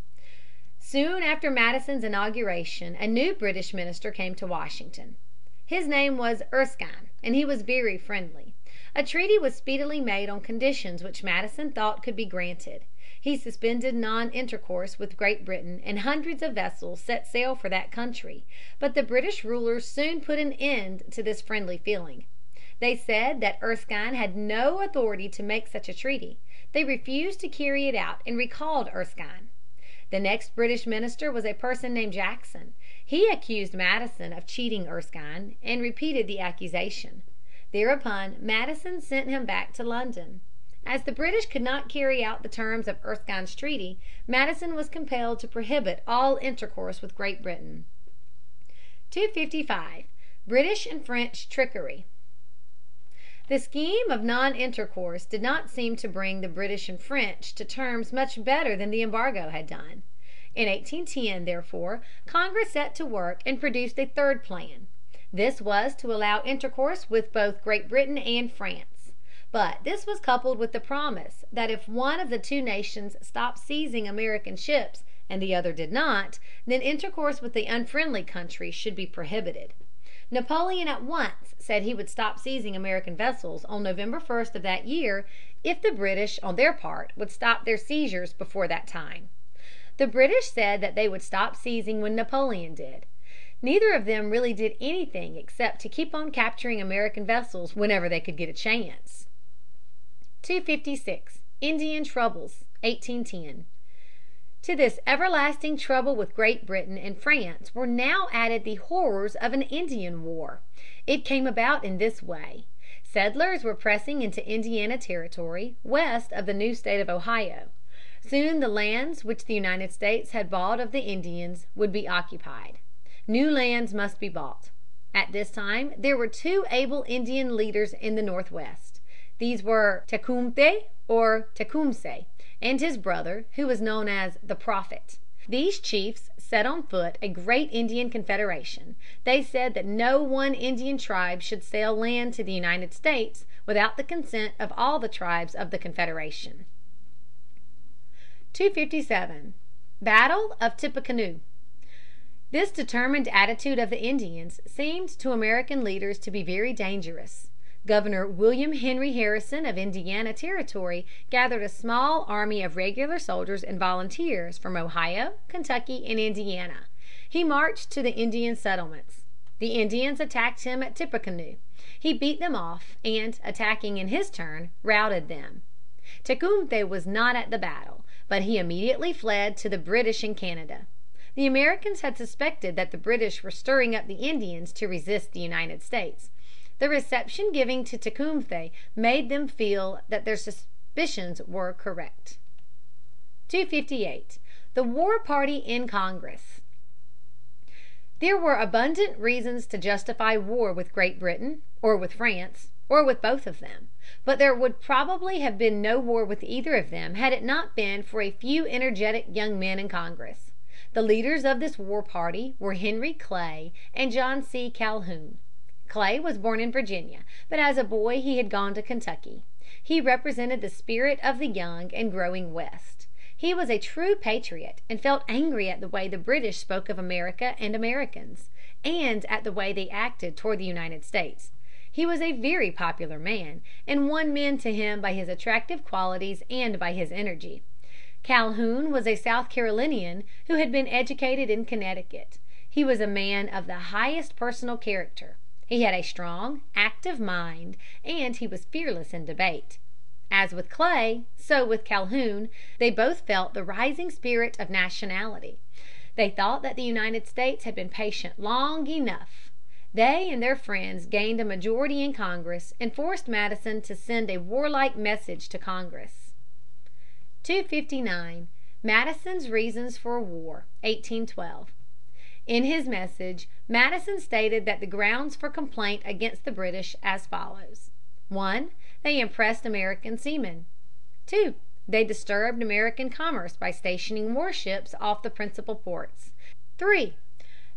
Soon after Madison's inauguration a new British minister came to Washington. His name was Erskine, and he was very friendly. A treaty was speedily made on conditions which Madison thought could be granted. He suspended non intercourse with Great Britain and hundreds of vessels set sail for that country, but the British rulers soon put an end to this friendly feeling. They said that Erskine had no authority to make such a treaty. They refused to carry it out and recalled Erskine. The next British minister was a person named Jackson. He accused Madison of cheating Erskine and repeated the accusation. Thereupon Madison sent him back to London. As the British could not carry out the terms of Erskine's treaty, Madison was compelled to prohibit all intercourse with Great Britain. 255. British and French Trickery. The scheme of non intercourse did not seem to bring the British and French to terms much better than the embargo had done. In 1810, therefore, Congress set to work and produced a third plan. This was to allow intercourse with both Great Britain and France. But this was coupled with the promise that if one of the two nations stopped seizing American ships and the other did not, then intercourse with the unfriendly country should be prohibited. Napoleon at once said he would stop seizing American vessels on November 1 of that year if the British on their part would stop their seizures before that time. The British said that they would stop seizing when Napoleon did. Neither of them really did anything except to keep on capturing American vessels whenever they could get a chance. 256. Indian Troubles, 1810. To this everlasting trouble with Great Britain and France were now added the horrors of an Indian war. It came about in this way. Settlers were pressing into Indiana Territory, west of the new state of Ohio. Soon the lands which the United States had bought of the Indians would be occupied. New lands must be bought. At this time there were two able Indian leaders in the Northwest. These were Tecumseh or Tecumthe and his brother, who was known as the Prophet. These chiefs set on foot a great Indian confederation. They said that no one Indian tribe should sell land to the United States without the consent of all the tribes of the Confederation. 257. Battle of Tippecanoe. This determined attitude of the Indians seemed to American leaders to be very dangerous. Governor William Henry Harrison of Indiana Territory gathered a small army of regular soldiers and volunteers from Ohio, Kentucky, and Indiana. He marched to the Indian settlements. The Indians attacked him at Tippecanoe. He beat them off, and, attacking in his turn, routed them. Tecumthe was not at the battle, but he immediately fled to the British in Canada. The Americans had suspected that the British were stirring up the Indians to resist the United States. The reception given to Tecumthe made them feel that their suspicions were correct. [Sidenote: The war party in Congress.] 258. The War Party in Congress. There were abundant reasons to justify war with Great Britain, or with France, or with both of them. But there would probably have been no war with either of them had it not been for a few energetic young men in Congress. The leaders of this war party were Henry Clay and John C. Calhoun. Clay was born in Virginia, but as a boy he had gone to Kentucky. He represented the spirit of the young and growing West. He was a true patriot and felt angry at the way the British spoke of America and Americans, and at the way they acted toward the United States. He was a very popular man, and won men to him by his attractive qualities and by his energy. Calhoun was a South Carolinian who had been educated in Connecticut. He was a man of the highest personal character. He had a strong, active mind, and he was fearless in debate. As with Clay, so with Calhoun, they both felt the rising spirit of nationality. They thought that the United States had been patient long enough. They and their friends gained a majority in Congress and forced Madison to send a warlike message to Congress. [Sidenote: Madison's reasons for war.] 259. Madison's Reasons for War, 1812. In his message Madison stated that the grounds for complaint against the British as follows: 1. They impressed American seamen. 2. They disturbed American commerce by stationing warships off the principal ports. 3.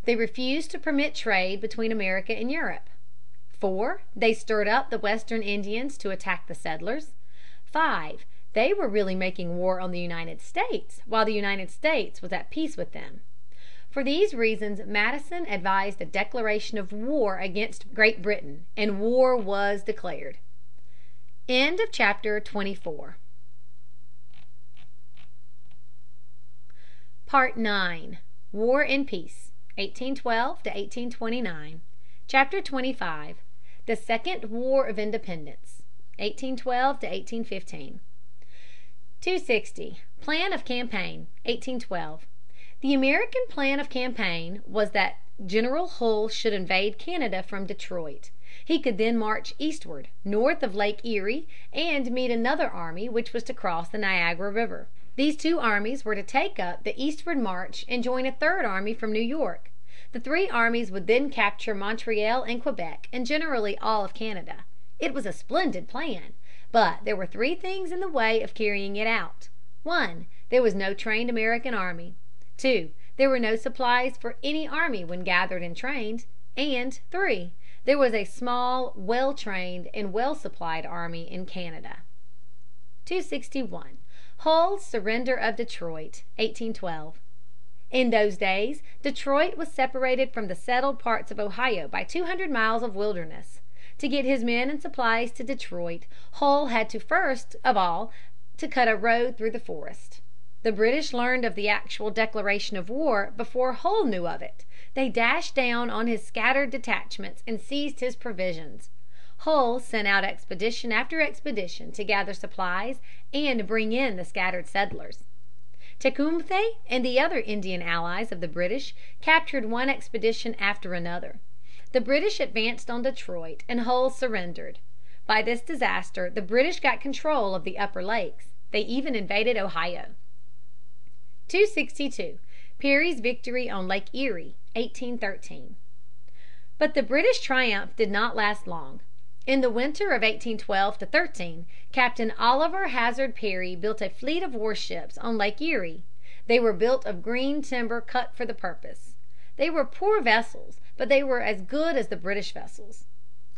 They refused to permit trade between America and Europe. 4. They stirred up the Western Indians to attack the settlers. 5. They were really making war on the United States, while the United States was at peace with them. For these reasons Madison advised a declaration of war against Great Britain, and war was declared. End of chapter XXV. WAR AND PEACE. 1812 to 1829. CHAPTER XXV. THE SECOND WAR OF INDEPENDENCE. 1812 to 1815. 260. Plan of Campaign, 1812. The American plan of campaign was that General Hull should invade Canada from Detroit. He could then march eastward, north of Lake Erie, and meet another army which was to cross the Niagara River. These two armies were to take up the eastward march and join a third army from New York. The three armies would then capture Montreal and Quebec and generally all of Canada. It was a splendid plan. But there were three things in the way of carrying it out. 1. There was no trained American army. 2. There were no supplies for any army when gathered and trained. And 3. There was a small, well trained, and well supplied army in Canada. 261. Hull's surrender of Detroit, 1812. In those days Detroit was separated from the settled parts of Ohio by two hundred miles of wilderness. To get his men and supplies to Detroit, Hull had first of all to cut a road through the forest. The British learned of the actual declaration of war before Hull knew of it. They dashed down on his scattered detachments and seized his provisions. Hull sent out expedition after expedition to gather supplies and bring in the scattered settlers. Tecumseh and the other Indian allies of the British captured one expedition after another. The British advanced on Detroit and Hull surrendered. By this disaster the British got control of the upper lakes. They even invaded Ohio. 262. Perry's victory on Lake Erie, 1813. But the British triumph did not last long. In the winter of 1812 13 Captain Oliver Hazard Perry built a fleet of warships on Lake Erie. They were built of green timber cut for the purpose. They were poor vessels, but they were as good as the British vessels.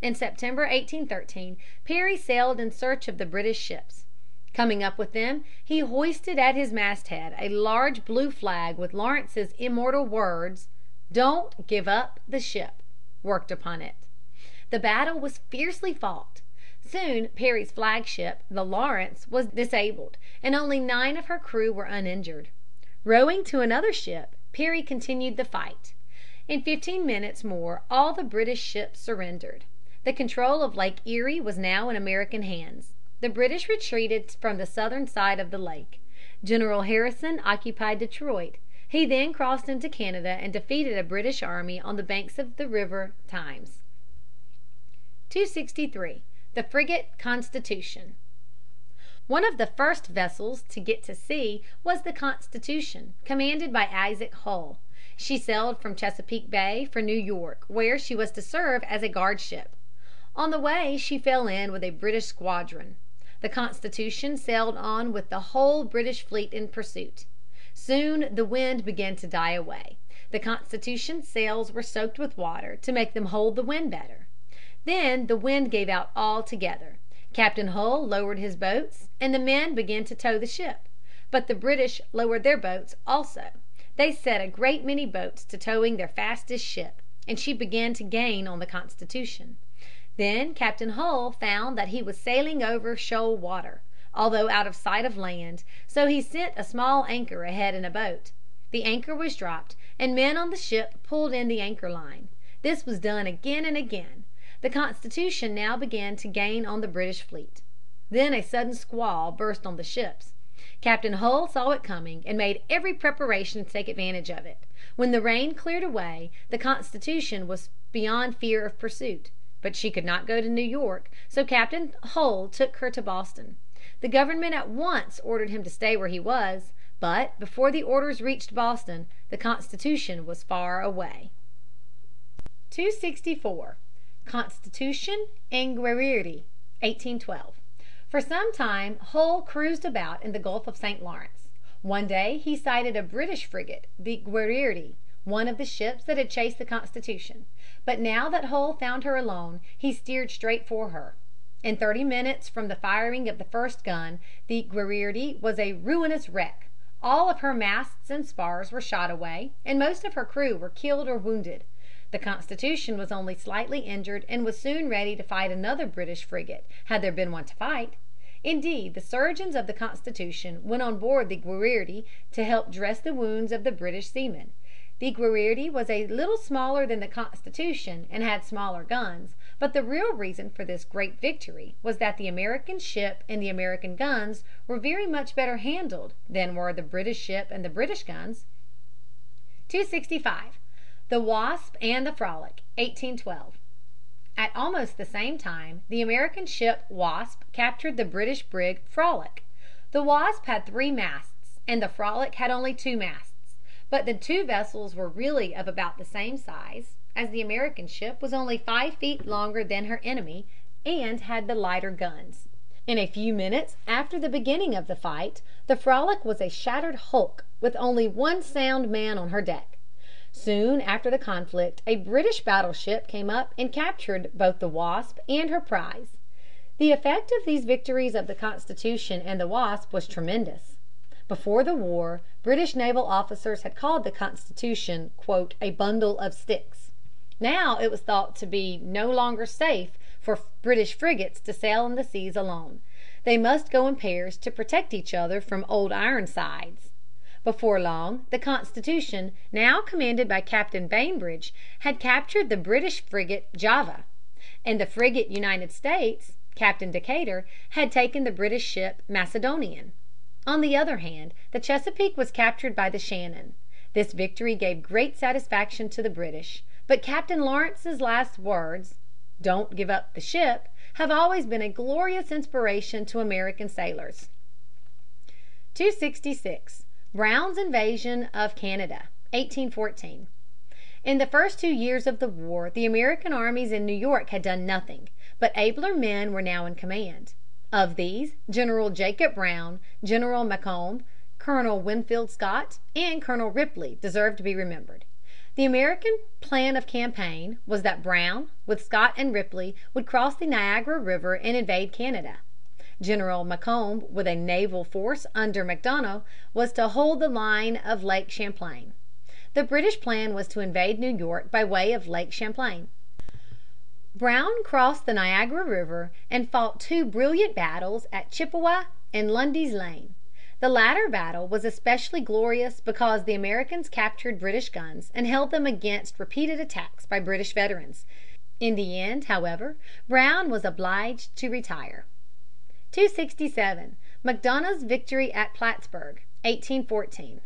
In September, 1813, Perry sailed in search of the British ships. Coming up with them, he hoisted at his masthead a large blue flag with Lawrence's immortal words, "Don't give up the ship," worked upon it. The battle was fiercely fought. Soon Perry's flagship, the Lawrence, was disabled, and only nine of her crew were uninjured. Rowing to another ship, Perry continued the fight. In fifteen minutes more all the British ships surrendered. The control of Lake Erie was now in American hands. The British retreated from the southern side of the lake. General Harrison occupied Detroit. He then crossed into Canada and defeated a British army on the banks of the river Thames. [Sidenote: The frigate Constitution.] 263. The Frigate Constitution. One of the first vessels to get to sea was the Constitution, commanded by Isaac Hull. She sailed from Chesapeake Bay for New York, where she was to serve as a guard ship. On the way she fell in with a British squadron. The Constitution sailed on with the whole British fleet in pursuit. Soon the wind began to die away. The Constitution's sails were soaked with water to make them hold the wind better. Then the wind gave out altogether. Captain Hull lowered his boats and the men began to tow the ship. But the British lowered their boats also. They set a great many boats to towing their fastest ship, and she began to gain on the Constitution. Then Captain Hull found that he was sailing over shoal water, although out of sight of land, so he sent a small anchor ahead in a boat. The anchor was dropped and men on the ship pulled in the anchor line. This was done again and again. The Constitution now began to gain on the British fleet. Then a sudden squall burst on the ships. Captain Hull saw it coming and made every preparation to take advantage of it. When the rain cleared away the Constitution was beyond fear of pursuit. But she could not go to New York, so Captain Hull took her to Boston. The government at once ordered him to stay where he was, but before the orders reached Boston the Constitution was far away. [Sidenote: Constitution and Guerriere, 264. Constitution and Guerriere, 1812. For some time Hull cruised about in the Gulf of St. Lawrence. One day he sighted a British frigate, the Guerriere, one of the ships that had chased the Constitution. But now that Hull found her alone he steered straight for her. In thirty minutes from the firing of the first gun the Guerriere was a ruinous wreck. All of her masts and spars were shot away, and most of her crew were killed or wounded. The Constitution was only slightly injured and was soon ready to fight another British frigate, had there been one to fight. Indeed, the surgeons of the Constitution went on board the Guerriere to help dress the wounds of the British seamen. The Guerriere was a little smaller than the Constitution and had smaller guns, but the real reason for this great victory was that the American ship and the American guns were very much better handled than were the British ship and the British guns. 265. The Wasp and the Frolic, 1812. At almost the same time the American ship Wasp captured the British brig Frolic. The Wasp had three masts and the Frolic had only two masts. But the two vessels were really of about the same size, as the American ship was only five feet longer than her enemy and had the lighter guns. In a few minutes after the beginning of the fight the Frolic was a shattered hulk with only one sound man on her deck. Soon after the conflict a British battleship came up and captured both the Wasp and her prize. The effect of these victories of the Constitution and the Wasp was tremendous. Before the war British naval officers had called the Constitution "a bundle of sticks." Now it was thought to be no longer safe for British frigates to sail in the seas alone. They must go in pairs to protect each other from Old Ironsides. Before long the Constitution, now commanded by Captain Bainbridge, had captured the British frigate Java, and the frigate United States, Captain Decatur, had taken the British ship Macedonian. On the other hand, the Chesapeake was captured by the Shannon. This victory gave great satisfaction to the British, but Captain Lawrence's last words, "Don't give up the ship," have always been a glorious inspiration to American sailors. 266. Brown's Invasion of Canada, 1814. In the first two years of the war the American armies in New York had done nothing. But abler men were now in command. Of these General Jacob Brown, General Macomb, Colonel Winfield Scott, and Colonel Ripley deserve to be remembered. The American plan of campaign was that Brown, with Scott and Ripley, would cross the Niagara River and invade Canada. General Macomb, with a naval force under Macdonough, was to hold the line of Lake Champlain. The British plan was to invade New York by way of Lake Champlain. Brown crossed the Niagara River and fought two brilliant battles at Chippewa and Lundy's Lane. The latter battle was especially glorious because the Americans captured British guns and held them against repeated attacks by British veterans. In the end, however, Brown was obliged to retire. 267. Macdonough's Victory at Plattsburg, 1814.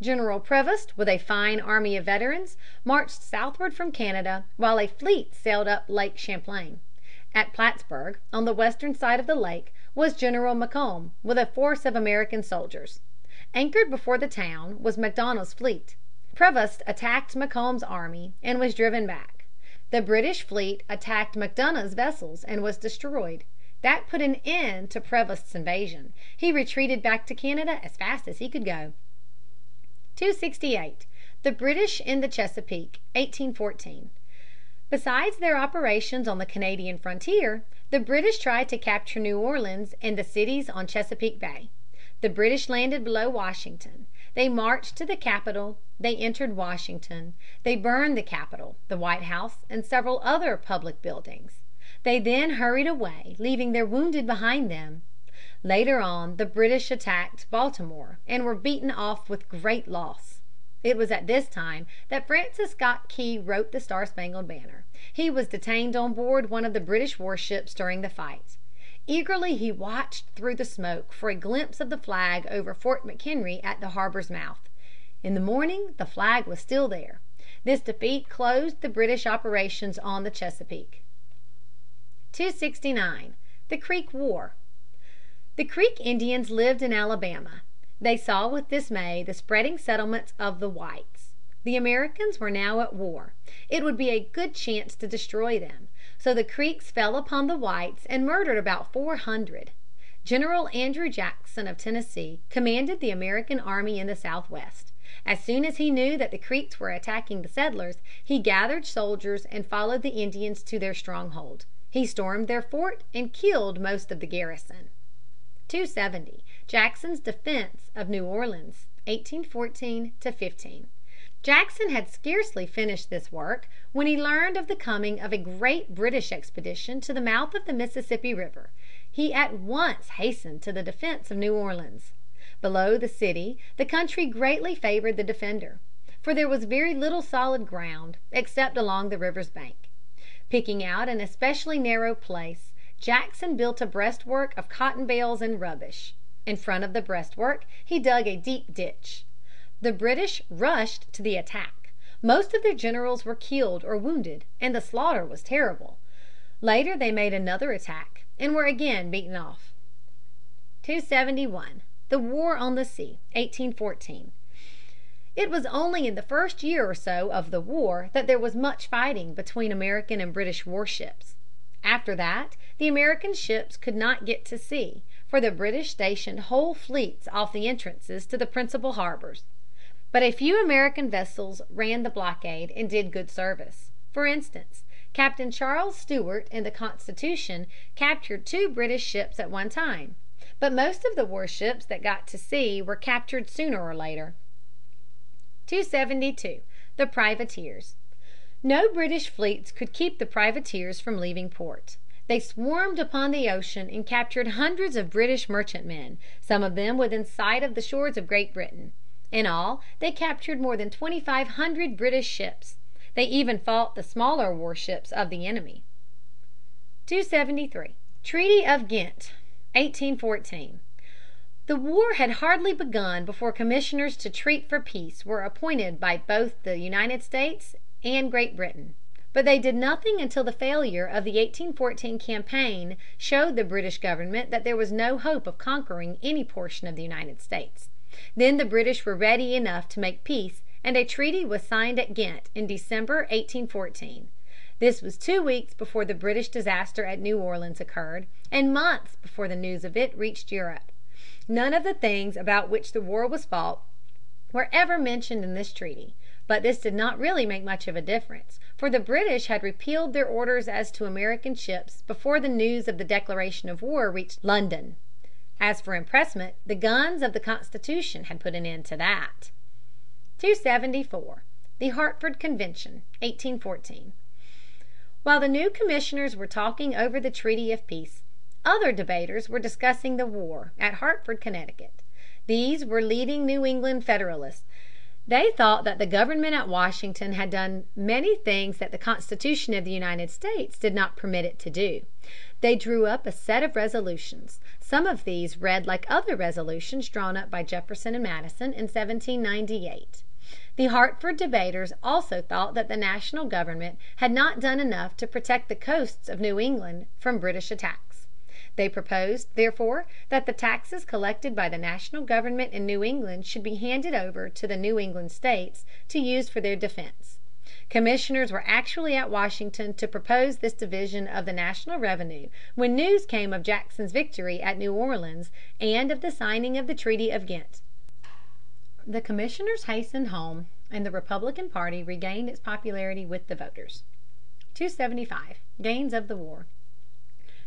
General Prevost, with a fine army of veterans, marched southward from Canada, while a fleet sailed up Lake Champlain. At Plattsburg, on the western side of the lake, was General Macomb, with a force of American soldiers. Anchored before the town was Macdonough's fleet. Prevost attacked Macomb's army and was driven back. The British fleet attacked Macdonough's vessels and was destroyed. That put an end to Prevost's invasion. He retreated back to Canada as fast as he could go. [Sidenote: The British in the Chesapeake, 1814.] 268. The British in the Chesapeake, 1814. Besides their operations on the Canadian frontier, the British tried to capture New Orleans and the cities on Chesapeake Bay. The British landed below Washington. They marched to the capital. They entered Washington. They burned the Capitol, the White House, and several other public buildings. They then hurried away, leaving their wounded behind them. Later on the British attacked Baltimore and were beaten off with great loss. It was at this time that Francis Scott Key wrote the Star Spangled Banner. He was detained on board one of the British warships during the fight. Eagerly he watched through the smoke for a glimpse of the flag over Fort McHenry at the harbor's mouth. In the morning the flag was still there. This defeat closed the British operations on the Chesapeake. [Sidenote: Creek War, 1814.] 269. The Creek War. The Creek Indians lived in Alabama. They saw with dismay the spreading settlements of the whites. The Americans were now at war. It would be a good chance to destroy them. So the Creeks fell upon the whites and murdered about four hundred. General Andrew Jackson of Tennessee commanded the American army in the Southwest. As soon as he knew that the Creeks were attacking the settlers, he gathered soldiers and followed the Indians to their stronghold. He stormed their fort and killed most of the garrison. 270. Jackson's Defense of New Orleans, 1814 15. Jackson had scarcely finished this work when he learned of the coming of a great British expedition to the mouth of the Mississippi River. He at once hastened to the defense of New Orleans. Below the city the country greatly favored the defender, for there was very little solid ground except along the river's bank. Picking out an especially narrow place, Jackson built a breastwork of cotton bales and rubbish. In front of the breastwork he dug a deep ditch. The British rushed to the attack. Most of their generals were killed or wounded, and the slaughter was terrible. Later they made another attack and were again beaten off. 271. The War on the Sea, 1814. It was only in the first year or so of the war that there was much fighting between American and British warships. After that the American ships could not get to sea, for the British stationed whole fleets off the entrances to the principal harbors. But a few American vessels ran the blockade and did good service. For instance, Captain Charles Stewart in the Constitution captured two British ships at one time. But most of the warships that got to sea were captured sooner or later. 272. The Privateers. No British fleets could keep the privateers from leaving port. They swarmed upon the ocean and captured hundreds of British merchantmen, some of them within sight of the shores of Great Britain. In all they captured more than twenty five hundred British ships. They even fought the smaller warships of the enemy. 273. Treaty of Ghent, 1814. The war had hardly begun before commissioners to treat for peace were appointed by both the United States and Great Britain. But they did nothing until the failure of the 1814 campaign showed the British government that there was no hope of conquering any portion of the United States. Then the British were ready enough to make peace, and a treaty was signed at Ghent in December, 1814. This was two weeks before the British disaster at New Orleans occurred, and months before the news of it reached Europe. None of the things about which the war was fought were ever mentioned in this treaty. But this did not really make much of a difference, for the British had repealed their orders as to American ships before the news of the declaration of war reached London. As for impressment, the guns of the Constitution had put an end to that. 274. The Hartford Convention, 1814. While the new commissioners were talking over the treaty of peace, other debaters were discussing the war at Hartford, Connecticut. These were leading New England Federalists. They thought that the government at Washington had done many things that the Constitution of the United States did not permit it to do. They drew up a set of resolutions. Some of these read like other resolutions drawn up by Jefferson and Madison in 1798. The Hartford debaters also thought that the national government had not done enough to protect the coasts of New England from British attacks. They proposed, therefore, that the taxes collected by the national government in New England should be handed over to the New England states to use for their defense. Commissioners were actually at Washington to propose this division of the national revenue when news came of Jackson's victory at New Orleans and of the signing of the Treaty of Ghent. The commissioners hastened home and the Republican party regained its popularity with the voters. 275. Gains of the War.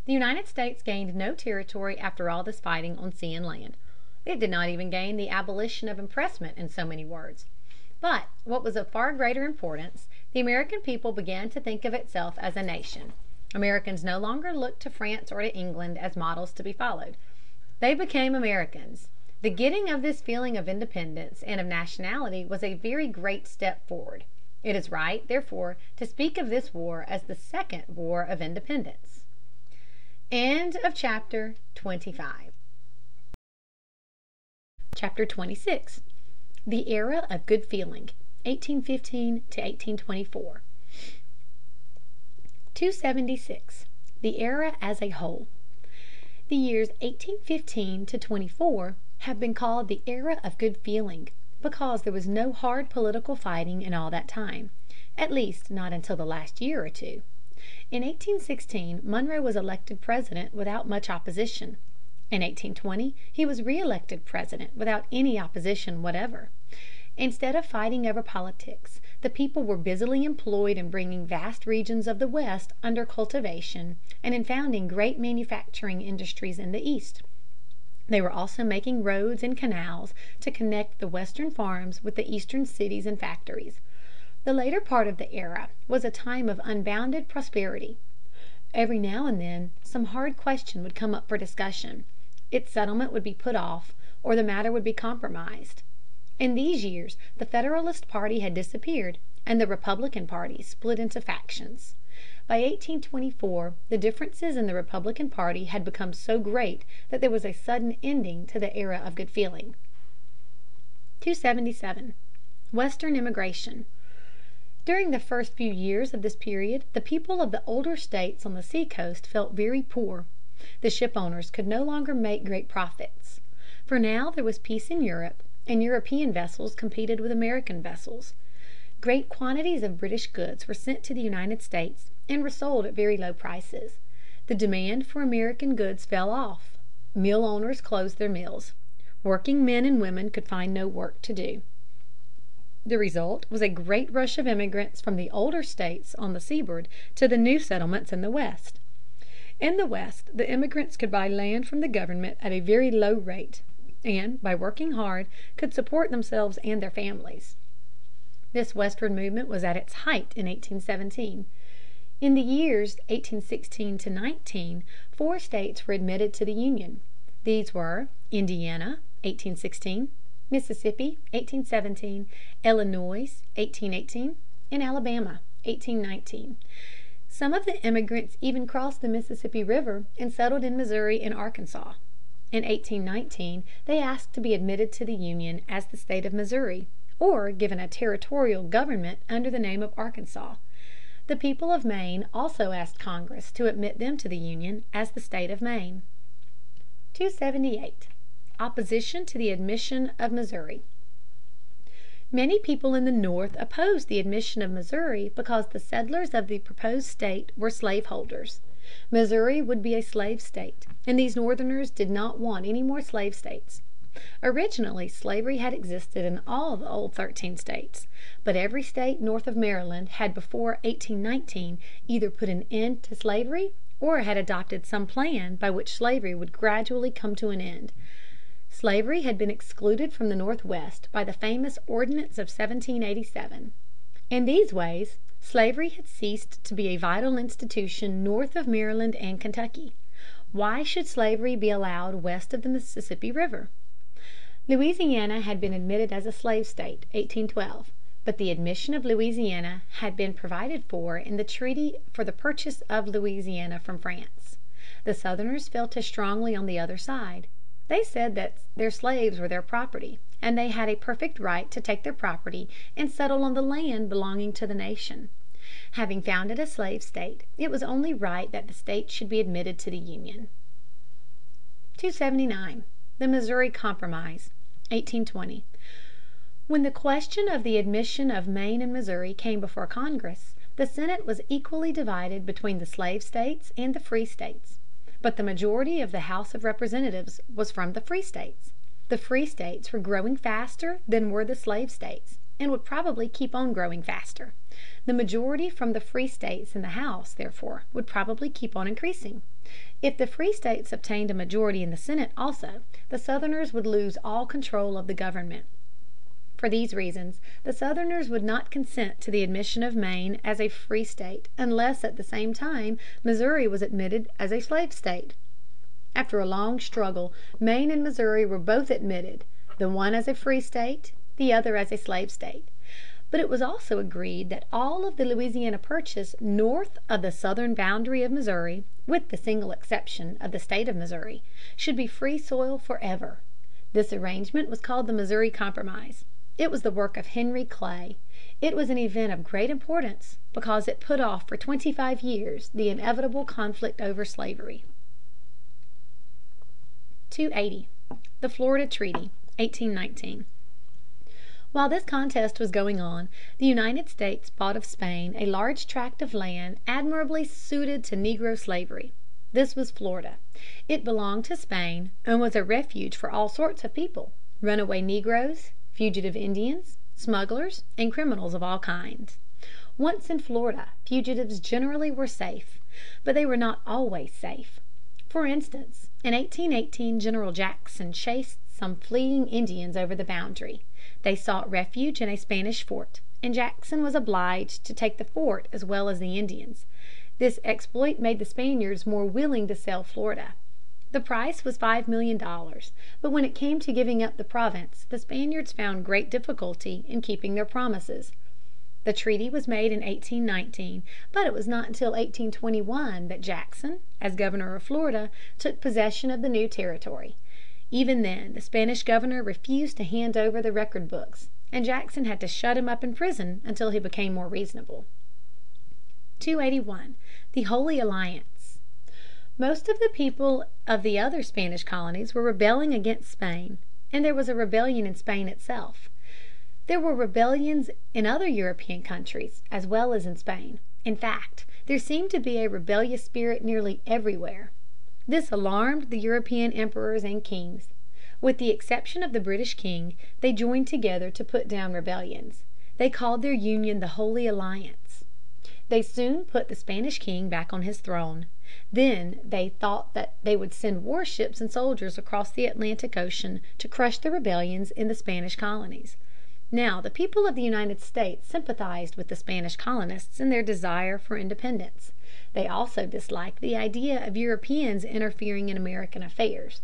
The United States gained no territory after all this fighting on sea and land. It did not even gain the abolition of impressment in so many words. But, what was of far greater importance, the American people began to think of itself as a nation. Americans no longer looked to France or to England as models to be followed. They became Americans. The getting of this feeling of independence and of nationality was a very great step forward. It is right, therefore, to speak of this war as the Second War of Independence. End of chapter XXVI. THE ERA OF GOOD FEELING 1815 1824. 276. The Era as a Whole. The years 1815 to 24 have been called the era of good feeling, because there was no hard political fighting in all that time, at least not until the last year or two. In 1816 Monroe was elected President without much opposition. In 1820 he was reëlected President without any opposition whatever. Instead of fighting over politics, the people were busily employed in bringing vast regions of the West under cultivation and in founding great manufacturing industries in the East. They were also making roads and canals to connect the Western farms with the Eastern cities and factories. The later part of the era was a time of unbounded prosperity. Every now and then some hard question would come up for discussion. Its settlement would be put off, or the matter would be compromised. In these years the Federalist party had disappeared, and the Republican party split into factions. By 1824 the differences in the Republican party had become so great that there was a sudden ending to the era of good feeling. 277. Western Immigration. During the first few years of this period the people of the older states on the seacoast felt very poor. The shipowners could no longer make great profits. For now there was peace in Europe, and European vessels competed with American vessels. Great quantities of British goods were sent to the United States and were sold at very low prices. The demand for American goods fell off. Mill owners closed their mills. Working men and women could find no work to do. The result was a great rush of immigrants from the older states on the seaboard to the new settlements in the West. In the West the immigrants could buy land from the government at a very low rate, and by working hard could support themselves and their families. This westward movement was at its height in 1817. In the years 1816 to 19 four states were admitted to the Union. These were Indiana (1816), Mississippi, 1817, Illinois, 1818, and Alabama, 1819. Some of the immigrants even crossed the Mississippi River and settled in Missouri and Arkansas. In 1819 they asked to be admitted to the Union as the state of Missouri, or given a territorial government under the name of Arkansas. The people of Maine also asked Congress to admit them to the Union as the state of Maine. 278. Opposition to the Admission of Missouri. Many people in the North opposed the admission of Missouri because the settlers of the proposed state were slaveholders. Missouri would be a slave state, and these Northerners did not want any more slave states. Originally slavery had existed in all the old thirteen states, but every state north of Maryland had before 1819 either put an end to slavery or had adopted some plan by which slavery would gradually come to an end. Slavery had been excluded from the Northwest by the famous Ordinance of 1787. In these ways slavery had ceased to be a vital institution north of Maryland and Kentucky. Why should slavery be allowed west of the Mississippi River? Louisiana had been admitted as a slave state, 1812, but the admission of Louisiana had been provided for in the treaty for the purchase of Louisiana from France. The Southerners felt as strongly on the other side. They said that their slaves were their property, and they had a perfect right to take their property and settle on the land belonging to the nation. Having founded a slave state, it was only right that the state should be admitted to the Union. [Sidenote: The Missouri Compromise, 1820.] 279. The Missouri Compromise, 1820. When the question of the admission of Maine and Missouri came before Congress, the Senate was equally divided between the slave states and the free states. But the majority of the House of Representatives was from the free states. The free states were growing faster than were the slave states, and would probably keep on growing faster. The majority from the free states in the House, therefore, would probably keep on increasing. If the free states obtained a majority in the Senate also, the Southerners would lose all control of the government. For these reasons the Southerners would not consent to the admission of Maine as a free state unless at the same time Missouri was admitted as a slave state. After a long struggle Maine and Missouri were both admitted, the one as a free state, the other as a slave state. But it was also agreed that all of the Louisiana Purchase north of the southern boundary of Missouri, with the single exception of the state of Missouri, should be free soil forever. This arrangement was called the Missouri Compromise. It was the work of Henry Clay. It was an event of great importance because it put off for twenty five years the inevitable conflict over slavery. 280. The Florida Treaty, 1819. While this contest was going on, the United States bought of Spain a large tract of land admirably suited to negro slavery. This was Florida. It belonged to Spain and was a refuge for all sorts of people, runaway negroes, fugitive Indians, smugglers, and criminals of all kinds. Once in Florida, fugitives generally were safe. But they were not always safe. For instance, in 1818 General Jackson chased some fleeing Indians over the boundary. They sought refuge in a Spanish fort, and Jackson was obliged to take the fort as well as the Indians. This exploit made the Spaniards more willing to sell Florida. The price was five million dollars, but when it came to giving up the province the Spaniards found great difficulty in keeping their promises. The treaty was made in 1819, but it was not until 1821 that Jackson, as governor of Florida, took possession of the new territory. Even then the Spanish governor refused to hand over the record books, and Jackson had to shut him up in prison until he became more reasonable. 281. The Holy Alliance. Most of the people of the other Spanish colonies were rebelling against Spain, and there was a rebellion in Spain itself. There were rebellions in other European countries as well as in Spain. In fact, there seemed to be a rebellious spirit nearly everywhere. This alarmed the European emperors and kings. With the exception of the British king, they joined together to put down rebellions. They called their union the Holy Alliance. They soon put the Spanish king back on his throne. Then they thought that they would send warships and soldiers across the Atlantic Ocean to crush the rebellions in the Spanish colonies. Now the people of the United States sympathized with the Spanish colonists in their desire for independence. They also disliked the idea of Europeans interfering in American affairs.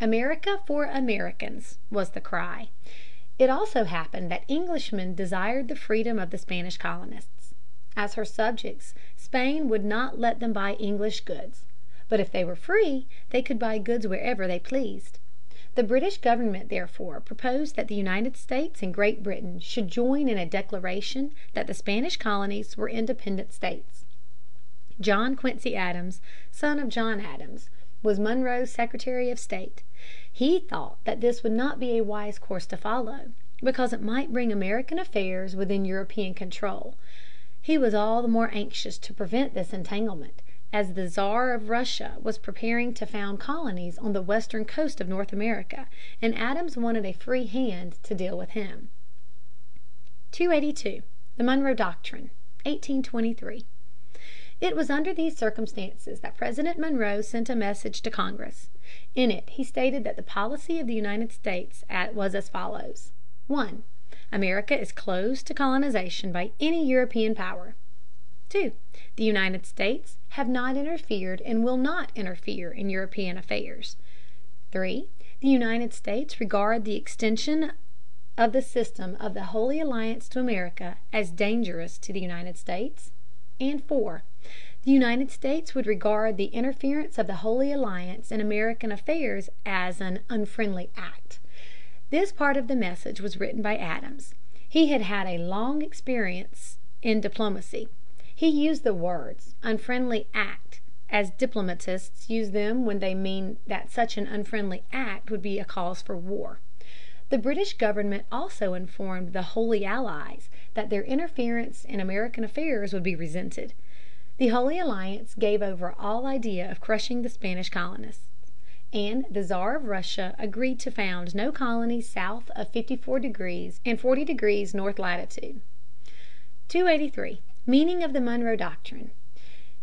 America for Americans was the cry. It also happened that Englishmen desired the freedom of the Spanish colonists. As her subjects, Spain would not let them buy English goods. But if they were free, they could buy goods wherever they pleased. The British government therefore proposed that the United States and Great Britain should join in a declaration that the Spanish colonies were independent states. John Quincy Adams, son of John Adams, was Monroe's Secretary of State. He thought that this would not be a wise course to follow, because it might bring American affairs within European control. He was all the more anxious to prevent this entanglement, as the Czar of Russia was preparing to found colonies on the western coast of North America, and Adams wanted a free hand to deal with him. 282. The Monroe Doctrine, 1823. It was under these circumstances that President Monroe sent a message to Congress. In it he stated that the policy of the United States was as follows: 1. America is closed to colonization by any European power. 2. The United States have not interfered and will not interfere in European affairs. 3. The United States regard the extension of the system of the Holy Alliance to America as dangerous to the United States. And 4. The United States would regard the interference of the Holy Alliance in American affairs as an "unfriendly act." This part of the message was written by Adams. He had had a long experience in diplomacy. He used the words "unfriendly act" as diplomatists use them when they mean that such an unfriendly act would be a cause for war. The British government also informed the Holy Allies that their interference in American affairs would be resented. The Holy Alliance gave over all idea of crushing the Spanish colonists, and the Czar of Russia agreed to found no colonies south of 54° and 40° north latitude. 283. Meaning of the Monroe Doctrine.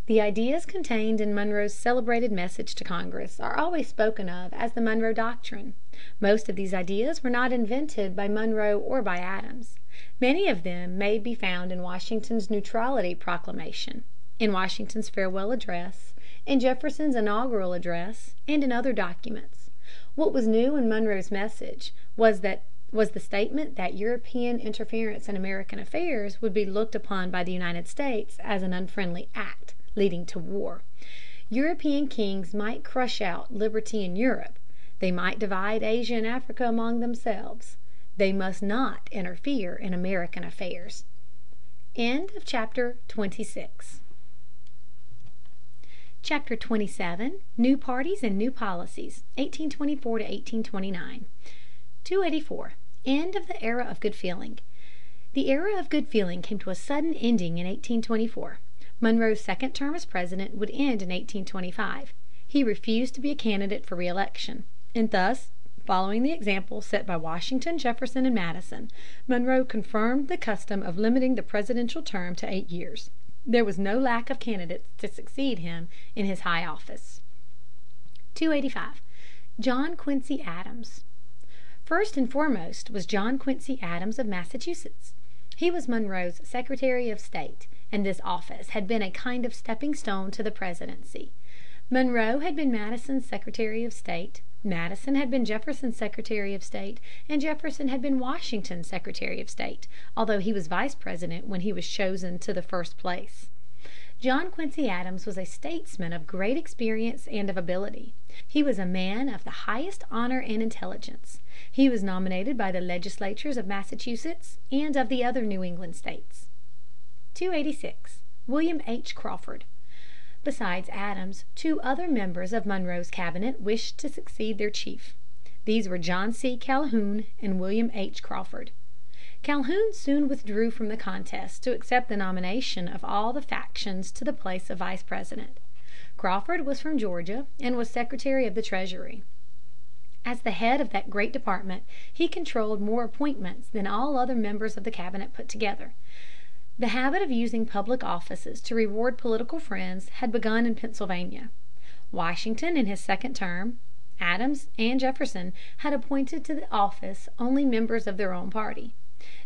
The ideas contained in Monroe's celebrated message to Congress are always spoken of as the Monroe Doctrine. Most of these ideas were not invented by Monroe or by Adams. Many of them may be found in Washington's Neutrality Proclamation, in Washington's Farewell Address, in Jefferson's Inaugural Address, and in other documents. What was new in Monroe's message was that was the statement that European interference in American affairs would be looked upon by the United States as an unfriendly act, leading to war. European kings might crush out liberty in Europe. They might divide Asia and Africa among themselves. They must not interfere in American affairs. End of chapter XXVII. New Parties and New Policies, 1824 to 1829. 284. End of the Era of Good Feeling. The era of good feeling came to a sudden ending in 1824. Monroe's second term as President would end in 1825. He refused to be a candidate for re-election, and thus, following the example set by Washington, Jefferson, and Madison, Monroe confirmed the custom of limiting the presidential term to eight years. There was no lack of candidates to succeed him in his high office. 285. John Quincy Adams. First and foremost was John Quincy Adams of Massachusetts. He was Monroe's Secretary of State, and this office had been a kind of stepping stone to the presidency. Monroe had been Madison's Secretary of State, Madison had been Jefferson's Secretary of State, and Jefferson had been Washington's Secretary of State, although he was Vice President when he was chosen to the first place. John Quincy Adams was a statesman of great experience and of ability. He was a man of the highest honor and intelligence. He was nominated by the legislatures of Massachusetts and of the other New England states. 286. William H. Crawford. Besides Adams, two other members of Monroe's cabinet wished to succeed their chief. These were John C. Calhoun and William H. Crawford. Calhoun soon withdrew from the contest to accept the nomination of all the factions to the place of Vice President. Crawford was from Georgia and was Secretary of the Treasury. As the head of that great department he controlled more appointments than all other members of the cabinet put together. The habit of using public offices to reward political friends had begun in Pennsylvania. Washington in his second term, Adams, and Jefferson had appointed to the office only members of their own party.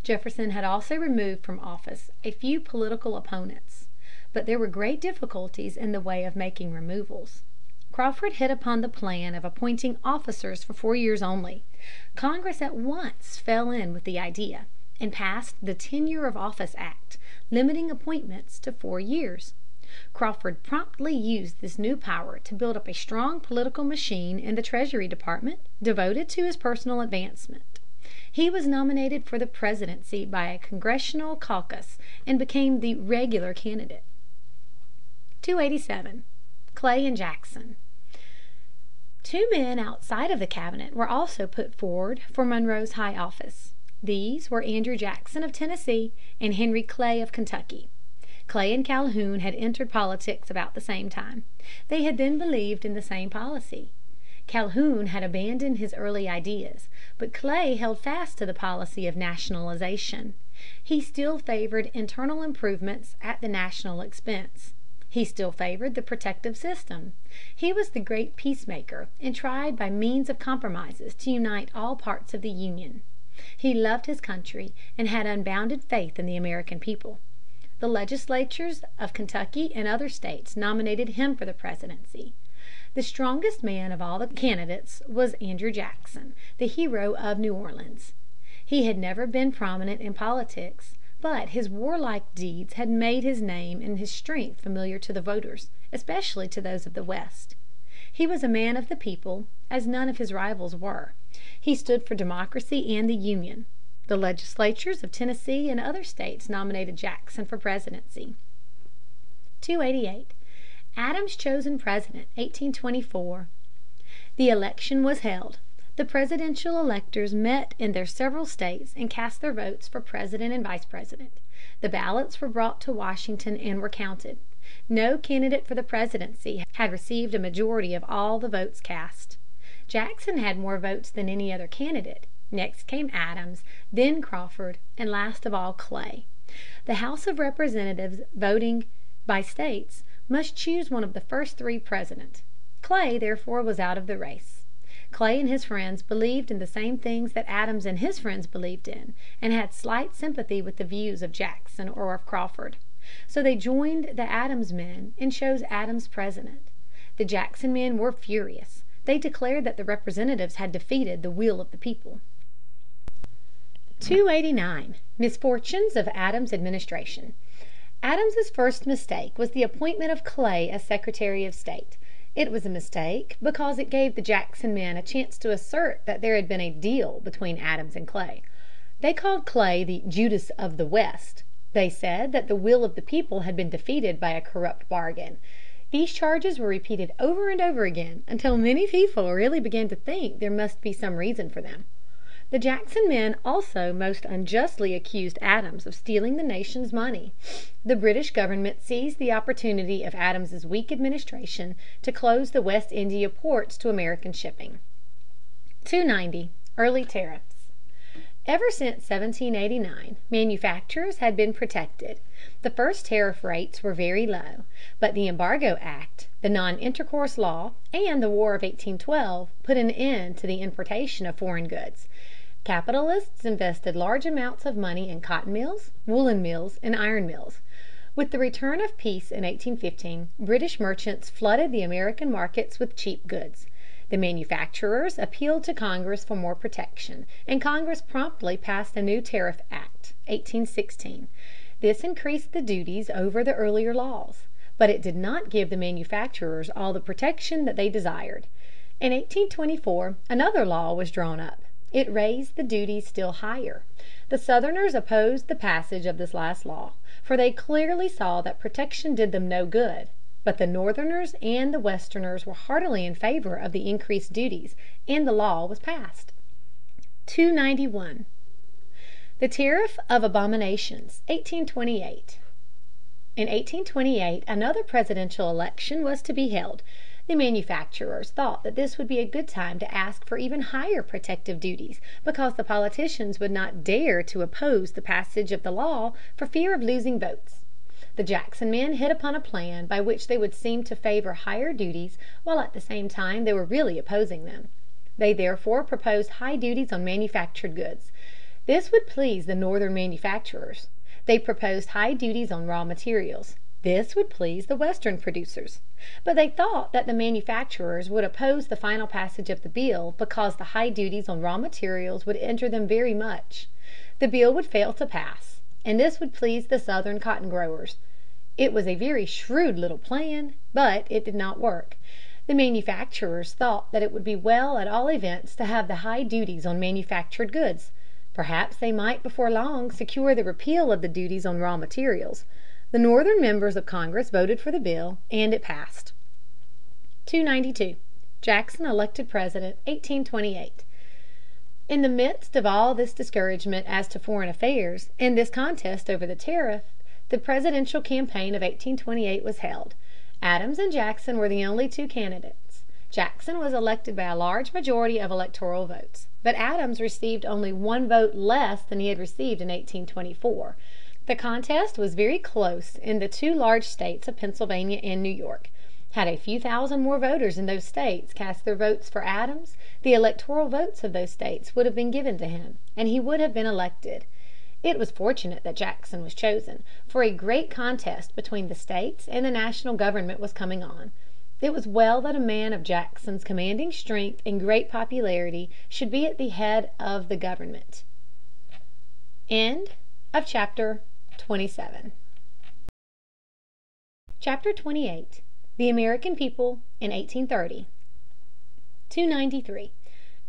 Jefferson had also removed from office a few political opponents. But there were great difficulties in the way of making removals. Crawford hit upon the plan of appointing officers for four years only. Congress at once fell in with the idea, and passed the Tenure of Office Act, limiting appointments to four years. Crawford promptly used this new power to build up a strong political machine in the Treasury Department, devoted to his personal advancement. He was nominated for the presidency by a congressional caucus and became the regular candidate. 287. Clay and Jackson. Two men outside of the cabinet were also put forward for Monroe's high office. These were Andrew Jackson of Tennessee and Henry Clay of Kentucky. Clay and Calhoun had entered politics about the same time. They had then believed in the same policy. Calhoun had abandoned his early ideas, but Clay held fast to the policy of nationalization. He still favored internal improvements at the national expense. He still favored the protective system. He was the great peacemaker and tried by means of compromises to unite all parts of the Union. He loved his country and had unbounded faith in the American people. The legislatures of Kentucky and other states nominated him for the presidency. The strongest man of all the candidates was Andrew Jackson, the hero of New Orleans. He had never been prominent in politics, But his warlike deeds had made his name and his strength familiar to the voters, especially to those of the West. He was a man of the people, as none of his rivals were. He stood for democracy and the Union. The legislatures of Tennessee and other states nominated Jackson for presidency. 288. Adams chosen President, 1824. The election was held. The presidential electors met in their several states and cast their votes for President and Vice President. The ballots were brought to Washington and were counted. No candidate for the presidency had received a majority of all the votes cast. Jackson had more votes than any other candidate. Next came Adams, then Crawford, and last of all Clay. The House of Representatives, voting by states, must choose one of the first three President. Clay, therefore, was out of the race. Clay and his friends believed in the same things that Adams and his friends believed in, and had slight sympathy with the views of Jackson or of Crawford. So they joined the Adams men and chose Adams President. The Jackson men were furious. They declared that the Representatives had defeated the will of the people. 289. Misfortunes of Adams's Administration. Adams's first mistake was the appointment of Clay as Secretary of State. It was a mistake because it gave the Jackson men a chance to assert that there had been a "deal" between Adams and Clay. They called Clay the "Judas of the West." They said that the will of the people had been defeated by a corrupt bargain. These charges were repeated over and over again until many people really began to think there must be some reason for them. The Jackson men also most unjustly accused Adams of stealing the nation's money. The British government seized the opportunity of Adams's weak administration to close the West India ports to American shipping. 290. Early Tariffs. Ever since 1789 manufacturers had been protected. The first tariff rates were very low. But the Embargo Act, the Non Intercourse Law, and the War of 1812 put an end to the importation of foreign goods. Capitalists invested large amounts of money in cotton mills, woolen mills, and iron mills. With the return of peace in 1815 British merchants flooded the American markets with cheap goods. The manufacturers appealed to Congress for more protection, and Congress promptly passed a new Tariff Act (1816). This increased the duties over the earlier laws. But it did not give the manufacturers all the protection that they desired. In 1824 another law was drawn up. It raised the duties still higher. The Southerners opposed the passage of this last law, for they clearly saw that protection did them no good. But the Northerners and the Westerners were heartily in favor of the increased duties, and the law was passed. 291. The Tariff of Abominations, 1828. In 1828 another presidential election was to be held. The manufacturers thought that this would be a good time to ask for even higher protective duties, because the politicians would not dare to oppose the passage of the law for fear of losing votes. The Jackson men hit upon a plan by which they would seem to favor higher duties while at the same time they were really opposing them. They therefore proposed high duties on manufactured goods. This would please the Northern manufacturers. They proposed high duties on raw materials. This would please the Western producers. But they thought that the manufacturers would oppose the final passage of the bill because the high duties on raw materials would injure them very much. The bill would fail to pass, and this would please the Southern cotton growers. It was a very shrewd little plan, but it did not work. The manufacturers thought that it would be well at all events to have the high duties on manufactured goods. Perhaps they might before long secure the repeal of the duties on raw materials. The Northern members of Congress voted for the bill, and it passed. 292. Jackson elected President, 1828. In the midst of all this discouragement as to foreign affairs and this contest over the tariff, the presidential campaign of 1828 was held. Adams and Jackson were the only two candidates. Jackson was elected by a large majority of electoral votes, but Adams received only one vote less than he had received in 1824. The contest was very close in the two large states of Pennsylvania and New York. Had a few thousand more voters in those states cast their votes for Adams, the electoral votes of those states would have been given to him, and he would have been elected. It was fortunate that Jackson was chosen, for a great contest between the states and the national government was coming on. It was well that a man of Jackson's commanding strength and great popularity should be at the head of the government. End of chapter 27. CHAPTER XXVIII THE AMERICAN PEOPLE IN 1830 293.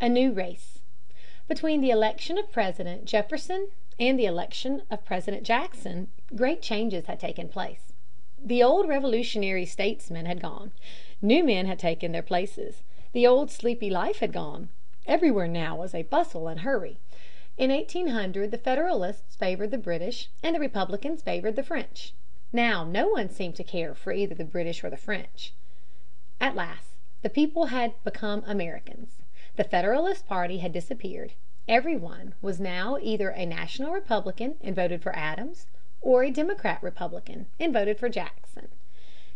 A New Race. Between the election of President Jefferson and the election of President Jackson great changes had taken place. The old Revolutionary statesmen had gone. New men had taken their places. The old sleepy life had gone. Everywhere now was a bustle and hurry. In 1800 the Federalists favored the British and the Republicans favored the French. Now no one seemed to care for either the British or the French. At last the people had become Americans. The Federalist party had disappeared. Every one was now either a national Republican and voted for Adams, or a Democrat Republican and voted for Jackson.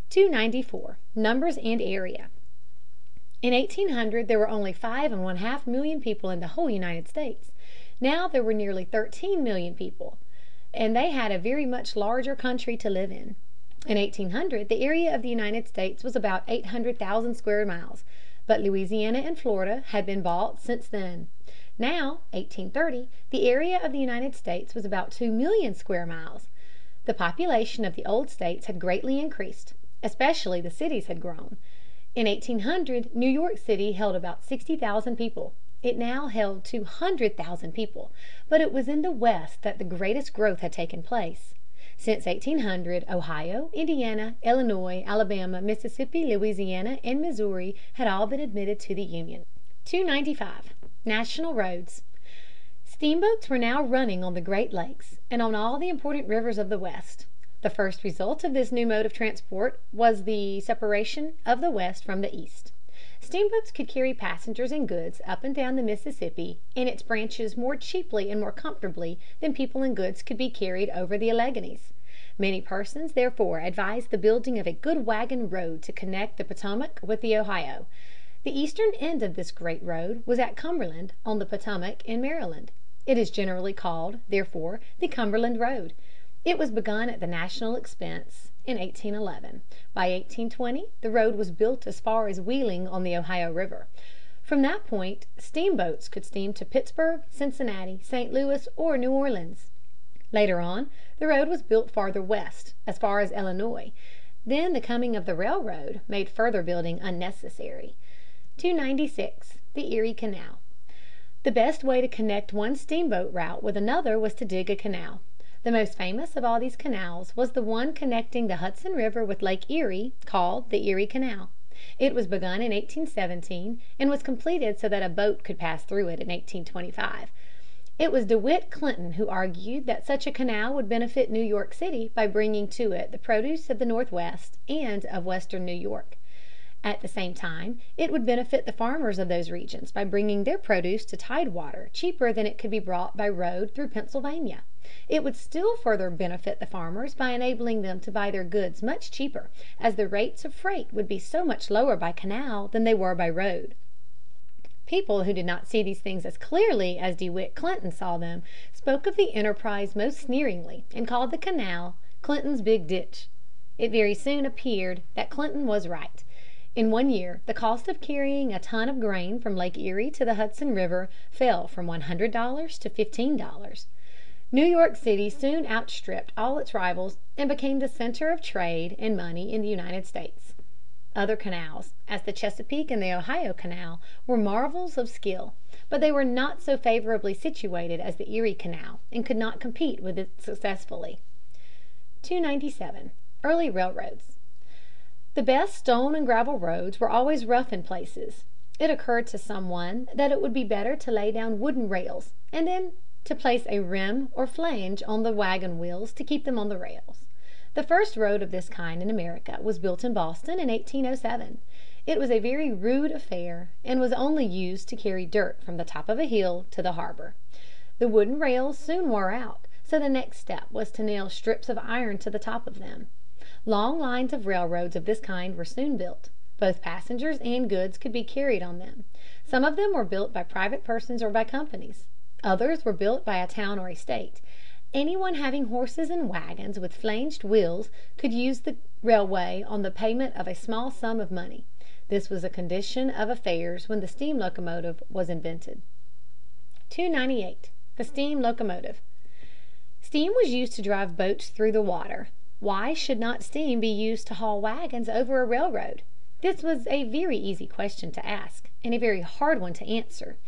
294. Numbers and Area. In 1800 there were only five and one half million people in the whole United States. Now there were nearly thirteen million people and they had a very much larger country to live in. In 1800 the area of the United States was about 800,000 square miles, but Louisiana and Florida had been bought since then. Now (1830) the area of the United States was about two million square miles. The population of the old states had greatly increased. Especially the cities had grown. In 1800 New York City held about sixty thousand people. It now held two hundred thousand people. But it was in the West that the greatest growth had taken place. Since 1800 Ohio, Indiana, Illinois, Alabama, Mississippi, Louisiana, and Missouri had all been admitted to the Union. 295. National Roads. Steamboats were now running on the Great Lakes and on all the important rivers of the West. The first result of this new mode of transport was the separation of the West from the East. Steamboats could carry passengers and goods up and down the Mississippi and its branches more cheaply and more comfortably than people and goods could be carried over the Alleghanies. Many persons therefore advised the building of a good wagon road to connect the Potomac with the Ohio. The eastern end of this great road was at Cumberland on the Potomac in Maryland. It is generally called, therefore, the Cumberland road. It was begun at the national expense in 1811. By 1820 the road was built as far as Wheeling on the Ohio River. From that point steamboats could steam to Pittsburgh, Cincinnati, St. Louis, or New Orleans. Later on the road was built farther west, as far as Illinois. Then the coming of the railroad made further building unnecessary. 296. The Erie Canal. The best way to connect one steamboat route with another was to dig a canal. The most famous of all these canals was the one connecting the Hudson River with Lake Erie, called the Erie Canal. It was begun in 1817 and was completed so that a boat could pass through it in 1825. It was De Witt Clinton who argued that such a canal would benefit New York City by bringing to it the produce of the Northwest and of western New York. At the same time it would benefit the farmers of those regions by bringing their produce to tidewater cheaper than it could be brought by road through Pennsylvania. It would still further benefit the farmers by enabling them to buy their goods much cheaper, as the rates of freight would be so much lower by canal than they were by road. People who did not see these things as clearly as De Witt Clinton saw them spoke of the enterprise most sneeringly and called the canal "Clinton's big ditch." It very soon appeared that Clinton was right. In one year the cost of carrying a ton of grain from Lake Erie to the Hudson River fell from $100 to $15. New York City soon outstripped all its rivals and became the center of trade and money in the United States. Other canals, as the Chesapeake and the Ohio Canal, were marvels of skill. But they were not so favorably situated as the Erie Canal and could not compete with it successfully. 297. Early Railroads. The best stone and gravel roads were always rough in places. It occurred to some one that it would be better to lay down wooden rails and then to place a rim or flange on the wagon wheels to keep them on the rails. The first road of this kind in America was built in Boston in 1807. It was a very rude affair and was only used to carry dirt from the top of a hill to the harbor. The wooden rails soon wore out, so the next step was to nail strips of iron to the top of them. Long lines of railroads of this kind were soon built. Both passengers and goods could be carried on them. Some of them were built by private persons or by companies. Others were built by a town or a state. Anyone having horses and wagons with flanged wheels could use the railway on the payment of a small sum of money. This was a condition of affairs when the steam locomotive was invented. 298. The Steam Locomotive. Steam was used to drive boats through the water. Why should not steam be used to haul wagons over a railroad? This was a very easy question to ask, and a very hard one to answer.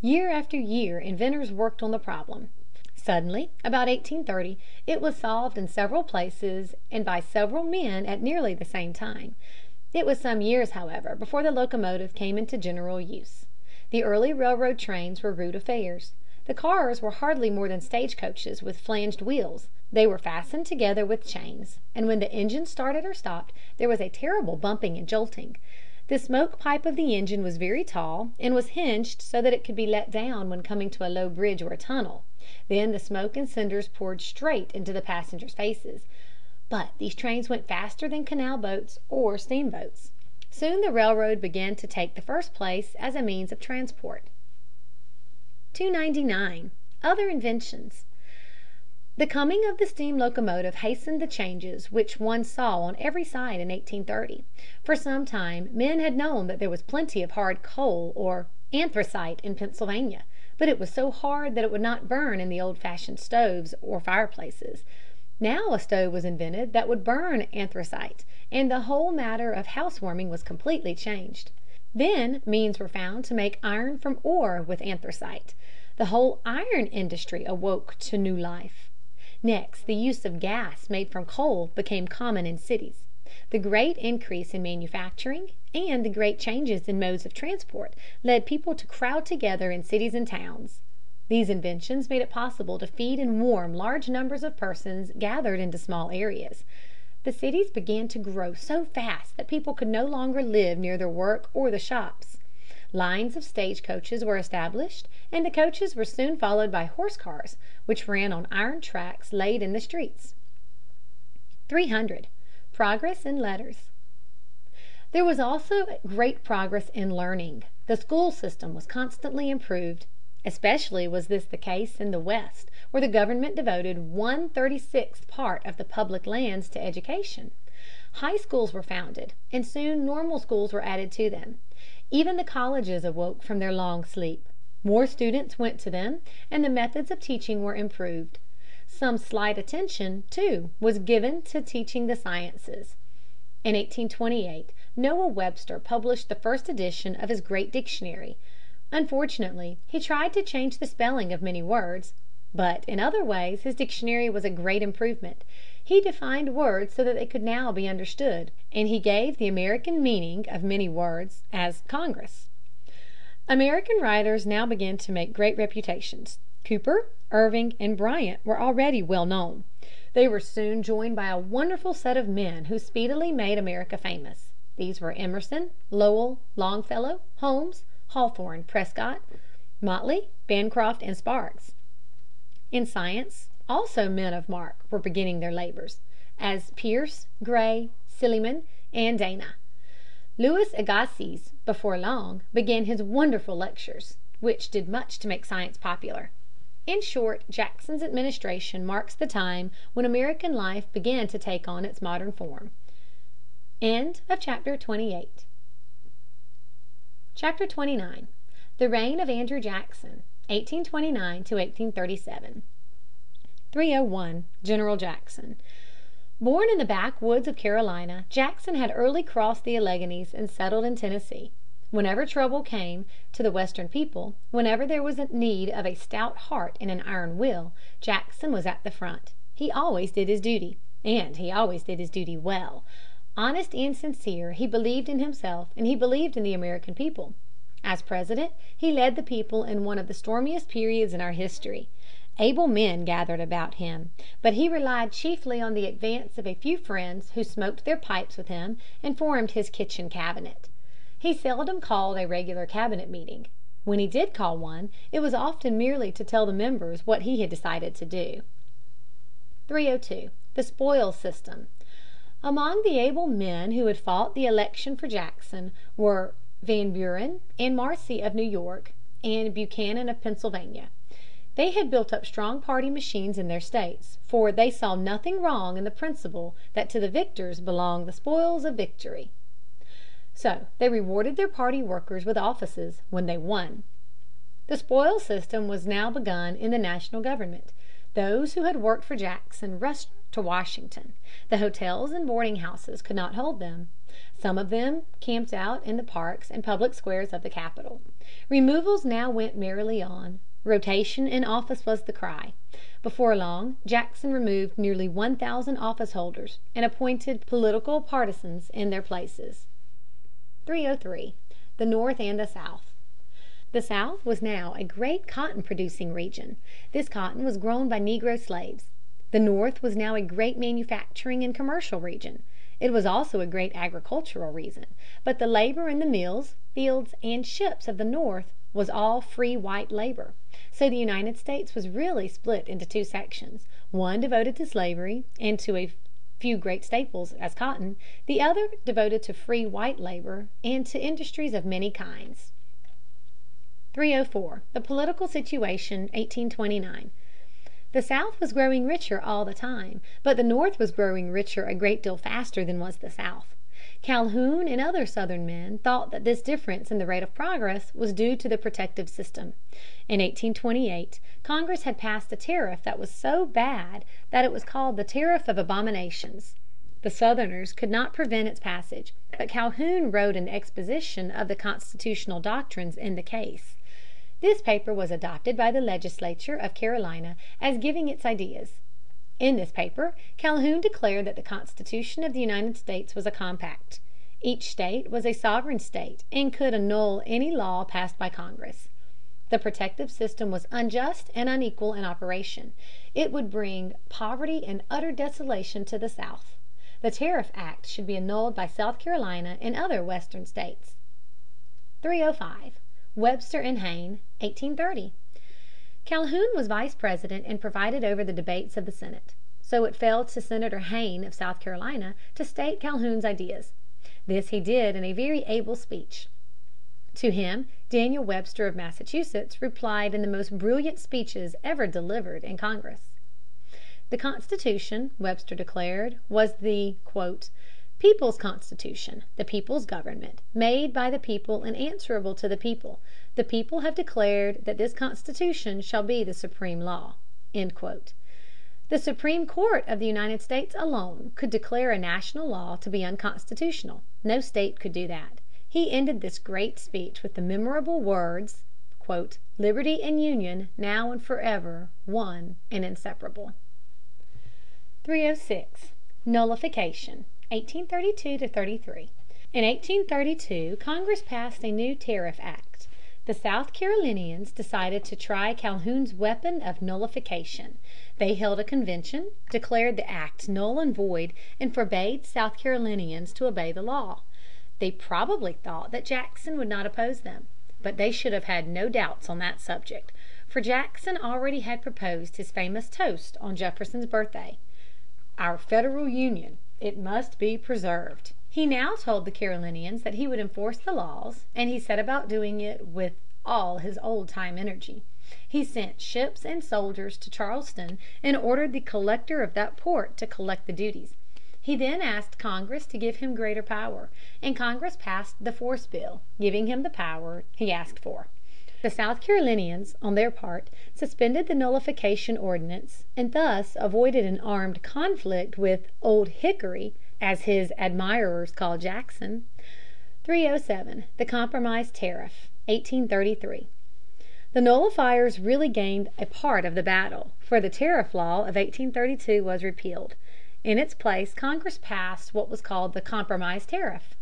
Year after year inventors worked on the problem. Suddenly, about 1830, it was solved in several places and by several men at nearly the same time. It was some years, however, before the locomotive came into general use. The early railroad trains were rude affairs. The cars were hardly more than stage coaches with flanged wheels. They were fastened together with chains, and when the engine started or stopped there was a terrible bumping and jolting. The smoke pipe of the engine was very tall and was hinged so that it could be let down when coming to a low bridge or a tunnel. Then the smoke and cinders poured straight into the passengers' faces. But these trains went faster than canal boats or steamboats. Soon the railroad began to take the first place as a means of transport. 299. Other Inventions. The coming of the steam locomotive hastened the changes which one saw on every side in 1830. For some time men had known that there was plenty of hard coal or anthracite in Pennsylvania, but it was so hard that it would not burn in the old fashioned stoves or fireplaces. Now a stove was invented that would burn anthracite, and the whole matter of house warming was completely changed. Then means were found to make iron from ore with anthracite. The whole iron industry awoke to new life. Next the use of gas made from coal became common in cities. The great increase in manufacturing and the great changes in modes of transport led people to crowd together in cities and towns. These inventions made it possible to feed and warm large numbers of persons gathered into small areas. The cities began to grow so fast that people could no longer live near their work or the shops. Lines of stage coaches were established, and the coaches were soon followed by horse cars, which ran on iron tracks laid in the streets. 300. Progress in Letters. There was also great progress in learning. The school system was constantly improved. Especially was this the case in the West, where the government devoted one thirty sixth part of the public lands to education. High schools were founded, and soon normal schools were added to them. Even the colleges awoke from their long sleep. More students went to them, and the methods of teaching were improved. Some slight attention, too, was given to teaching the sciences. In 1828 Noah Webster published the first edition of his great dictionary. Unfortunately, he tried to change the spelling of many words, but in other ways his dictionary was a great improvement. He defined words so that they could now be understood, and he gave the American meaning of many words, as Congress. American writers now began to make great reputations. Cooper, Irving, and Bryant were already well known. They were soon joined by a wonderful set of men who speedily made America famous. These were Emerson, Lowell, Longfellow, Holmes, Hawthorne, Prescott, Motley, Bancroft, and Sparks. In science also men of mark were beginning their labors, as Peirce, Gray, Silliman, and Dana. Louis Agassiz before long began his wonderful lectures, which did much to make science popular. In short, Jackson's administration marks the time when American life began to take on its modern form. End of chapter XXIX. The Reign of Andrew Jackson, 1829 to 1837. 301. General Jackson. Born in the backwoods of Carolina, Jackson had early crossed the Alleghanies and settled in Tennessee. Whenever trouble came to the Western people, whenever there was need of a stout heart and an iron will, Jackson was at the front. He always did his duty, and he always did his duty well. Honest and sincere, he believed in himself and he believed in the American people. As President, he led the people in one of the stormiest periods in our history. Able men gathered about him, but he relied chiefly on the advice of a few friends who smoked their pipes with him and formed his kitchen cabinet. He seldom called a regular cabinet meeting. When he did call one, it was often merely to tell the members what he had decided to do. 302. The Spoils System. Among the able men who had fought the election for Jackson were Van Buren and Marcy of New York and Buchanan of Pennsylvania. They had built up strong party machines in their states, for they saw nothing wrong in the principle that to the victors belong the spoils of victory. So they rewarded their party workers with offices when they won. The spoils system was now begun in the national government. Those who had worked for Jackson rushed to Washington. The hotels and boarding houses could not hold them. Some of them camped out in the parks and public squares of the capital. Removals now went merrily on. Rotation in office was the cry. Before long Jackson removed nearly one thousand office holders and appointed political partisans in their places. 303. The North and the South. The South was now a great cotton producing region. This cotton was grown by negro slaves. The North was now a great manufacturing and commercial region. It was also a great agricultural region. But the labor in the mills, fields, and ships of the North was all free white labor. So the United States was really split into two sections, one devoted to slavery and to a few great staples, as cotton; the other devoted to free white labor and to industries of many kinds. 304. The Political Situation, 1829. The South was growing richer all the time, but the North was growing richer a great deal faster than was the South. Calhoun and other Southern men thought that this difference in the rate of progress was due to the protective system. In 1828 Congress had passed a tariff that was so bad that it was called the tariff of abominations. The Southerners could not prevent its passage, but Calhoun wrote an exposition of the constitutional doctrines in the case. This paper was adopted by the legislature of Carolina as giving its ideas. In this paper Calhoun declared that the Constitution of the United States was a compact. Each state was a sovereign state and could annul any law passed by Congress. The protective system was unjust and unequal in operation. It would bring poverty and utter desolation to the South. The Tariff Act should be annulled by South Carolina and other Western states. 305. Webster and Hayne, 1830. Calhoun was Vice President and presided over the debates of the Senate. So it fell to Senator Hayne of South Carolina to state Calhoun's ideas. This he did in a very able speech. To him Daniel Webster of Massachusetts replied in the most brilliant speeches ever delivered in Congress. The Constitution, Webster declared, was the "people's constitution, the people's government, made by the people and answerable to the people. The people have declared that this Constitution shall be the supreme law." The Supreme Court of the United States alone could declare a national law to be unconstitutional. No state could do that. He ended this great speech with the memorable words, "Liberty and Union, now and forever, one and inseparable." 306. Nullification. 1832 33. In 1832 Congress passed a new tariff act. The South Carolinians decided to try Calhoun's weapon of nullification. They held a convention, declared the act null and void, and forbade South Carolinians to obey the law. They probably thought that Jackson would not oppose them. But they should have had no doubts on that subject, for Jackson already had proposed his famous toast on Jefferson's birthday, "Our Federal Union it must be preserved." He now told the Carolinians that he would enforce the laws, and he set about doing it with all his old time energy. He sent ships and soldiers to Charleston and ordered the collector of that port to collect the duties. He then asked Congress to give him greater power, and Congress passed the force bill, giving him the power he asked for. The South Carolinians, on their part, suspended the nullification ordinance, and thus avoided an armed conflict with "Old Hickory," as his admirers called Jackson. 307. The Compromise Tariff, 1833. The nullifiers really gained a part of the battle, for the tariff law of 1832 was repealed. In its place Congress passed what was called the Compromise Tariff.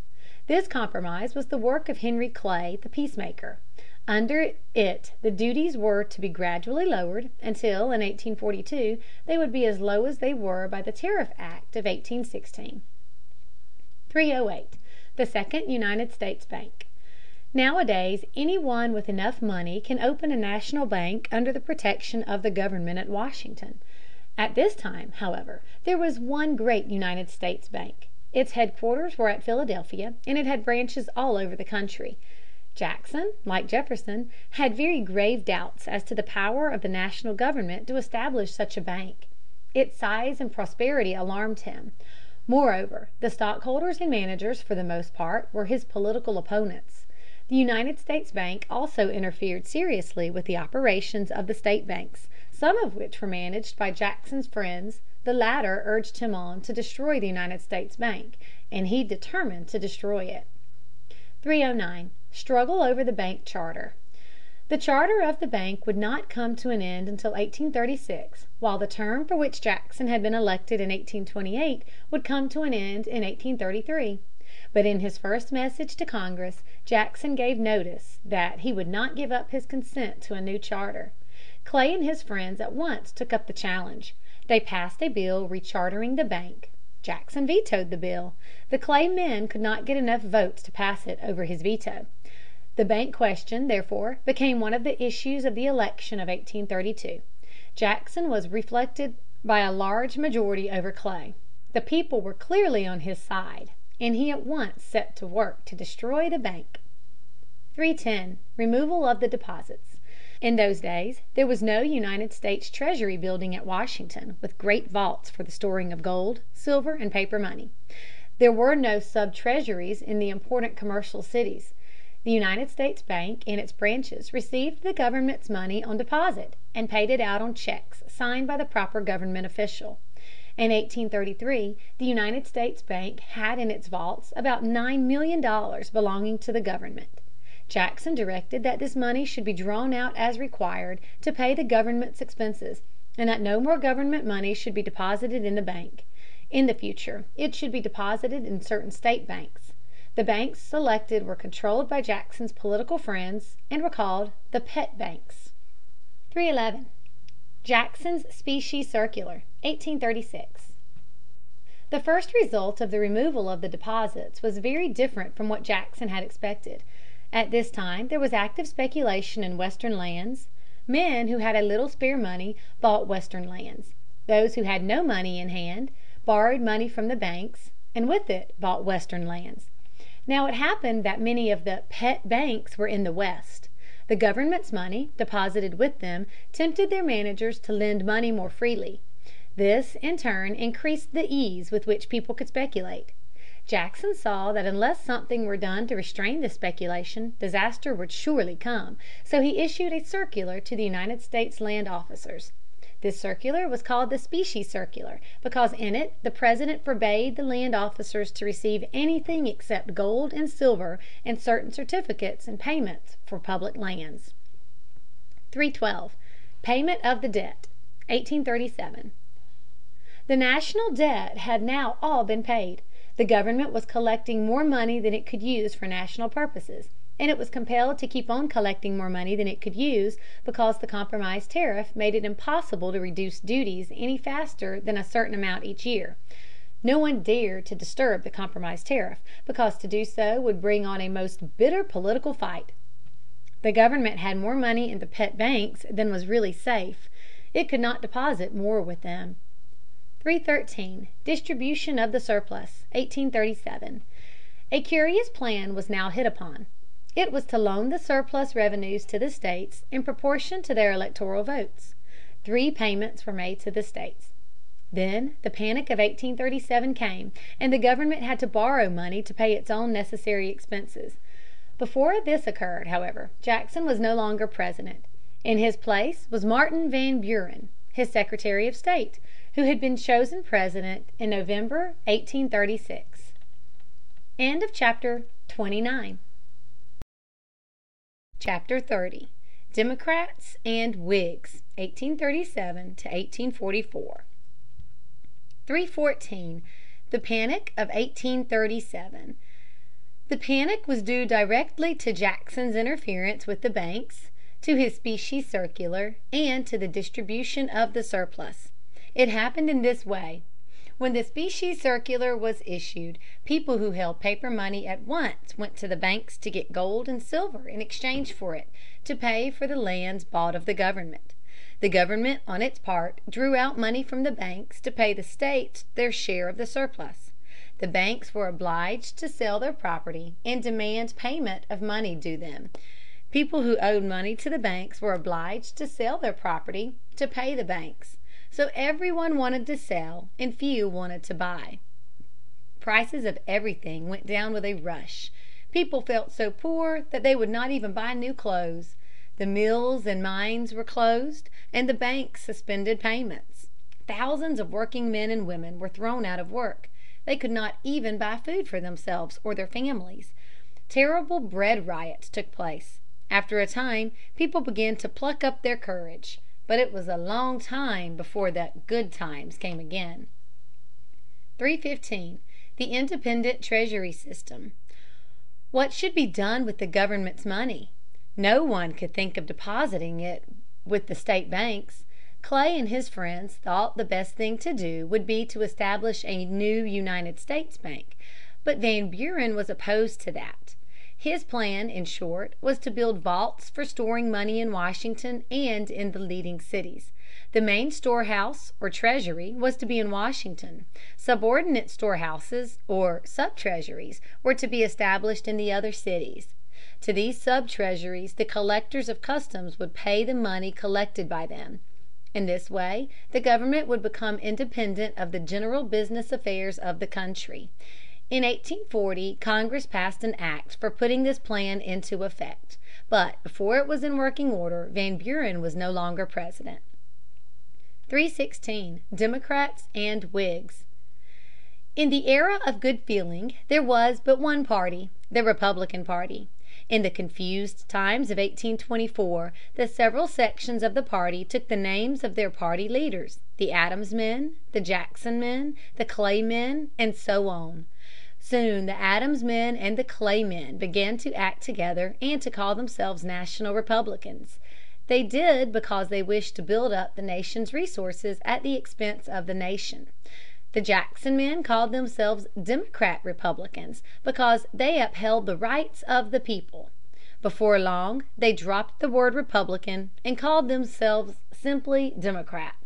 This compromise was the work of Henry Clay, the peacemaker. Under it the duties were to be gradually lowered, until in 1842 they would be as low as they were by the Tariff Act of 1816. 308. The Second United States Bank. Nowadays any one with enough money can open a national bank under the protection of the government at Washington. At this time, however, there was one great United States bank. Its headquarters were at Philadelphia, and it had branches all over the country. Jackson, like Jefferson, had very grave doubts as to the power of the national government to establish such a bank. Its size and prosperity alarmed him. Moreover, the stockholders and managers for the most part were his political opponents. The United States Bank also interfered seriously with the operations of the state banks, some of which were managed by Jackson's friends, the latter urged him on to destroy the United States Bank, and he determined to destroy it. 309. Struggle over the Bank Charter. The charter of the bank would not come to an end until 1836, while the term for which Jackson had been elected in 1828 would come to an end in 1833. But in his first message to Congress Jackson gave notice that he would not give up his consent to a new charter. Clay and his friends at once took up the challenge. They passed a bill rechartering the bank. Jackson vetoed the bill. The Clay men could not get enough votes to pass it over his veto. The bank question, therefore, became one of the issues of the election of 1832. Jackson was reflected by a large majority over Clay. The people were clearly on his side, and he at once set to work to destroy the bank. 310. Removal of the Deposits. In those days there was no United States Treasury building at Washington with great vaults for the storing of gold, silver, and paper money. There were no sub treasuries in the important commercial cities. The United States Bank and its branches received the government's money on deposit and paid it out on checks signed by the proper government official. In 1833 the United States Bank had in its vaults about nine million dollars belonging to the government. Jackson directed that this money should be drawn out as required to pay the government's expenses, and that no more government money should be deposited in the bank. In the future it should be deposited in certain state banks. The banks selected were controlled by Jackson's political friends and were called the pet banks. 311. Jackson's Specie Circular, 1836. The first result of the removal of the deposits was very different from what Jackson had expected. At this time there was active speculation in Western lands. Men who had a little spare money bought Western lands. Those who had no money in hand borrowed money from the banks, and with it bought Western lands. Now it happened that many of the "pet banks" were in the West. The government's money, deposited with them, tempted their managers to lend money more freely. This in turn increased the ease with which people could speculate. Jackson saw that unless something were done to restrain this speculation, disaster would surely come, so he issued a circular to the United States land officers. This circular was called the Specie Circular because in it the President forbade the land officers to receive anything except gold and silver and certain certificates and payments for public lands. 312. Payment of the Debt, 1837. The national debt had now all been paid. The government was collecting more money than it could use for national purposes and it was compelled to keep on collecting more money than it could use because the compromise tariff made it impossible to reduce duties any faster than a certain amount each year. No one dared to disturb the compromise tariff, because to do so would bring on a most bitter political fight. The government had more money in the pet banks than was really safe. It could not deposit more with them. 313. Distribution of the Surplus, 1837. A curious plan was now hit upon. It was to loan the surplus revenues to the states in proportion to their electoral votes. Three payments were made to the states. Then the panic of 1837 came, and the government had to borrow money to pay its own necessary expenses. Before this occurred, however, Jackson was no longer President. In his place was Martin Van Buren, his Secretary of State, who had been chosen President in November, 1836. End of CHAPTER XXX. CHAPTER XXX. Democrats and Whigs, 1837 1844. 314. The Panic of 1837. The panic was due directly to Jackson's interference with the banks, to his specie circular, and to the distribution of the surplus. It happened in this way. When the specie circular was issued, people who held paper money at once went to the banks to get gold and silver in exchange for it, to pay for the lands bought of the government. The government on its part drew out money from the banks to pay the states their share of the surplus. The banks were obliged to sell their property and demand payment of money due them. People who owed money to the banks were obliged to sell their property to pay the banks. So every one wanted to sell and few wanted to buy. Prices of everything went down with a rush. People felt so poor that they would not even buy new clothes. The mills and mines were closed, and the banks suspended payments. Thousands of working men and women were thrown out of work. They could not even buy food for themselves or their families. Terrible bread riots took place. After a time people began to pluck up their courage. But it was a long time before the "good times" came again. 315. The Independent Treasury System. What should be done with the government's money? No one could think of depositing it with the state banks. Clay and his friends thought the best thing to do would be to establish a new United States Bank. But Van Buren was opposed to that. His plan, in short, was to build vaults for storing money in Washington and in the leading cities. The main storehouse, or treasury, was to be in Washington. Subordinate storehouses, or sub treasuries, were to be established in the other cities. To these sub treasuries the collectors of customs would pay the money collected by them. In this way the government would become independent of the general business affairs of the country. In 1840 Congress passed an act for putting this plan into effect. But before it was in working order Van Buren was no longer President. 316. Democrats and Whigs. In the era of good feeling there was but one party, the Republican party. In the confused times of 1824 the several sections of the party took the names of their party leaders, the Adams men, the Jackson men, the Clay men, and so on. Soon the Adams men and the Clay men began to act together and to call themselves National Republicans. They did because they wished to build up the nation's resources at the expense of the nation. The Jackson men called themselves Democrat Republicans because they upheld the rights of the people. Before long they dropped the word Republican and called themselves simply Democrats.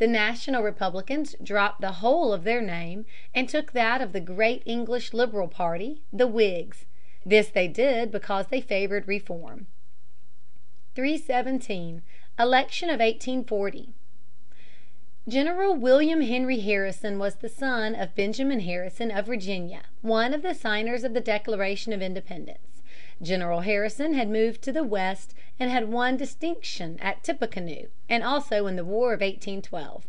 The National Republicans dropped the whole of their name and took that of the great English liberal party, the Whigs. This they did because they favored reform. 317. Election of 1840. General William Henry Harrison was the son of Benjamin Harrison of Virginia, one of the signers of the Declaration of Independence. General Harrison had moved to the West and had won distinction at Tippecanoe and also in the War of 1812.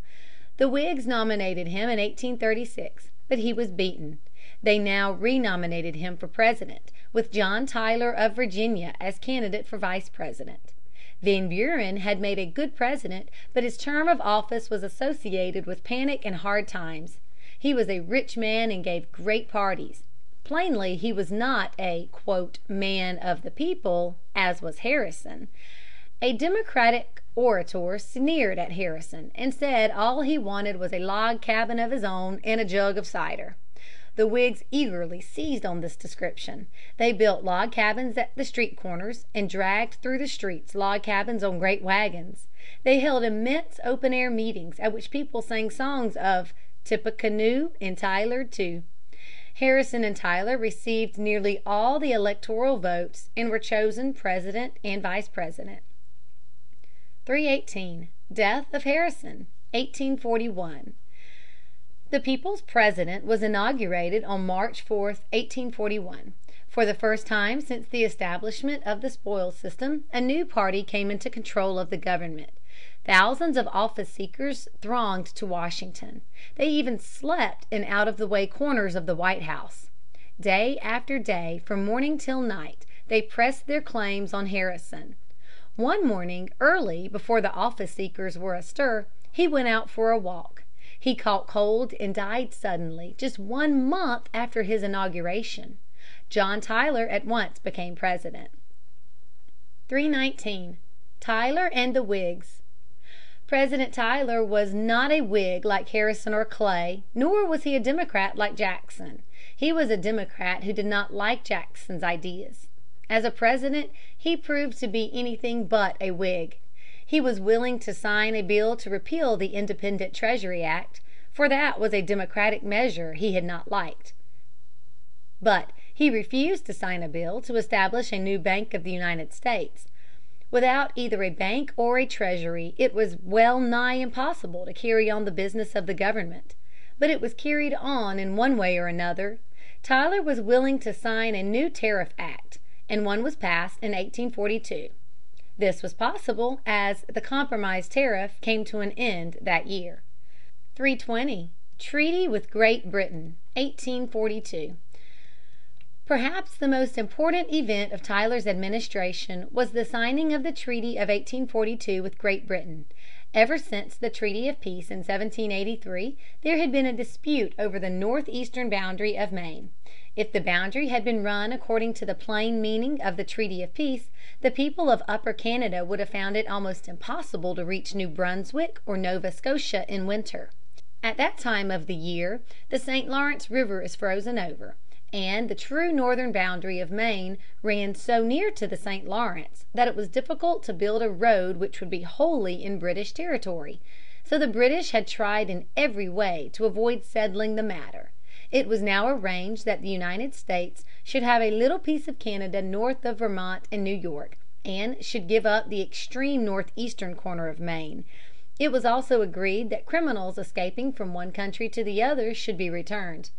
The Whigs nominated him in 1836, but he was beaten. They now renominated him for President, with John Tyler of Virginia as candidate for Vice President. Van Buren had made a good President, but his term of office was associated with panic and hard times. He was a rich man and gave great parties. Plainly he was not a "man of the people," as was Harrison. A Democratic orator sneered at Harrison and said all he wanted was a log cabin of his own and a jug of cider. The Whigs eagerly seized on this description. They built log cabins at the street corners and dragged through the streets log cabins on great wagons. They held immense open air meetings at which people sang songs of "Tippecanoe and Tyler too." Harrison and Tyler received nearly all the electoral votes and were chosen President and Vice President. 318. Death of Harrison, 1841. The people's President was inaugurated on March 4, 1841. For the first time since the establishment of the spoils system a new party came into control of the government. Thousands of office seekers thronged to Washington. They even slept in out of the way corners of the White House. Day after day, from morning till night, they pressed their claims on Harrison. One morning, early, before the office seekers were astir, he went out for a walk. He caught cold and died suddenly just one month after his inauguration. John Tyler at once became President. 319. Tyler and the Whigs. President Tyler was not a Whig like Harrison or Clay, nor was he a Democrat like Jackson. He was a Democrat who did not like Jackson's ideas. As a President he proved to be anything but a Whig. He was willing to sign a bill to repeal the Independent Treasury Act, for that was a Democratic measure he had not liked. But he refused to sign a bill to establish a new Bank of the United States. Without either a bank or a treasury it was well nigh impossible to carry on the business of the government. But it was carried on in one way or another. Tyler was willing to sign a new Tariff Act, and one was passed in 1842. This was possible, as the Compromise tariff came to an end that year. 320. Treaty with Great Britain, 1842. Perhaps the most important event of Tyler's administration was the signing of the treaty of 1842 with Great Britain. Ever since the treaty of peace in 1783 there had been a dispute over the northeastern boundary of Maine. If the boundary had been run according to the plain meaning of the treaty of peace, the people of Upper Canada would have found it almost impossible to reach New Brunswick or Nova Scotia in winter. At that time of the year the St. Lawrence River is frozen over, and the true northern boundary of Maine ran so near to the St. Lawrence that it was difficult to build a road which would be wholly in British territory. So the British had tried in every way to avoid settling the matter. It was now arranged that the United States should have a little piece of Canada north of Vermont and New York, and should give up the extreme northeastern corner of Maine. It was also agreed that criminals escaping from one country to the other should be returned.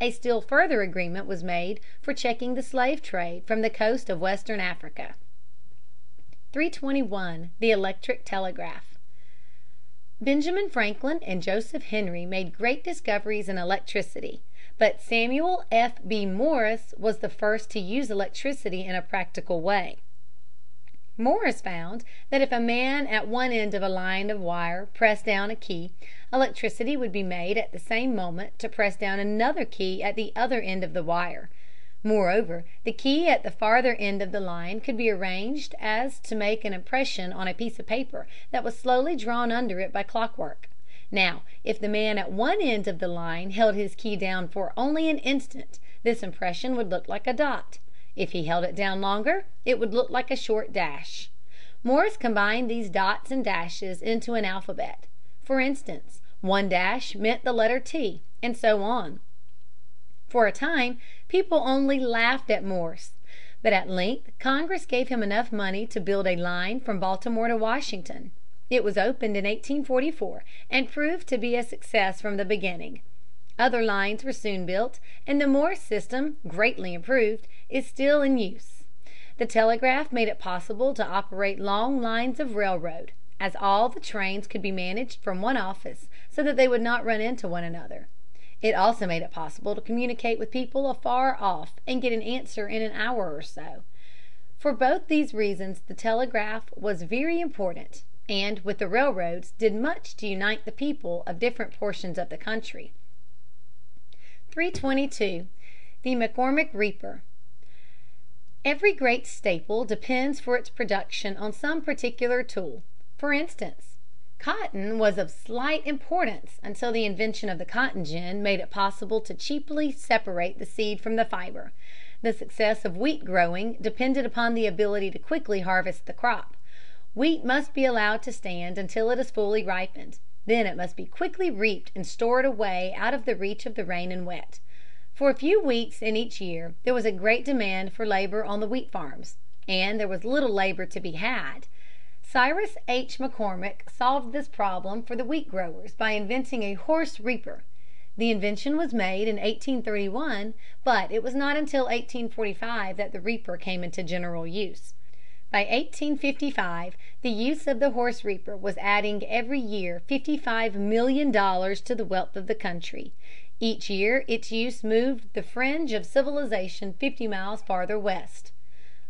A still further agreement was made for checking the slave trade from the coast of western Africa. 321. The Electric Telegraph. Benjamin Franklin and Joseph Henry made great discoveries in electricity. But Samuel F. B. Morse was the first to use electricity in a practical way. Morse found that if a man at one end of a line of wire pressed down a key, electricity would be made at the same moment to press down another key at the other end of the wire. Moreover, the key at the farther end of the line could be arranged so as to make an impression on a piece of paper that was slowly drawn under it by clockwork. Now if the man at one end of the line held his key down for only an instant, this impression would look like a dot. If he held it down longer, it would look like a short dash. Morse combined these dots and dashes into an alphabet. For instance, one dash meant the letter T, and so on. For a time people only laughed at Morse. But at length Congress gave him enough money to build a line from Baltimore to Washington. It was opened in 1844 and proved to be a success from the beginning. Other lines were soon built, and the Morse system, greatly improved, is still in use. The telegraph made it possible to operate long lines of railroad, as all the trains could be managed from one office so that they would not run into one another. It also made it possible to communicate with people afar off and get an answer in an hour or so. For both these reasons the telegraph was very important and with the railroads did much to unite the people of different portions of the country. 322. The McCormick Reaper. Every great staple depends for its production on some particular tool. For instance, cotton was of slight importance until the invention of the cotton gin made it possible to cheaply separate the seed from the fiber. The success of wheat growing depended upon the ability to quickly harvest the crop. Wheat must be allowed to stand until it is fully ripened. Then it must be quickly reaped and stored away out of the reach of the rain and wet. For a few weeks in each year there was a great demand for labor on the wheat farms, and there was little labor to be had. Cyrus H. McCormick solved this problem for the wheat growers by inventing a horse reaper. The invention was made in 1831, but it was not until 1845 that the reaper came into general use. By 1855 the use of the horse reaper was adding every year $55,000,000 to the wealth of the country. Each year its use moved the fringe of civilization fifty miles farther west.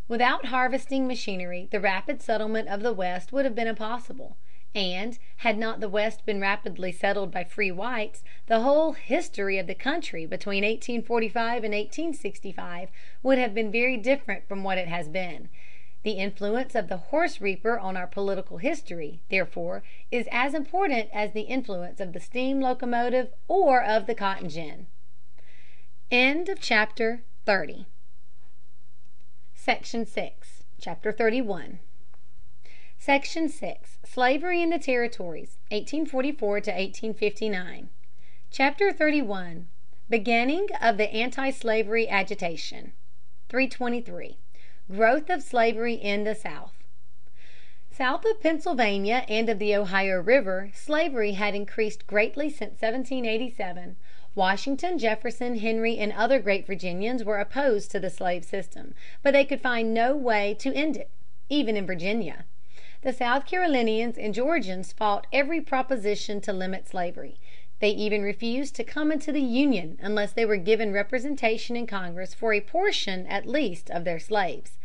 Without harvesting machinery the rapid settlement of the West would have been impossible, and had not the West been rapidly settled by free whites, the whole history of the country between 1845 and 1865 would have been very different from what it has been. The influence of the horse reaper on our political history, therefore, is as important as the influence of the steam locomotive or of the cotton gin. End of chapter XXXI. Section 6. Slavery in the Territories, 1844 to 1859. Chapter 31. Beginning of the anti-slavery agitation. 323. Growth of Slavery in the South. South of Pennsylvania and of the Ohio River slavery had increased greatly since 1787. Washington, Jefferson, Henry, and other great Virginians were opposed to the slave system, but they could find no way to end it. even in Virginia. The South Carolinians and Georgians fought every proposition to limit slavery. They even refused to come into the Union unless they were given representation in Congress for a portion at least of their slaves.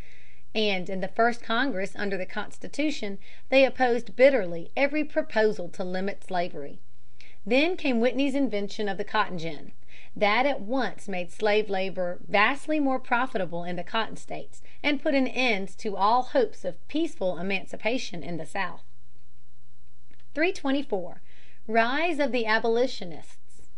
And in the first Congress under the Constitution they opposed bitterly every proposal to limit slavery. Then came Whitney's invention of the cotton gin. That at once made slave labor vastly more profitable in the cotton states and put an end to all hopes of peaceful emancipation in the South. 324. Rise of the Abolitionists.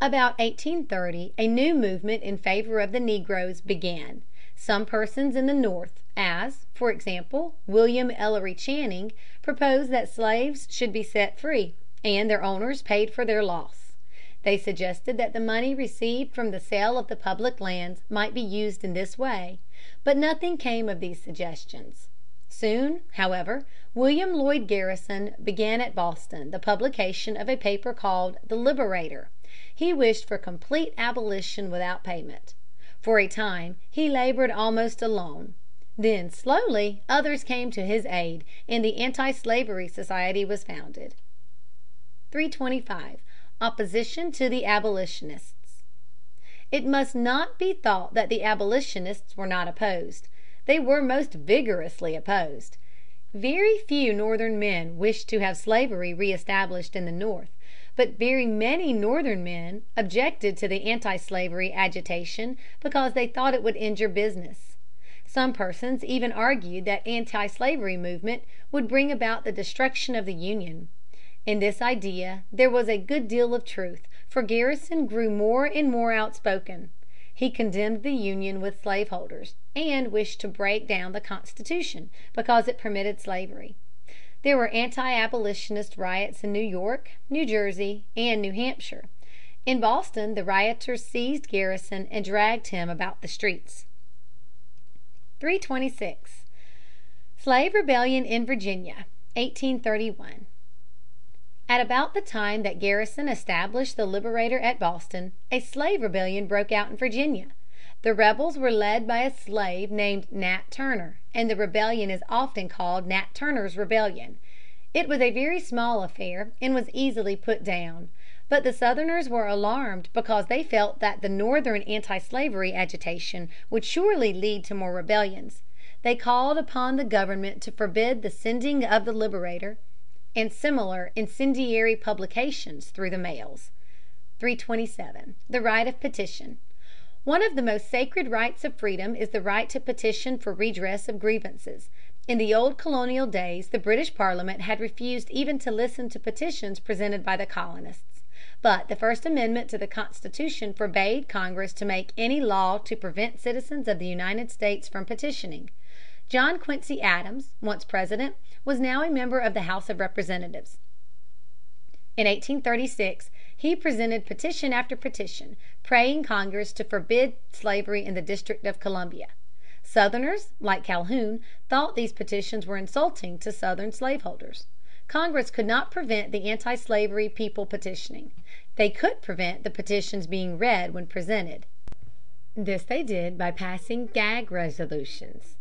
About 1830 a new movement in favor of the negroes began. Some persons in the North, as, for example, William Ellery Channing, proposed that slaves should be set free, and their owners paid for their loss. They suggested that the money received from the sale of the public lands might be used in this way. But nothing came of these suggestions. Soon, however, William Lloyd Garrison began at Boston the publication of a paper called the Liberator. He wished for complete abolition without payment. For a time he labored almost alone. Then slowly others came to his aid, and the anti-slavery society was founded. 325. Opposition to the Abolitionists. It must not be thought that the abolitionists were not opposed. They were most vigorously opposed. Very few Northern men wished to have slavery reestablished in the North, but very many Northern men objected to the antislavery agitation because they thought it would injure business. Some persons even argued that the antislavery movement would bring about the destruction of the Union. In this idea there was a good deal of truth, for Garrison grew more and more outspoken. He condemned the Union with slaveholders, and wished to break down the Constitution because it permitted slavery. There were anti-abolitionist riots in New York, New Jersey, and New Hampshire. In Boston the rioters seized Garrison and dragged him about the streets. 326. Slave Rebellion in Virginia, 1831. At about the time that Garrison established the Liberator at Boston, a slave rebellion broke out in Virginia. The rebels were led by a slave named Nat Turner, and the rebellion is often called Nat Turner's Rebellion. It was a very small affair and was easily put down. But the Southerners were alarmed because they felt that the Northern antislavery agitation would surely lead to more rebellions. They called upon the government to forbid the sending of the Liberator and similar incendiary publications through the mails. 327. The Right of Petition. One of the most sacred rights of freedom is the right to petition for redress of grievances. In the old colonial days the British Parliament had refused even to listen to petitions presented by the colonists. But the first amendment to the Constitution forbade Congress to make any law to prevent citizens of the United States from petitioning. John Quincy Adams, once President, was now a member of the House of Representatives. In 1836 he presented petition after petition, praying Congress to forbid slavery in the District of Columbia. Southerners, like Calhoun, thought these petitions were insulting to Southern slaveholders. Congress could not prevent the antislavery people petitioning. They could prevent the petitions being read when presented. This they did by passing gag resolutions.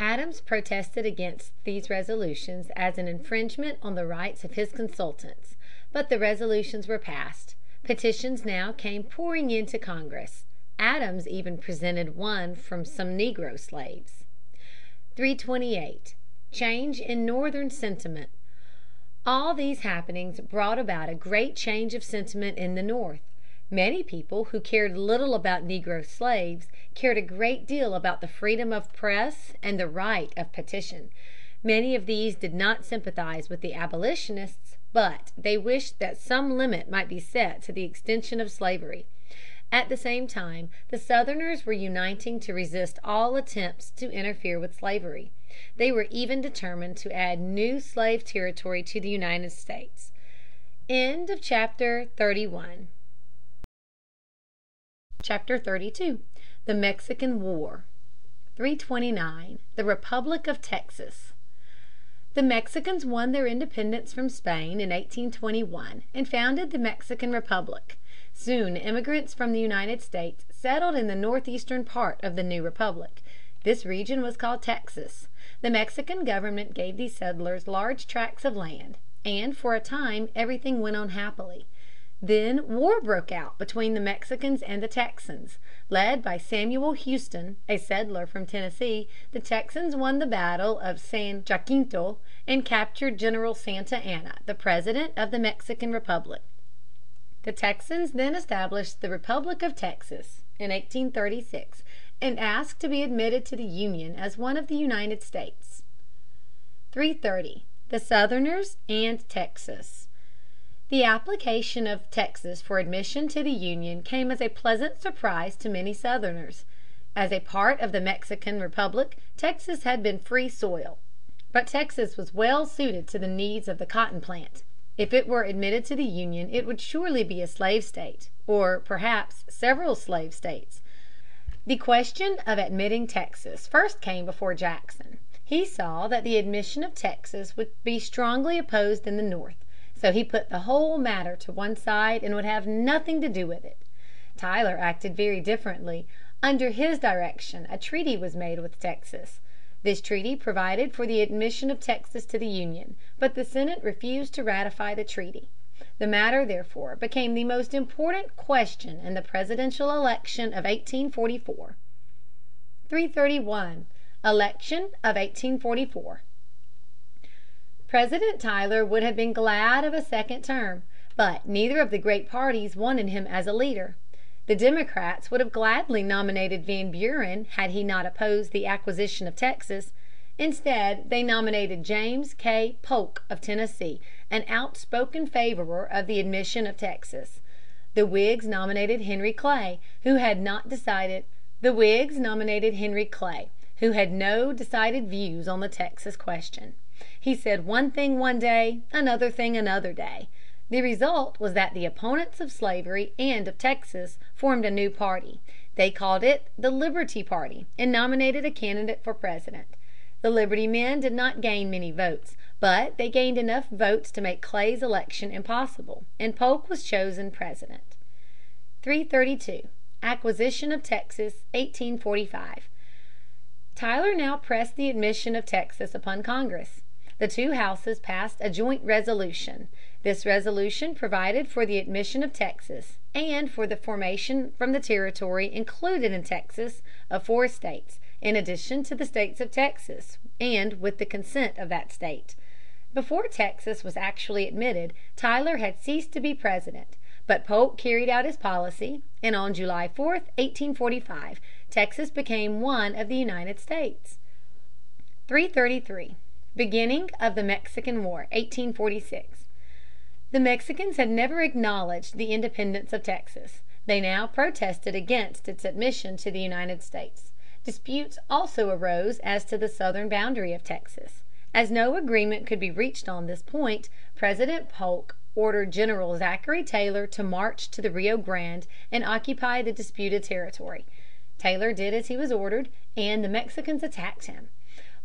Adams protested against these resolutions as an infringement on the rights of his consultants. But the resolutions were passed. Petitions now came pouring into Congress. Adams even presented one from some negro slaves. 328. Change in Northern Sentiment. All these happenings brought about a great change of sentiment in the North. Many people who cared little about negro slaves cared a great deal about the freedom of press and the right of petition. Many of these did not sympathize with the abolitionists, but they wished that some limit might be set to the extension of slavery. At the same time the Southerners were uniting to resist all attempts to interfere with slavery. They were even determined to add new slave territory to the United States. End of chapter XXXII. The Mexican War. 329. The Republic of Texas. The Mexicans won their independence from Spain in 1821 and founded the Mexican Republic. Soon immigrants from the United States settled in the northeastern part of the new republic. This region was called Texas. The Mexican government gave these settlers large tracts of land, and for a time everything went on happily. Then war broke out between the Mexicans and the Texans. Led by Samuel Houston, a settler from Tennessee, the Texans won the battle of San Jacinto and captured General Santa Anna, the President of the Mexican Republic. The Texans then established the Republic of Texas in 1836 and asked to be admitted to the Union as one of the United States. [Sidenote: The Southerners and Texas.] 330. The Southerners and Texas. The application of Texas for admission to the Union came as a pleasant surprise to many Southerners. As a part of the Mexican Republic Texas had been free soil. But Texas was well suited to the needs of the cotton plant. If it were admitted to the Union it would surely be a slave state, or perhaps several slave states. The question of admitting Texas first came before Jackson. He saw that the admission of Texas would be strongly opposed in the North. So he put the whole matter to one side and would have nothing to do with it. Tyler acted very differently. Under his direction a treaty was made with Texas. This treaty provided for the admission of Texas to the Union. But the Senate refused to ratify the treaty. The matter therefore became the most important question in the presidential election of 1844. [Sidenote: President Tyler.] 331. Election of 1844. President Tyler would have been glad of a second term. But neither of the great parties wanted him as a leader. The Democrats would have gladly nominated Van Buren had he not opposed the acquisition of Texas. Instead they nominated James K. Polk of Tennessee, an outspoken favorer of the admission of Texas. The Whigs nominated Henry Clay, who had not decided the Whigs nominated Henry Clay, who had no decided views on the Texas question. He said one thing one day, another thing another day. The result was that the opponents of slavery and of Texas formed a new party. They called it the Liberty Party and nominated a candidate for President. The Liberty men did not gain many votes. But they gained enough votes to make Clay's election impossible, and Polk was chosen President. 332. Acquisition of Texas, 1845. Tyler now pressed the admission of Texas upon Congress. The two houses passed a joint resolution. This resolution provided for the admission of Texas, and for the formation from the territory included in Texas of four states, in addition to the states of Texas, and with the consent of that state. Before Texas was actually admitted, Tyler had ceased to be President. But Polk carried out his policy, and on July 4, 1845, Texas became one of the United States. 333. Beginning of the Mexican War, 1846. The Mexicans had never acknowledged the independence of Texas. They now protested against its admission to the United States. Disputes also arose as to the southern boundary of Texas. As no agreement could be reached on this point, President Polk ordered General Zachary Taylor to march to the Rio Grande and occupy the disputed territory. Taylor did as he was ordered, and the Mexicans attacked him.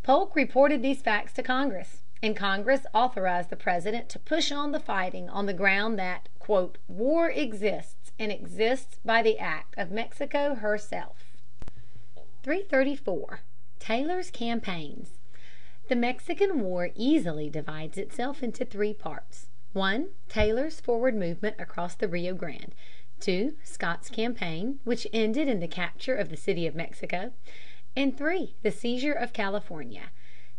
Polk reported these facts to Congress, and Congress authorized the President to push on the fighting on the ground that "war exists, and exists by the act of Mexico herself." 334. Taylor's Campaigns. The Mexican War easily divides itself into three parts: (1) Taylor's forward movement across the Rio Grande; (2) Scott's campaign, which ended in the capture of the City of Mexico; and (3) the seizure of California.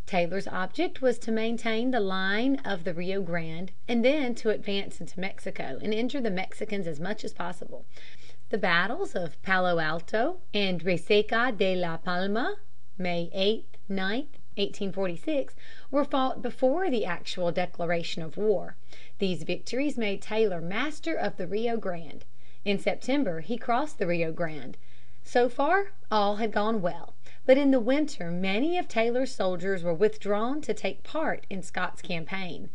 Taylor's object was to maintain the line of the Rio Grande, and then to advance into Mexico and injure the Mexicans as much as possible. The battles of Palo Alto and Resaca de la Palma (May 8, 9, 1846) were fought before the actual declaration of war. These victories made Taylor master of the Rio Grande. In September he crossed the Rio Grande. So far all had gone well. But in the winter many of Taylor's soldiers were withdrawn to take part in Scott's campaign.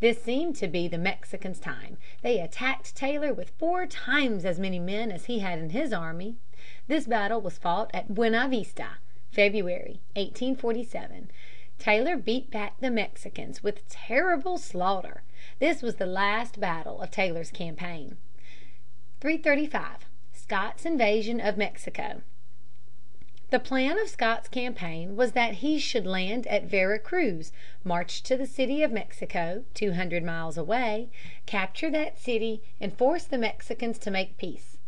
This seemed to be the Mexicans' time. They attacked Taylor with four times as many men as he had in his army. This battle was fought at Buena Vista. February, 1847. Taylor beat back the Mexicans with terrible slaughter. This was the last battle of Taylor's campaign. 335. Scott's Invasion of Mexico. The plan of Scott's campaign was that he should land at Vera Cruz, march to the city of Mexico, two hundred miles away, capture that city, and force the Mexicans to make peace.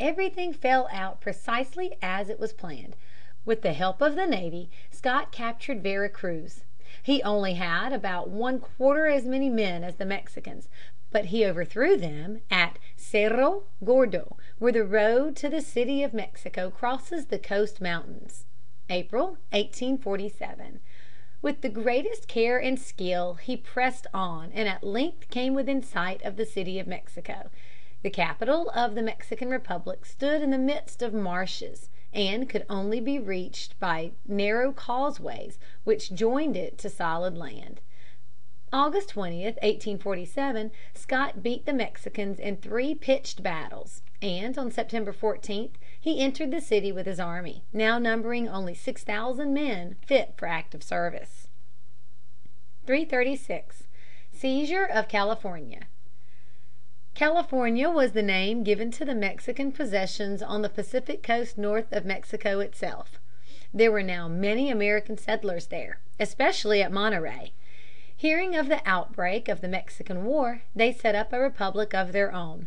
Everything fell out precisely as it was planned. With the help of the navy, Scott captured Vera Cruz. He only had about one quarter as many men as the Mexicans, but he overthrew them at Cerro Gordo, where the road to the City of Mexico crosses the coast mountains (April, 1847). With the greatest care and skill he pressed on and at length came within sight of the City of Mexico. The capital of the Mexican Republic stood in the midst of marshes, and could only be reached by narrow causeways which joined it to solid land. August 20, 1847, Scott beat the Mexicans in three pitched battles, and on September 14 he entered the city with his army, now numbering only six thousand men fit for active service. [Sidenote: Seizure of California, California was the name given to the Mexican possessions on the Pacific coast north of Mexico itself. There were now many American settlers there, especially at Monterey. Hearing of the outbreak of the Mexican War, they set up a republic of their own.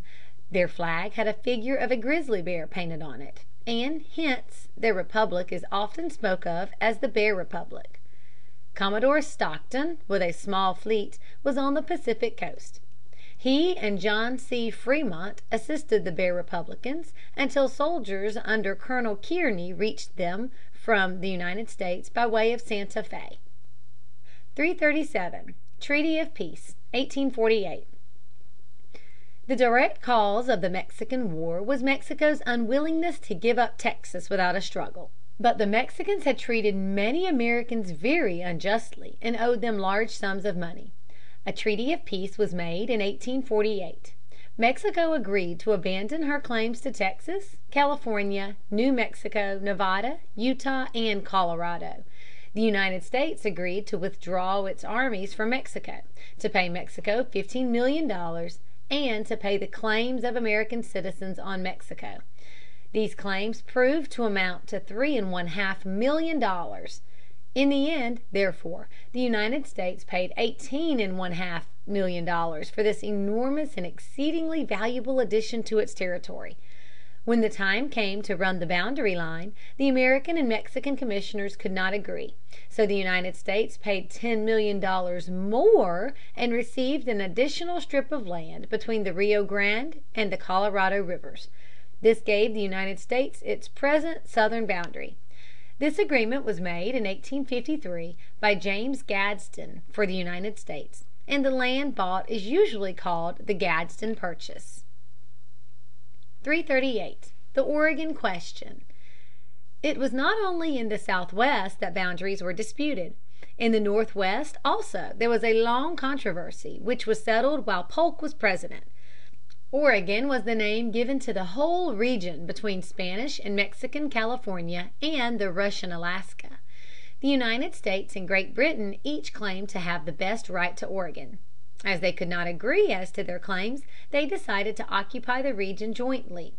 Their flag had a figure of a grizzly bear painted on it, and hence their republic is often spoken of as the Bear Republic. Commodore Stockton, with a small fleet, was on the Pacific coast. He and John C. Frémont assisted the Bear Republicans until soldiers under Colonel Kearney reached them from the United States by way of Santa Fé. 337. Treaty of Peace, 1848. The direct cause of the Mexican War was Mexico's unwillingness to give up Texas without a struggle. But the Mexicans had treated many Americans very unjustly and owed them large sums of money. A treaty of peace was made in 1848. Mexico agreed to abandon her claims to Texas, California, New Mexico, Nevada, Utah, and Colorado. The United States agreed to withdraw its armies from Mexico, to pay Mexico fifteen million dollars, and to pay the claims of American citizens on Mexico. These claims proved to amount to three and one half million dollars. In the end, therefore, the United States paid eighteen and one half million dollars for this enormous and exceedingly valuable addition to its territory. When the time came to run the boundary line, the American and Mexican commissioners could not agree. So the United States paid ten million dollars more and received an additional strip of land between the Rio Grande and the Colorado rivers. This gave the United States its present southern boundary. This agreement was made in 1853 by James Gadsden for the United States, and the land bought is usually called the Gadsden Purchase. 338. The Oregon Question. It was not only in the Southwest that boundaries were disputed. In the Northwest also there was a long controversy which was settled while Polk was President. Oregon was the name given to the whole region between Spanish and Mexican California and the Russian Alaska. The United States and Great Britain each claimed to have the best right to Oregon. As they could not agree as to their claims, they decided to occupy the region jointly.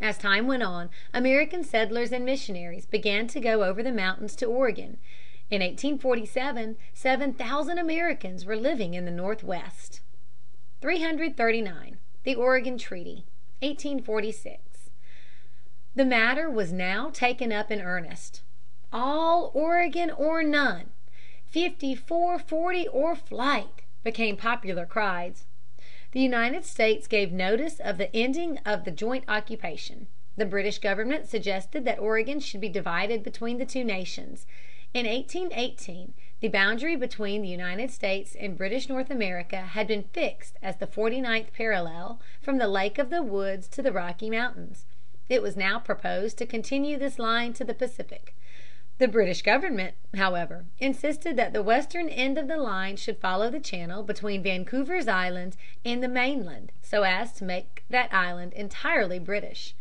As time went on, American settlers and missionaries began to go over the mountains to Oregon. In 1847 seven thousand Americans were living in the Northwest. 339. The Oregon Treaty, 1846. The matter was now taken up in earnest. "All Oregon or none," "Fifty four forty or flight," became popular cries. The United States gave notice of the ending of the joint occupation. The British government suggested that Oregon should be divided between the two nations. In 1818 the boundary between the United States and British North America had been fixed as the 49th parallel from the Lake of the Woods to the Rocky Mountains. It was now proposed to continue this line to the Pacific. The British government, however, insisted that the western end of the line should follow the channel between Vancouver's Island and the mainland so as to make that island entirely British.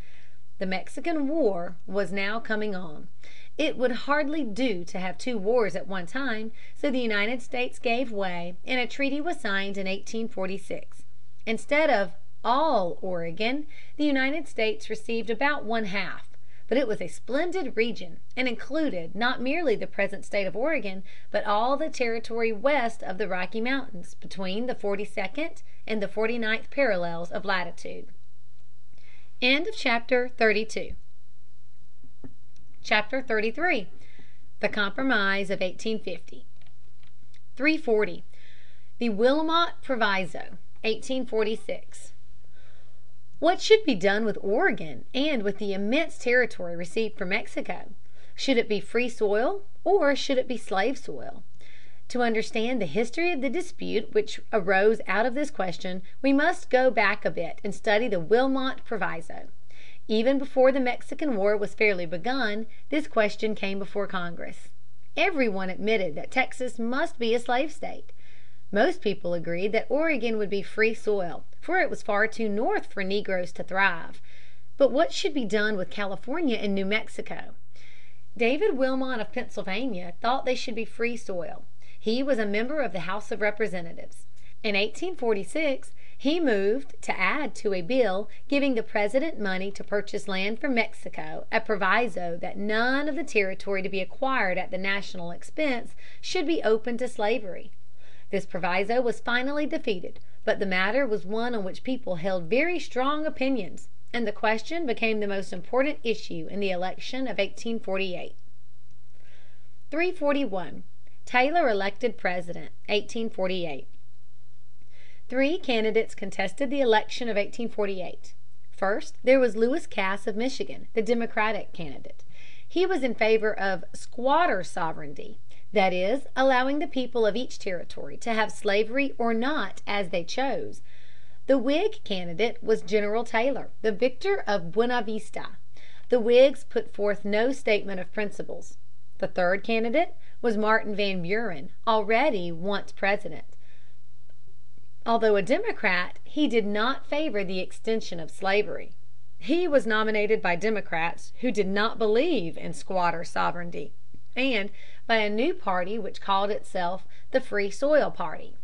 The Mexican War was now coming on. It would hardly do to have two wars at one time, so the United States gave way and a treaty was signed in 1846. Instead of all Oregon, the United States received about one half. But it was a splendid region, and included not merely the present state of Oregon, but all the territory west of the Rocky Mountains between the forty second and the forty ninth parallels of latitude. End of chapter XXXIII. The Compromise of 1850. 340. The Wilmot Proviso, 1846. What should be done with Oregon and with the immense territory received from Mexico? Should it be free soil or should it be slave soil? To understand the history of the dispute which arose out of this question we must go back a bit and study the Wilmot Proviso. Even before the Mexican War was fairly begun, this question came before Congress. Every one admitted that Texas must be a slave state. Most people agreed that Oregon would be free soil, for it was far too north for negroes to thrive. But what should be done with California and New Mexico? David Wilmot of Pennsylvania thought they should be free soil. He was a member of the House of Representatives. In 1846 he moved to add to a bill giving the President money to purchase land from Mexico a proviso that none of the territory to be acquired at the national expense should be open to slavery. This proviso was finally defeated, but the matter was one on which people held very strong opinions, and the question became the most important issue in the election of 1848. 341. Taylor elected President, 1848. Three candidates contested the election of 1848. First, there was Lewis Cass of Michigan, the Democratic candidate. He was in favor of "squatter sovereignty," that is, allowing the people of each territory to have slavery or not as they chose. The Whig candidate was General Taylor, the victor of Buena Vista. The Whigs put forth no statement of principles. The third candidate was Martin Van Buren, already once President. Although a Democrat, he did not favor the extension of slavery. He was nominated by Democrats who did not believe in "squatter sovereignty," and by a new party which called itself the Free Soil Party.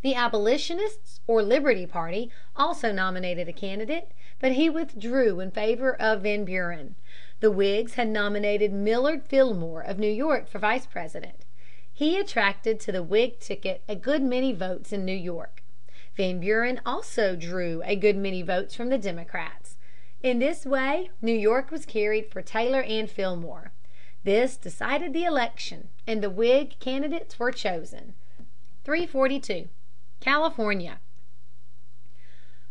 The Abolitionists or Liberty Party also nominated a candidate, but he withdrew in favor of Van Buren. The Whigs had nominated Millard Fillmore of New York for Vice President. He attracted to the Whig ticket a good many votes in New York. Van Buren also drew a good many votes from the Democrats. In this way New York was carried for Taylor and Fillmore. This decided the election, and the Whig candidates were chosen. 342. California.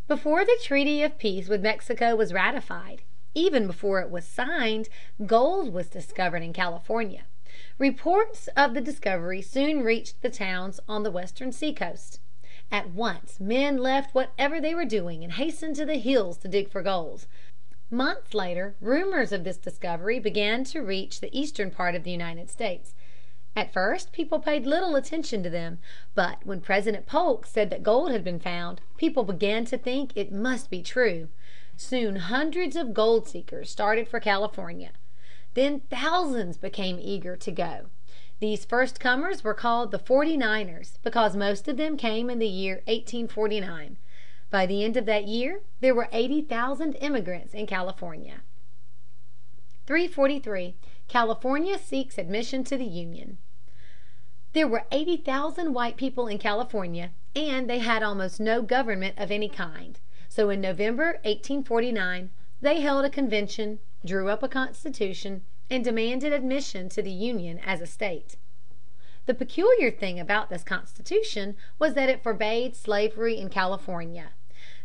Before the treaty of peace with Mexico was ratified, even before it was signed, gold was discovered in California. Reports of the discovery soon reached the towns on the western seacoast. At once men left whatever they were doing and hastened to the hills to dig for gold. Months later rumors of this discovery began to reach the eastern part of the United States. At first people paid little attention to them, but when President Polk said that gold had been found, people began to think it must be true. Soon hundreds of gold seekers started for California. Then thousands became eager to go. These first comers were called the Forty Niners because most of them came in the year 1849. By the end of that year there were eighty thousand immigrants in California. 343. California seeks admission to the Union. There were eighty thousand white people in California, and they had almost no government of any kind. So in November, 1849, they held a convention, drew up a constitution, and demanded admission to the Union as a state. The peculiar thing about this constitution was that it forbade slavery in California.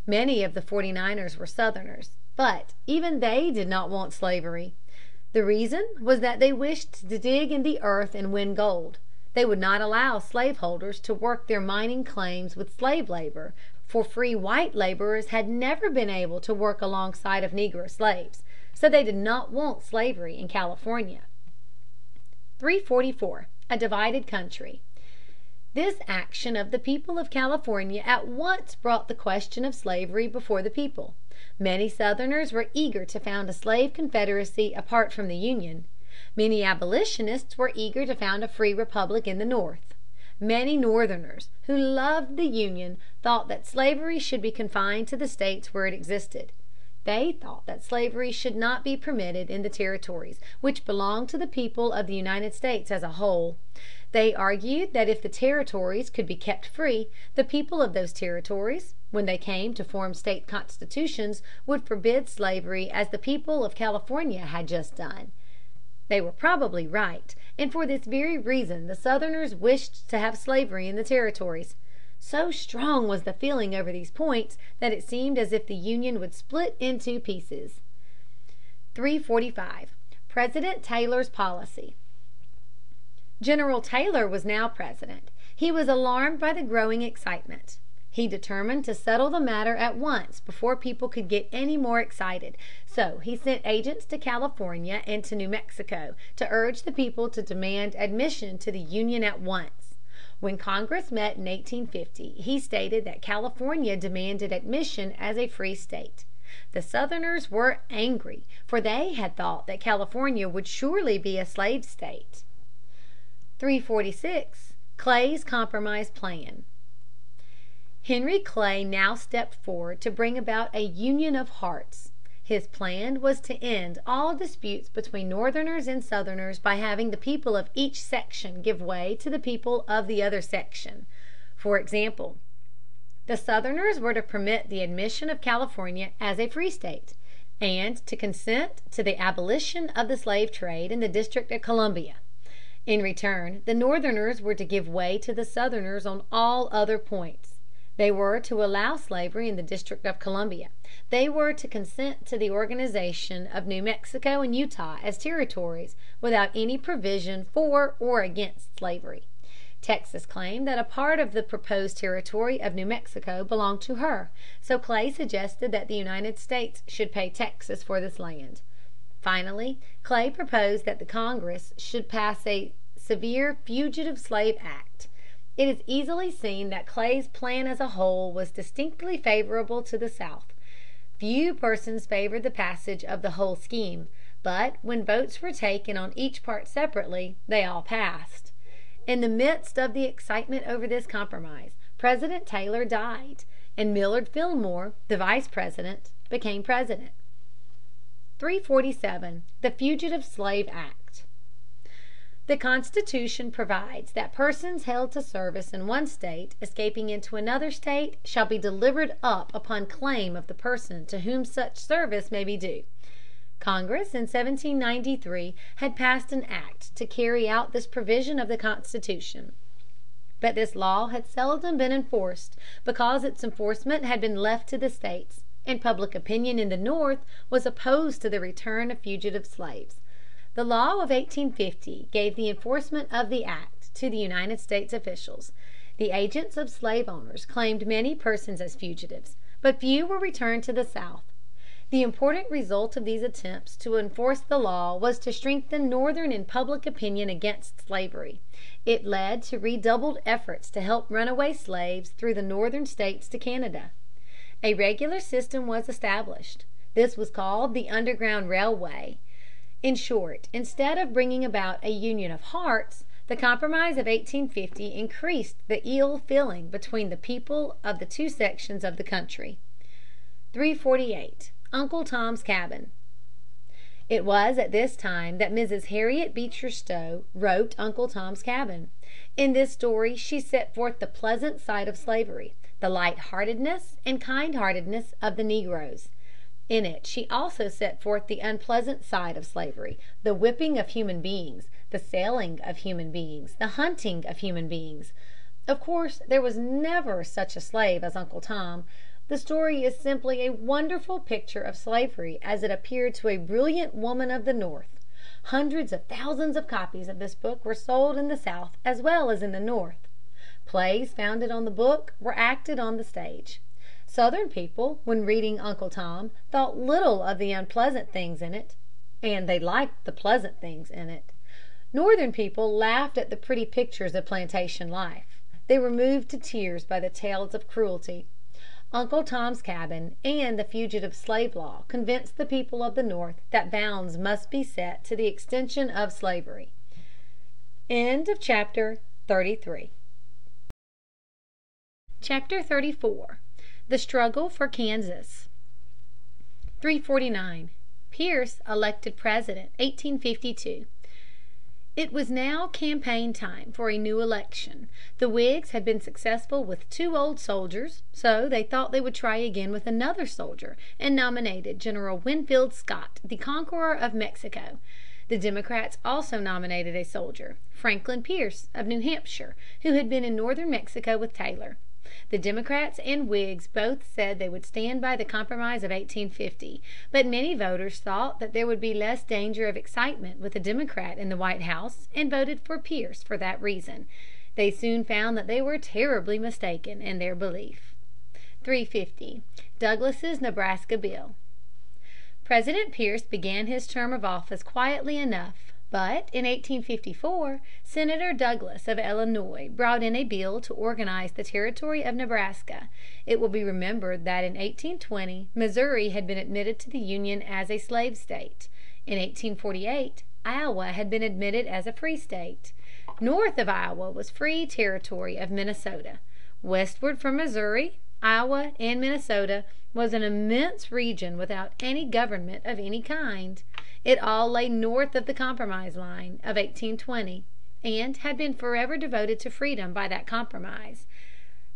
Many of the Forty Niners were Southerners, but even they did not want slavery. The reason was that they wished to dig in the earth and win gold. They would not allow slaveholders to work their mining claims with slave labor, for free white laborers had never been able to work alongside of negro slaves. So they did not want slavery in California. 344. A divided country. This action of the people of California at once brought the question of slavery before the people. Many Southerners were eager to found a slave confederacy apart from the Union. Many abolitionists were eager to found a free republic in the North. Many Northerners, who loved the Union, thought that slavery should be confined to the states where it existed. They thought that slavery should not be permitted in the territories which belonged to the people of the United States as a whole. They argued that if the territories could be kept free, the people of those territories, when they came to form state constitutions, would forbid slavery as the people of California had just done. They were probably right, and for this very reason the Southerners wished to have slavery in the territories. So strong was the feeling over these points that it seemed as if the Union would split into pieces. 345. President Taylor's Policy. General Taylor was now President. He was alarmed by the growing excitement. He determined to settle the matter at once before people could get any more excited. So he sent agents to California and to New Mexico to urge the people to demand admission to the Union at once. When Congress met in 1850 he stated that California demanded admission as a free state. The Southerners were angry, for they had thought that California would surely be a slave state. 346. Clay's Compromise Plan. Henry Clay now stepped forward to bring about a union of hearts. His plan was to end all disputes between Northerners and Southerners by having the people of each section give way to the people of the other section. For example, the Southerners were to permit the admission of California as a free state, and to consent to the abolition of the slave trade in the District of Columbia. In return, the Northerners were to give way to the Southerners on all other points. They were to allow slavery in the District of Columbia. They were to consent to the organization of New Mexico and Utah as territories without any provision for or against slavery. Texas claimed that a part of the proposed territory of New Mexico belonged to her, so Clay suggested that the United States should pay Texas for this land. Finally, Clay proposed that the Congress should pass a severe Fugitive Slave Act. It is easily seen that Clay's plan as a whole was distinctly favorable to the South. Few persons favored the passage of the whole scheme, but when votes were taken on each part separately, they all passed. In the midst of the excitement over this compromise, President Taylor died, and Millard Fillmore, the Vice President, became President. 347. The Fugitive Slave Act. The Constitution provides that persons held to service in one state escaping into another state shall be delivered up upon claim of the person to whom such service may be due. Congress in 1793 had passed an act to carry out this provision of the Constitution. But this law had seldom been enforced because its enforcement had been left to the states, and public opinion in the North was opposed to the return of fugitive slaves. The law of 1850 gave the enforcement of the act to the United States officials. The agents of slave owners claimed many persons as fugitives, but few were returned to the South. The important result of these attempts to enforce the law was to strengthen Northern and public opinion against slavery. It led to redoubled efforts to help runaway slaves through the Northern states to Canada. A regular system was established. This was called the Underground Railway. In short, instead of bringing about a union of hearts, the Compromise of 1850 increased the ill feeling between the people of the two sections of the country. 348. Uncle Tom's Cabin. It was at this time that Mrs. Harriet Beecher Stowe wrote Uncle Tom's Cabin. In this story she set forth the pleasant side of slavery, the light heartedness and kind heartedness of the negroes. In it she also set forth the unpleasant side of slavery, the whipping of human beings, the selling of human beings, the hunting of human beings. Of course there was never such a slave as Uncle Tom. The story is simply a wonderful picture of slavery as it appeared to a brilliant woman of the North. Hundreds of thousands of copies of this book were sold in the South as well as in the North. Plays founded on the book were acted on the stage. Southern people, when reading Uncle Tom, thought little of the unpleasant things in it, and they liked the pleasant things in it. Northern people laughed at the pretty pictures of plantation life. They were moved to tears by the tales of cruelty. Uncle Tom's Cabin and the Fugitive Slave Law convinced the people of the North that bounds must be set to the extension of slavery. End of CHAPTER 34. The Struggle for Kansas. 349. Pierce elected President, 1852. It was now campaign time for a new election. The Whigs had been successful with two old soldiers, so they thought they would try again with another soldier, and nominated General Winfield Scott, the conqueror of Mexico. The Democrats also nominated a soldier, Franklin Pierce, of New Hampshire, who had been in northern Mexico with Taylor. The Democrats and Whigs both said they would stand by the compromise of 1850, but many voters thought that there would be less danger of excitement with a Democrat in the White House and voted for Pierce for that reason. They soon found that they were terribly mistaken in their belief. 350. Douglas's Nebraska Bill. President Pierce began his term of office quietly enough, but in 1854 Senator Douglas of Illinois brought in a bill to organize the territory of Nebraska. It will be remembered that in 1820 Missouri had been admitted to the Union as a slave state. In 1848 Iowa had been admitted as a free state. North of Iowa was free territory of Minnesota. Westward from Missouri, Iowa, and Minnesota was an immense region without any government of any kind. It all lay north of the Compromise line of 1820, and had been forever devoted to freedom by that compromise.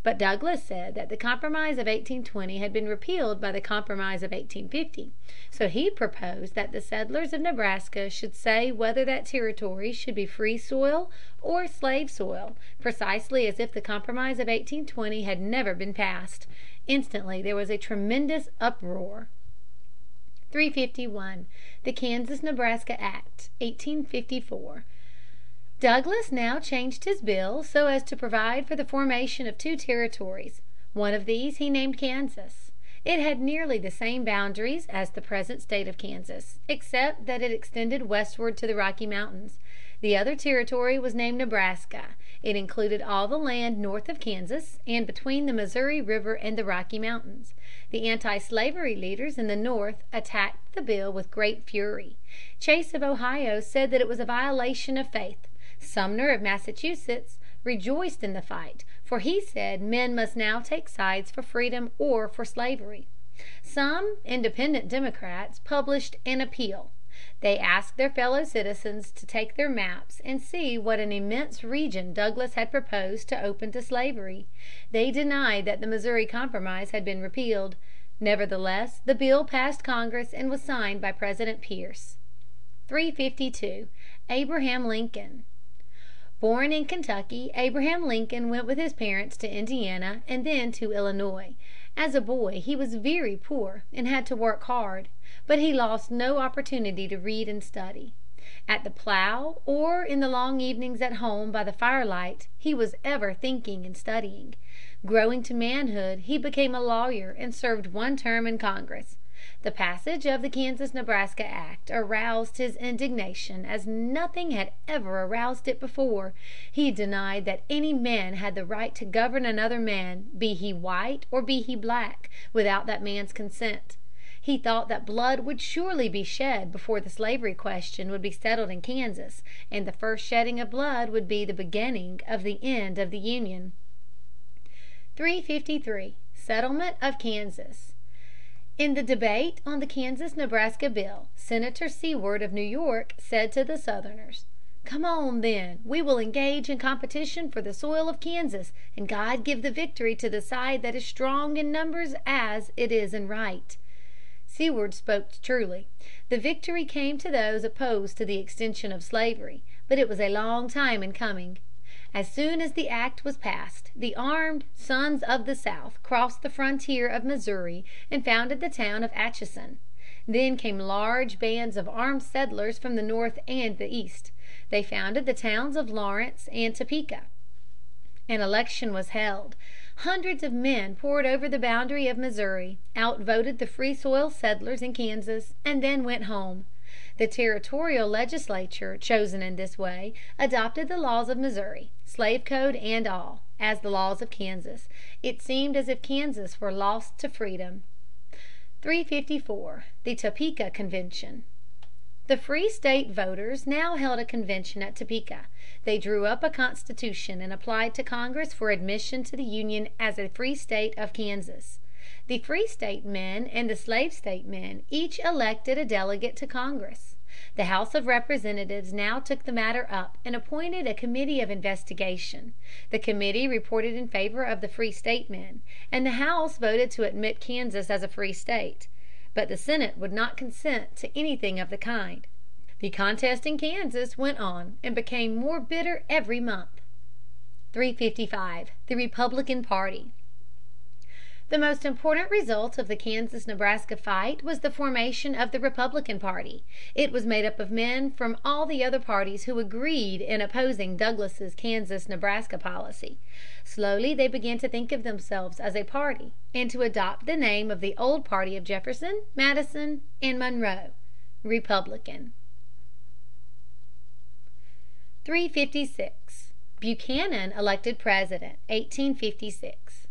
But Douglas said that the Compromise of 1820 had been repealed by the Compromise of 1850. So he proposed that the settlers of Nebraska should say whether that territory should be free soil or slave soil, precisely as if the Compromise of 1820 had never been passed. Instantly there was a tremendous uproar. 351. The Kansas Nebraska Act, 1854. Douglas now changed his bill so as to provide for the formation of two territories. One of these he named Kansas. It had nearly the same boundaries as the present state of Kansas, except that it extended westward to the Rocky Mountains. The other territory was named Nebraska. It included all the land north of Kansas and between the Missouri River and the Rocky Mountains. The anti-slavery leaders in the North attacked the bill with great fury. Chase of Ohio said that it was a violation of faith. Sumner of Massachusetts rejoiced in the fight, for he said men must now take sides for freedom or for slavery. Some independent Democrats published an appeal. They asked their fellow citizens to take their maps and see what an immense region Douglas had proposed to open to slavery. They denied that the Missouri Compromise had been repealed. Nevertheless, the bill passed Congress and was signed by President Pierce. 352. Abraham Lincoln. Born in Kentucky, Abraham Lincoln went with his parents to Indiana and then to Illinois. As a boy he was very poor and had to work hard. But he lost no opportunity to read and study. At the plow or in the long evenings at home by the firelight he was ever thinking and studying. Growing to manhood he became a lawyer and served one term in Congress. The passage of the Kansas Nebraska Act aroused his indignation as nothing had ever aroused it before. He denied that any man had the right to govern another man, be he white or be he black, without that man's consent. He thought that blood would surely be shed before the slavery question would be settled in Kansas, and the first shedding of blood would be the beginning of the end of the Union. 353. Settlement of Kansas. In the debate on the Kansas Nebraska bill, Senator Seward of New York said to the Southerners, "Come on, then, we will engage in competition for the soil of Kansas, and God give the victory to the side that is strong in numbers as it is in right." Seward spoke truly. The victory came to those opposed to the extension of slavery, but it was a long time in coming. As soon as the act was passed, the armed "Sons of the South" crossed the frontier of Missouri and founded the town of Atchison. Then came large bands of armed settlers from the North and the East. They founded the towns of Lawrence and Topeka. An election was held. Hundreds of men poured over the boundary of Missouri, outvoted the Free Soil settlers in Kansas, and then went home. The territorial legislature, chosen in this way, adopted the laws of Missouri, slave code and all, as the laws of Kansas. It seemed as if Kansas were lost to freedom. 354. The Topeka Convention. The free state voters now held a convention at Topeka. They drew up a constitution and applied to Congress for admission to the Union as a free state of Kansas. The free state men and the slave state men each elected a delegate to Congress. The House of Representatives now took the matter up and appointed a committee of investigation. The committee reported in favor of the free state men, and the House voted to admit Kansas as a free state. But the Senate would not consent to anything of the kind. The contest in Kansas went on and became more bitter every month. 355. The Republican Party. The most important result of the Kansas Nebraska fight was the formation of the Republican party. It was made up of men from all the other parties who agreed in opposing Douglas's Kansas Nebraska policy. Slowly they began to think of themselves as a party, and to adopt the name of the old party of Jefferson, Madison, and Monroe Republican. 356. Buchanan elected President, 1856.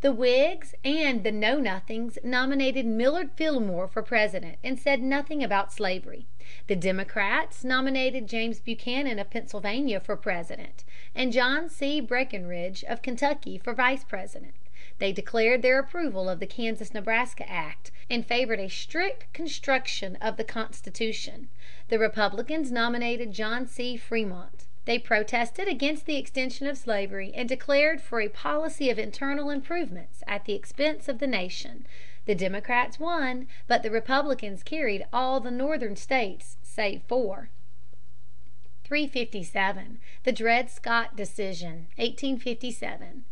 The Whigs and the Know Nothings nominated Millard Fillmore for President and said nothing about slavery. The Democrats nominated James Buchanan of Pennsylvania for President, and John C. Breckinridge of Kentucky for Vice President. They declared their approval of the Kansas Nebraska Act and favored a strict construction of the Constitution. The Republicans nominated John C. Fremont. They protested against the extension of slavery and declared for a policy of internal improvements at the expense of the nation. The Democrats won, but the Republicans carried all the Northern states save four. 357. The Dred Scott Decision, 1857.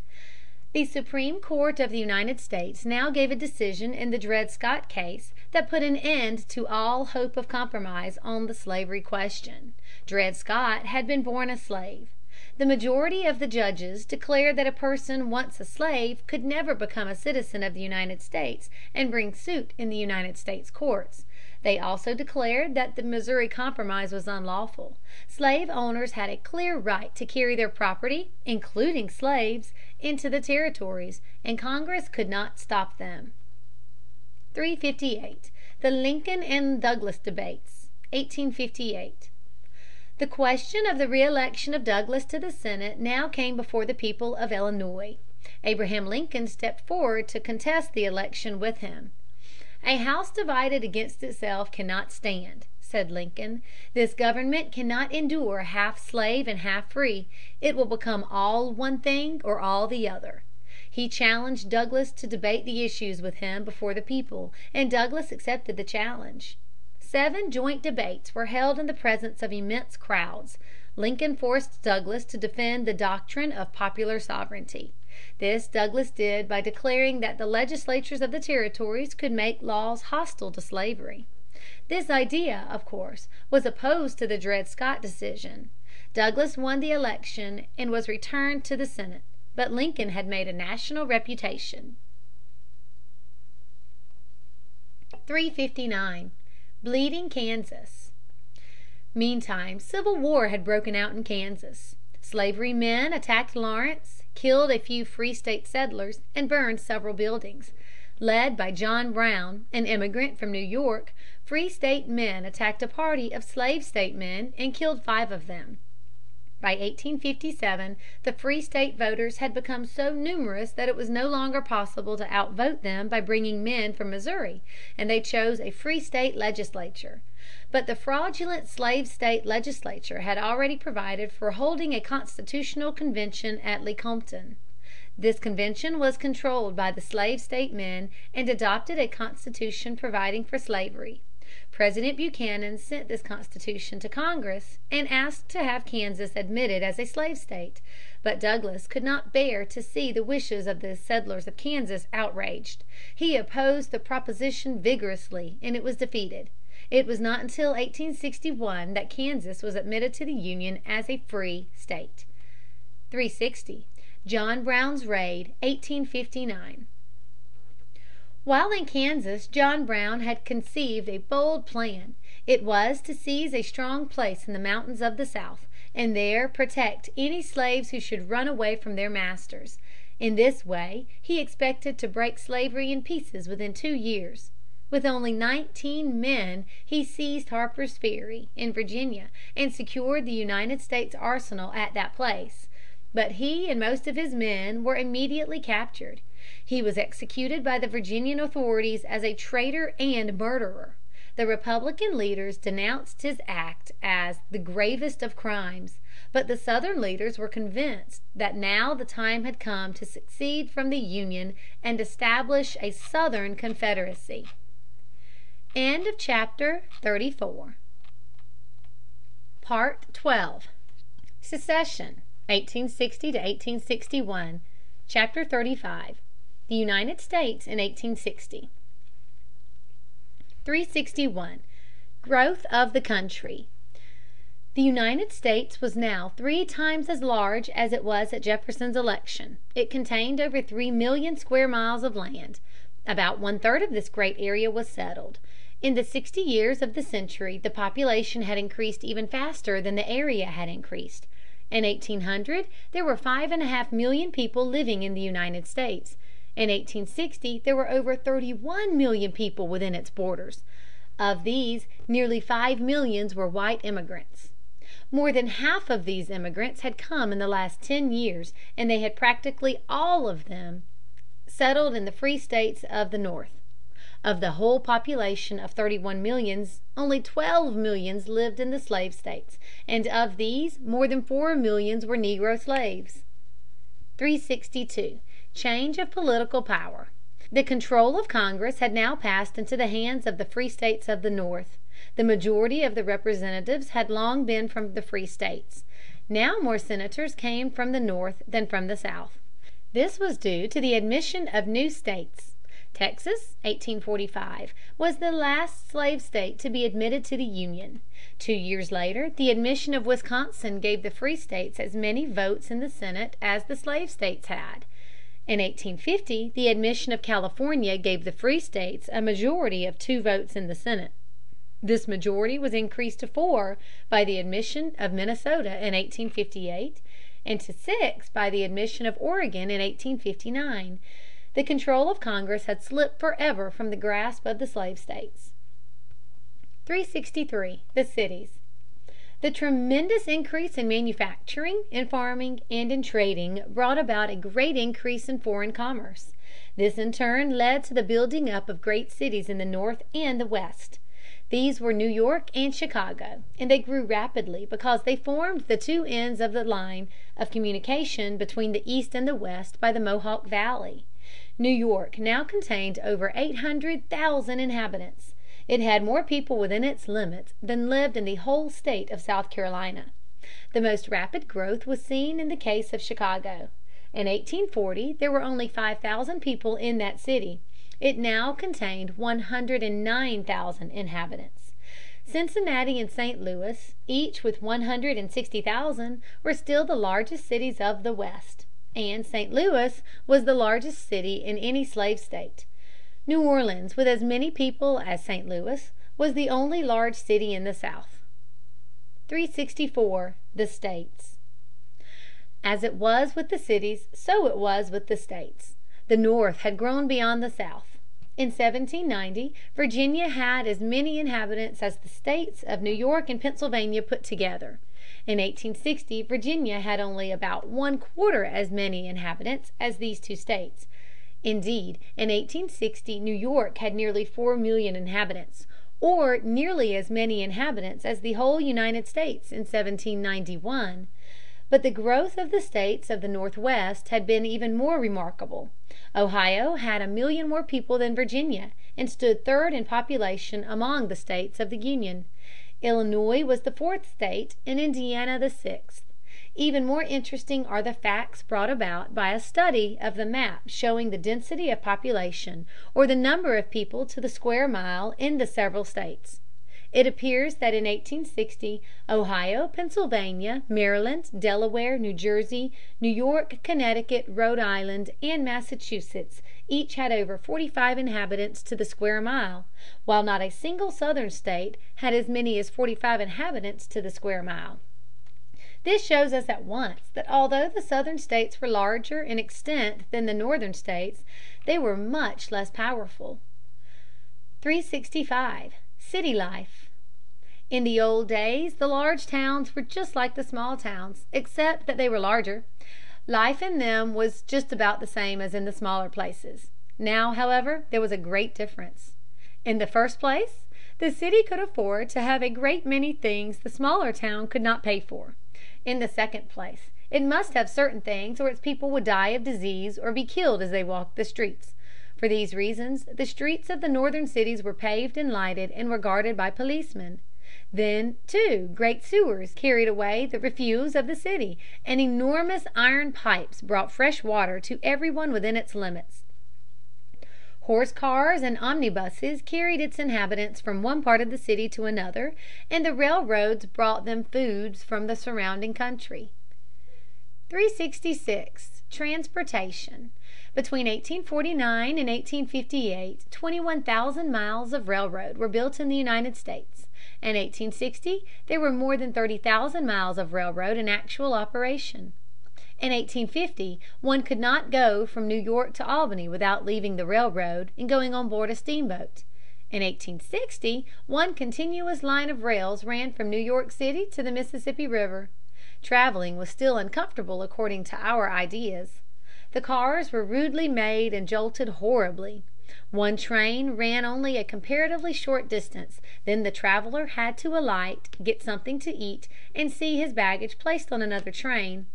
The Supreme Court of the United States now gave a decision in the Dred Scott case that put an end to all hope of compromise on the slavery question. Dred Scott had been born a slave. The majority of the judges declared that a person once a slave could never become a citizen of the United States and bring suit in the United States courts. They also declared that the Missouri Compromise was unlawful. Slave owners had a clear right to carry their property, including slaves, into the territories, and Congress could not stop them. 358. The Lincoln and Douglas Debates, 1858. The question of the reelection of Douglas to the Senate now came before the people of Illinois. Abraham Lincoln stepped forward to contest the election with him. "A house divided against itself cannot stand," said Lincoln. "This government cannot endure half slave and half free. It will become all one thing or all the other." He challenged Douglas to debate the issues with him before the people, and Douglas accepted the challenge. Seven joint debates were held in the presence of immense crowds. Lincoln forced Douglas to defend the doctrine of popular sovereignty. This Douglas did by declaring that the legislatures of the territories could make laws hostile to slavery. This idea, of course, was opposed to the Dred Scott decision. Douglas won the election and was returned to the Senate. But Lincoln had made a national reputation. 359. Bleeding Kansas. Meantime civil war had broken out in Kansas. Slavery men attacked Lawrence, killed a few free state settlers, and burned several buildings. Led by John Brown, an immigrant from New York, free state men attacked a party of slave state men and killed five of them. By 1857 the free state voters had become so numerous that it was no longer possible to outvote them by bringing men from Missouri, and they chose a free state legislature. But the fraudulent slave state legislature had already provided for holding a constitutional convention at Lecompton. This convention was controlled by the slave state men and adopted a constitution providing for slavery. President Buchanan sent this constitution to Congress and asked to have Kansas admitted as a slave state. But Douglas could not bear to see the wishes of the settlers of Kansas outraged. He opposed the proposition vigorously, and it was defeated. It was not until 1861 that Kansas was admitted to the Union as a free state. 360. John Brown's Raid, 1859. While in Kansas John Brown had conceived a bold plan. It was to seize a strong place in the mountains of the South, and there protect any slaves who should run away from their masters. In this way he expected to break slavery in pieces within two years. With only nineteen men he seized Harper's Ferry, in Virginia, and secured the United States arsenal at that place. But he and most of his men were immediately captured. He was executed by the Virginian authorities as a traitor and murderer. The Republican leaders denounced his act as "the gravest of crimes," but the Southern leaders were convinced that now the time had come to secede from the Union and establish a Southern Confederacy. End of CHAPTER XXXV. Secession, 1860 1861. Chapter XXXV. The United States in 1860. 361. Growth of the Country. The United States was now three times as large as it was at Jefferson's election. It contained over three million square miles of land. About one third of this great area was settled. In the sixty years of the century the population had increased even faster than the area had increased. In 1800 there were five and a half million people living in the United States. In 1860 there were over thirty one million people within its borders. Of these nearly five millions were white immigrants. More than half of these immigrants had come in the last ten years, and they had practically all of them settled in the free states of the North. Of the whole population of thirty one millions, only twelve millions lived in the slave states, and of these more than four millions were negro slaves. 362. Change of Political Power. The control of Congress had now passed into the hands of the free states of the North. The majority of the Representatives had long been from the free states. Now more Senators came from the North than from the South. This was due to the admission of new states. Texas (1845) was the last slave state to be admitted to the Union. Two years later the admission of Wisconsin gave the free states as many votes in the Senate as the slave states had. In 1850 the admission of California gave the free states a majority of two votes in the Senate. This majority was increased to four by the admission of Minnesota in 1858, and to six by the admission of Oregon in 1859. The control of Congress had slipped forever from the grasp of the slave states. 363. The Cities. The tremendous increase in manufacturing, in farming, and in trading brought about a great increase in foreign commerce. This in turn led to the building up of great cities in the North and the West. These were New York and Chicago, and they grew rapidly because they formed the two ends of the line of communication between the East and the West by the Mohawk Valley. New York now contained over eight hundred thousand inhabitants. It had more people within its limits than lived in the whole state of South Carolina. The most rapid growth was seen in the case of Chicago. In 1840 there were only five thousand people in that city. It now contained one hundred and nine thousand inhabitants. Cincinnati and St. Louis, each with one hundred and sixty thousand, were still the largest cities of the West and St. Louis was the largest city in any slave state. New Orleans, with as many people as St. Louis, was the only large city in the South. 364. The States. As it was with the cities, so it was with the states. The North had grown beyond the South. In 1790 Virginia had as many inhabitants as the states of New York and Pennsylvania put together. In 1860 Virginia had only about one quarter as many inhabitants as these two states. Indeed, in 1860 New York had nearly four million inhabitants, or nearly as many inhabitants as the whole United States in 1791. But the growth of the states of the Northwest had been even more remarkable. Ohio had a million more people than Virginia, and stood third in population among the states of the Union. Illinois was the fourth state and Indiana the sixth. Even more interesting are the facts brought about by a study of the map showing the density of population, or the number of people to the square mile in the several states. It appears that in 1860 Ohio, Pennsylvania, Maryland, Delaware, New Jersey, New York, Connecticut, Rhode Island, and Massachusetts each had over forty five inhabitants to the square mile, while not a single Southern state had as many as forty five inhabitants to the square mile. This shows us at once that although the Southern states were larger in extent than the Northern states, they were much less powerful. 365. City Life. In the old days the large towns were just like the small towns, except that they were larger. Life in them was just about the same as in the smaller places. Now, however, there was a great difference. In the first place, the city could afford to have a great many things the smaller town could not pay for. In the second place, it must have certain things or its people would die of disease or be killed as they walked the streets. For these reasons the streets of the Northern cities were paved and lighted and were guarded by policemen. Then, too, great sewers carried away the refuse of the city, and enormous iron pipes brought fresh water to every one within its limits. Horse cars and omnibuses carried its inhabitants from one part of the city to another, and the railroads brought them food from the surrounding country. 366. Transportation. Between 1849 and 1858 21,000 miles of railroad were built in the United States. In 1860 there were more than 30,000 miles of railroad in actual operation. In 1850 one could not go from New York to Albany without leaving the railroad and going on board a steamboat. In 1860 one continuous line of rails ran from New York City to the Mississippi River. Traveling was still uncomfortable according to our ideas. The cars were rudely made and jolted horribly. One train ran only a comparatively short distance, then the traveler had to alight, get something to eat, and see his baggage placed on another train.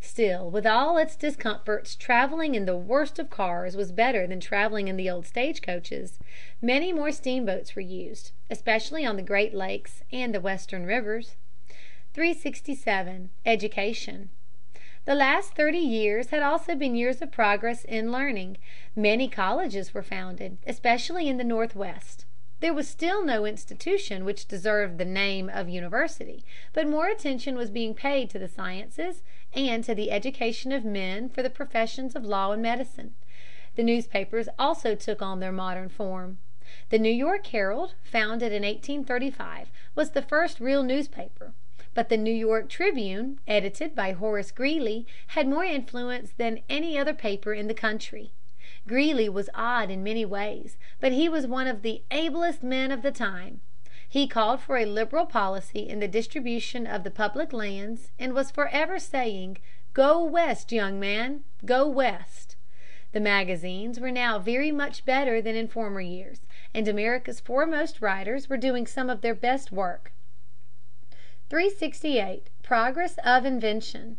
Still, with all its discomforts, traveling in the worst of cars was better than traveling in the old stage coaches. Many more steamboats were used, especially on the Great Lakes and the Western rivers. 367. Education. The last thirty years had also been years of progress in learning. Many colleges were founded, especially in the Northwest. There was still no institution which deserved the name of university, but more attention was being paid to the sciences and to the education of men for the professions of law and medicine. The newspapers also took on their modern form. The New York Herald, founded in 1835, was the first real newspaper. But the New York Tribune, edited by Horace Greeley, had more influence than any other paper in the country. Greeley was odd in many ways, but he was one of the ablest men of the time. He called for a liberal policy in the distribution of the public lands and was forever saying, "Go West, young man, go West." The magazines were now very much better than in former years, and America's foremost writers were doing some of their best work. 368. Progress of Invention.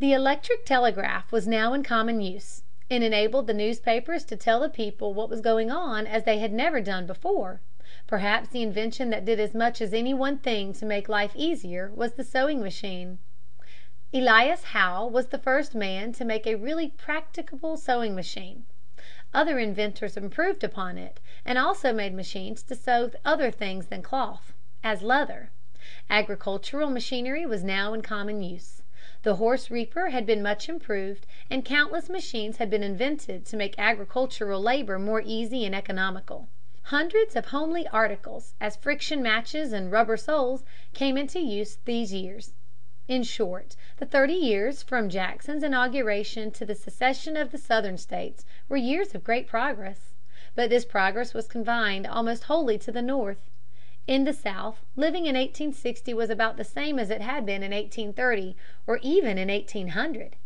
The electric telegraph was now in common use. It enabled the newspapers to tell the people what was going on as they had never done before. Perhaps the invention that did as much as any one thing to make life easier was the sewing machine. Elias Howe was the first man to make a really practicable sewing machine. Other inventors improved upon it, and also made machines to sew other things than cloth, as leather. Agricultural machinery was now in common use. The horse reaper had been much improved, and countless machines had been invented to make agricultural labor more easy and economical. Hundreds of homely articles, as friction matches and rubber soles, came into use these years. In short, the thirty years from Jackson's inauguration to the secession of the Southern states were years of great progress. But this progress was confined almost wholly to the North. In the South, living in 1860 was about the same as it had been in 1830 or even in 1800.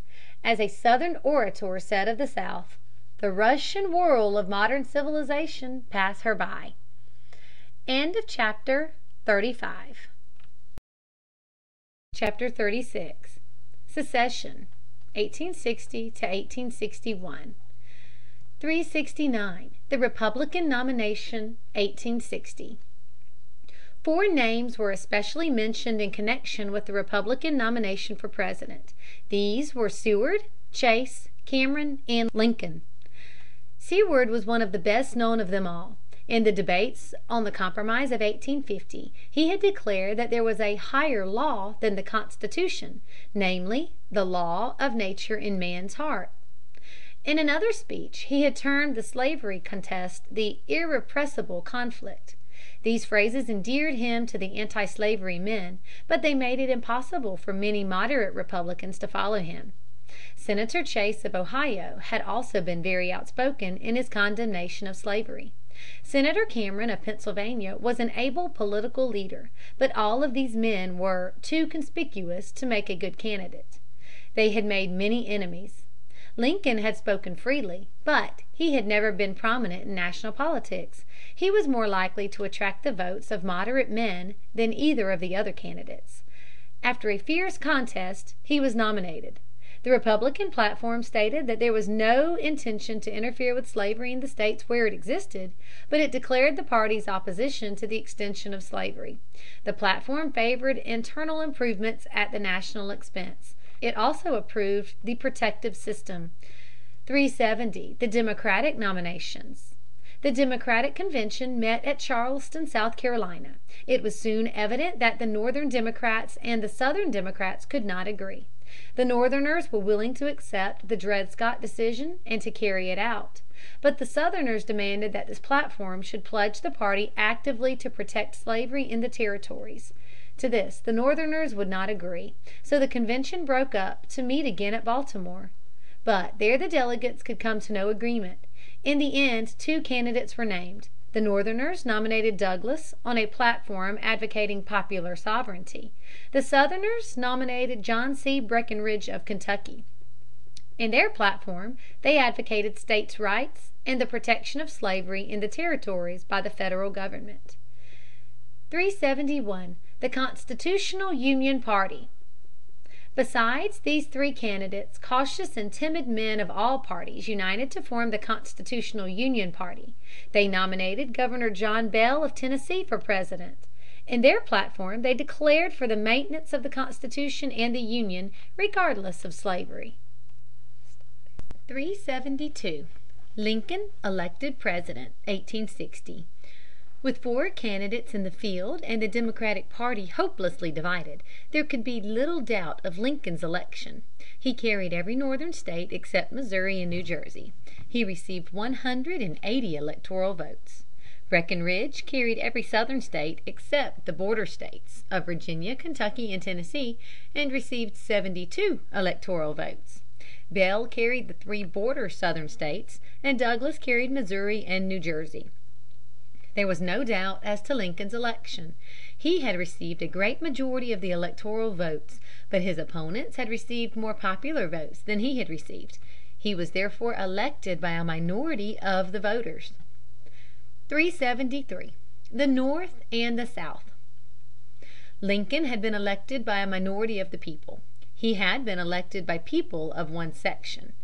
As a Southern orator said of the South, "The rush and whirl of modern civilization pass her by." End of chapter XXXVI. Secession, 1860 1861. 369. The Republican Nomination, 1860. Four names were especially mentioned in connection with the Republican nomination for President. These were Seward, Chase, Cameron, and Lincoln. Seward was one of the best known of them all. In the debates on the Compromise of 1850 he had declared that there was a higher law than the Constitution, namely, the law of nature in man's heart. In another speech he had termed the slavery contest the irrepressible conflict. These phrases endeared him to the anti-slavery men, but they made it impossible for many moderate Republicans to follow him. Senator Chase of Ohio had also been very outspoken in his condemnation of slavery. Senator Cameron of Pennsylvania was an able political leader, but all of these men were too conspicuous to make a good candidate. They had made many enemies. Lincoln had spoken freely, but he had never been prominent in national politics. He was more likely to attract the votes of moderate men than either of the other candidates. After a fierce contest he was nominated. The Republican platform stated that there was no intention to interfere with slavery in the states where it existed, but it declared the party's opposition to the extension of slavery. The platform favored internal improvements at the national expense. It also approved the protective system. 370. The Democratic Nominations. The Democratic convention met at Charleston, South Carolina. It was soon evident that the Northern Democrats and the Southern Democrats could not agree. The Northerners were willing to accept the Dred Scott decision and to carry it out. But the Southerners demanded that this platform should pledge the party actively to protect slavery in the territories. To this the Northerners would not agree. So the convention broke up to meet again at Baltimore. But there the delegates could come to no agreement. In the end two candidates were named. The Northerners nominated Douglas on a platform advocating popular sovereignty. The Southerners nominated John C. Breckinridge of Kentucky. In their platform they advocated states' rights and the protection of slavery in the territories by the Federal government. 371. The Constitutional Union Party. Besides these three candidates, cautious and timid men of all parties united to form the Constitutional Union party. They nominated Governor John Bell of Tennessee for President. In their platform they declared for the maintenance of the Constitution and the Union, regardless of slavery. 372. Lincoln elected President, 1860. With four candidates in the field and the Democratic party hopelessly divided, there could be little doubt of Lincoln's election. He carried every Northern state except Missouri and New Jersey. He received one hundred and eighty electoral votes. Breckinridge carried every Southern state except the border states of Virginia, Kentucky, and Tennessee, and received seventy two electoral votes. Bell carried the three border Southern states, and Douglas carried Missouri and New Jersey. There was no doubt as to Lincoln's election. He had received a great majority of the electoral votes, but his opponents had received more popular votes than he had received. He was therefore elected by a minority of the voters. 373. The North and the South. Lincoln had been elected by a minority of the people. He had been elected by people of one section.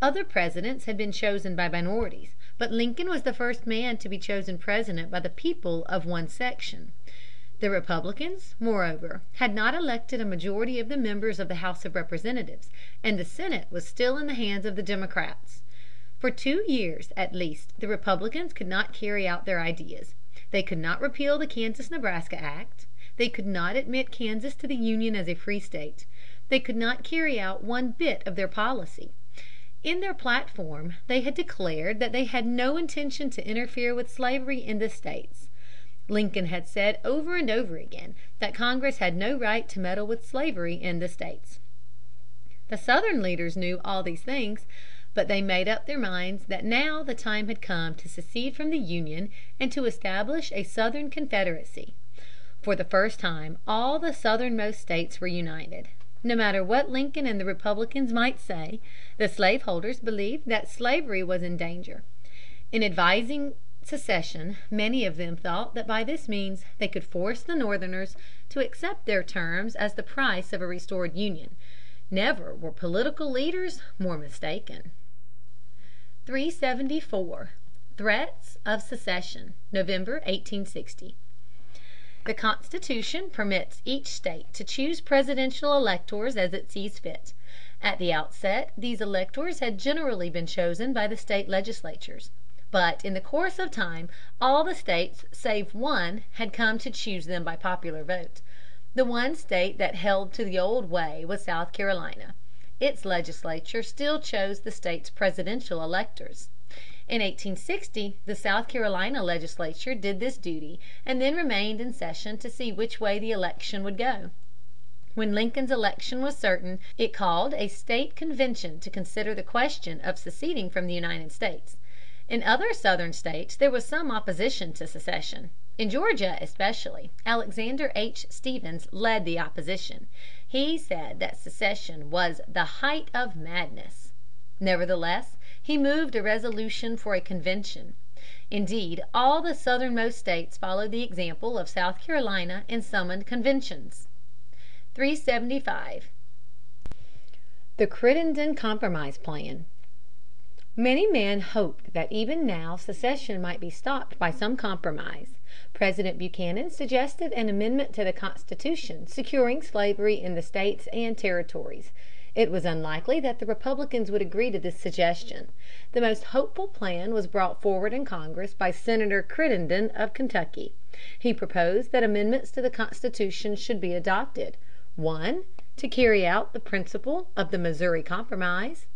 Other Presidents had been chosen by minorities. But Lincoln was the first man to be chosen President by the people of one section. The Republicans, moreover, had not elected a majority of the members of the House of Representatives, and the Senate was still in the hands of the Democrats. For two years at least the Republicans could not carry out their ideas. They could not repeal the Kansas Nebraska Act. They could not admit Kansas to the Union as a free state. They could not carry out one bit of their policy. In their platform they had declared that they had no intention to interfere with slavery in the states. Lincoln had said over and over again that Congress had no right to meddle with slavery in the states. The Southern leaders knew all these things, but they made up their minds that now the time had come to secede from the Union and to establish a Southern Confederacy. For the first time all the southernmost states were united. No matter what Lincoln and the Republicans might say, the slaveholders believed that slavery was in danger. In advising secession many of them thought that by this means they could force the Northerners to accept their terms as the price of a restored Union. Never were political leaders more mistaken. 374. Threats of Secession, November, 1860. The Constitution permits each state to choose presidential electors as it sees fit. At the outset these electors had generally been chosen by the state legislatures. But in the course of time all the states save one had come to choose them by popular vote. The one state that held to the old way was South Carolina. Its legislature still chose the state's presidential electors. In 1860 the South Carolina legislature did this duty and then remained in session to see which way the election would go. When Lincoln's election was certain, it called a state convention to consider the question of seceding from the United States. In other Southern states there was some opposition to secession. In Georgia especially Alexander H. Stephens led the opposition. He said that secession was "the height of madness." Nevertheless, he moved a resolution for a convention. Indeed, all the southernmost states followed the example of South Carolina and summoned conventions. [Sidenote: The Crittenden Compromise Plan.] 375. The Crittenden Compromise Plan. Many men hoped that even now secession might be stopped by some compromise. President Buchanan suggested an amendment to the Constitution securing slavery in the states and territories. It was unlikely that the Republicans would agree to this suggestion. The most hopeful plan was brought forward in Congress by Senator Crittenden of Kentucky. He proposed that amendments to the Constitution should be adopted: (1) to carry out the principle of the Missouri Compromise;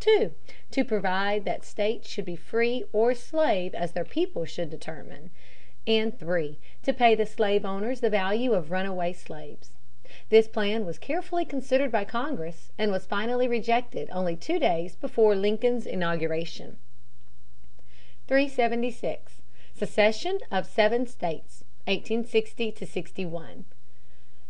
(2) to provide that states should be free or slave as their people should determine; and (3) to pay the slave owners the value of runaway slaves. This plan was carefully considered by Congress and was finally rejected only two days before Lincoln's inauguration. 376. Secession of Seven States, 1860 61.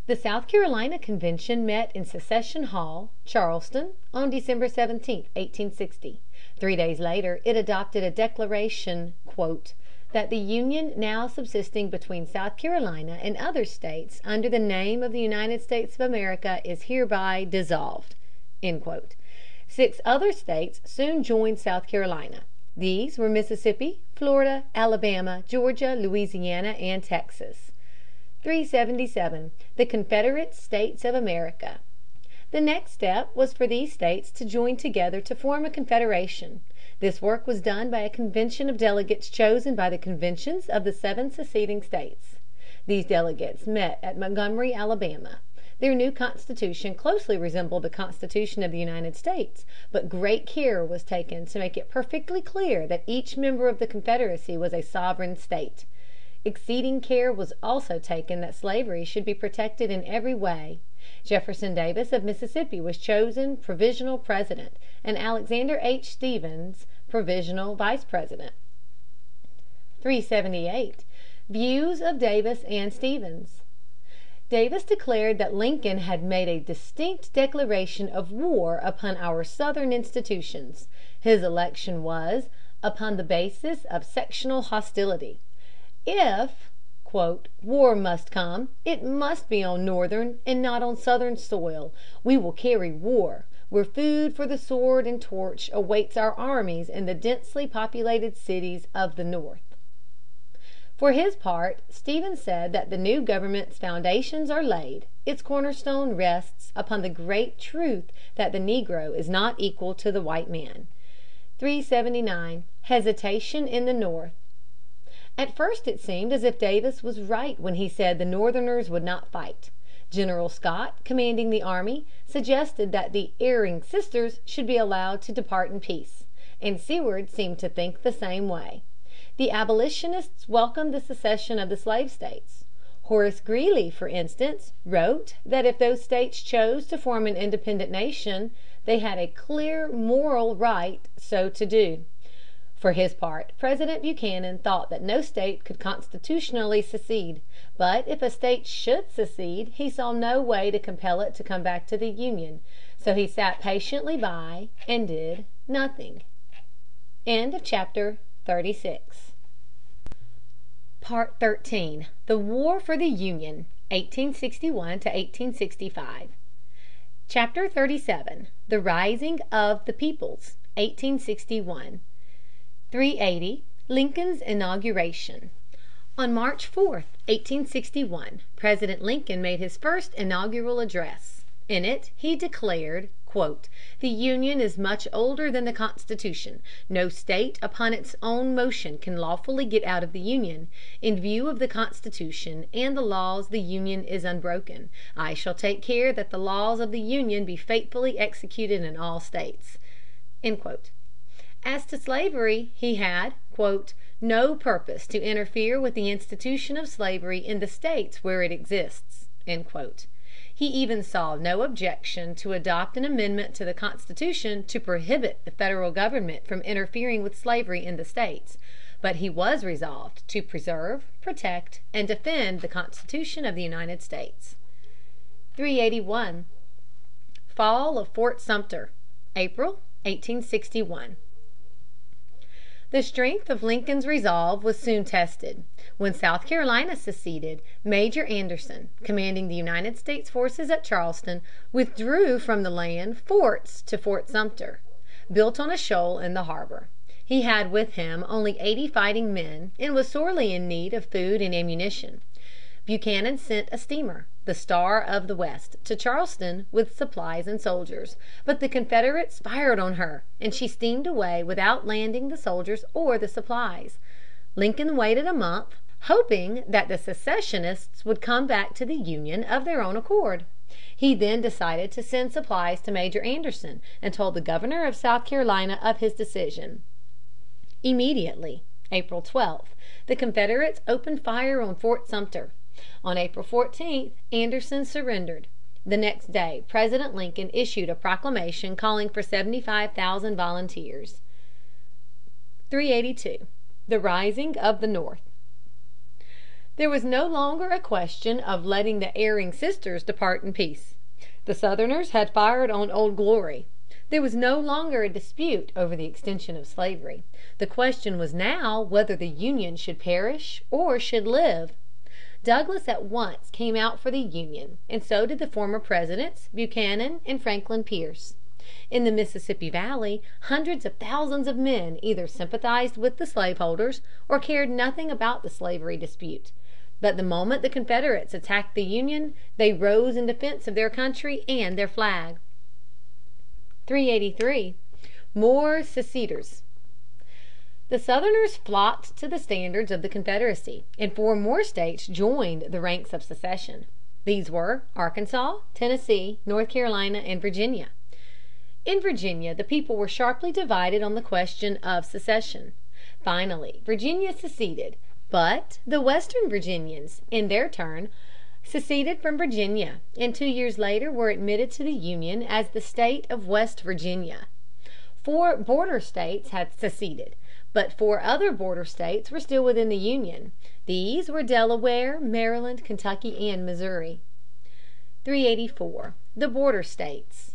The South Carolina convention met in Secession Hall, Charleston, on December 17, 1860. Three days later it adopted a declaration "that the union now subsisting between South Carolina and other states under the name of the United States of America is hereby dissolved." Six other states soon joined South Carolina. These were Mississippi, Florida, Alabama, Georgia, Louisiana, and Texas. 377. The Confederate States of America. The next step was for these states to join together to form a confederation. This work was done by a convention of delegates chosen by the conventions of the seven seceding states. These delegates met at Montgomery, Alabama. Their new constitution closely resembled the Constitution of the United States, but great care was taken to make it perfectly clear that each member of the Confederacy was a sovereign state. Exceeding care was also taken that slavery should be protected in every way. Jefferson Davis of Mississippi was chosen provisional President, and Alexander H. Stephens provisional Vice President. 378. Views of Davis and Stephens. Davis declared that Lincoln had made a distinct declaration of war upon our Southern institutions. His election was "upon the basis of sectional hostility." If "war must come, it must be on Northern and not on Southern soil. We will carry war, where food for the sword and torch awaits our armies in the densely populated cities of the North." For his part, Stephens said that the new government's foundations are laid, its cornerstone rests, upon the great truth that the negro is not equal to the white man. 379. Hesitation in the North. At first it seemed as if Davis was right when he said the Northerners would not fight. General Scott, commanding the army, suggested that the "erring sisters" should be allowed to depart in peace, and Seward seemed to think the same way. The abolitionists welcomed the secession of the slave states. Horace Greeley, for instance, wrote that if those states chose to form an independent nation they had a clear moral right so to do. For his part, President Buchanan thought that no state could constitutionally secede, but if a state should secede he saw no way to compel it to come back to the Union. So he sat patiently by and did nothing. End of chapter XXXVII. THE WAR FOR THE UNION, 1861 to 1865. CHAPTER XXXVII. THE RISING OF THE PEOPLES, 1861. 380. Lincoln's Inauguration. On March 4, 1861, President Lincoln made his first inaugural address. In it he declared: "The Union is much older than the Constitution. No state upon its own motion can lawfully get out of the Union. In view of the Constitution and the laws the Union is unbroken. I shall take care that the laws of the Union be faithfully executed in all states." As to slavery he had "no purpose to interfere with the institution of slavery in the states where it exists." He even saw no objection to adopt an amendment to the Constitution to prohibit the Federal government from interfering with slavery in the states. But he was resolved to preserve, protect, and defend the Constitution of the United States. 381. Fall of Fort Sumter, April, 1861. The strength of Lincoln's resolve was soon tested. When South Carolina seceded, Major Anderson, commanding the United States forces at Charleston, withdrew from the land forts to Fort Sumter, built on a shoal in the harbor. He had with him only eighty fighting men, and was sorely in need of food and ammunition. Buchanan sent a steamer, the Star of the West, to Charleston with supplies and soldiers. But the Confederates fired on her, and she steamed away without landing the soldiers or the supplies. Lincoln waited a month, hoping that the secessionists would come back to the Union of their own accord. He then decided to send supplies to Major Anderson, and told the governor of South Carolina of his decision. Immediately (April 12) the Confederates opened fire on Fort Sumter. On April 14 Anderson surrendered. The next day President Lincoln issued a proclamation calling for seventy five thousand volunteers. [Sidenote: The rising of the North.] 382. The Rising of the North. There was no longer a question of letting the erring sisters depart in peace. The Southerners had fired on Old Glory. There was no longer a dispute over the extension of slavery. The question was now whether the Union should perish or should live. Douglas at once came out for the Union, and so did the former Presidents, Buchanan and Franklin Pierce. In the Mississippi Valley hundreds of thousands of men either sympathized with the slaveholders or cared nothing about the slavery dispute. But the moment the Confederates attacked the Union they rose in defense of their country and their flag. [Sidenote: More 383. More seceders. The Southerners flocked to the standards of the Confederacy, and four more states joined the ranks of secession. These were Arkansas, Tennessee, North Carolina, and Virginia. In Virginia the people were sharply divided on the question of secession. Finally Virginia seceded. But the Western Virginians, in their turn, seceded from Virginia, and two years later were admitted to the Union as the State of West Virginia. Four border states had seceded. But four other border states were still within the Union. These were Delaware, Maryland, Kentucky, and Missouri. 384. The Border States.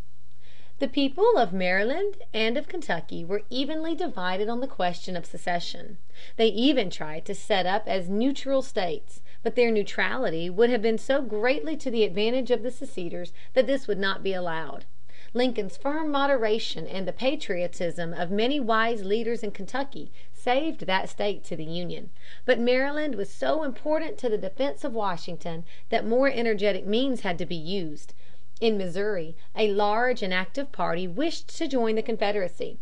The people of Maryland and of Kentucky were evenly divided on the question of secession. They even tried to set up as neutral states. But their neutrality would have been so greatly to the advantage of the seceders that this would not be allowed. Lincoln's firm moderation and the patriotism of many wise leaders in Kentucky saved that state to the Union. But Maryland was so important to the defense of Washington that more energetic means had to be used. In Missouri a large and active party wished to join the Confederacy.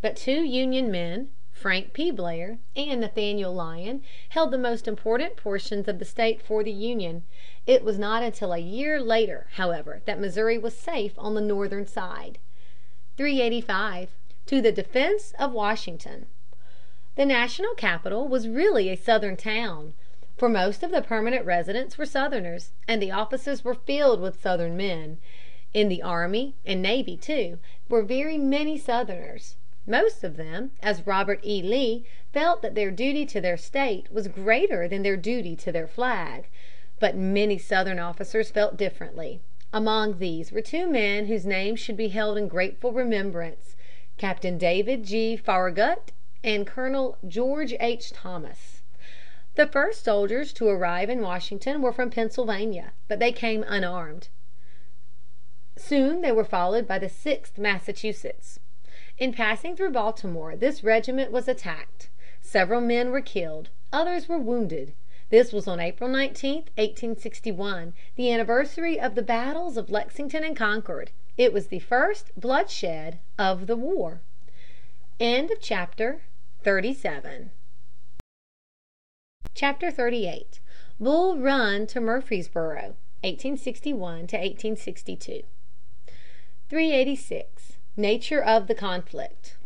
But two Union men, Frank P. Blair and Nathaniel Lyon, held the most important portions of the state for the Union. It was not until a year later, however, that Missouri was safe on the northern side. [Sidenote: To the defense of Washington.] The national capital was really a Southern town. For most of the permanent residents were Southerners, and the offices were filled with Southern men. In the army and navy, too, were very many Southerners. Most of them, as Robert E. Lee, felt that their duty to their state was greater than their duty to their flag. But many Southern officers felt differently. Among these were two men whose names should be held in grateful remembrance, Captain David G. Farragut and Colonel George H. Thomas. The first soldiers to arrive in Washington were from Pennsylvania, but they came unarmed. Soon they were followed by the Sixth Massachusetts. In passing through Baltimore this regiment was attacked. Several men were killed. Others were wounded. This was on April 19, 1861, the anniversary of the battles of Lexington and Concord. It was the first bloodshed of the war. End of chapter XXXVIII. Bull Run to Murfreesboro, 1861 to 1862. 386. Nature of the Conflict.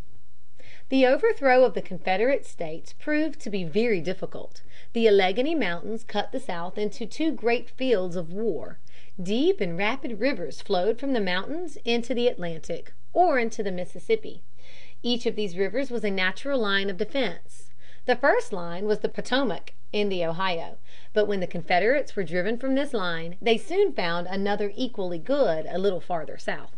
The overthrow of the Confederate States proved to be very difficult. The Alleghany Mountains cut the South into two great fields of war. Deep and rapid rivers flowed from the mountains into the Atlantic or into the Mississippi. Each of these rivers was a natural line of defense. The first line was the Potomac, in the Ohio, but when the Confederates were driven from this line they soon found another equally good a little farther south.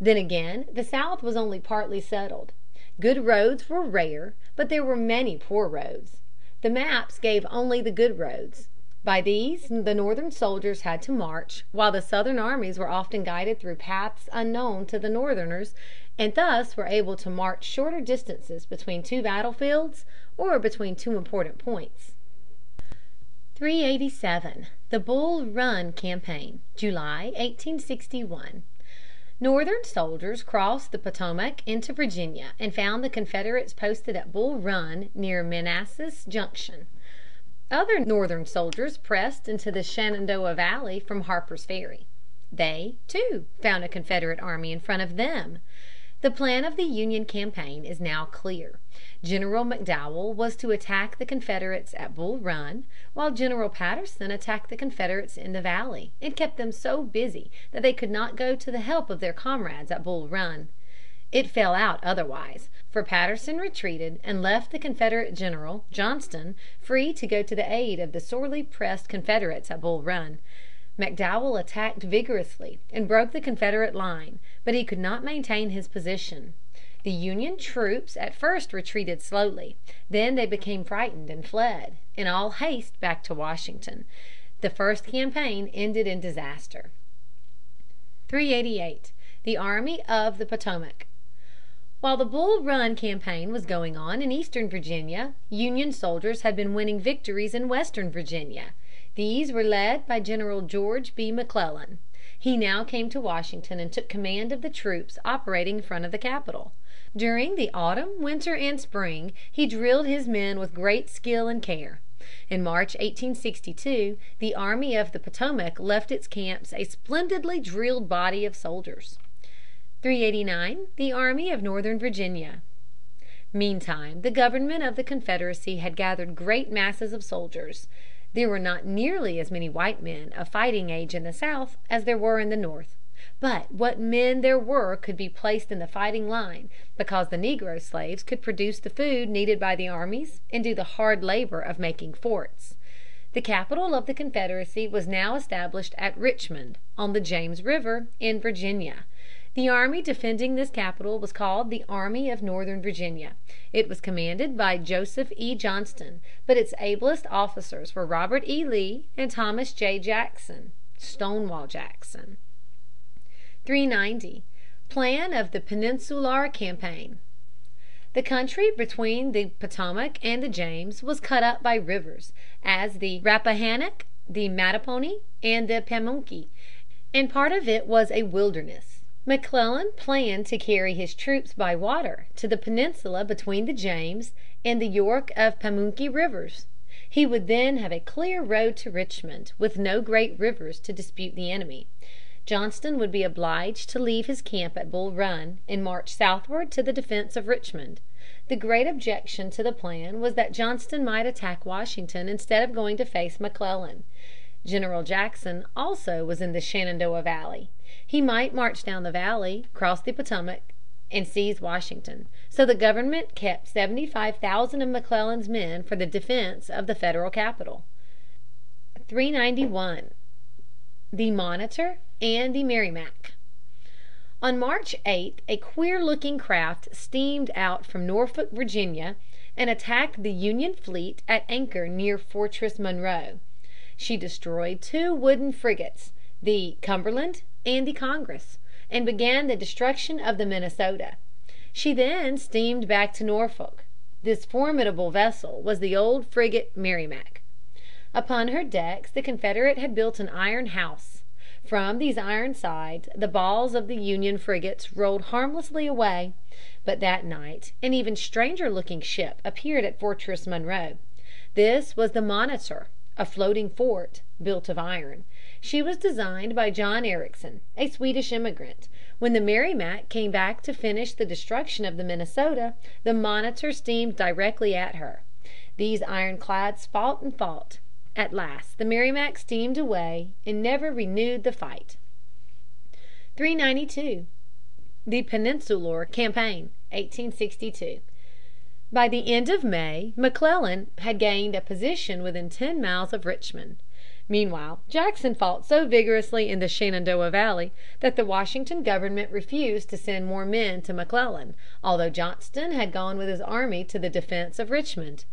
Then again the South was only partly settled. Good roads were rare, but there were many poor roads. The maps gave only the good roads. By these the Northern soldiers had to march, while the Southern armies were often guided through paths unknown to the Northerners, and thus were able to march shorter distances between two battlefields or between two important points. [Sidenote: The Bull Run Campaign, July, 1861.] 387. The Bull Run Campaign, July, 1861. Northern soldiers crossed the Potomac into Virginia and found the Confederates posted at Bull Run near Manassas Junction. Other Northern soldiers pressed into the Shenandoah Valley from Harper's Ferry. They, too, found a Confederate army in front of them. The plan of the Union campaign is now clear. General McDowell was to attack the Confederates at Bull Run, while General Patterson attacked the Confederates in the Valley and kept them so busy that they could not go to the help of their comrades at Bull Run. It fell out otherwise, for Patterson retreated and left the Confederate general, Johnston, free to go to the aid of the sorely pressed Confederates at Bull Run. McDowell attacked vigorously and broke the Confederate line, but he could not maintain his position. The Union troops at first retreated slowly. Then they became frightened and fled, in all haste, back to Washington. The first campaign ended in disaster. [Sidenote: Army of the Potomac.] 388. The Army of the Potomac. While the Bull Run campaign was going on in eastern Virginia, Union soldiers had been winning victories in western Virginia. These were led by General George B. McClellan. He now came to Washington and took command of the troops operating in front of the capital. During the autumn, winter, and spring he drilled his men with great skill and care. In March, 1862, the Army of the Potomac left its camps a splendidly drilled body of soldiers. 389. The Army of Northern Virginia. Meantime the government of the Confederacy had gathered great masses of soldiers. There were not nearly as many white men of fighting age in the South as there were in the North. But what men there were could be placed in the fighting line, because the negro slaves could produce the food needed by the armies and do the hard labor of making forts. The capital of the Confederacy was now established at Richmond, on the James River, in Virginia. The army defending this capital was called the Army of Northern Virginia. It was commanded by Joseph E. Johnston, but its ablest officers were Robert E. Lee and Thomas J. Jackson (Stonewall Jackson). 390. Plan of the Peninsular Campaign. The country between the Potomac and the James was cut up by rivers, as the Rappahannock, the Mattapony, and the Pamunkey, and part of it was a wilderness. McClellan planned to carry his troops by water to the peninsula between the James and the York and Pamunkey rivers. He would then have a clear road to Richmond, with no great rivers to dispute the enemy. Johnston would be obliged to leave his camp at Bull Run and march southward to the defense of Richmond. The great objection to the plan was that Johnston might attack Washington instead of going to face McClellan. General Jackson also was in the Shenandoah Valley. He might march down the Valley, cross the Potomac, and seize Washington. So the government kept seventy five thousand of McClellan's men for the defense of the Federal capital. 391. The Monitor and the Merrimac. On March 8 a queer looking craft steamed out from Norfolk, Virginia, and attacked the Union fleet at anchor near Fortress Monroe. She destroyed two wooden frigates, the Cumberland and the Congress, and began the destruction of the Minnesota. She then steamed back to Norfolk. This formidable vessel was the old frigate Merrimac. Upon her decks the Confederate had built an iron house. From these iron sides the balls of the Union frigates rolled harmlessly away. But that night an even stranger looking ship appeared at Fortress Monroe. This was the Monitor, a floating fort, built of iron. She was designed by John Ericsson, a Swedish immigrant. When the Merrimac came back to finish the destruction of the Minnesota, the Monitor steamed directly at her. These ironclads fought and fought. At last the Merrimac steamed away and never renewed the fight. 392. The Peninsular Campaign, 1862. By the end of May McClellan had gained a position within ten miles of Richmond. Meanwhile Jackson fought so vigorously in the Shenandoah Valley that the Washington government refused to send more men to McClellan, although Johnston had gone with his army to the defense of Richmond.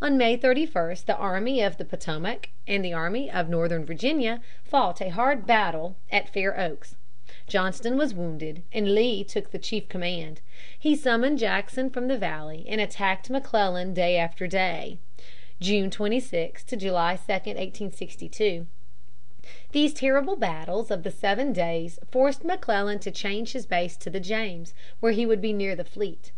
On May 31 the Army of the Potomac and the Army of Northern Virginia fought a hard battle at Fair Oaks. Johnston was wounded, and Lee took the chief command. He summoned Jackson from the Valley and attacked McClellan day after day (June 26 to July 2, 1862). These terrible battles of the Seven Days forced McClellan to change his base to the James, where he would be near the fleet.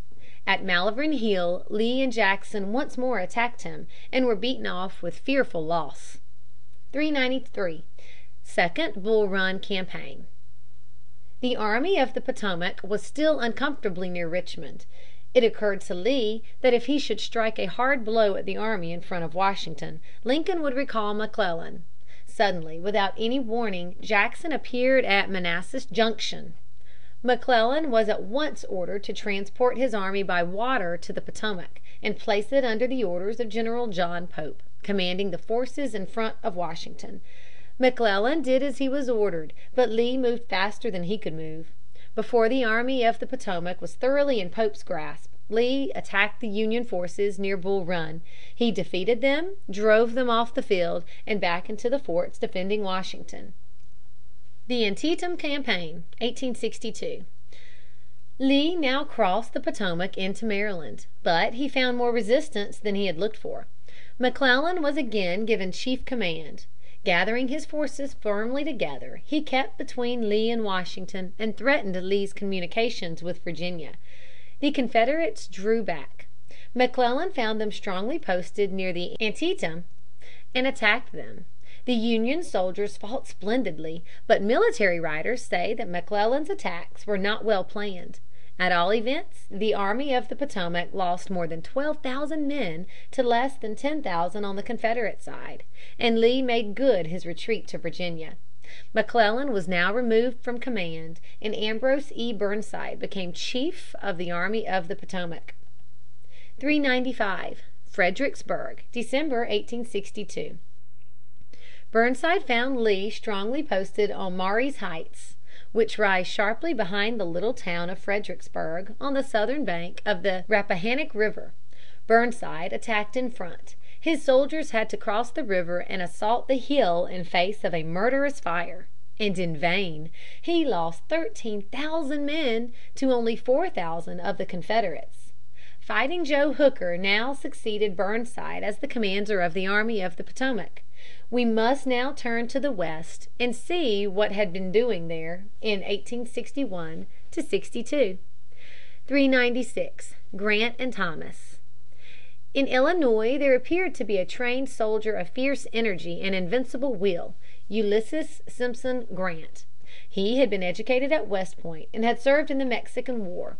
At Malvern Hill Lee and Jackson once more attacked him, and were beaten off with fearful loss. [Sidenote: Second Bull Run campaign.] 393. Second Bull Run Campaign. The Army of the Potomac was still uncomfortably near Richmond. It occurred to Lee that if he should strike a hard blow at the army in front of Washington, Lincoln would recall McClellan. Suddenly, without any warning, Jackson appeared at Manassas Junction. McClellan was at once ordered to transport his army by water to the Potomac and place it under the orders of General John Pope, commanding the forces in front of Washington. McClellan did as he was ordered, but Lee moved faster than he could move. Before the Army of the Potomac was thoroughly in Pope's grasp, Lee attacked the Union forces near Bull Run. He defeated them, drove them off the field, and back into the forts defending Washington. The Antietam Campaign, 1862. Lee now crossed the Potomac into Maryland. But he found more resistance than he had looked for. McClellan was again given chief command. Gathering his forces firmly together, he kept between Lee and Washington and threatened Lee's communications with Virginia. The Confederates drew back. McClellan found them strongly posted near the Antietam and attacked them. The Union soldiers fought splendidly, but military writers say that McClellan's attacks were not well planned. At all events, the Army of the Potomac lost more than twelve thousand men to less than ten thousand on the Confederate side, and Lee made good his retreat to Virginia. McClellan was now removed from command, and Ambrose E. Burnside became chief of the Army of the Potomac. 395. Fredericksburg, December, 1862. Burnside found Lee strongly posted on Marye's Heights which rise sharply behind the little town of Fredericksburg on the southern bank of the Rappahannock River. Burnside attacked in front. His soldiers had to cross the river and assault the hill in face of a murderous fire. And in vain. He lost thirteen thousand men to only four thousand of the Confederates. Fighting Joe Hooker now succeeded Burnside as the commander of the Army of the Potomac. We must now turn to the West and see what had been doing there in 1861 62. 396. Grant and Thomas. In Illinois there appeared to be a trained soldier of fierce energy and invincible will, Ulysses Simpson Grant. He had been educated at West Point and had served in the Mexican War.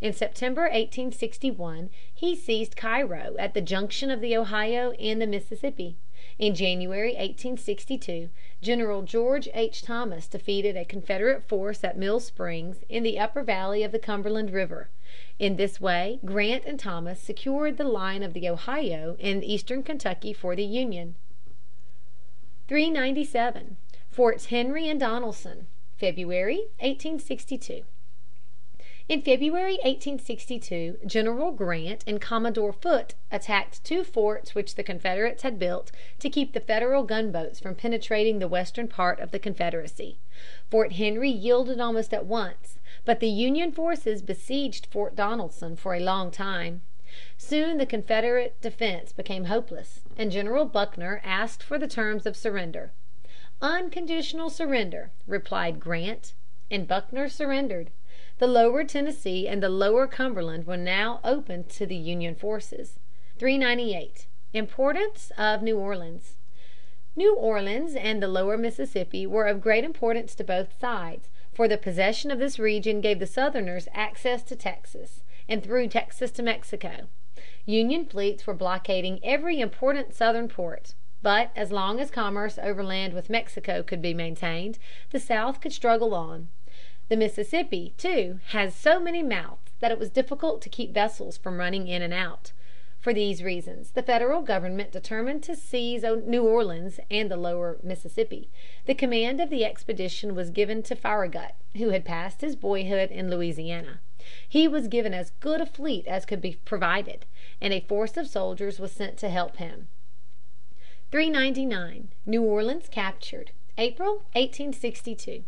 In September, 1861, he seized Cairo at the junction of the Ohio and the Mississippi. In January, 1862, General George H. Thomas defeated a Confederate force at Mill Springs in the upper valley of the Cumberland River. In this way Grant and Thomas secured the line of the Ohio and eastern Kentucky for the Union. 397. Forts Henry and Donelson, February, 1862. In February, 1862, General Grant and Commodore Foote attacked two forts which the Confederates had built to keep the Federal gunboats from penetrating the western part of the Confederacy. Fort Henry yielded almost at once, but the Union forces besieged Fort Donelson for a long time. Soon the Confederate defense became hopeless, and General Buckner asked for the terms of surrender. "Unconditional surrender," replied Grant, and Buckner surrendered. The lower Tennessee and the lower Cumberland were now open to the Union forces. 398. Importance of New Orleans. New Orleans and the lower Mississippi were of great importance to both sides, for the possession of this region gave the Southerners access to Texas, and through Texas to Mexico. Union fleets were blockading every important Southern port. But as long as commerce overland with Mexico could be maintained, the South could struggle on. The Mississippi, too, has so many mouths that it was difficult to keep vessels from running in and out. For these reasons the Federal government determined to seize New Orleans and the lower Mississippi. The command of the expedition was given to Farragut, who had passed his boyhood in Louisiana. He was given as good a fleet as could be provided, and a force of soldiers was sent to help him. [Sidenote: Farragut.] [Sidenote: Farragut.] 399. New Orleans captured, April, 1862.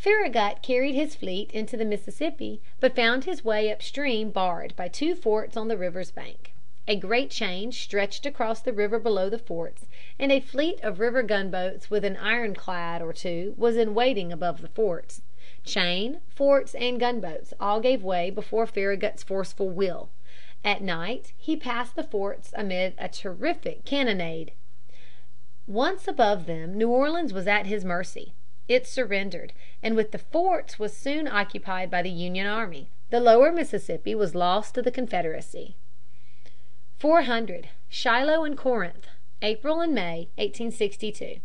Farragut carried his fleet into the Mississippi, but found his way up stream barred by two forts on the river's bank. A great chain stretched across the river below the forts, and a fleet of river gunboats with an ironclad or two was in waiting above the forts. Chain, forts, and gunboats all gave way before Farragut's forceful will. At night he passed the forts amid a terrific cannonade. Once above them New Orleans was at his mercy. It surrendered, and with the forts was soon occupied by the Union army. The lower Mississippi was lost to the Confederacy. [Sidenote: Shiloh and Corinth.] 400. Shiloh and Corinth, April and May, 1862.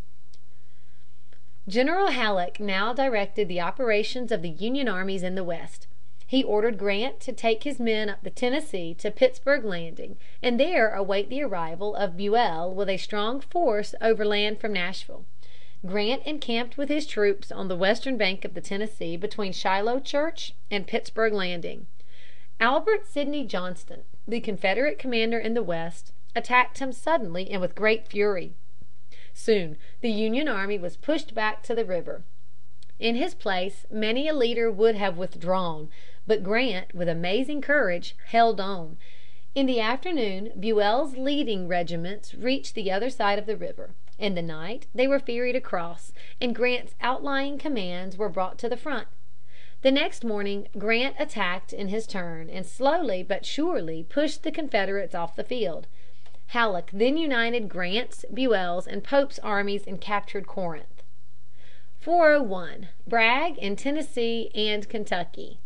General Halleck now directed the operations of the Union armies in the West. He ordered Grant to take his men up the Tennessee to Pittsburg Landing and there await the arrival of Buell with a strong force overland from Nashville. Grant encamped with his troops on the western bank of the Tennessee between Shiloh Church and Pittsburg Landing. Albert Sidney Johnston, the Confederate commander in the West, attacked him suddenly and with great fury. Soon the Union army was pushed back to the river. In his place many a leader would have withdrawn, but Grant, with amazing courage, held on. In the afternoon Buell's leading regiments reached the other side of the river. In the night they were ferried across, and Grant's outlying commands were brought to the front. The next morning Grant attacked in his turn and slowly but surely pushed the Confederates off the field. Halleck then united Grant's, Buell's, and Pope's armies and captured Corinth. 401. Bragg in Tennessee and Kentucky.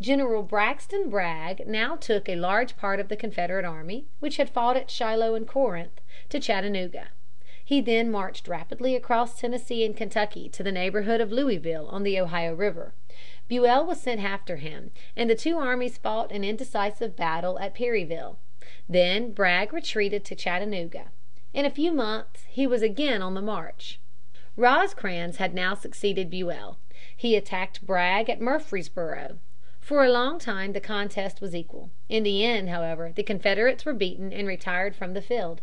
General Braxton Bragg now took a large part of the Confederate army, which had fought at Shiloh and Corinth, to Chattanooga. He then marched rapidly across Tennessee and Kentucky to the neighborhood of Louisville on the Ohio River. Buell was sent after him, and the two armies fought an indecisive battle at Perryville. Then Bragg retreated to Chattanooga. In a few months he was again on the march. Rosecrans had now succeeded Buell. He attacked Bragg at Murfreesboro. For a long time the contest was equal. In the end, however, the Confederates were beaten and retired from the field.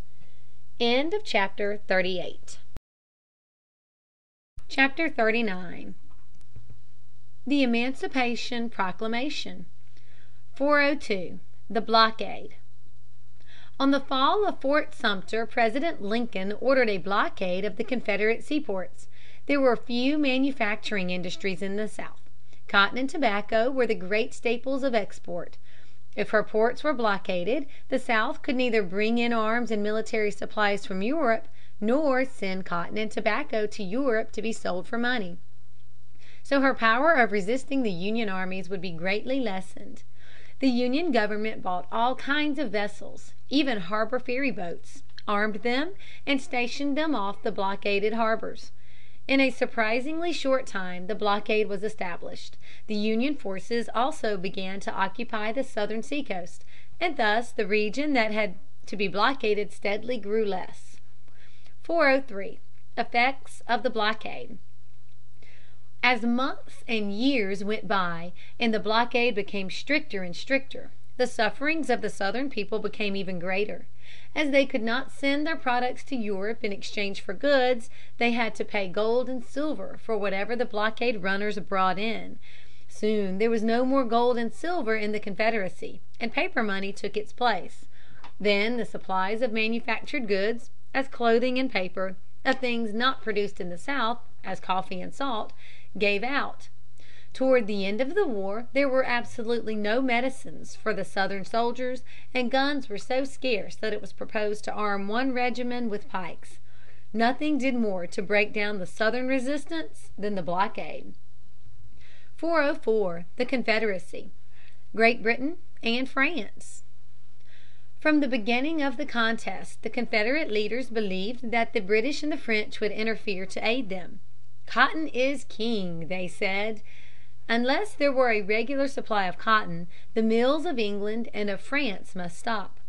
End of chapter XXXIX. The Emancipation Proclamation. 402. The Blockade. On the fall of Fort Sumter President Lincoln ordered a blockade of the Confederate seaports. There were few manufacturing industries in the South. Cotton and tobacco were the great staples of export. If her ports were blockaded, the South could neither bring in arms and military supplies from Europe nor send cotton and tobacco to Europe to be sold for money. So her power of resisting the Union armies would be greatly lessened. The Union government bought all kinds of vessels, even harbor ferry boats, armed them, and stationed them off the blockaded harbors. In a surprisingly short time the blockade was established. The Union forces also began to occupy the southern seacoast, and thus the region that had to be blockaded steadily grew less. 403. Effects of the Blockade. As months and years went by and the blockade became stricter and stricter, the sufferings of the Southern people became even greater. As they could not send their products to Europe in exchange for goods, they had to pay gold and silver for whatever the blockade runners brought in. Soon there was no more gold and silver in the Confederacy, and paper money took its place. Then the supplies of manufactured goods, as clothing and paper, of things not produced in the South, as coffee and salt, gave out. Toward the end of the war there were absolutely no medicines for the Southern soldiers, and guns were so scarce that it was proposed to arm one regiment with pikes. Nothing did more to break down the Southern resistance than the blockade. 404. The Confederacy. Great Britain and France. From the beginning of the contest the Confederate leaders believed that the British and the French would interfere to aid them. "Cotton is king," they said. Unless there were a regular supply of cotton, the mills of England and of France must stop.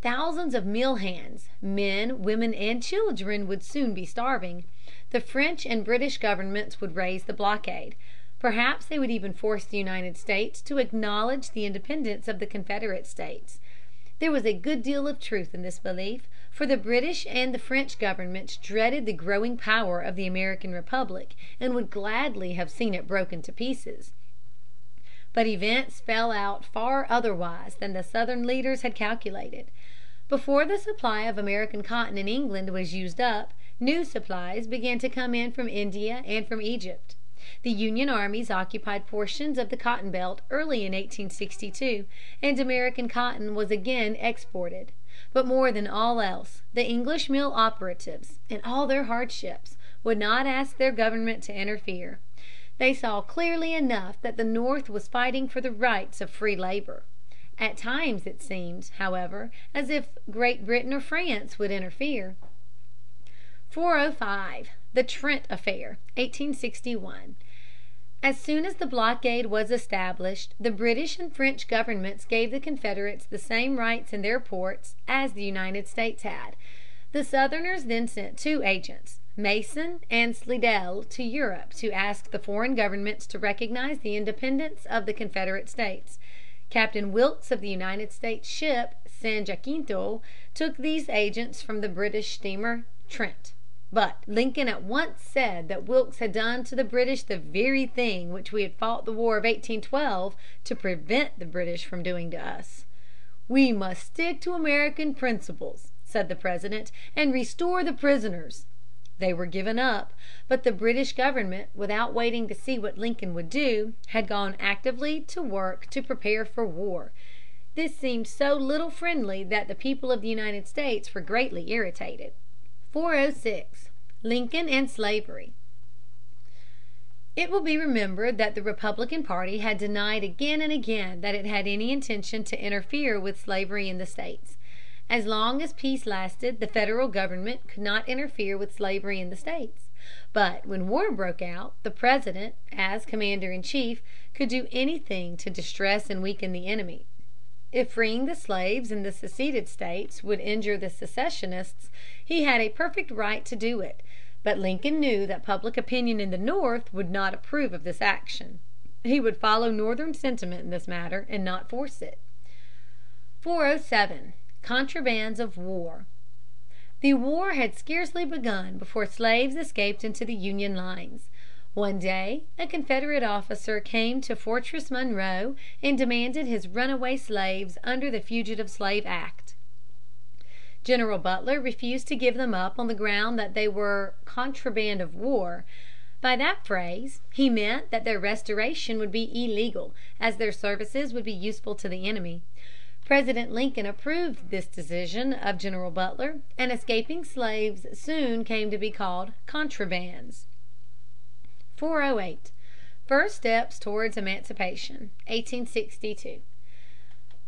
Thousands of mill hands, men, women, and children would soon be starving. The French and British governments would raise the blockade. Perhaps they would even force the United States to acknowledge the independence of the Confederate States. There was a good deal of truth in this belief, for the British and the French governments dreaded the growing power of the American republic and would gladly have seen it broken to pieces. But events fell out far otherwise than the Southern leaders had calculated. Before the supply of American cotton in England was used up, new supplies began to come in from India and from Egypt. The Union armies occupied portions of the cotton belt early in 1862, and American cotton was again exported. But more than all else, the English mill operatives, in all their hardships, would not ask their government to interfere. They saw clearly enough that the North was fighting for the rights of free labor. At times it seemed, however, as if Great Britain or France would interfere. 405. The Trent Affair, 1861. As soon as the blockade was established, the British and French governments gave the Confederates the same rights in their ports as the United States had. The Southerners then sent two agents, Mason and Slidell, to Europe to ask the foreign governments to recognize the independence of the Confederate States. Captain Wilkes of the United States ship San Jacinto took these agents from the British steamer Trent. But Lincoln at once said that Wilkes had done to the British the very thing which we had fought the War of 1812 to prevent the British from doing to us. "We must stick to American principles," said the President, "and restore the prisoners." They were given up, but the British government, without waiting to see what Lincoln would do, had gone actively to work to prepare for war. This seemed so little friendly that the people of the United States were greatly irritated. 406. Lincoln and Slavery. It will be remembered that the Republican party had denied again and again that it had any intention to interfere with slavery in the states. As long as peace lasted the Federal government could not interfere with slavery in the states. But when war broke out, the President, as commander in chief, could do anything to distress and weaken the enemy. If freeing the slaves in the seceded states would injure the secessionists, he had a perfect right to do it. But Lincoln knew that public opinion in the North would not approve of this action. He would follow Northern sentiment in this matter and not force it. 407. Contrabands of War. The war had scarcely begun before slaves escaped into the Union lines. One day a Confederate officer came to Fortress Monroe and demanded his runaway slaves under the Fugitive Slave Act. General Butler refused to give them up on the ground that they were "contraband of war." By that phrase he meant that their restoration would be illegal, as their services would be useful to the enemy. President Lincoln approved this decision of General Butler, and escaping slaves soon came to be called "contrabands." 408. First Steps Towards Emancipation, 1862.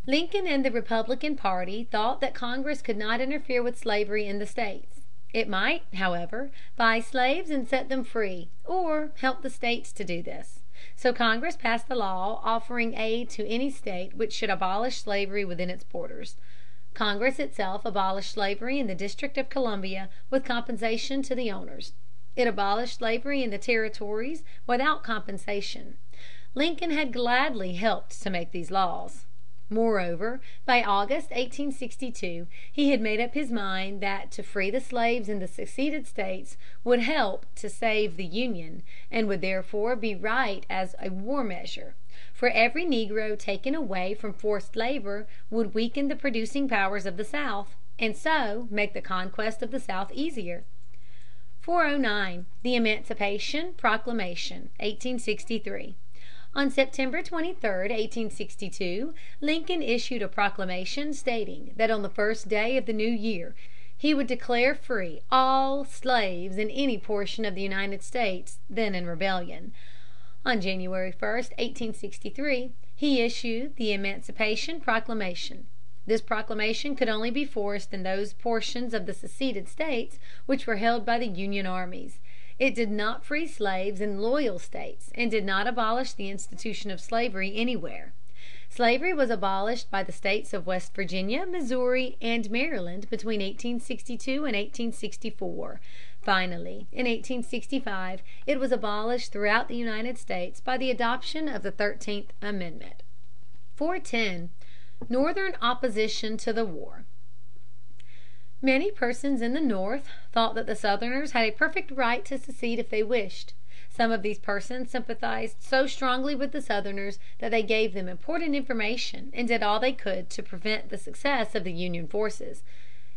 Lincoln and the Republican party thought that Congress could not interfere with slavery in the states. It might, however, buy slaves and set them free, or help the states to do this. So Congress passed a law offering aid to any state which should abolish slavery within its borders. Congress itself abolished slavery in the District of Columbia with compensation to the owners. It abolished slavery in the territories without compensation. Lincoln had gladly helped to make these laws. Moreover, by August, 1862, he had made up his mind that to free the slaves in the seceded states would help to save the Union, and would therefore be right as a war measure; for every negro taken away from forced labor would weaken the producing powers of the South, and so make the conquest of the South easier. 409. The Emancipation Proclamation, 1863. On September 23, 1862, Lincoln issued a proclamation stating that on the first day of the new year he would declare free all slaves in any portion of the United States then in rebellion. On January 1, 1863, he issued the Emancipation Proclamation. This proclamation could only be forced in those portions of the seceded states which were held by the Union armies. It did not free slaves in loyal states and did not abolish the institution of slavery anywhere. Slavery was abolished by the states of West Virginia, Missouri, and Maryland between 1862 and 1864. Finally, in 1865, it was abolished throughout the United States by the adoption of the Thirteenth Amendment. 410. Northern Opposition to the War. Many persons in the North thought that the Southerners had a perfect right to secede if they wished. Some of these persons sympathized so strongly with the Southerners that they gave them important information and did all they could to prevent the success of the Union forces.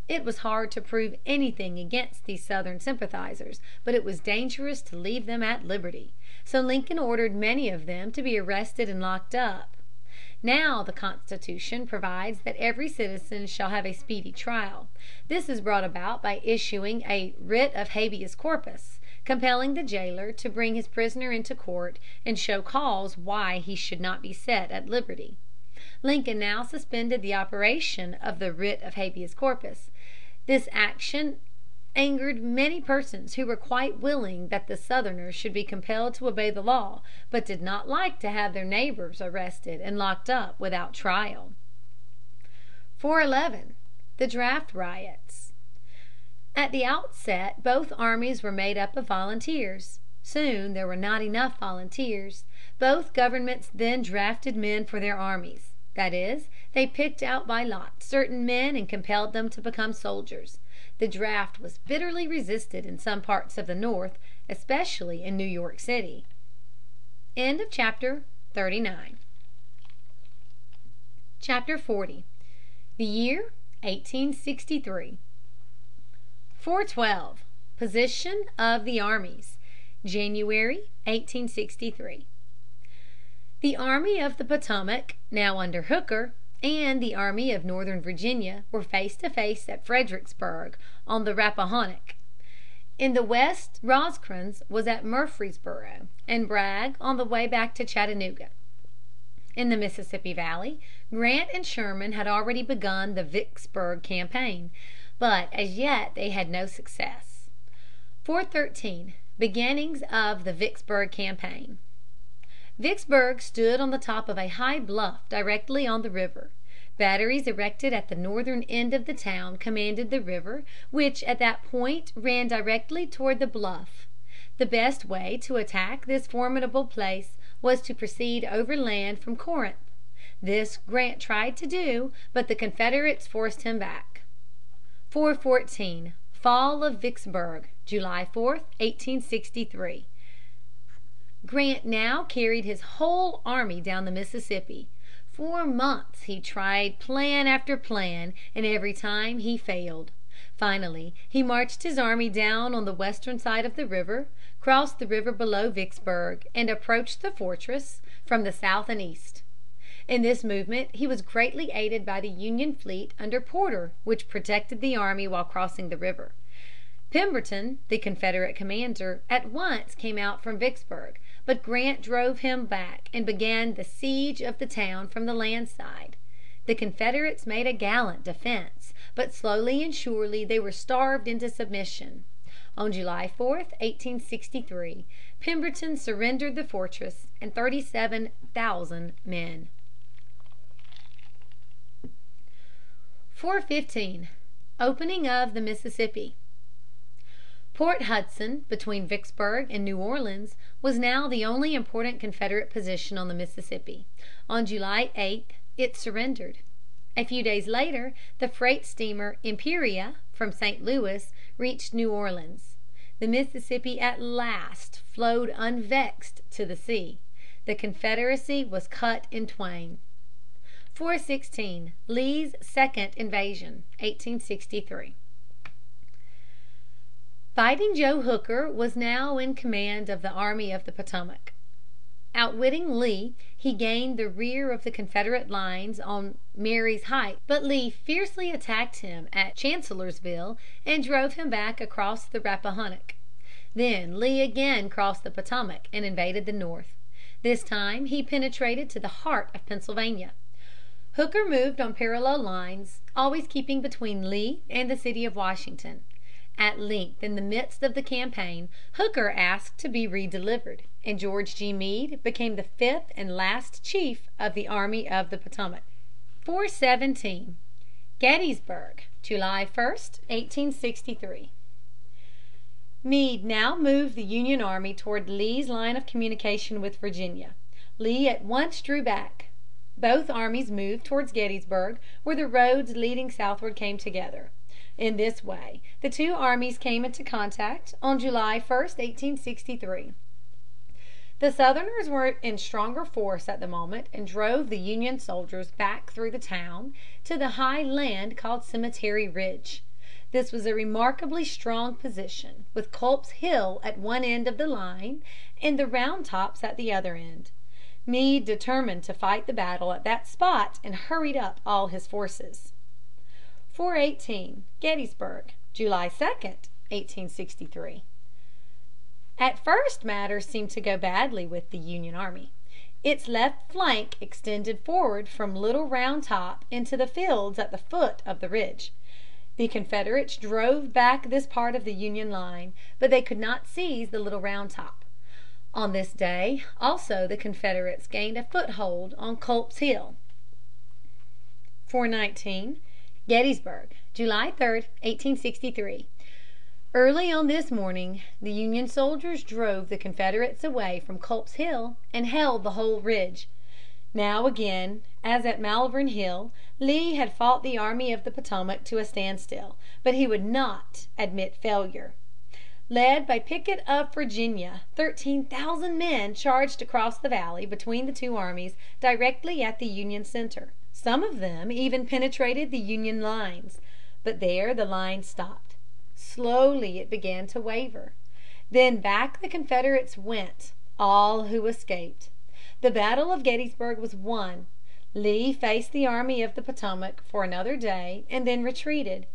It was hard to prove anything against these Southern sympathizers, but it was dangerous to leave them at liberty. So Lincoln ordered many of them to be arrested and locked up. Now the Constitution provides that every citizen shall have a speedy trial. This is brought about by issuing a writ of habeas corpus, compelling the jailer to bring his prisoner into court and show cause why he should not be set at liberty. Lincoln now suspended the operation of the writ of habeas corpus. This action angered many persons who were quite willing that the Southerners should be compelled to obey the law, but did not like to have their neighbors arrested and locked up without trial. 411. The Draft Riots. At the outset both armies were made up of volunteers. Soon there were not enough volunteers. Both governments then drafted men for their armies. That is, they picked out by lot certain men and compelled them to become soldiers. The draft was bitterly resisted in some parts of the North, especially in New York City. End of chapter XL. The Year 1863. 412. Position of the Armies. January, 1863. The Army of the Potomac, now under Hooker, and the Army of Northern Virginia were face to face at Fredericksburg on the Rappahannock. In the West Rosecrans was at Murfreesboro, and Bragg on the way back to Chattanooga. In the Mississippi Valley, Grant and Sherman had already begun the Vicksburg campaign, but as yet they had no success. 413. Beginnings of the Vicksburg campaign. Vicksburg stood on the top of a high bluff directly on the river. Batteries erected at the northern end of the town commanded the river, which at that point ran directly toward the bluff. The best way to attack this formidable place was to proceed overland from Corinth. This Grant tried to do, but the Confederates forced him back. 414. Fall of Vicksburg, July 4, 1863. Grant now carried his whole army down the Mississippi. For months he tried plan after plan, and every time he failed. Finally he marched his army down on the western side of the river, crossed the river below Vicksburg, and approached the fortress from the south and east. In this movement he was greatly aided by the Union fleet under Porter, which protected the army while crossing the river. Pemberton, the Confederate commander, at once came out from Vicksburg, but Grant drove him back and began the siege of the town from the land side. The Confederates made a gallant defense, but slowly and surely they were starved into submission. On July 4, 1863, Pemberton surrendered the fortress and thirty seven thousand men. 415. Opening of the Mississippi. Port Hudson, between Vicksburg and New Orleans, was now the only important Confederate position on the Mississippi. On July 8 it surrendered. A few days later the freight steamer Imperia, from St. Louis, reached New Orleans. The Mississippi at last flowed unvexed to the sea. The Confederacy was cut in twain. 416. Lee's second invasion, 1863. Fighting Joe Hooker was now in command of the Army of the Potomac. Outwitting Lee, he gained the rear of the Confederate lines on Marye's Heights, but Lee fiercely attacked him at Chancellorsville and drove him back across the Rappahannock. Then Lee again crossed the Potomac and invaded the North. This time he penetrated to the heart of Pennsylvania. Hooker moved on parallel lines, always keeping between Lee and the city of Washington. At length in the midst of the campaign Hooker asked to be redelivered, and George G. Meade became the fifth and last chief of the Army of the Potomac. [Sidenote: Gettysburg.] 417. Gettysburg, July 1, 1863. Meade now moved the Union army toward Lee's line of communication with Virginia. Lee at once drew back. Both armies moved toward Gettysburg, where the roads leading southward came together. In this way the two armies came into contact on July 1, 1863. The Southerners were in stronger force at the moment and drove the Union soldiers back through the town to the high land called Cemetery Ridge. This was a remarkably strong position, with Culp's Hill at one end of the line and the Round Tops at the other end. Meade determined to fight the battle at that spot and hurried up all his forces. 418. Gettysburg, July 2, 1863. At first matters seemed to go badly with the Union army. Its left flank extended forward from Little Round Top into the fields at the foot of the ridge. The Confederates drove back this part of the Union line, but they could not seize the Little Round Top. On this day also the Confederates gained a foothold on Culp's Hill. 419. Gettysburg, July 3, 1863. Early on this morning the Union soldiers drove the Confederates away from Culp's Hill and held the whole ridge. Now again, as at Malvern Hill, Lee had fought the Army of the Potomac to a standstill, but he would not admit failure. Led by Pickett of Virginia, thirteen thousand men charged across the valley between the two armies directly at the Union center. Some of them even penetrated the Union lines. But there the line stopped. Slowly it began to waver. Then back the Confederates went, all who escaped. The battle of Gettysburg was won. Lee faced the Army of the Potomac for another day and then retreated.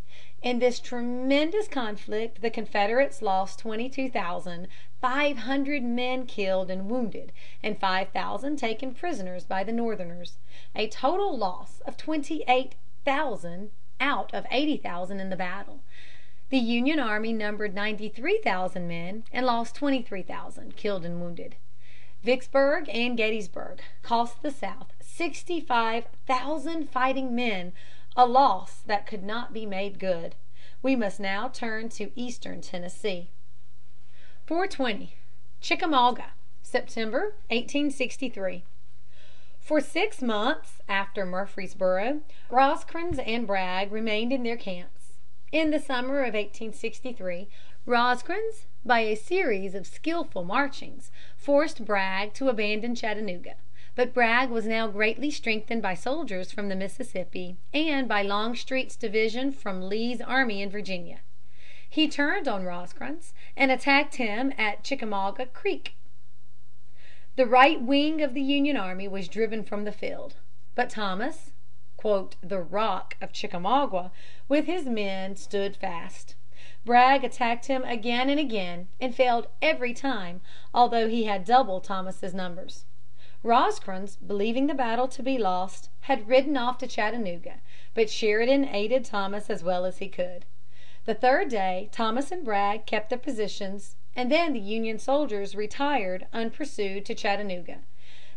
In this tremendous conflict the Confederates lost twenty two thousand five hundred men killed and wounded and five thousand taken prisoners by the Northerners a total loss of twenty eight thousand out of eighty thousand in the battle. The Union army numbered ninety three thousand men and lost twenty three thousand killed and wounded. Vicksburg and Gettysburg cost the South sixty five thousand fighting men a loss that could not be made good. We must now turn to eastern Tennessee. 420. Chickamauga, September, 1863. For six months after Murfreesboro, Rosecrans and Bragg remained in their camps. In the summer of 1863 Rosecrans, by a series of skillful marchings, forced Bragg to abandon Chattanooga. But Bragg was now greatly strengthened by soldiers from the Mississippi and by Longstreet's division from Lee's army in Virginia. He turned on Rosecrans and attacked him at Chickamauga Creek. The right wing of the Union army was driven from the field. But Thomas, "the Rock of Chickamauga," with his men stood fast. Bragg attacked him again and again, and failed every time, although he had double Thomas's numbers. Rosecrans, believing the battle to be lost, had ridden off to Chattanooga, but Sheridan aided Thomas as well as he could. The third day Thomas and Bragg kept their positions, and then the Union soldiers retired unpursued to Chattanooga.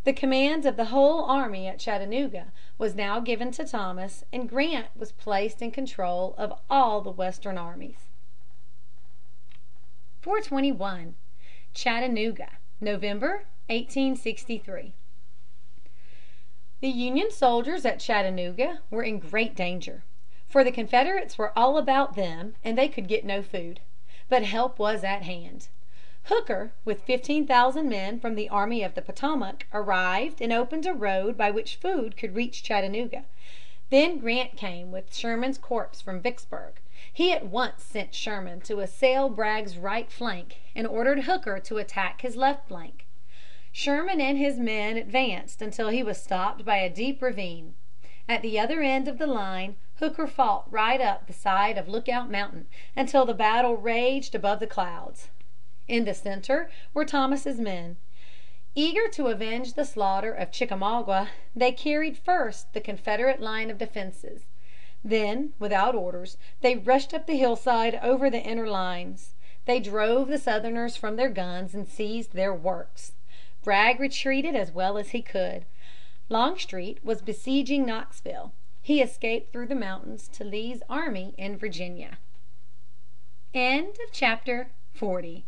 The command of the whole army at Chattanooga was now given to Thomas, and Grant was placed in control of all the Western armies. 421. Chattanooga, November, 1863. The Union soldiers at Chattanooga were in great danger, for the Confederates were all about them and they could get no food. But help was at hand. Hooker, with fifteen thousand men from the Army of the Potomac, arrived and opened a road by which food could reach Chattanooga. Then Grant came with Sherman's corps from Vicksburg. He at once sent Sherman to assail Bragg's right flank and ordered Hooker to attack his left flank. Sherman and his men advanced until he was stopped by a deep ravine. At the other end of the line Hooker fought right up the side of Lookout Mountain until the battle raged above the clouds. In the center were Thomas's men. Eager to avenge the slaughter of Chickamauga, they carried first the Confederate line of defenses. Then, without orders, they rushed up the hillside over the inner lines. They drove the Southerners from their guns and seized their works. Bragg retreated as well as he could. Longstreet was besieging Knoxville. He escaped through the mountains to Lee's army in Virginia. End of Chapter XLI.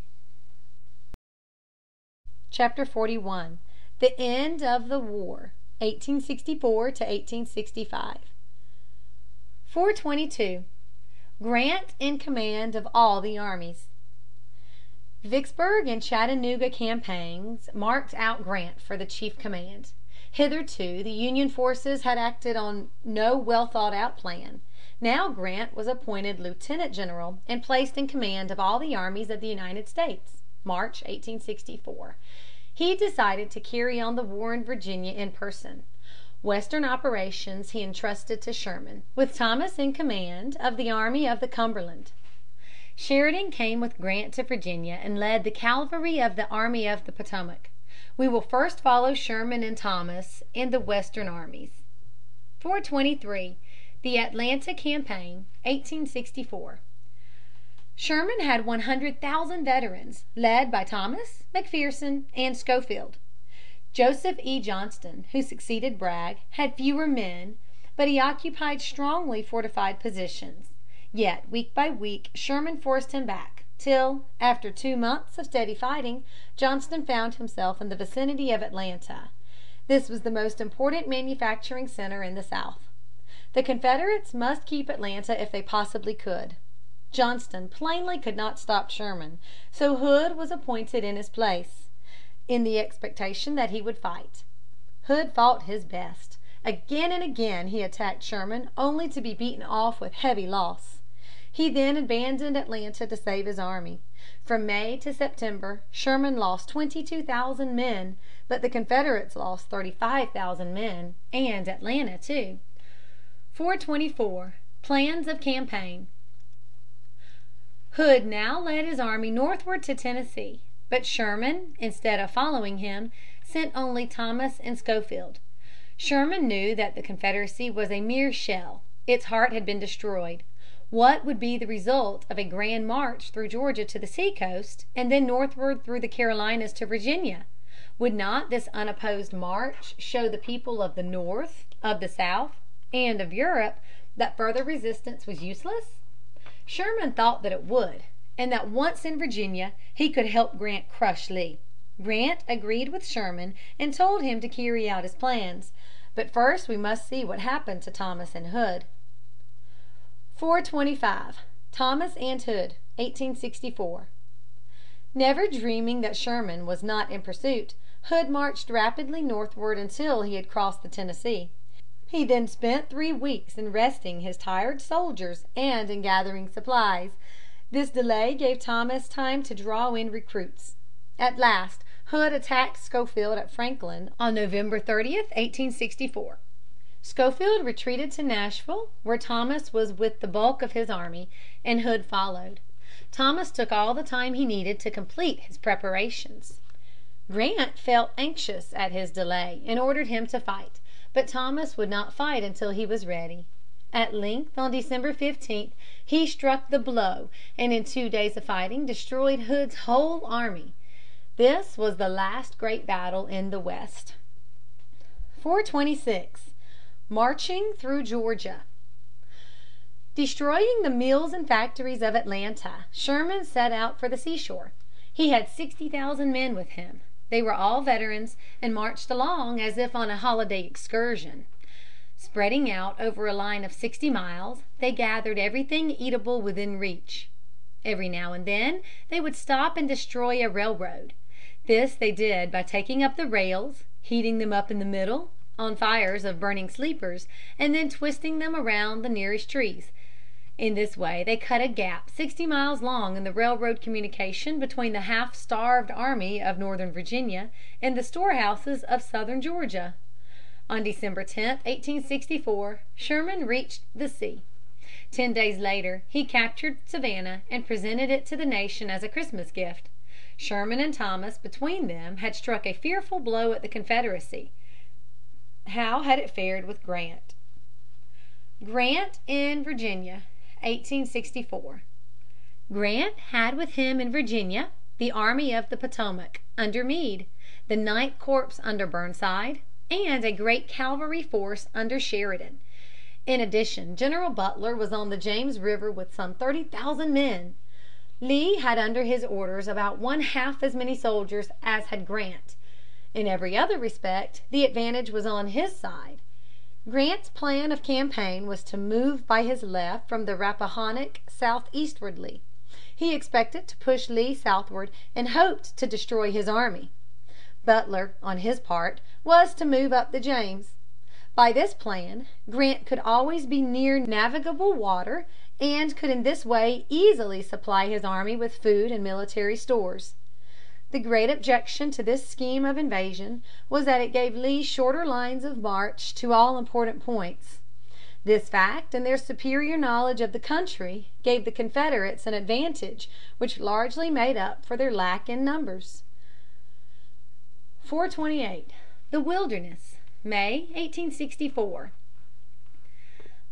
THE END OF THE WAR 1864 1865 422. Grant in Command of All the Armies. Vicksburg and Chattanooga campaigns marked out Grant for the chief command. Hitherto the Union forces had acted on no well thought out plan. Now Grant was appointed lieutenant general and placed in command of all the armies of the United States (March, 1864). He decided to carry on the war in Virginia in person. Western operations he entrusted to Sherman, with Thomas in command of the Army of the Cumberland. Sheridan came with Grant to Virginia and led the cavalry of the Army of the Potomac. We will first follow Sherman and Thomas in the Western armies. 423. The Atlanta Campaign, 1864. Sherman had one hundred thousand veterans, led by Thomas, McPherson, and Schofield. Joseph E. Johnston, who succeeded Bragg, had fewer men, but he occupied strongly fortified positions. Yet week by week Sherman forced him back, till, after two months of steady fighting, Johnston found himself in the vicinity of Atlanta. This was the most important manufacturing center in the South. The Confederates must keep Atlanta if they possibly could. Johnston plainly could not stop Sherman, so Hood was appointed in his place in the expectation that he would fight. Hood fought his best. Again and again he attacked Sherman only to be beaten off with heavy loss. He then abandoned Atlanta to save his army. From May to September Sherman lost twenty two thousand men, but the Confederates lost thirty five thousand men, and Atlanta too. 424. Plans of Campaign. Hood now led his army northward to Tennessee. But Sherman, instead of following him, sent only Thomas and Schofield. Sherman knew that the Confederacy was a mere shell. Its heart had been destroyed. What would be the result of a grand march through Georgia to the seacoast, and then northward through the Carolinas to Virginia? Would not this unopposed march show the people of the North, of the South, and of Europe that further resistance was useless? Sherman thought that it would, and that once in Virginia he could help Grant crush Lee. Grant agreed with Sherman and told him to carry out his plans. But first we must see what happened to Thomas and Hood. 425. Thomas and Hood, 1864. Never dreaming that Sherman was not in pursuit, Hood marched rapidly northward until he had crossed the Tennessee. He then spent three weeks in resting his tired soldiers and in gathering supplies. This delay gave Thomas time to draw in recruits. At last Hood attacked Schofield at Franklin on November 30, 1864. Schofield retreated to Nashville, where Thomas was with the bulk of his army, and Hood followed. Thomas took all the time he needed to complete his preparations. Grant felt anxious at his delay and ordered him to fight, but Thomas would not fight until he was ready. At length, on December 15, he struck the blow, and in two days of fighting destroyed Hood's whole army. This was the last great battle in the West. 426. Marching through Georgia. Destroying the mills and factories of Atlanta, Sherman set out for the seashore. He had sixty thousand men with him. They were all veterans, and marched along as if on a holiday excursion. Spreading out over a line of sixty miles, they gathered everything eatable within reach. Every now and then they would stop and destroy a railroad. This they did by taking up the rails, heating them up in the middle, on fires of burning sleepers, and then twisting them around the nearest trees. In this way they cut a gap sixty miles long in the railroad communication between the half starved army of northern Virginia and the storehouses of southern Georgia. On December 10, 1864, Sherman reached the sea. Ten days later he captured Savannah and presented it to the nation as a Christmas gift. Sherman and Thomas between them had struck a fearful blow at the Confederacy. How had it fared with Grant? Grant in Virginia, 1864. Grant had with him in Virginia the Army of the Potomac under Meade, the Ninth Corps under Burnside, and a great cavalry force under Sheridan. In addition General Butler was on the James River with some thirty thousand men. Lee had under his orders about one half as many soldiers as had Grant. In every other respect the advantage was on his side. Grant's plan of campaign was to move by his left from the Rappahannock southeastwardly. He expected to push Lee southward and hoped to destroy his army. Butler, on his part, was to move up the James. By this plan Grant could always be near navigable water and could in this way easily supply his army with food and military stores. The great objection to this scheme of invasion was that it gave Lee shorter lines of march to all important points. This fact and their superior knowledge of the country gave the Confederates an advantage which largely made up for their lack in numbers. 428. The Wilderness, May, 1864.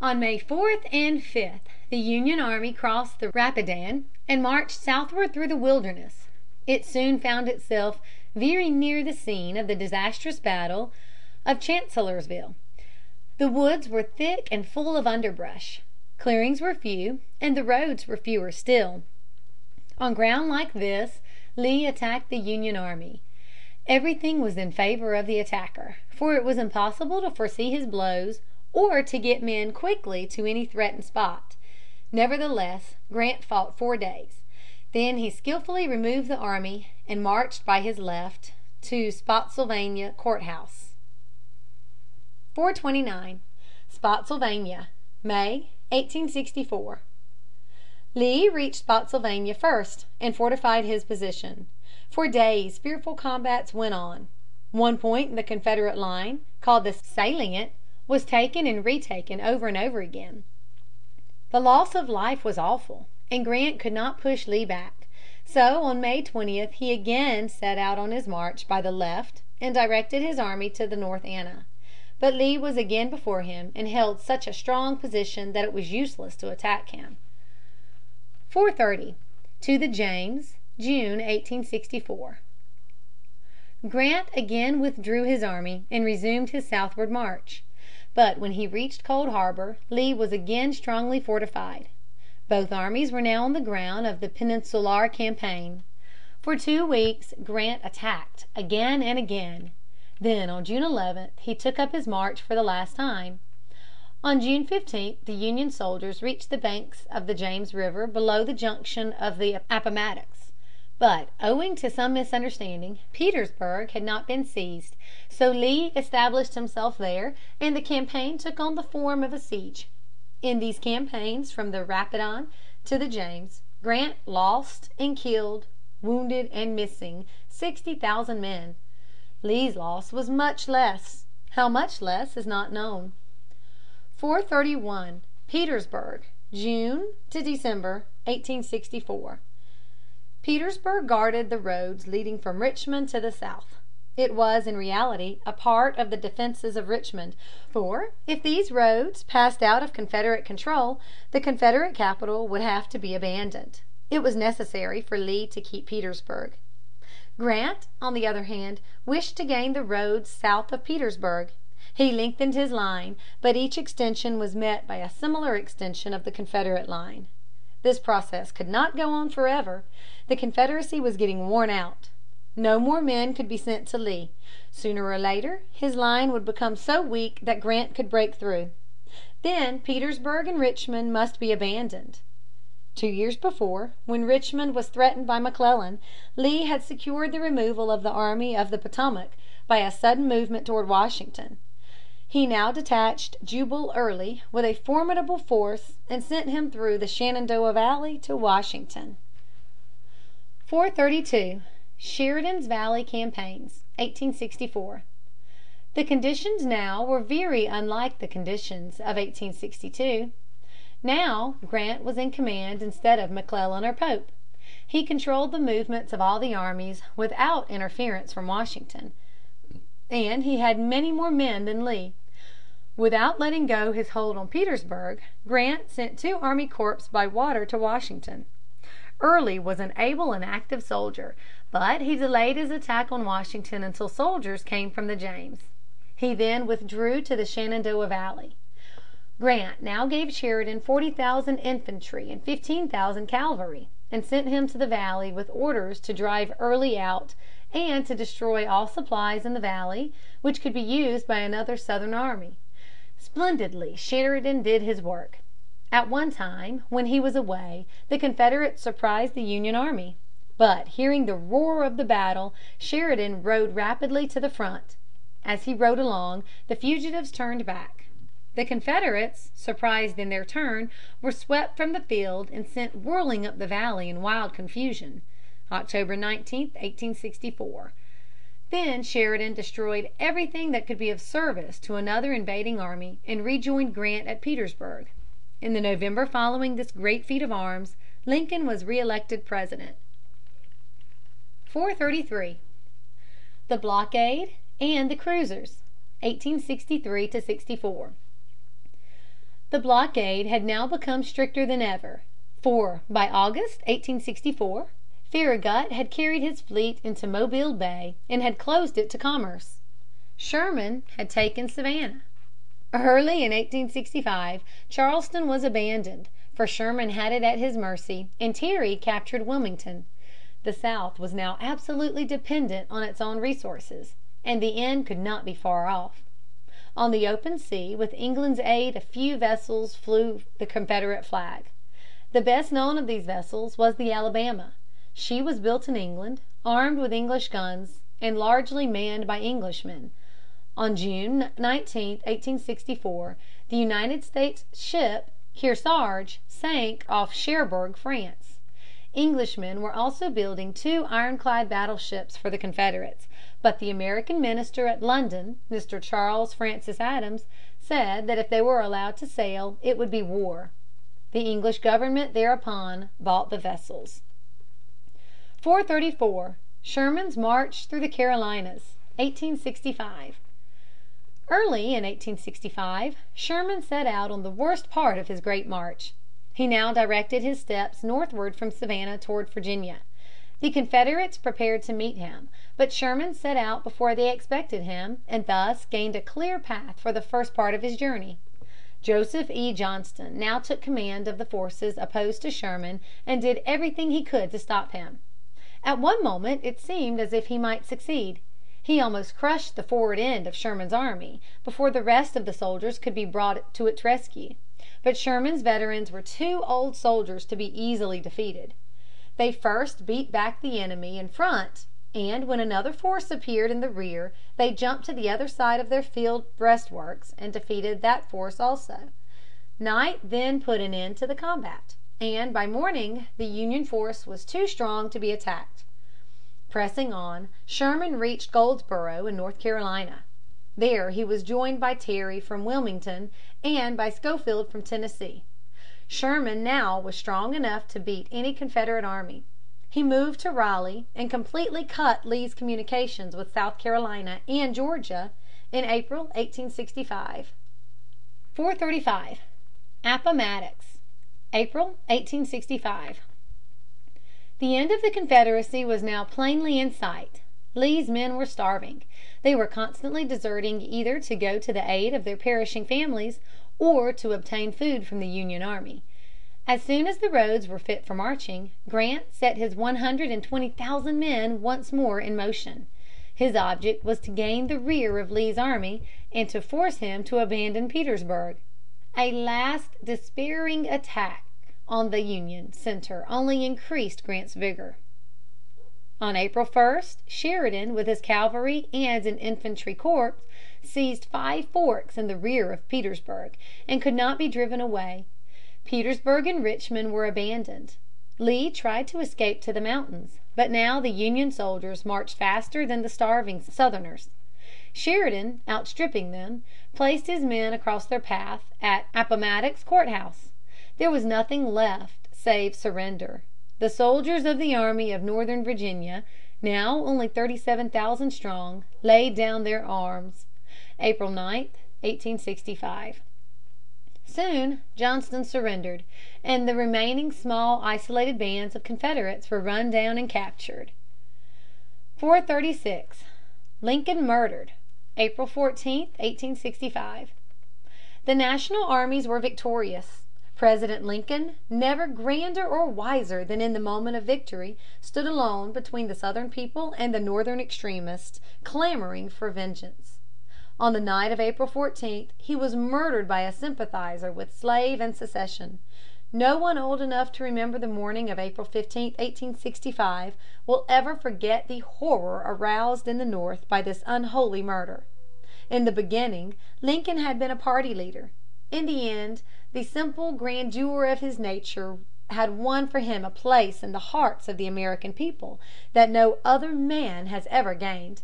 On May 4th and 5th the Union army crossed the Rapidan and marched southward through the Wilderness. It soon found itself very near the scene of the disastrous battle of Chancellorsville. The woods were thick and full of underbrush. Clearings were few, and the roads were fewer still. On ground like this Lee attacked the Union army. Everything was in favor of the attacker, for it was impossible to foresee his blows or to get men quickly to any threatened spot. Nevertheless, Grant fought four days. Then he skillfully removed the army and marched by his left to Spotsylvania Court House. 429. Spotsylvania, May, 1864. Lee reached Spotsylvania first and fortified his position. For days fearful combats went on. One point in the Confederate line, called the salient, was taken and retaken over and over again. The loss of life was awful, and Grant could not push Lee back. So on May 20 he again set out on his march by the left and directed his army to the North Anna. But Lee was again before him and held such a strong position that it was useless to attack him. 430. To the James, June, 1864. Grant again withdrew his army and resumed his southward march. But when he reached Cold Harbor Lee was again strongly fortified. Both armies were now on the ground of the Peninsular Campaign. For two weeks Grant attacked again and again. Then on June 11 he took up his march for the last time. On June 15 the Union soldiers reached the banks of the James River below the junction of the Appomattox. But owing to some misunderstanding, Petersburg had not been seized, so Lee established himself there and the campaign took on the form of a siege. In these campaigns from the Rapidan to the James, Grant lost in killed, wounded, and missing sixty thousand men. Lee's loss was much less. How much less is not known. 431. Petersburg, June to December, 1864. Petersburg guarded the roads leading from Richmond to the south. It was in reality a part of the defenses of Richmond, for if these roads passed out of Confederate control the Confederate capital would have to be abandoned. It was necessary for Lee to keep Petersburg. Grant, on the other hand, wished to gain the roads south of Petersburg. He lengthened his line, but each extension was met by a similar extension of the Confederate line. This process could not go on forever. The Confederacy was getting worn out. No more men could be sent to Lee. Sooner or later his line would become so weak that Grant could break through. Then Petersburg and Richmond must be abandoned. Two years before, when Richmond was threatened by McClellan, Lee had secured the removal of the Army of the Potomac by a sudden movement toward Washington. He now detached Jubal Early with a formidable force and sent him through the Shenandoah Valley to Washington. 432. Sheridan's Valley Campaigns, 1864. The conditions now were very unlike the conditions of 1862. Now Grant was in command instead of McClellan or Pope. He controlled the movements of all the armies without interference from Washington, and he had many more men than Lee. Without letting go his hold on Petersburg, Grant sent two army corps by water to Washington. Early was an able and active soldier, but he delayed his attack on Washington until soldiers came from the James. He then withdrew to the Shenandoah Valley. Grant now gave Sheridan forty thousand infantry and fifteen thousand cavalry, and sent him to the Valley with orders to drive Early out and to destroy all supplies in the Valley which could be used by another Southern army. Splendidly Sheridan did his work. At one time, when he was away, the Confederates surprised the Union army. But hearing the roar of the battle, Sheridan rode rapidly to the front. As he rode along, the fugitives turned back. The Confederates, surprised in their turn, were swept from the field and sent whirling up the valley in wild confusion (October 19, 1864). Then Sheridan destroyed everything that could be of service to another invading army and rejoined Grant at Petersburg. In the November following this great feat of arms, Lincoln was reëlected President. [Sidenote: The blockade and the cruisers, 1863 64.] 433. The Blockade and the Cruisers, 1863 64. The blockade had now become stricter than ever, for by August, 1864, Farragut had carried his fleet into Mobile Bay and had closed it to commerce. Sherman had taken Savannah. Early in 1865 Charleston was abandoned, for Sherman had it at his mercy, and Terry captured Wilmington. The South was now absolutely dependent on its own resources, and the end could not be far off. On the open sea with England's aid a few vessels flew the Confederate flag. The best known of these vessels was the Alabama. She was built in England, armed with English guns, and largely manned by Englishmen. On June 19, 1864, the United States ship Kearsarge sank off Cherbourg, France. Englishmen were also building two ironclad battleships for the Confederates, but the American minister at London, Mr. Charles Francis Adams, said that if they were allowed to sail it would be war. The English government thereupon bought the vessels. [Sidenote: Sherman's march through the Carolinas.] 434. Sherman's March through the Carolinas, 1865. Early in 1865 Sherman set out on the worst part of his great march. He now directed his steps northward from Savannah toward Virginia. The Confederates prepared to meet him, but Sherman set out before they expected him and thus gained a clear path for the first part of his journey. Joseph E. Johnston now took command of the forces opposed to Sherman and did everything he could to stop him. At one moment it seemed as if he might succeed. He almost crushed the forward end of Sherman's army before the rest of the soldiers could be brought to its rescue. But Sherman's veterans were too old soldiers to be easily defeated. They first beat back the enemy in front and when another force appeared in the rear they jumped to the other side of their field breastworks and defeated that force also. Night then put an end to the combat, and by morning the Union force was too strong to be attacked. Pressing on, Sherman reached Goldsboro' in North Carolina. There he was joined by Terry from Wilmington and by Schofield from Tennessee. Sherman now was strong enough to beat any Confederate army. He moved to Raleigh and completely cut Lee's communications with South Carolina and Georgia in April, 1865. 435. Appomattox, April, 1865. The end of the Confederacy was now plainly in sight. Lee's men were starving. They were constantly deserting either to go to the aid of their perishing families or to obtain food from the Union army. As soon as the roads were fit for marching, Grant set his one hundred and twenty thousand men once more in motion. His object was to gain the rear of Lee's army and to force him to abandon Petersburg. A last despairing attack on the Union center only increased Grant's vigor. On April 1 Sheridan with his cavalry and an infantry corps seized five forks in the rear of Petersburg and could not be driven away. Petersburg and Richmond were abandoned. Lee tried to escape to the mountains, but now the Union soldiers marched faster than the starving Southerners. Sheridan, outstripping them, placed his men across their path at Appomattox Court House. There was nothing left save surrender. The soldiers of the Army of Northern Virginia, now only thirty seven thousand strong, laid down their arms. April 9 1865. Soon Johnston surrendered, and the remaining small isolated bands of Confederates were run down and captured. [Sidenote: Lincoln murdered, April 14, 1865.] 436. Lincoln murdered, April 14, 1865. The national armies were victorious. President Lincoln, never grander or wiser than in the moment of victory, stood alone between the Southern people and the Northern extremists clamoring for vengeance. On the night of April 14 he was murdered by a sympathizer with slave and secession. No one old enough to remember the morning of April 15, 1865, will ever forget the horror aroused in the North by this unholy murder. In the beginning Lincoln had been a party leader. In the end the simple grandeur of his nature had won for him a place in the hearts of the American people that no other man has ever gained.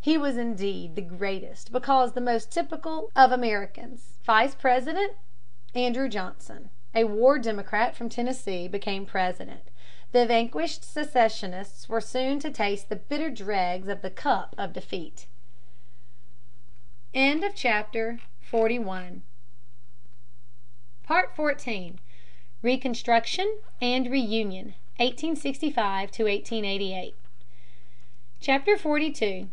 He was indeed the greatest because the most typical of Americans. Vice President Andrew Johnson, a war Democrat from Tennessee, became President. The vanquished secessionists were soon to taste the bitter dregs of the cup of defeat. CHAPTER XLII. RECONSTRUCTION AND REUNION, 1865 1888. CHAPTER XLII.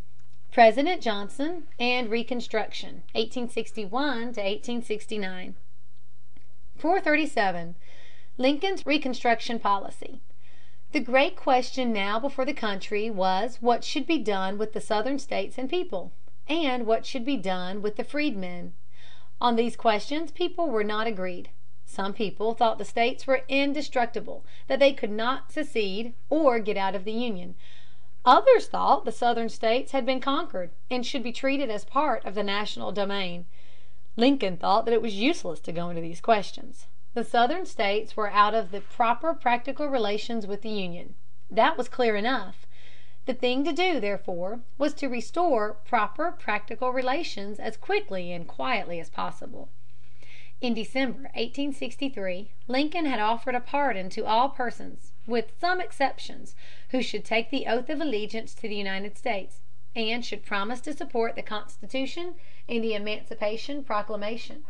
President Johnson and Reconstruction, 1861 1869. 437. Lincoln's Reconstruction Policy. The great question now before the country was what should be done with the Southern states and people, and what should be done with the freedmen. On these questions people were not agreed. Some people thought the states were indestructible, that they could not secede or get out of the Union. Others thought the Southern states had been conquered and should be treated as part of the national domain. Lincoln thought that it was useless to go into these questions. The Southern states were out of the proper practical relations with the Union. That was clear enough. The thing to do, therefore, was to restore proper practical relations as quickly and quietly as possible. In December, 1863, Lincoln had offered a pardon to all persons, with some exceptions, who should take the oath of allegiance to the United States, and should promise to support the Constitution and the Emancipation Proclamation.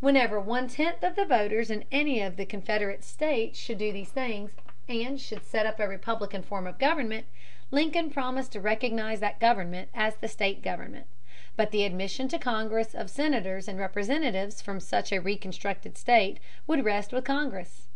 Whenever one tenth of the voters in any of the Confederate states should do these things, and should set up a republican form of government, Lincoln promised to recognize that government as the state government. But the admission to Congress of Senators and Representatives from such a reconstructed state would rest with Congress.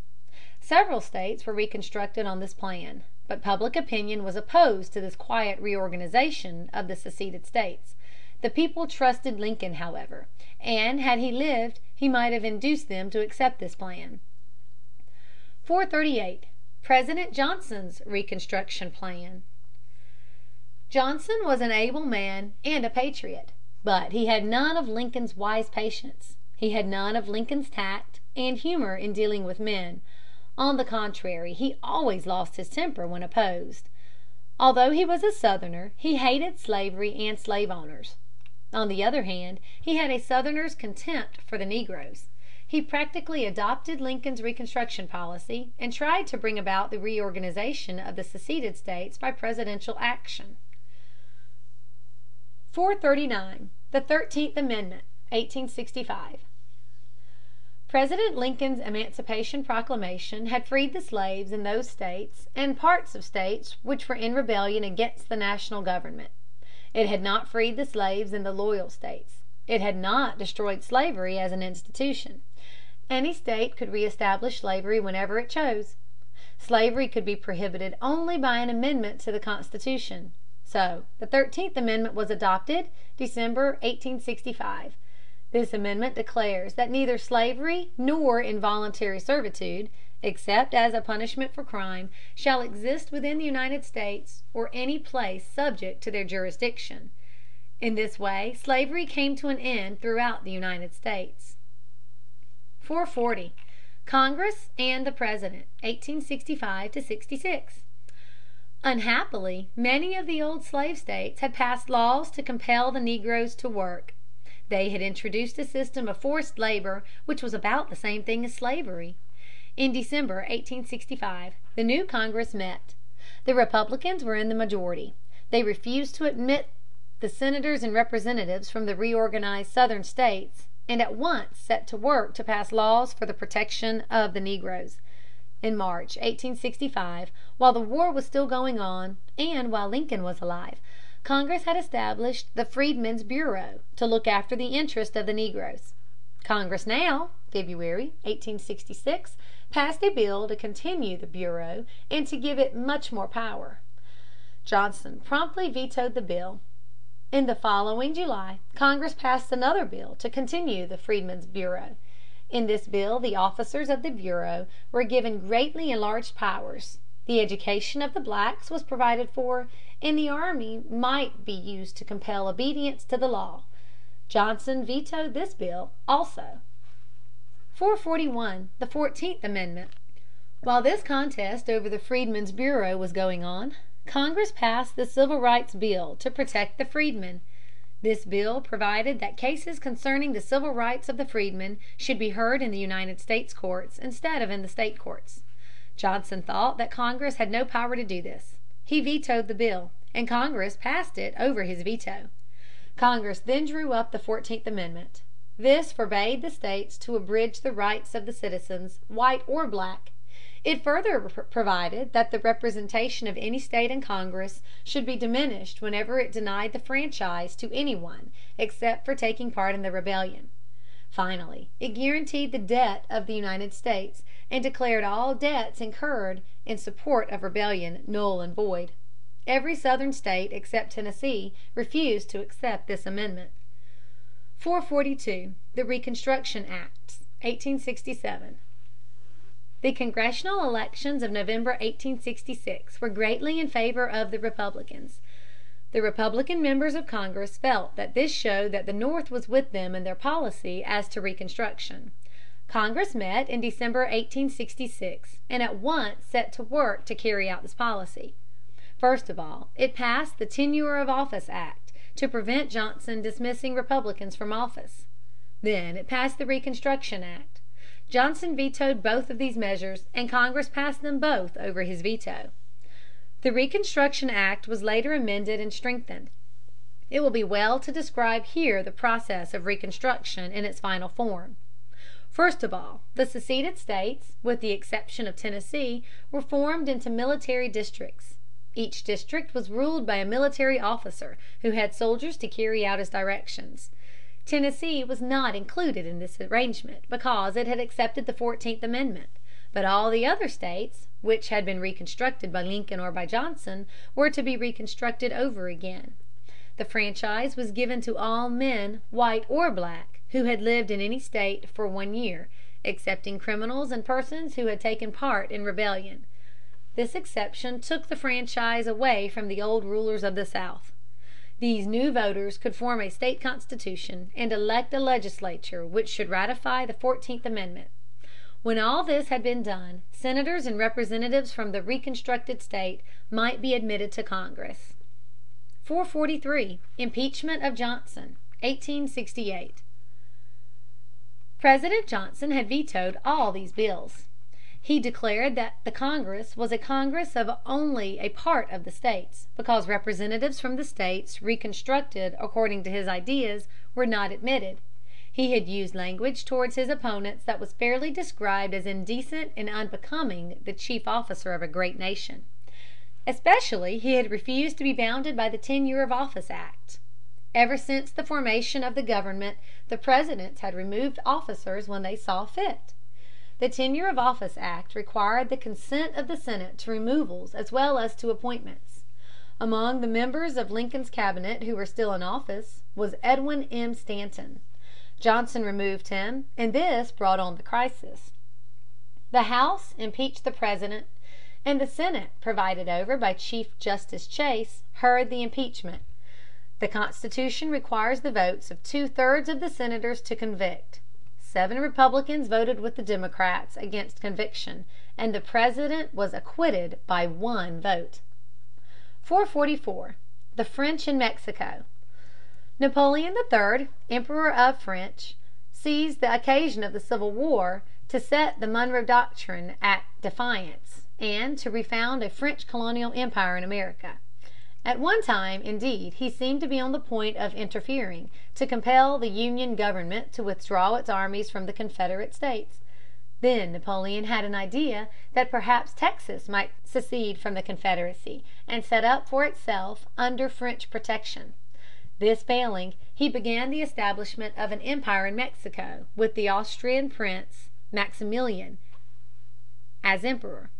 Several states were reconstructed on this plan. But public opinion was opposed to this quiet reorganization of the seceded states. The people trusted Lincoln, however, and had he lived he might have induced them to accept this plan. 438. President Johnson's Reconstruction Plan. Johnson was an able man and a patriot. But he had none of Lincoln's wise patience. He had none of Lincoln's tact and humor in dealing with men. On the contrary, he always lost his temper when opposed. Although he was a Southerner, he hated slavery and slave owners. On the other hand, he had a Southerner's contempt for the negroes. He practically adopted Lincoln's Reconstruction policy and tried to bring about the reorganization of the seceded states by presidential action. 439. The Thirteenth Amendment, 1865. President Lincoln's Emancipation Proclamation had freed the slaves in those states and parts of states which were in rebellion against the national government. It had not freed the slaves in the loyal states. It had not destroyed slavery as an institution. Any state could reestablish slavery whenever it chose. Slavery could be prohibited only by an amendment to the Constitution. So the Thirteenth Amendment was adopted December, 1865. This amendment declares that neither slavery nor involuntary servitude, except as a punishment for crime, shall exist within the United States or any place subject to their jurisdiction. In this way slavery came to an end throughout the United States. 440. Congress and the President, 1865 to 66. Unhappily, many of the old slave states had passed laws to compel the negroes to work. They had introduced a system of forced labor which was about the same thing as slavery. In December, 1865, the new Congress met. The Republicans were in the majority. They refused to admit the senators and representatives from the reorganized Southern states, and at once set to work to pass laws for the protection of the negroes. In March, 1865, while the war was still going on, and while Lincoln was alive, Congress had established the Freedmen's Bureau to look after the interests of the negroes. Congress now (February, 1866) passed a bill to continue the bureau and to give it much more power. Johnson promptly vetoed the bill. In the following July Congress passed another bill to continue the Freedmen's Bureau. In this bill the officers of the bureau were given greatly enlarged powers, the education of the blacks was provided for, and the army might be used to compel obedience to the law. Johnson vetoed this bill also. 441. The Fourteenth Amendment. While this contest over the Freedmen's Bureau was going on, Congress passed the Civil Rights Bill to protect the freedmen. This bill provided that cases concerning the civil rights of the freedmen should be heard in the United States courts instead of in the state courts. Johnson thought that Congress had no power to do this. He vetoed the bill, and Congress passed it over his veto. Congress then drew up the Fourteenth Amendment. This forbade the states to abridge the rights of the citizens, white or black. It further provided that the representation of any state in Congress should be diminished whenever it denied the franchise to any one except for taking part in the rebellion. Finally, it guaranteed the debt of the United States and declared all debts incurred in support of rebellion null and void. Every Southern state except Tennessee refused to accept this amendment. 442. The Reconstruction Acts, 1867. The congressional elections of November, 1866, were greatly in favor of the Republicans. The Republican members of Congress felt that this showed that the North was with them in their policy as to Reconstruction. Congress met in December, 1866, and at once set to work to carry out this policy. First of all, it passed the Tenure of Office Act to prevent Johnson dismissing Republicans from office. Then it passed the Reconstruction Act. Johnson vetoed both of these measures, and Congress passed them both over his veto. The Reconstruction Act was later amended and strengthened. It will be well to describe here the process of Reconstruction in its final form. First of all, the seceded states, with the exception of Tennessee, were formed into military districts. Each district was ruled by a military officer who had soldiers to carry out his directions. Tennessee was not included in this arrangement because it had accepted the Fourteenth Amendment, but all the other states, which had been reconstructed by Lincoln or by Johnson, were to be reconstructed over again. The franchise was given to all men, white or black, who had lived in any state for one year, excepting criminals and persons who had taken part in rebellion. This exception took the franchise away from the old rulers of the South. These new voters could form a state constitution and elect a legislature which should ratify the Fourteenth Amendment. When all this had been done, senators and representatives from the reconstructed state might be admitted to Congress. 443. Impeachment of Johnson, 1868. President Johnson had vetoed all these bills. He declared that the Congress was a Congress of only a part of the states, because representatives from the states reconstructed according to his ideas were not admitted. He had used language towards his opponents that was fairly described as indecent and unbecoming the chief officer of a great nation. Especially he had refused to be bounded by the Tenure of Office Act. Ever since the formation of the government the Presidents had removed officers when they saw fit. The Tenure of Office Act required the consent of the Senate to removals as well as to appointments. Among the members of Lincoln's cabinet who were still in office was Edwin M. Stanton. Johnson removed him, and this brought on the crisis. The House impeached the President, and the Senate, presided over by Chief Justice Chase, heard the impeachment. The Constitution requires the votes of two thirds of the Senators to convict. Seven Republicans voted with the Democrats against conviction, and the President was acquitted by one vote. 444. The French in Mexico. Napoleon III, Emperor of France, seized the occasion of the Civil War to set the Monroe Doctrine at defiance and to refound a French colonial empire in America. At one time, indeed, he seemed to be on the point of interfering, to compel the Union government to withdraw its armies from the Confederate States. Then Napoleon had an idea that perhaps Texas might secede from the Confederacy and set up for itself under French protection. This failing, he began the establishment of an empire in Mexico, with the Austrian prince, Maximilian, as Emperor.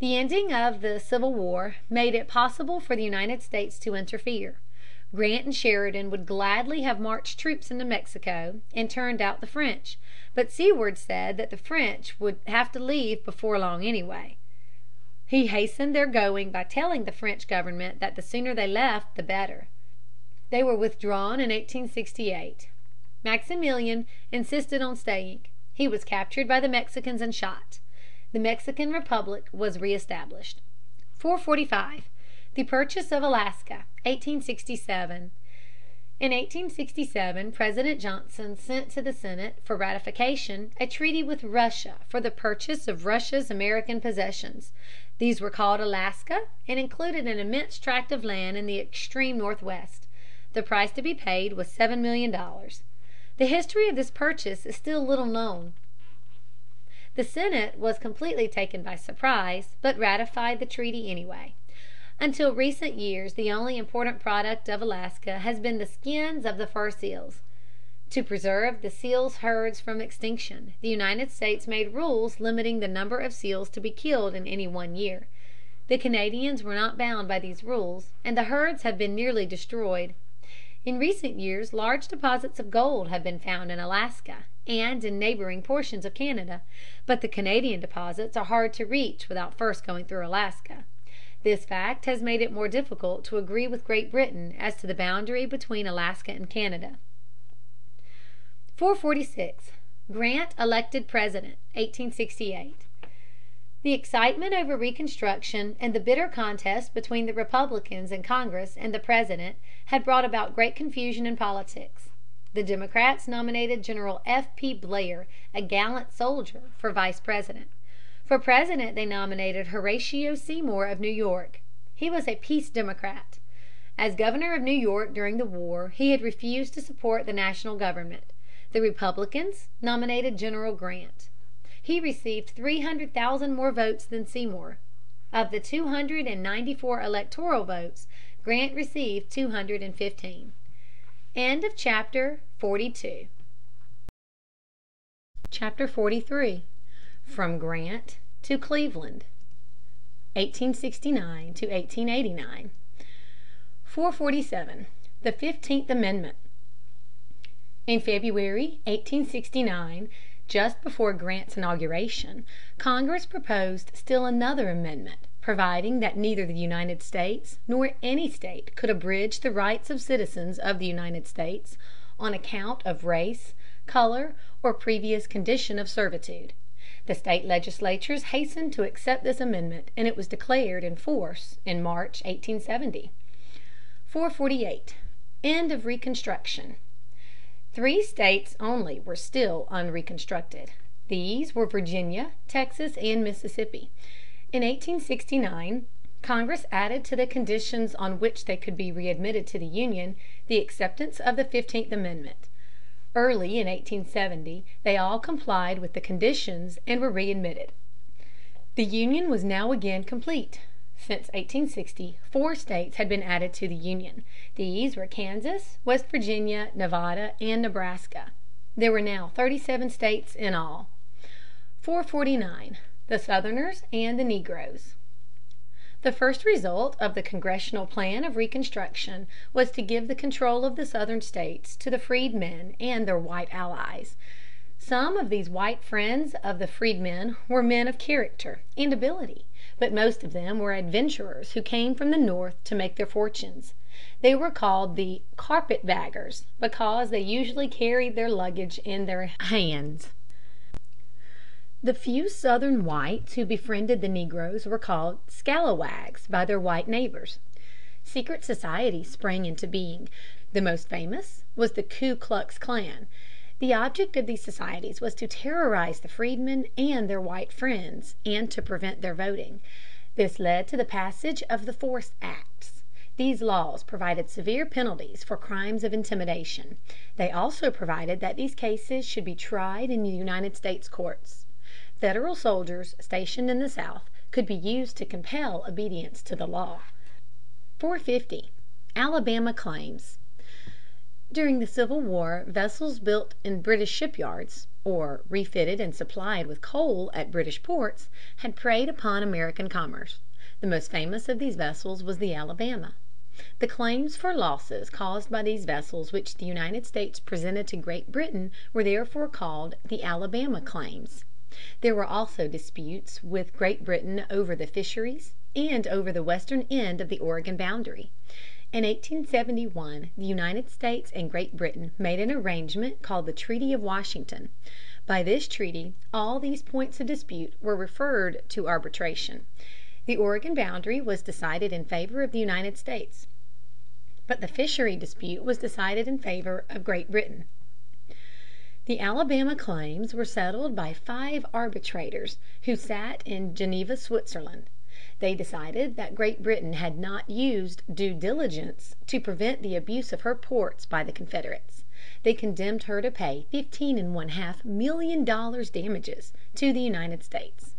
The ending of the Civil War made it possible for the United States to interfere. Grant and Sheridan would gladly have marched troops into Mexico and turned out the French, but Seward said that the French would have to leave before long anyway. He hastened their going by telling the French government that the sooner they left the better. They were withdrawn in 1868. Maximilian insisted on staying. He was captured by the Mexicans and shot the Mexican Republic was reestablished. 445. The purchase of Alaska, 1867. In 1867 President Johnson sent to the Senate for ratification a treaty with Russia for the purchase of Russia's American possessions. These were called Alaska and included an immense tract of land in the extreme northwest. The price to be paid was seven million dollars. The history of this purchase is still little known. The Senate was completely taken by surprise, but ratified the treaty anyway. Until recent years the only important product of Alaska has been the skins of the fur seals. To preserve the seals' herds from extinction, the United States made rules limiting the number of seals to be killed in any one year. The Canadians were not bound by these rules, and the herds have been nearly destroyed. In recent years large deposits of gold have been found in Alaska, and in neighboring portions of Canada, but the Canadian deposits are hard to reach without first going through Alaska. This fact has made it more difficult to agree with Great Britain as to the boundary between Alaska and Canada. 446. Grant elected President, 1868. The excitement over Reconstruction and the bitter contest between the Republicans in Congress and the President had brought about great confusion in politics. The Democrats nominated General F. P. Blair, a gallant soldier, for Vice President. For President they nominated Horatio Seymour of New York. He was a peace Democrat. As governor of New York during the war he had refused to support the national government. The Republicans nominated General Grant. He received three hundred thousand more votes than Seymour. Of the two hundred and ninety four electoral votes, Grant received two hundred and fifteen. CHAPTER XLIII. From Grant to Cleveland, 1869 1889. 447. The Fifteenth Amendment. In February, 1869, just before Grant's inauguration, Congress proposed still another amendment providing that neither the United States nor any state could abridge the rights of citizens of the United States on account of race, color, or previous condition of servitude. The state legislatures hastened to accept this amendment, and it was declared in force in March, 1870. 448. End of Reconstruction. Three states only were still unreconstructed. These were Virginia, Texas, and Mississippi. In 1869 Congress added to the conditions on which they could be readmitted to the Union the acceptance of the Fifteenth Amendment. Early in 1870 they all complied with the conditions and were readmitted. The Union was now again complete. Since 1860 four states had been added to the Union. These were Kansas, West Virginia, Nevada, and Nebraska. There were now thirty seven states in all. 449. The Southerners and the Negroes. The first result of the Congressional Plan of Reconstruction was to give the control of the Southern states to the freedmen and their white allies. Some of these white friends of the freedmen were men of character and ability, but most of them were adventurers who came from the North to make their fortunes. They were called the "carpet baggers" because they usually carried their luggage in their hands. The few Southern whites who befriended the negroes were called "scalawags" by their white neighbors. Secret societies sprang into being. The most famous was the Ku Klux Klan. The object of these societies was to terrorize the freedmen and their white friends, and to prevent their voting. This led to the passage of the Force Acts. These laws provided severe penalties for crimes of intimidation. They also provided that these cases should be tried in the United States courts. Federal soldiers stationed in the South could be used to compel obedience to the law. 450. Alabama Claims. During the Civil War vessels built in British shipyards, or refitted and supplied with coal at British ports, had preyed upon American commerce. The most famous of these vessels was the Alabama. The claims for losses caused by these vessels which the United States presented to Great Britain were therefore called the Alabama claims. There were also disputes with Great Britain over the fisheries, and over the western end of the Oregon boundary. In 1871 the United States and Great Britain made an arrangement called the Treaty of Washington. By this treaty all these points of dispute were referred to arbitration. The Oregon boundary was decided in favor of the United States, but the fishery dispute was decided in favor of Great Britain. The Alabama claims were settled by five arbitrators who sat in Geneva, Switzerland. They decided that Great Britain had not used due diligence to prevent the abuse of her ports by the Confederates. They condemned her to pay fifteen and one half million dollars damages to the United States.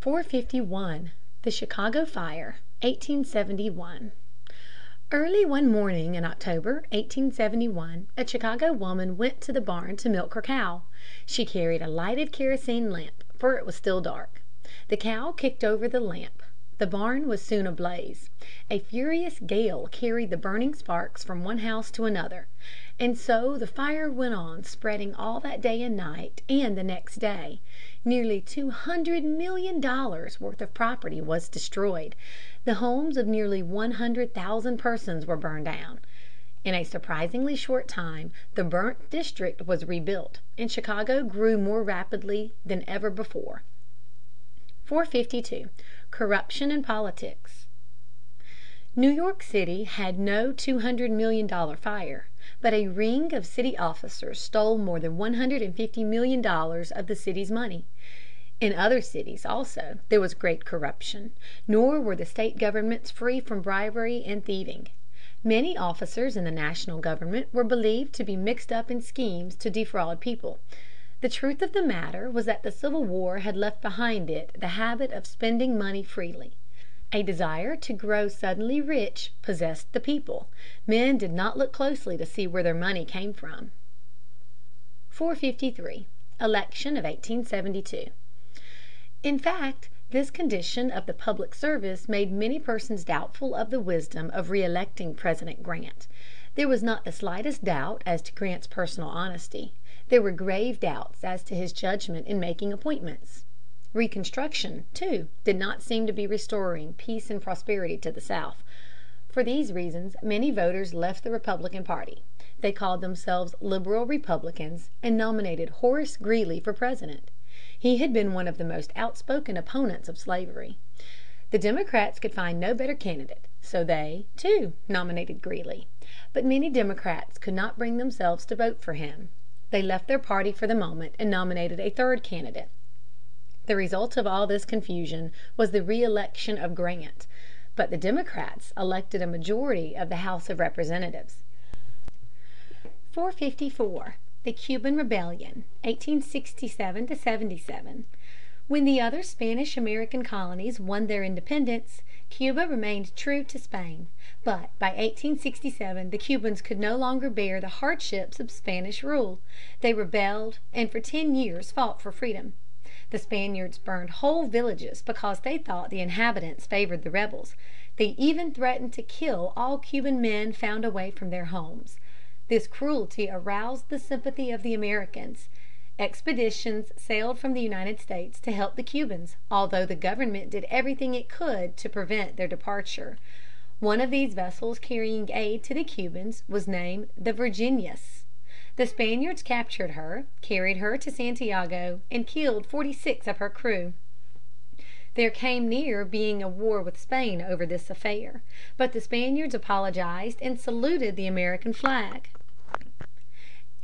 451. The Chicago Fire, 1871. Early one morning in October, 1871, a Chicago woman went to the barn to milk her cow. She carried a lighted kerosene lamp, for it was still dark. The cow kicked over the lamp. The barn was soon ablaze. A furious gale carried the burning sparks from one house to another. And so the fire went on spreading all that day and night and the next day. Nearly two hundred million dollars' worth of property was destroyed. The homes of nearly one hundred thousand persons were burned down. In a surprisingly short time the burnt district was rebuilt, and Chicago grew more rapidly than ever before. 452. Corruption in Politics. New York City had no $200,000,000 fire, but a ring of city officers stole more than $150,000,000 of the city's money. In other cities also there was great corruption, nor were the state governments free from bribery and thieving. Many officers in the national government were believed to be mixed up in schemes to defraud people. The truth of the matter was that the Civil War had left behind it the habit of spending money freely. A desire to grow suddenly rich possessed the people. Men did not look closely to see where their money came from. 453. Election of 1872. In fact, this condition of the public service made many persons doubtful of the wisdom of re-electing President Grant. There was not the slightest doubt as to Grant's personal honesty. There were grave doubts as to his judgment in making appointments. Reconstruction, too, did not seem to be restoring peace and prosperity to the South. For these reasons many voters left the Republican party. They called themselves liberal Republicans and nominated Horace Greeley for President. He had been one of the most outspoken opponents of slavery. The Democrats could find no better candidate, so they, too, nominated Greeley. But many Democrats could not bring themselves to vote for him. They left their party for the moment and nominated a third candidate. The result of all this confusion was the reëlection of Grant. But the Democrats elected a majority of the House of Representatives. 454. The Cuban Rebellion, 1867 77. When the other Spanish American colonies won their independence, Cuba remained true to Spain. But by 1867 the Cubans could no longer bear the hardships of Spanish rule. They rebelled and for ten years fought for freedom. The Spaniards burned whole villages because they thought the inhabitants favored the rebels. They even threatened to kill all Cuban men found away from their homes. This cruelty aroused the sympathy of the Americans. Expeditions sailed from the United States to help the Cubans, although the government did everything it could to prevent their departure. One of these vessels carrying aid to the Cubans was named the Virginius. The Spaniards captured her, carried her to Santiago, and killed forty six of her crew. There came near being a war with Spain over this affair. But the Spaniards apologized and saluted the American flag.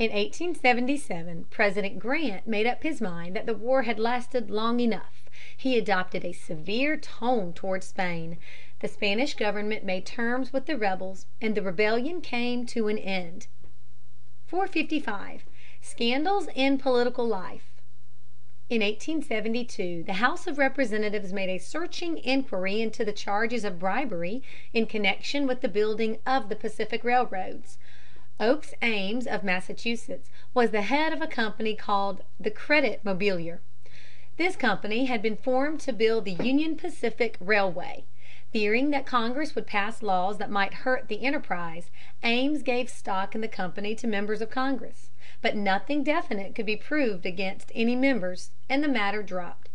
In 1877 President Grant made up his mind that the war had lasted long enough. He adopted a severe tone toward Spain. The Spanish government made terms with the rebels, and the rebellion came to an end. 455. Scandals in Political Life. In 1872 the House of Representatives made a searching inquiry into the charges of bribery in connection with the building of the Pacific railroads. Oakes Ames of Massachusetts was the head of a company called the Credit Mobilier. This company had been formed to build the Union Pacific Railway. Fearing that Congress would pass laws that might hurt the enterprise, Ames gave stock in the company to members of Congress. But nothing definite could be proved against any members, and the matter dropped.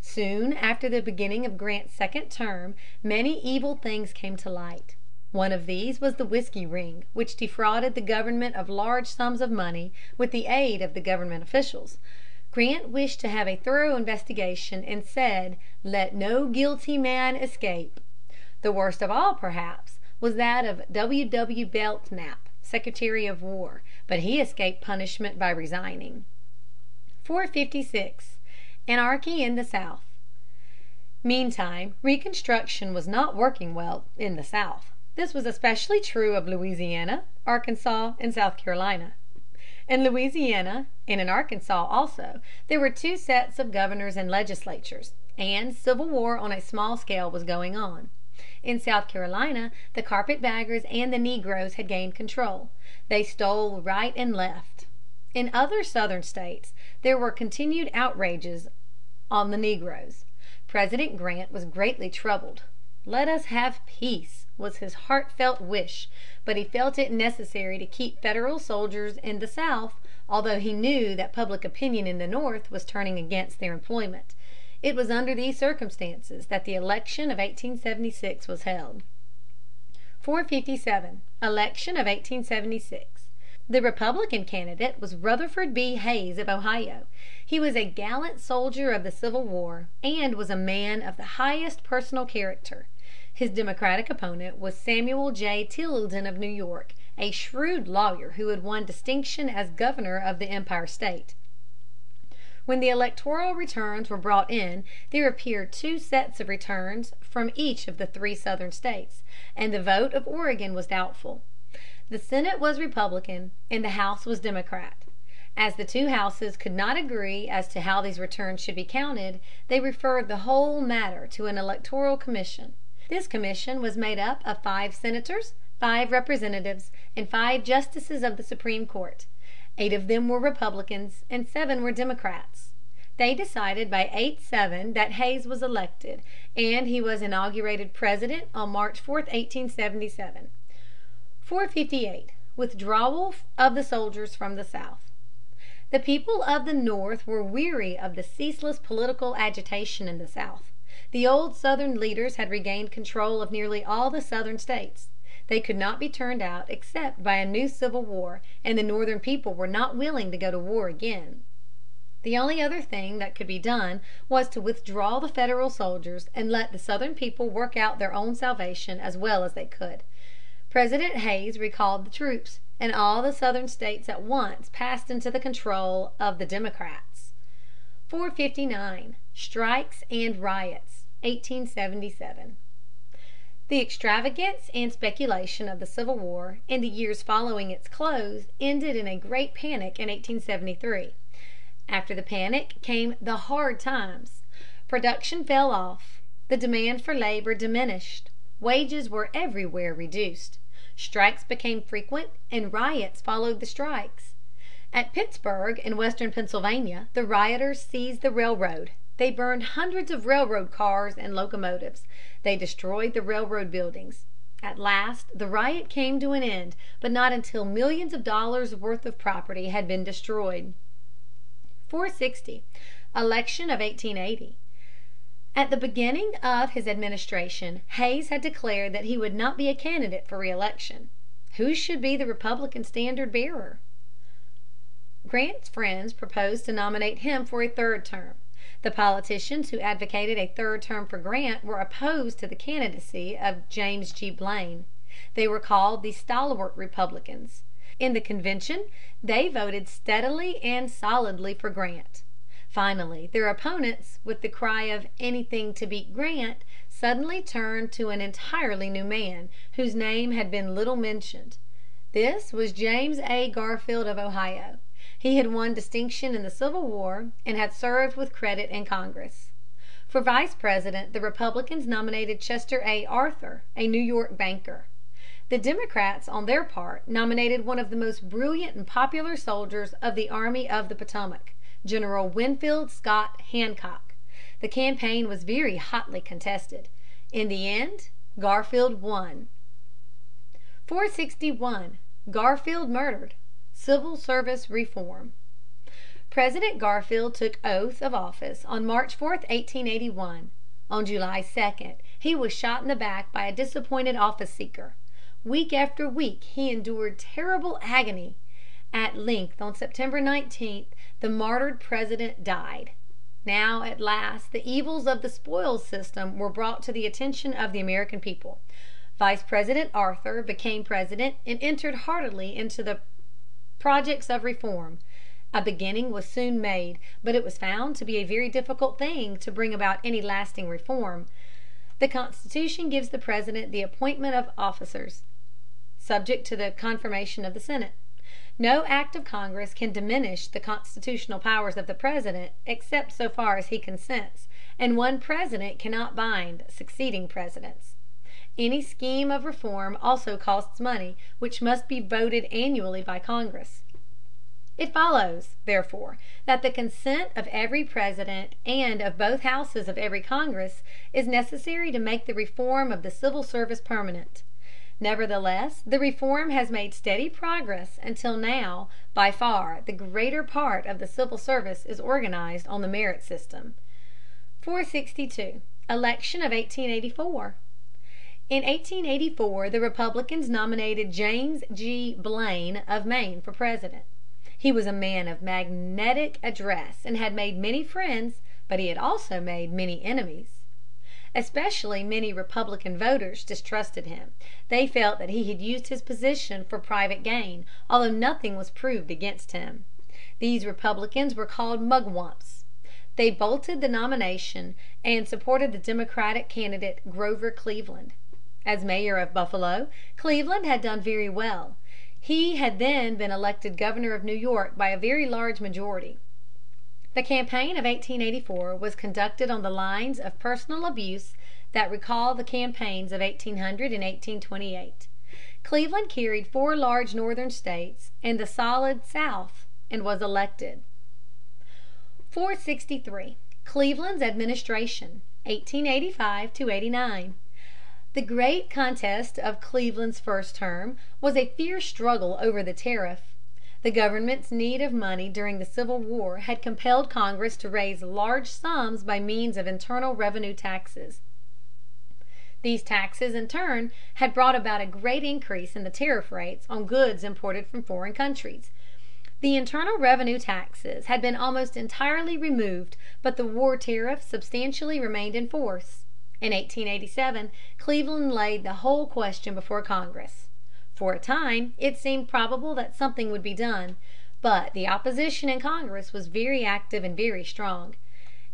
Soon after the beginning of Grant's second term many evil things came to light. One of these was the whiskey ring, which defrauded the government of large sums of money with the aid of the government officials. Grant wished to have a thorough investigation, and said, "Let no guilty man escape." The worst of all, perhaps, was that of W. W. Belknap, Secretary of War, but he escaped punishment by resigning. 456. Anarchy in the South. Meantime Reconstruction was not working well in the South. This was especially true of Louisiana, Arkansas, and South Carolina. In Louisiana, and in Arkansas also, there were two sets of governors and legislatures, and civil war on a small scale was going on. In South Carolina the carpetbaggers and the negroes had gained control. They stole right and left. In other Southern states there were continued outrages on the negroes. President Grant was greatly troubled. "Let us have peace," was his heartfelt wish, but he felt it necessary to keep Federal soldiers in the South, although he knew that public opinion in the North was turning against their employment. It was under these circumstances that the election of 1876 was held. 457. Election of 1876. The Republican candidate was Rutherford B. Hayes of Ohio. He was a gallant soldier of the Civil War, and was a man of the highest personal character. His Democratic opponent was Samuel J. Tilden of New York, a shrewd lawyer who had won distinction as governor of the Empire State. When the electoral returns were brought in there appeared two sets of returns from each of the three Southern states, and the vote of Oregon was doubtful. The Senate was Republican and the House was Democrat. As the two houses could not agree as to how these returns should be counted, they referred the whole matter to an electoral commission. This commission was made up of five senators, five representatives, and five justices of the Supreme Court. Eight of them were Republicans and seven were Democrats. They decided by 8 7 that Hayes was elected, and he was inaugurated President on March 4, 1877. 458. Withdrawal of the soldiers from the South. The people of the North were weary of the ceaseless political agitation in the South. The old Southern leaders had regained control of nearly all the Southern states. They could not be turned out except by a new civil war, and the Northern people were not willing to go to war again. The only other thing that could be done was to withdraw the Federal soldiers and let the Southern people work out their own salvation as well as they could. President Hayes recalled the troops, and all the Southern states at once passed into the control of the Democrats. 459. Strikes and Riots, 1877. The extravagance and speculation of the Civil War in the years following its close ended in a great panic in 1873. After the panic came the "hard times." Production fell off. The demand for labor diminished. Wages were everywhere reduced. Strikes became frequent, and riots followed the strikes. At Pittsburgh, in western Pennsylvania, the rioters seized the railroad. They burned hundreds of railroad cars and locomotives. They destroyed the railroad buildings. At last the riot came to an end, but not until millions of dollars' worth of property had been destroyed. 460. Election of 1880. At the beginning of his administration Hayes had declared that he would not be a candidate for re-election. Who should be the Republican standard bearer? Grant's friends proposed to nominate him for a third term. The politicians who advocated a third term for Grant were opposed to the candidacy of James G. Blaine. They were called the "stalwart Republicans." In the convention they voted steadily and solidly for Grant. Finally their opponents, with the cry of "Anything to beat Grant," suddenly turned to an entirely new man, whose name had been little mentioned. This was James A. Garfield of Ohio. He had won distinction in the Civil War and had served with credit in Congress. For Vice President the Republicans nominated Chester A. Arthur, a New York banker. The Democrats on their part nominated one of the most brilliant and popular soldiers of the Army of the Potomac, General Winfield Scott Hancock. The campaign was very hotly contested. In the end Garfield won. 461. Garfield murdered. Civil Service Reform. President Garfield took oath of office on March 4, 1881. On July 2 he was shot in the back by a disappointed office seeker. Week after week he endured terrible agony. At length on September 19 the martyred President died. Now at last the evils of the spoils system were brought to the attention of the American people. Vice President Arthur became President and entered heartily into the projects of reform. A beginning was soon made, but it was found to be a very difficult thing to bring about any lasting reform. The Constitution gives the President the appointment of officers, subject to the confirmation of the Senate. No act of Congress can diminish the constitutional powers of the President except so far as he consents, and one President cannot bind succeeding Presidents. Any scheme of reform also costs money, which must be voted annually by Congress. It follows, therefore, that the consent of every President and of both houses of every Congress is necessary to make the reform of the civil service permanent. Nevertheless, the reform has made steady progress until now by far the greater part of the civil service is organized on the merit system. 462. Election of 1884. In 1884 the Republicans nominated James G. Blaine of Maine for President. He was a man of magnetic address and had made many friends, but he had also made many enemies. Especially many Republican voters distrusted him. They felt that he had used his position for private gain, although nothing was proved against him. These Republicans were called mugwumps. They bolted the nomination and supported the Democratic candidate Grover Cleveland. As mayor of Buffalo, Cleveland had done very well. He had then been elected governor of New York by a very large majority. The campaign of 1884 was conducted on the lines of personal abuse that recall the campaigns of 1800 and 1828. Cleveland carried four large Northern states and the solid South, and was elected. 463. Cleveland's administration, 1885 89. The great contest of Cleveland's first term was a fierce struggle over the tariff. The government's need of money during the Civil War had compelled Congress to raise large sums by means of internal revenue taxes. These taxes in turn had brought about a great increase in the tariff rates on goods imported from foreign countries. The internal revenue taxes had been almost entirely removed, but the war tariff substantially remained in force. In 1887 Cleveland laid the whole question before Congress. For a time it seemed probable that something would be done. But the opposition in Congress was very active and very strong.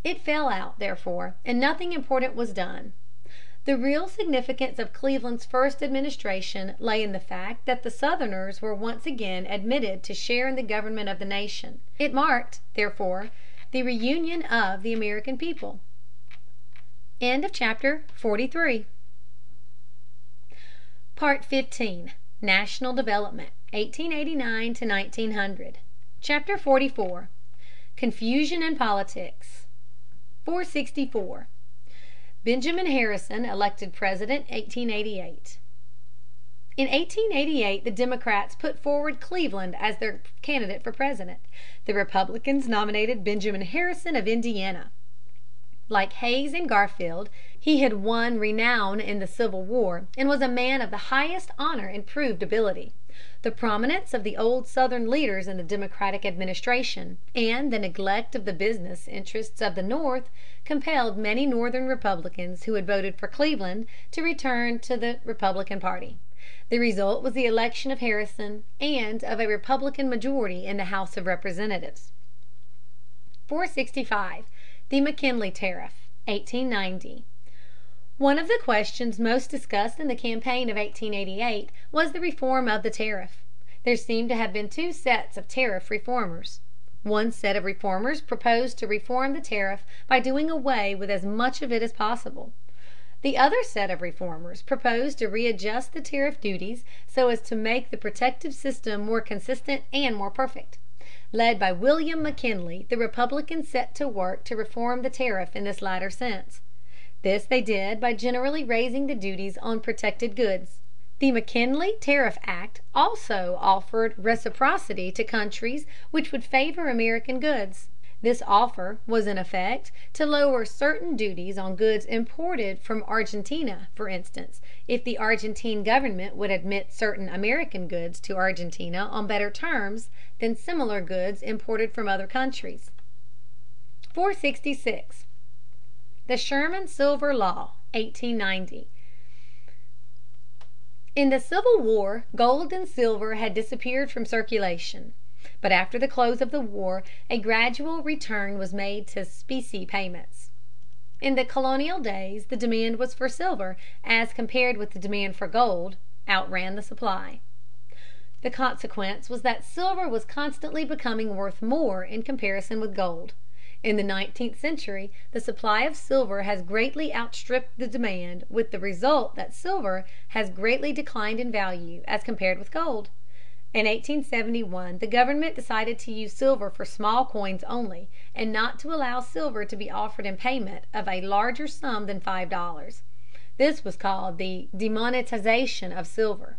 It fell out, therefore, and nothing important was done. The real significance of Cleveland's first administration lay in the fact that the Southerners were once again admitted to share in the government of the nation. It marked, therefore, the reunion of the American people. CHAPTER XLIV. National Development, 1889 1900. Chapter XLIV. Confusion in Politics. 464. Benjamin Harrison elected President, 1888. In 1888 the Democrats put forward Cleveland as their candidate for President. The Republicans nominated Benjamin Harrison of Indiana. Like Hayes and Garfield, he had won renown in the Civil War, and was a man of the highest honor and proved ability. The prominence of the old Southern leaders in the Democratic administration, and the neglect of the business interests of the North, compelled many Northern Republicans who had voted for Cleveland to return to the Republican party. The result was the election of Harrison and of a Republican majority in the House of Representatives. 465. The McKinley Tariff, 1890. One of the questions most discussed in the campaign of 1888 was the reform of the tariff. There seem to have been two sets of tariff reformers. One set of reformers proposed to reform the tariff by doing away with as much of it as possible. The other set of reformers proposed to readjust the tariff duties so as to make the protective system more consistent and more perfect. Led by William McKinley, the Republicans set to work to reform the tariff in this latter sense. This they did by generally raising the duties on protected goods. The McKinley Tariff Act also offered reciprocity to countries which would favor American goods. This offer was in effect to lower certain duties on goods imported from Argentina, for instance, if the Argentine government would admit certain American goods to Argentina on better terms than similar goods imported from other countries. 466. The Sherman Silver Law, 1890. In the Civil War gold and silver had disappeared from circulation. But after the close of the war a gradual return was made to specie payments. In the colonial days the demand was for silver, as compared with the demand for gold, outran the supply. The consequence was that silver was constantly becoming worth more in comparison with gold. In the nineteenth century the supply of silver has greatly outstripped the demand with the result that silver has greatly declined in value as compared with gold. In 1871 the government decided to use silver for small coins only, and not to allow silver to be offered in payment of a larger sum than five dollars. This was called the demonetization of silver.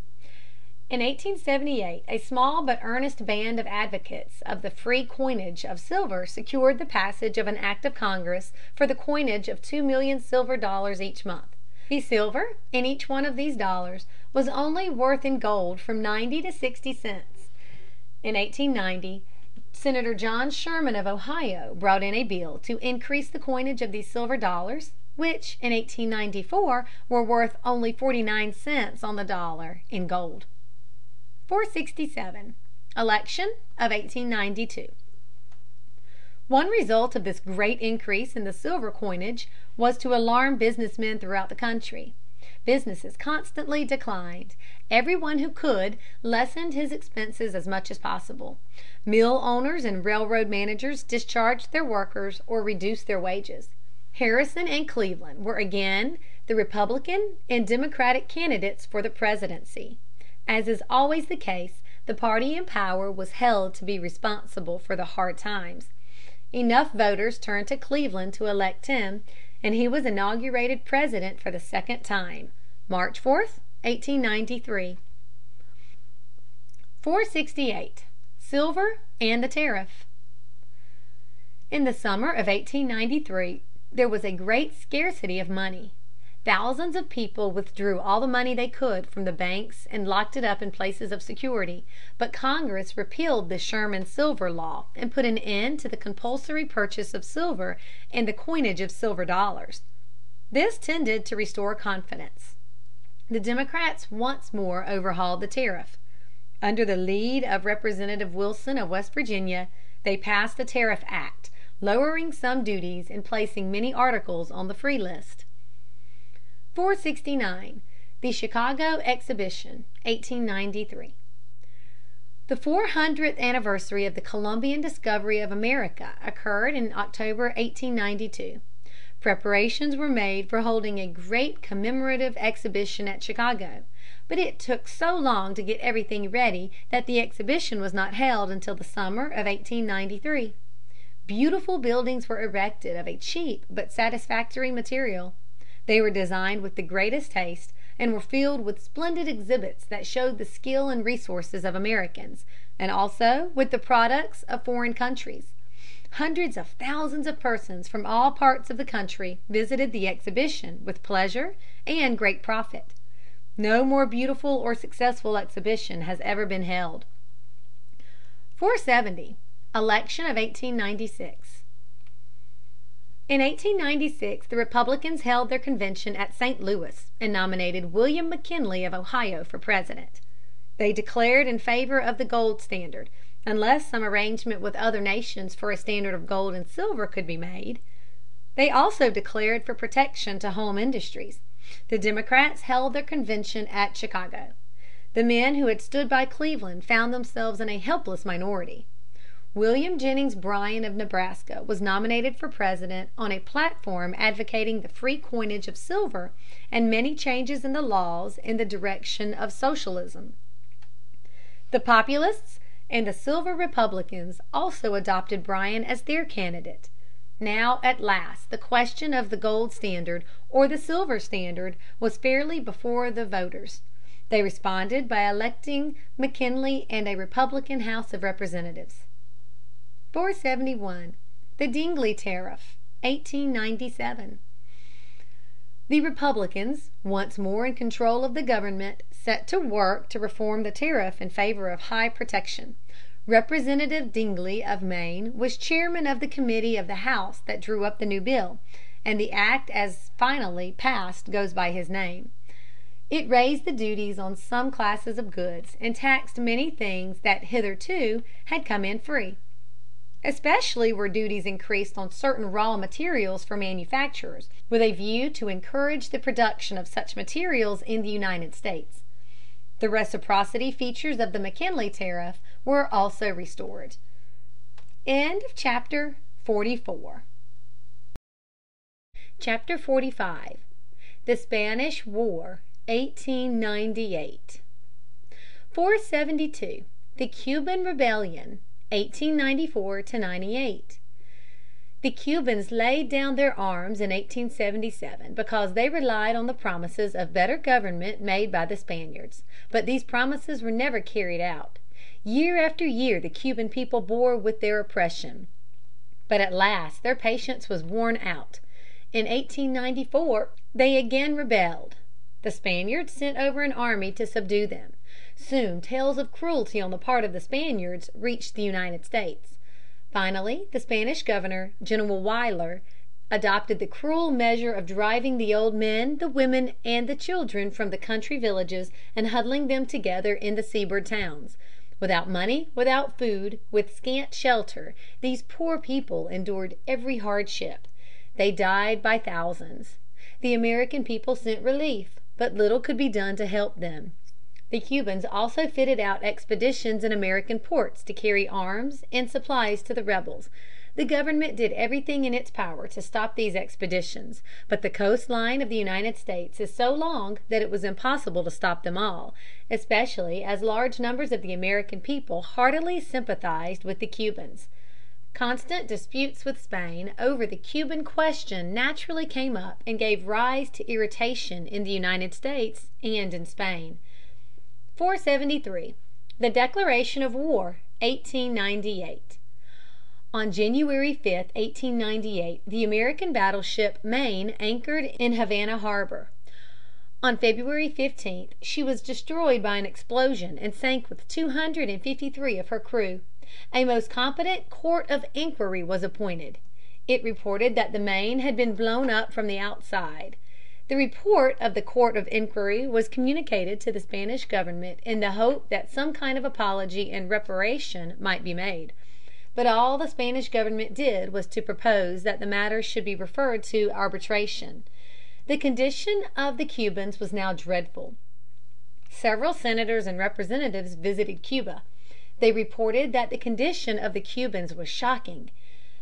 In 1878 a small but earnest band of advocates of the free coinage of silver secured the passage of an act of Congress for the coinage of two million silver dollars each month. The silver in each one of these dollars was only worth in gold from ninety to sixty cents. In 1890 Senator John Sherman of Ohio brought in a bill to increase the coinage of these silver dollars, which in 1894 were worth only forty nine cents on the dollar in gold. 467. Election of 1892. One result of this great increase in the silver coinage was to alarm business men throughout the country. Business constantly declined. Every one who could lessened his expenses as much as possible. Mill owners and railroad managers discharged their workers or reduced their wages. Harrison and Cleveland were again the Republican and Democratic candidates for the presidency. As is always the case, the party in power was held to be responsible for the hard times. Enough voters turned to Cleveland to elect him, and he was inaugurated President for the second time, March 4, 1893. 468. Silver and the Tariff. In the summer of 1893 there was a great scarcity of money. Thousands of people withdrew all the money they could from the banks and locked it up in places of security. But Congress repealed the Sherman Silver Law and put an end to the compulsory purchase of silver and the coinage of silver dollars. This tended to restore confidence. The Democrats once more overhauled the tariff. Under the lead of Representative Wilson of West Virginia, they passed a tariff act, lowering some duties and placing many articles on the free list. 469. The Chicago Exhibition, 1893. The four hundredth anniversary of the Columbian discovery of America occurred in October, 1892. Preparations were made for holding a great commemorative exhibition at Chicago, but it took so long to get everything ready that the exhibition was not held until the summer of 1893. Beautiful buildings were erected of a cheap but satisfactory material. They were designed with the greatest taste, and were filled with splendid exhibits that showed the skill and resources of Americans, and also with the products of foreign countries. Hundreds of thousands of persons from all parts of the country visited the exhibition with pleasure and great profit. No more beautiful or successful exhibition has ever been held. 470. Election of 1896. In 1896 the Republicans held their convention at St. Louis and nominated William McKinley of Ohio for President. They declared in favor of the gold standard, unless some arrangement with other nations for a standard of gold and silver could be made. They also declared for protection to home industries. The Democrats held their convention at Chicago. The men who had stood by Cleveland found themselves in a helpless minority. William Jennings Bryan of Nebraska was nominated for President on a platform advocating the free coinage of silver and many changes in the laws in the direction of socialism. The Populists and the Silver Republicans also adopted Bryan as their candidate. Now at last the question of the gold standard or the silver standard was fairly before the voters. They responded by electing McKinley and a Republican House of Representatives. 471. The Dingley Tariff, 1897. The Republicans, once more in control of the government, set to work to reform the tariff in favor of high protection. Representative Dingley of Maine was chairman of the committee of the House that drew up the new bill, and the act as finally passed goes by his name. It raised the duties on some classes of goods and taxed many things that hitherto had come in free. Especially were duties increased on certain raw materials for manufacturers, with a view to encourage the production of such materials in the United States. The reciprocity features of the McKinley tariff were also restored. End of chapter XLV. The Spanish War, 1898. 472. The Cuban Rebellion, 1894 98. The Cubans laid down their arms in 1877 because they relied on the promises of better government made by the Spaniards. But these promises were never carried out. Year after year the Cuban people bore with their oppression. But at last their patience was worn out. In 1894 they again rebelled. The Spaniards sent over an army to subdue them. Soon tales of cruelty on the part of the Spaniards reached the United States. Finally the Spanish governor, General Weyler, adopted the cruel measure of driving the old men, the women, and the children from the country villages and huddling them together in the seaboard towns. Without money, without food, with scant shelter, these poor people endured every hardship. They died by thousands. The American people sent relief, but little could be done to help them. The Cubans also fitted out expeditions in American ports to carry arms and supplies to the rebels. The government did everything in its power to stop these expeditions, but the coast line of the United States is so long that it was impossible to stop them all, especially as large numbers of the American people heartily sympathized with the Cubans. Constant disputes with Spain over the Cuban question naturally came up and gave rise to irritation in the United States and in Spain. 473. The Declaration of War, 1898. On January 5, 1898, the American battleship Maine anchored in Havana harbor. On February 15 she was destroyed by an explosion and sank with two hundred and fifty three of her crew. A most competent court of inquiry was appointed. It reported that the Maine had been blown up from the outside. The report of the court of inquiry was communicated to the Spanish government in the hope that some kind of apology and reparation might be made. But all the Spanish government did was to propose that the matter should be referred to arbitration. The condition of the Cubans was now dreadful. Several senators and representatives visited Cuba. They reported that the condition of the Cubans was shocking.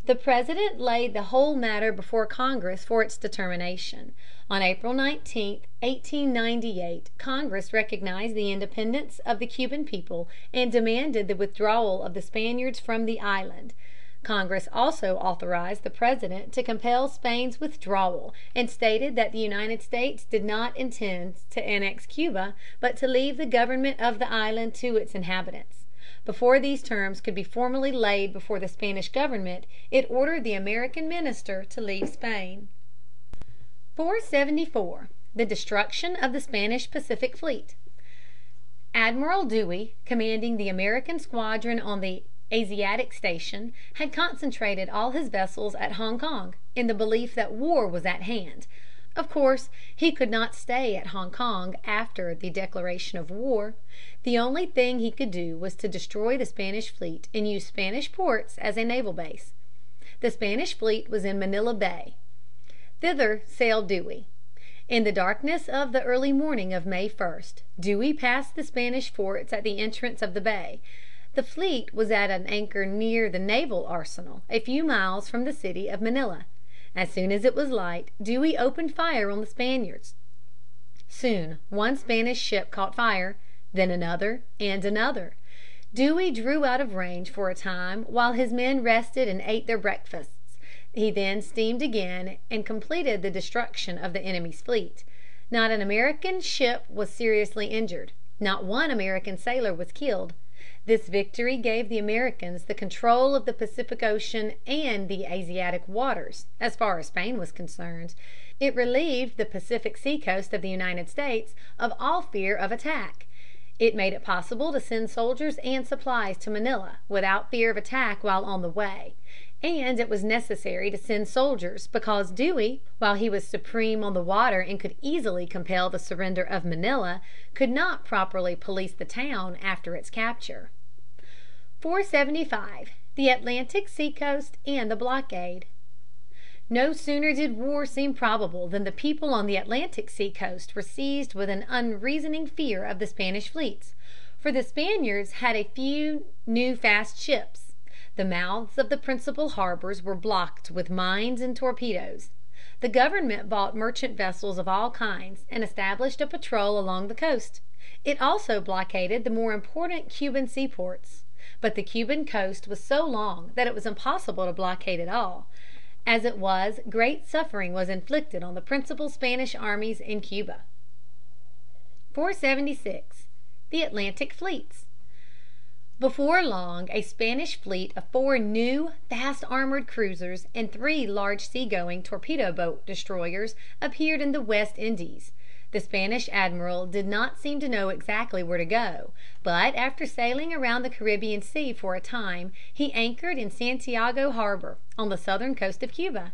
The President laid the whole matter before Congress for its determination. On April 19, 1898, Congress recognized the independence of the Cuban people and demanded the withdrawal of the Spaniards from the island. Congress also authorized the President to compel Spain's withdrawal, and stated that the United States did not intend to annex Cuba, but to leave the government of the island to its inhabitants. Before these terms could be formally laid before the Spanish government, it ordered the American minister to leave Spain. 474. The Destruction of the Spanish Pacific Fleet. Admiral Dewey, commanding the American squadron on the Asiatic station, had concentrated all his vessels at Hong Kong. in the belief that war was at hand. Of course, he could not stay at Hong Kong after the declaration of war. The only thing he could do was to destroy the Spanish fleet and use Spanish ports as a naval base. The Spanish fleet was in Manila Bay. Thither sailed Dewey. In the darkness of the early morning of May 1, Dewey passed the Spanish forts at the entrance of the bay. The fleet was at an anchor near the naval arsenal a few miles from the city of Manila. As soon as it was light Dewey opened fire on the Spaniards. Soon one Spanish ship caught fire, then another and another. Dewey drew out of range for a time while his men rested and ate their breakfasts. He then steamed again and completed the destruction of the enemy's fleet. Not an American ship was seriously injured. Not one American sailor was killed. This victory gave the Americans the control of the Pacific Ocean and the Asiatic waters, as far as Spain was concerned. It relieved the Pacific seacoast of the United States of all fear of attack. It made it possible to send soldiers and supplies to Manila without fear of attack while on the way. And it was necessary to send soldiers because Dewey, while he was supreme on the water and could easily compel the surrender of Manila, could not properly police the town after its capture. 475. The Atlantic Seacoast and the Blockade. No sooner did war seem probable than the people on the Atlantic seacoast were seized with an unreasoning fear of the Spanish fleets. For the Spaniards had a few new fast ships the mouths of the principal harbors were blocked with mines and torpedoes. The government bought merchant vessels of all kinds and established a patrol along the coast. It also blockaded the more important Cuban seaports. But the Cuban coast was so long that it was impossible to blockade it all. As it was, great suffering was inflicted on the principal Spanish armies in Cuba. 476. The Atlantic Fleets. Before long a Spanish fleet of four new, fast armored cruisers and three large seagoing torpedo boat destroyers appeared in the West Indies. The Spanish admiral did not seem to know exactly where to go, but after sailing around the Caribbean Sea for a time he anchored in Santiago harbor, on the southern coast of Cuba.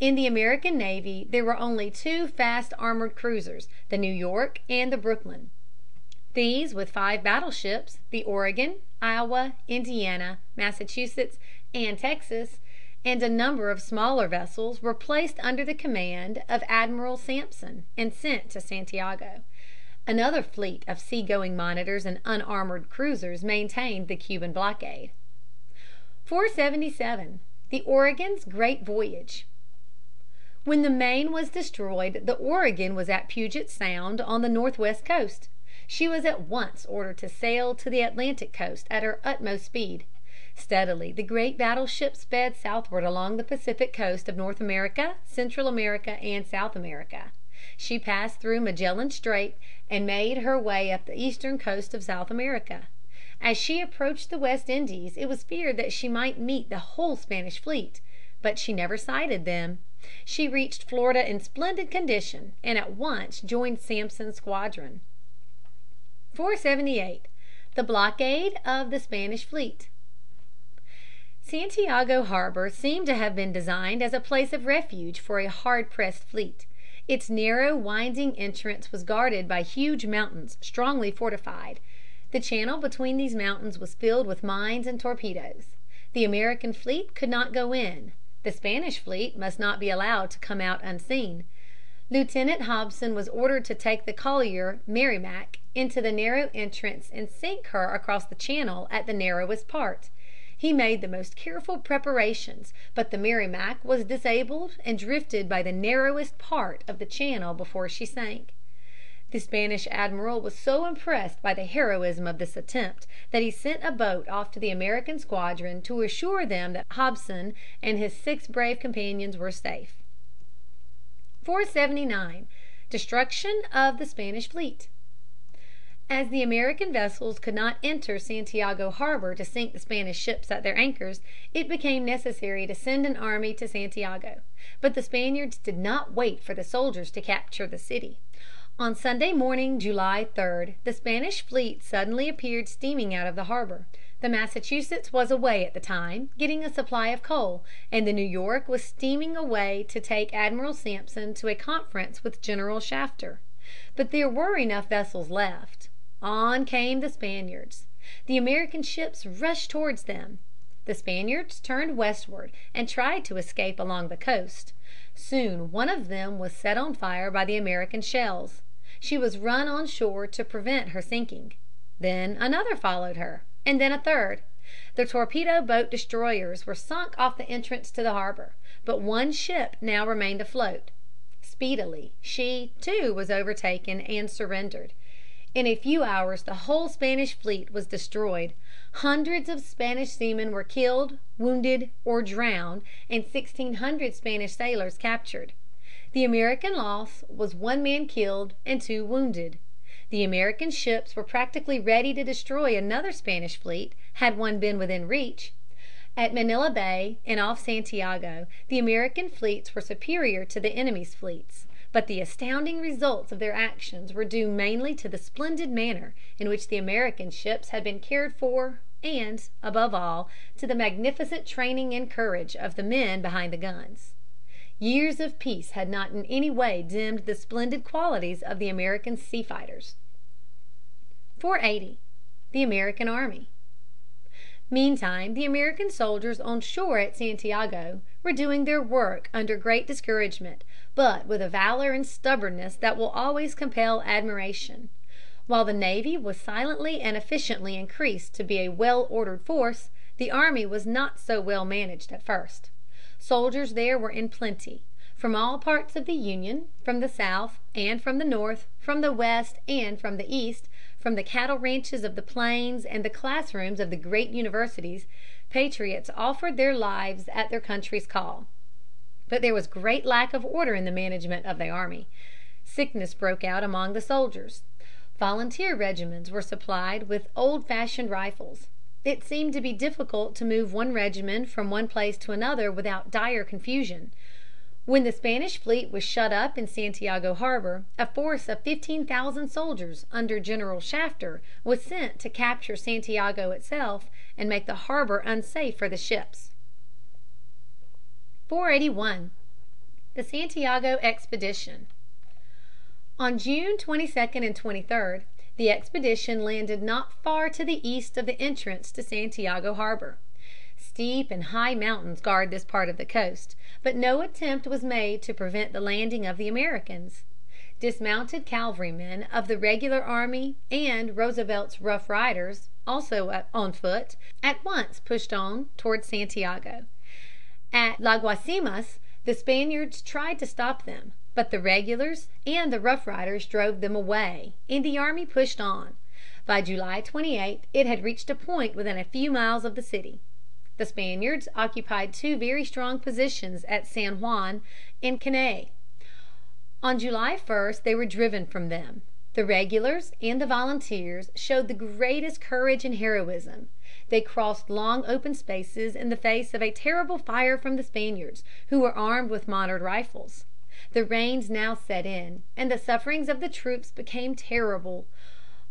In the American navy there were only two fast armored cruisers, the New York and the Brooklyn. These, with five battleships, the Oregon, Iowa, Indiana, Massachusetts, and Texas, and a number of smaller vessels, were placed under the command of Admiral Sampson and sent to Santiago. Another fleet of seagoing monitors and unarmored cruisers maintained the Cuban blockade. 477. The Oregon's Great Voyage. When the Maine was destroyed the Oregon was at Puget Sound on the northwest coast. She was at once ordered to sail to the Atlantic coast at her utmost speed. Steadily the great battleship sped southward along the Pacific coast of North America, Central America, and South America. She passed through Magellan Strait and made her way up the eastern coast of South America. As she approached the West Indies it was feared that she might meet the whole Spanish fleet. But she never sighted them. She reached Florida in splendid condition and at once joined Sampson's squadron. 478. The Blockade of the Spanish Fleet. Santiago harbor seemed to have been designed as a place of refuge for a hard pressed fleet. Its narrow, winding entrance was guarded by huge mountains strongly fortified. The channel between these mountains was filled with mines and torpedoes. The American fleet could not go in. The Spanish fleet must not be allowed to come out unseen. Lieutenant Hobson was ordered to take the collier Merrimac into the narrow entrance and sink her across the channel at the narrowest part. He made the most careful preparations, but the Merrimac was disabled and drifted by the narrowest part of the channel before she sank. The Spanish admiral was so impressed by the heroism of this attempt that he sent a boat off to the American squadron to assure them that Hobson and his six brave companions were safe. 479. Destruction of the Spanish fleet. As the American vessels could not enter Santiago harbor to sink the Spanish ships at their anchors, it became necessary to send an army to Santiago. But the Spaniards did not wait for the soldiers to capture the city. On Sunday morning, July 3, the Spanish fleet suddenly appeared steaming out of the harbor. The Massachusetts was away at the time, getting a supply of coal, and the New York was steaming away to take Admiral Sampson to a conference with General Shafter. But there were enough vessels left. On came the Spaniards. The American ships rushed towards them. The Spaniards turned westward and tried to escape along the coast. Soon one of them was set on fire by the American shells. She was run on shore to prevent her sinking. Then another followed her, and then a third. The torpedo boat destroyers were sunk off the entrance to the harbor. But one ship now remained afloat. Speedily she, too, was overtaken and surrendered. In a few hours the whole Spanish fleet was destroyed. Hundreds of Spanish seamen were killed, wounded, or drowned, and sixteen hundred Spanish sailors captured. The American loss was one man killed and two wounded. The American ships were practically ready to destroy another Spanish fleet, had one been within reach. At Manila Bay and off Santiago the American fleets were superior to the enemy's fleets. But the astounding results of their actions were due mainly to the splendid manner in which the American ships had been cared for and, above all, to the magnificent training and courage of the men behind the guns. Years of peace had not in any way dimmed the splendid qualities of the American sea fighters. 480. The American Army. Meantime the American soldiers on shore at Santiago were doing their work under great discouragement, but with a valor and stubbornness that will always compel admiration. While the navy was silently and efficiently increased to be a well ordered force, the army was not so well managed at first. Soldiers there were in plenty. From all parts of the Union, from the South and from the North, from the West and from the East, from the cattle ranches of the plains and the classrooms of the great universities, patriots offered their lives at their country's call. But there was great lack of order in the management of the army. Sickness broke out among the soldiers. Volunteer regiments were supplied with old fashioned rifles. It seemed to be difficult to move one regiment from one place to another without dire confusion. When the Spanish fleet was shut up in Santiago harbor, a force of fifteen thousand soldiers under General Shafter was sent to capture Santiago itself and make the harbor unsafe for the ships. 481. The Santiago Expedition. On June 22 and 23 the expedition landed not far to the east of the entrance to Santiago harbor. Steep and high mountains guard this part of the coast, but no attempt was made to prevent the landing of the Americans. Dismounted cavalrymen of the regular army and Roosevelt's Rough Riders, also on foot, at once pushed on toward Santiago. At La Guasimas the Spaniards tried to stop them, but the regulars and the Rough Riders drove them away, and the army pushed on. By July 28 it had reached a point within a few miles of the city. The Spaniards occupied two very strong positions at San Juan and Caney. On July 1 they were driven from them. The regulars and the volunteers showed the greatest courage and heroism. They crossed long open spaces in the face of a terrible fire from the Spaniards, who were armed with modern rifles. The rains now set in, and the sufferings of the troops became terrible.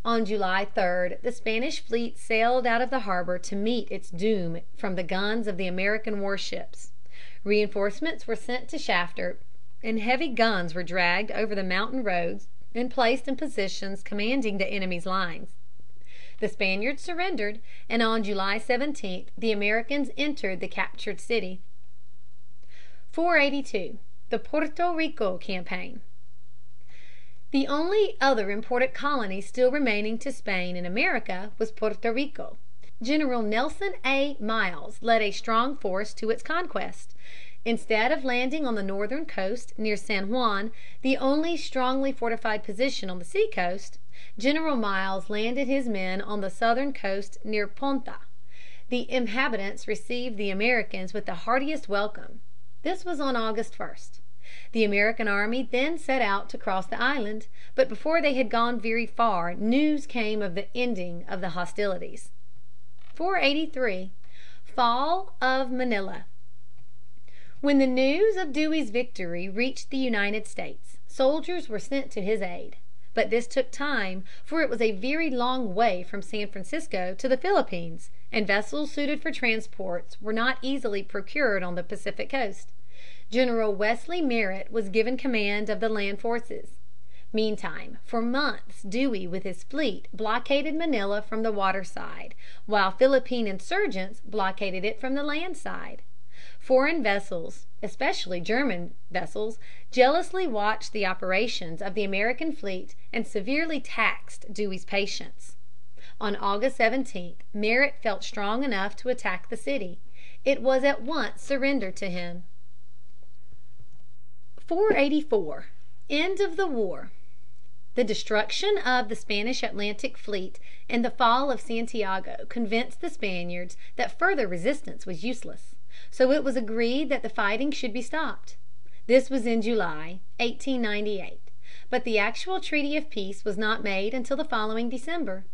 On July 3 the Spanish fleet sailed out of the harbor to meet its doom from the guns of the American warships. Reinforcements were sent to Shafter, and heavy guns were dragged over the mountain roads and placed in positions commanding the enemy's lines. The Spaniards surrendered, and on July 17 the Americans entered the captured city. 482. The PUERTO Rico Campaign. The only other important colony still remaining to Spain in America was Porto Rico. General Nelson A. Miles led a strong force to its conquest. Instead of landing on the northern coast near San Juan, the only strongly fortified position on the seacoast, General Miles landed his men on the southern coast near Ponce. The inhabitants received the Americans with the heartiest welcome. This was on August 1. The American army then set out to cross the island, but before they had gone very far news came of the ending of the hostilities. 483. Fall of Manila. When the news of Dewey's victory reached the United States, soldiers were sent to his aid. But this took time, for it was a very long way from San Francisco to the Philippines, and vessels suited for transports were not easily procured on the Pacific coast. General Wesley Merritt was given command of the land forces. Meantime, for months Dewey with his fleet blockaded Manila from the water side, while Philippine insurgents blockaded it from the land side. Foreign vessels, especially German vessels, jealously watched the operations of the American fleet and severely taxed Dewey's patience. On August 17 Merritt felt strong enough to attack the city. It was at once surrendered to him. 484. End of the War. The destruction of the Spanish Atlantic fleet and the fall of Santiago convinced the Spaniards that further resistance was useless. So it was agreed that the fighting should be stopped. This was in July, 1898. But the actual treaty of peace was not made until the following December.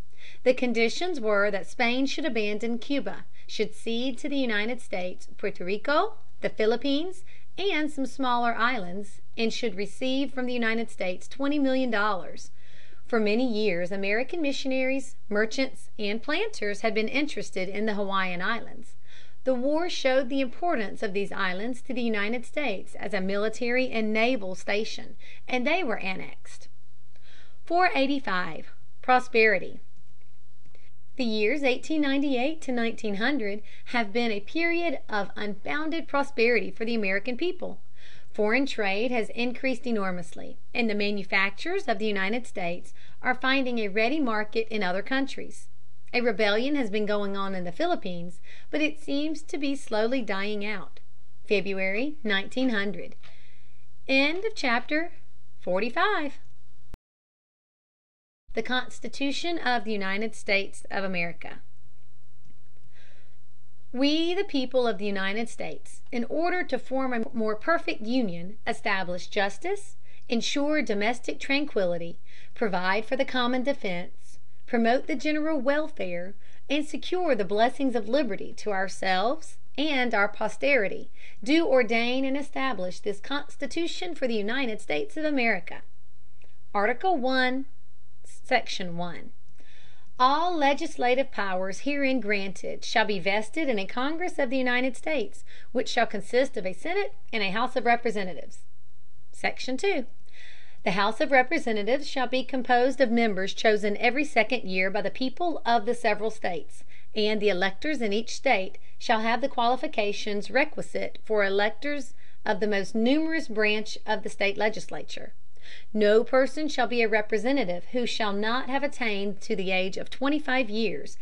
The conditions were that Spain should abandon Cuba, should cede to the United States Puerto Rico, the Philippines, and some smaller islands, and should receive from the United States twenty million dollars. For many years American missionaries, merchants, and planters had been interested in the Hawaiian Islands. The war showed the importance of these islands to the United States as a military and naval station, and they were annexed. 485. Prosperity. The years 1898 to 1900 have been a period of unbounded prosperity for the American people. Foreign trade has increased enormously, and the manufactures of the United States are finding a ready market in other countries. A rebellion has been going on in the Philippines, but it seems to be slowly dying out. February, 1900. End of chapter 45. The Constitution of the United States of America. We the people of the United States, in order to form a more perfect union, establish justice, insure domestic tranquillity, provide for the common defense, promote the general welfare, and secure the blessings of liberty to ourselves and our posterity, do ordain and establish this Constitution for the United States of America. Article I. Section 1. All legislative powers herein granted shall be vested in a Congress of the United States, which shall consist of a Senate and a House of Representatives. Section 2. The House of Representatives shall be composed of members chosen every second year by the people of the several states, and the electors in each state shall have the qualifications requisite for electors of the most numerous branch of the state legislature. No person shall be a Representative who shall not have attained to the age of twenty five years,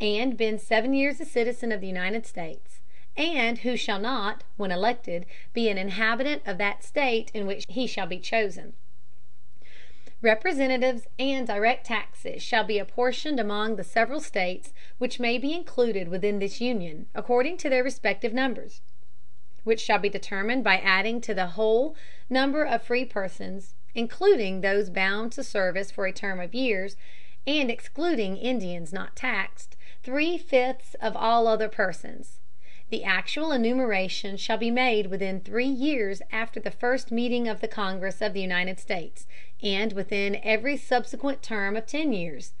and been seven years a citizen of the United States, and who shall not, when elected, be an inhabitant of that state in which he shall be chosen. Representatives and direct taxes shall be apportioned among the several states which may be included within this Union, according to their respective numbers, which shall be determined by adding to the whole number of free persons including those bound to service for a term of years, and excluding Indians not taxed, three fifths of all other persons. The actual enumeration shall be made within three years after the first meeting of the Congress of the United States, and within every subsequent term of ten years,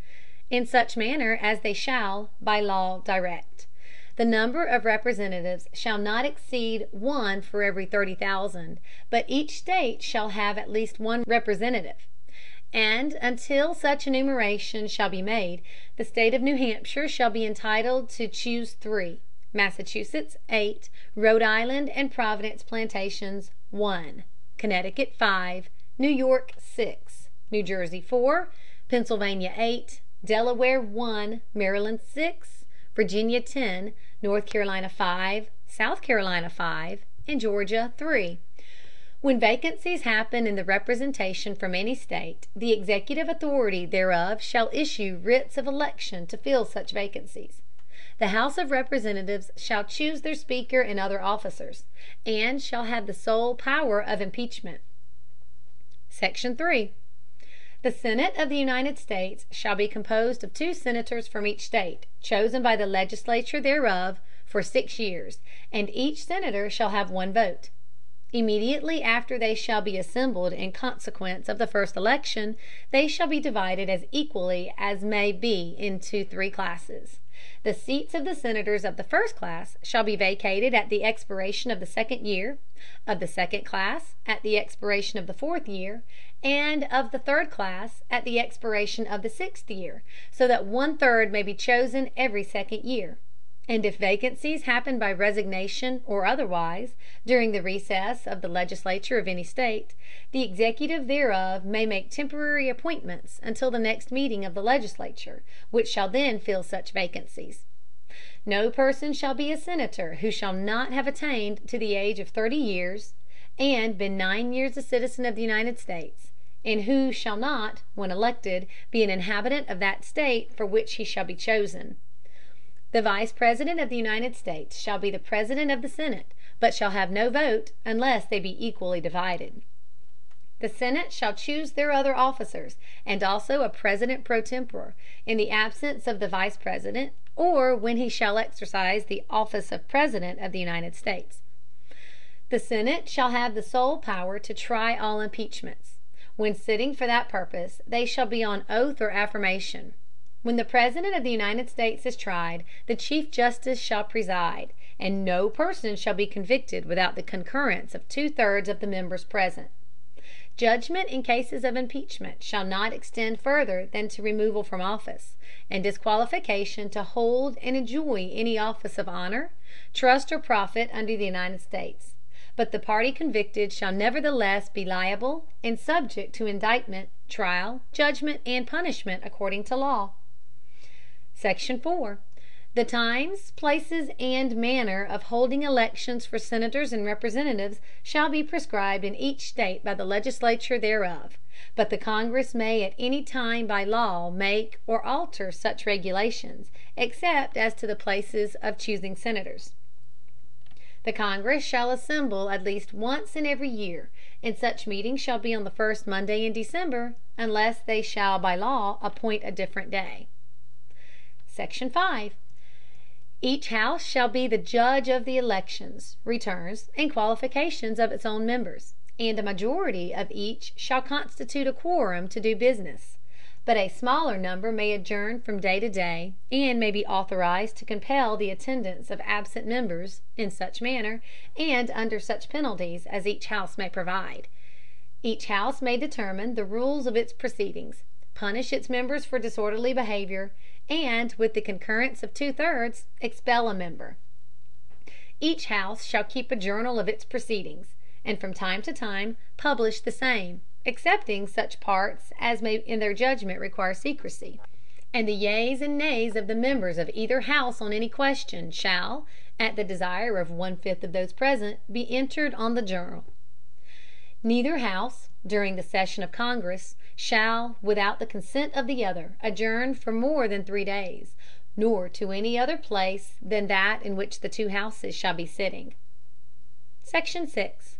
in such manner as they shall by law direct. The number of representatives shall not exceed one for every thirty thousand, but each state shall have at least one representative; and until such enumeration shall be made, the state of New Hampshire shall be entitled to choose three, Massachusetts eight, Rhode Island and Providence plantations one, Connecticut five, New York six, New Jersey four, Pennsylvania eight, Delaware one, Maryland six, Virginia ten. North Carolina five, South Carolina five, and Georgia three. When vacancies happen in the representation from any state, the executive authority thereof shall issue writs of election to fill such vacancies. The House of Representatives shall choose their Speaker and other officers, and shall have the sole power of impeachment. Section 3. The Senate of the United States shall be composed of two Senators from each state, chosen by the legislature thereof, for six years, and each Senator shall have one vote. Immediately after they shall be assembled in consequence of the first election, they shall be divided as equally as may be into three classes. The seats of the Senators of the first class shall be vacated at the expiration of the second year; of the second class, at the expiration of the fourth year; and of the third class, at the expiration of the sixth year, so that one third may be chosen every second year; and if vacancies happen by resignation or otherwise, during the recess of the legislature of any state, the executive thereof may make temporary appointments until the next meeting of the legislature, which shall then fill such vacancies. No person shall be a Senator who shall not have attained to the age of thirty years, and been nine years a citizen of the United States, and who shall not, when elected, be an inhabitant of that state for which he shall be chosen. The Vice President of the United States shall be the President of the Senate, but shall have no vote unless they be equally divided. The Senate shall choose their other officers, and also a President pro tempore, in the absence of the Vice President, or when he shall exercise the office of President of the United States. The Senate shall have the sole power to try all impeachments. When sitting for that purpose they shall be on oath or affirmation. When the President of the United States is tried, the Chief Justice shall preside, and no person shall be convicted without the concurrence of two thirds of the members present. Judgment in cases of impeachment shall not extend further than to removal from office, and disqualification to hold and enjoy any office of honor, trust or profit under the United States; but the party convicted shall nevertheless be liable, and subject to indictment, trial, judgment, and punishment according to law. SECTION 4. The times, places, and manner of holding elections for Senators and Representatives shall be prescribed in each state by the legislature thereof; but the Congress may at any time by law make or alter such regulations, except as to the places of choosing Senators. The Congress shall assemble at least once in every year, and such meeting shall be on the first Monday in December, unless they shall by law appoint a different day. SECTION 5. Each house shall be the judge of the elections, returns, and qualifications of its own members, and a majority of each shall constitute a quorum to do business; but a smaller number may adjourn from day to day, and may be authorized to compel the attendance of absent members, in such manner, and under such penalties as each house may provide. Each house may determine the rules of its proceedings, punish its members for disorderly behavior, and, with the concurrence of two thirds, expel a member. Each house shall keep a journal of its proceedings, and from time to time publish the same, excepting such parts as may in their judgment require secrecy; and the yeas and nays of the members of either house on any question shall, at the desire of one fifth of those present, be entered on the journal. Neither house, during the session of Congress, shall, without the consent of the other, adjourn for more than three days, nor to any other place than that in which the two houses shall be sitting. SECTION 6.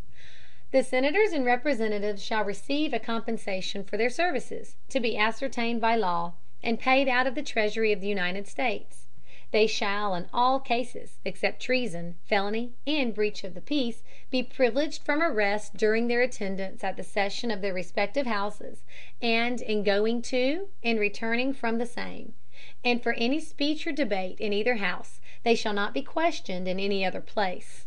The Senators and Representatives shall receive a compensation for their services, to be ascertained by law, and paid out of the Treasury of the United States. They shall in all cases, except treason, felony, and breach of the peace, be privileged from arrest during their attendance at the session of their respective houses, and in going to and returning from the same; and for any speech or debate in either house they shall not be questioned in any other place.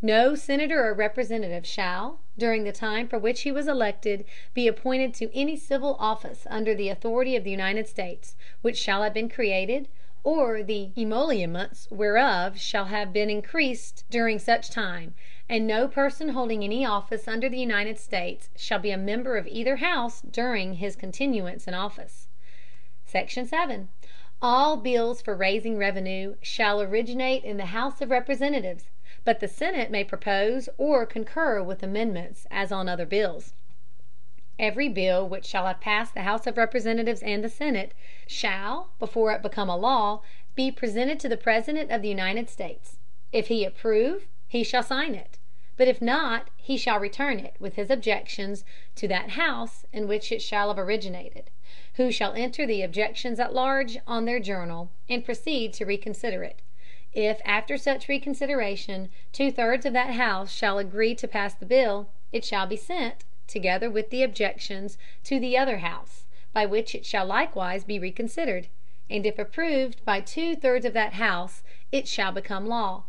No Senator or Representative shall, during the time for which he was elected, be appointed to any civil office under the authority of the United States, which shall have been created, or the emoluments whereof shall have been increased during such time; and no person holding any office under the United States shall be a member of either house during his continuance in office. SECTION 7. All bills for raising revenue shall originate in the House of Representatives, but the Senate may propose or concur with amendments as on other bills. Every bill which shall have passed the House of Representatives and the Senate, shall, before it become a law, be presented to the President of the United States. If he approve, he shall sign it; but if not, he shall return it, with his objections, to that House in which it shall have originated, who shall enter the objections at large on their journal, and proceed to reconsider it. If after such reconsideration two thirds of that House shall agree to pass the bill, it shall be sent together with the objections, to the other house, by which it shall likewise be reconsidered; and if approved by two thirds of that House, it shall become law.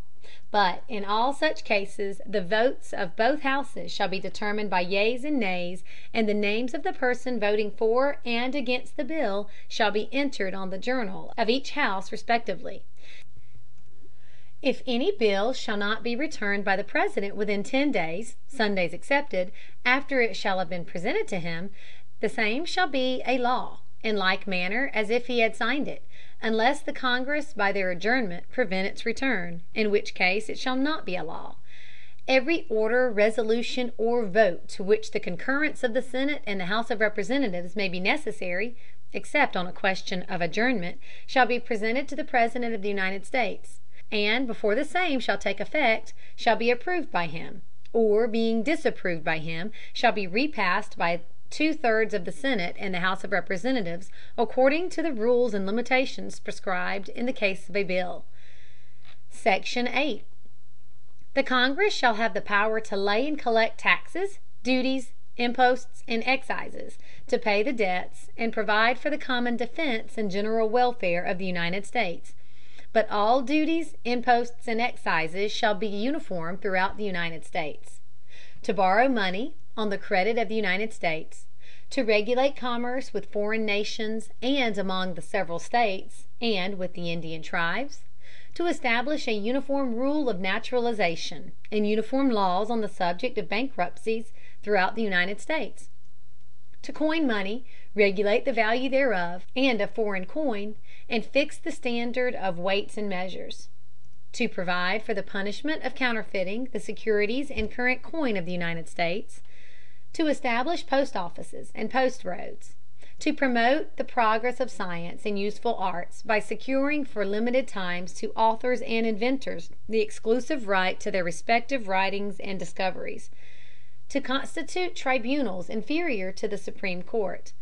But in all such cases the votes of both houses shall be determined by yeas and nays, and the names of the person voting for and against the bill shall be entered on the journal of each house respectively. If any bill shall not be returned by the President within ten days, Sundays excepted, after it shall have been presented to him, the same shall be a law, in like manner as if he had signed it, unless the Congress by their adjournment prevent its return, in which case it shall not be a law. Every order, resolution, or vote to which the concurrence of the Senate and the House of Representatives may be necessary, except on a question of adjournment, shall be presented to the President of the United States, and before the same shall take effect shall be approved by him, or being disapproved by him shall be repassed by two thirds of the Senate and the House of Representatives, according to the rules and limitations prescribed in the case of a bill. SECTION 8. The Congress shall have the power to lay and collect taxes, duties, imposts, and excises, to pay the debts, and provide for the common defense and general welfare of the United States. But all duties, imposts, and excises shall be uniform throughout the United States. To borrow money, on the credit of the United States, to regulate commerce with foreign nations and among the several states, and with the Indian tribes, to establish a uniform rule of naturalization, and uniform laws on the subject of bankruptcies throughout the United States, to coin money, regulate the value thereof and of foreign coin, and fix the standard of weights and measures, to provide for the punishment of counterfeiting the securities and current coin of the United States, to establish post offices and post roads, to promote the progress of science and useful arts by securing for limited times to authors and inventors the exclusive right to their respective writings and discoveries, to constitute tribunals inferior to the Supreme Court,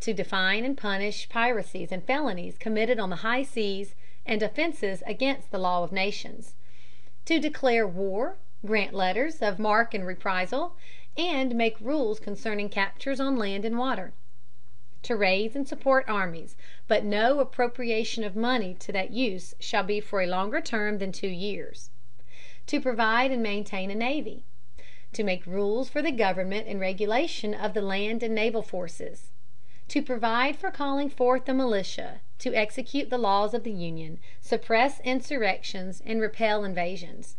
to define and punish piracies and felonies committed on the high seas and offenses against the law of nations, to declare war, grant letters of marque and reprisal, and make rules concerning captures on land and water; to raise and support armies, but no appropriation of money to that use shall be for a longer term than two years; to provide and maintain a navy; to make rules for the government and regulation of the land and naval forces; to provide for calling forth the militia, to execute the laws of the Union, suppress insurrections, and repel invasions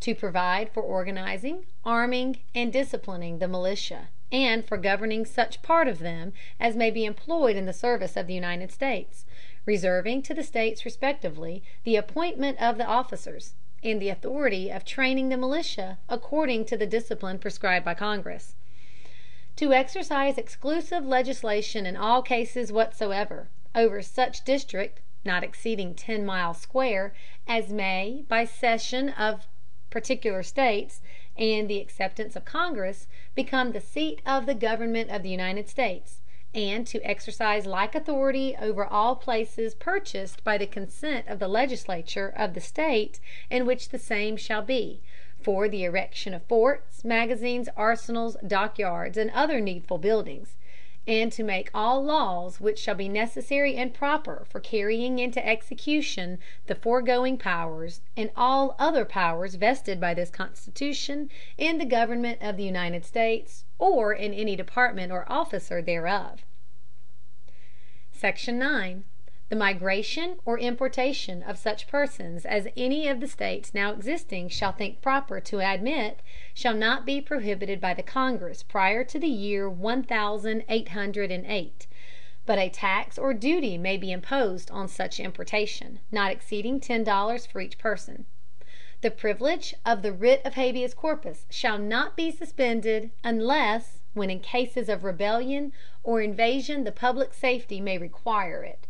to provide for organizing, arming, and disciplining the militia, and for governing such part of them as may be employed in the service of the United States, reserving to the States respectively the appointment of the officers, and the authority of training the militia according to the discipline prescribed by Congress; to exercise exclusive legislation in all cases whatsoever, over such district, not exceeding ten miles square, as may, by cession of particular states, and the acceptance of Congress, become the seat of the government of the United States, and to exercise like authority over all places purchased by the consent of the legislature of the state in which the same shall be, for the erection of forts, magazines, arsenals, dockyards, and other needful buildings and to make all laws which shall be necessary and proper for carrying into execution the foregoing powers and all other powers vested by this Constitution in the Government of the United States or in any department or officer thereof. SECTION 9. The migration or importation of such persons as any of the states now existing shall think proper to admit shall not be prohibited by the Congress prior to the year one thousand eight hundred and eight; but a tax or duty may be imposed on such importation, not exceeding ten dollars for each person. The privilege of the writ of habeas corpus shall not be suspended, unless when in cases of rebellion or invasion the public safety may require it.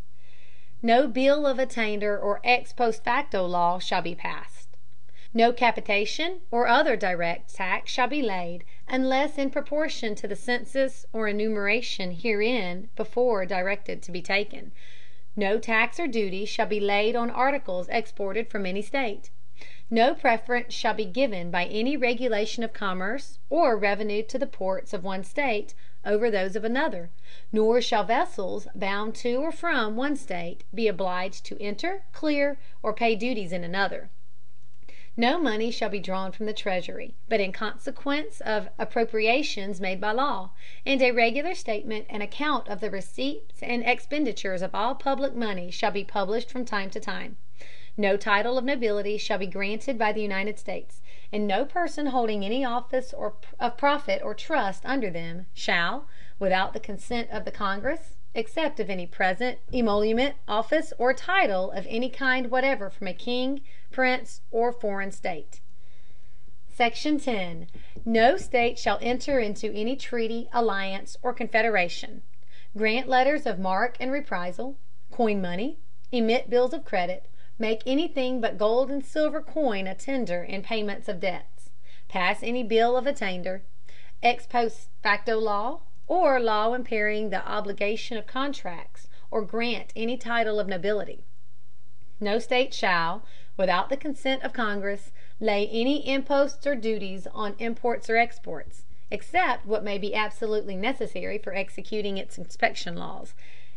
No bill of attainder or ex post facto law shall be passed. No capitation or other direct tax shall be laid, unless in proportion to the census or enumeration herein before directed to be taken. No tax or duty shall be laid on articles exported from any state. No preference shall be given by any regulation of commerce or revenue to the ports of one state over those of another, nor shall vessels bound to or from one state be obliged to enter, clear, or pay duties in another. No money shall be drawn from the Treasury, but in consequence of appropriations made by law; and a regular statement and account of the receipts and expenditures of all public money shall be published from time to time. No title of nobility shall be granted by the United States, and no person holding any office or of profit or trust under them shall, without the consent of the Congress, accept of any present, emolument, office, or title of any kind whatever from a king, prince, or foreign state. SECTION 10. No state shall enter into any treaty, alliance, or confederation, grant letters of marque and reprisal, coin money, emit bills of credit, make anything but gold and silver coin a tender in payment of debts, pass any bill of attainder, ex post facto law, or law impairing the obligation of contracts, or grant any title of nobility. No state shall, without the consent of Congress, lay any imposts or duties on imports or exports, except what may be absolutely necessary for executing its inspection laws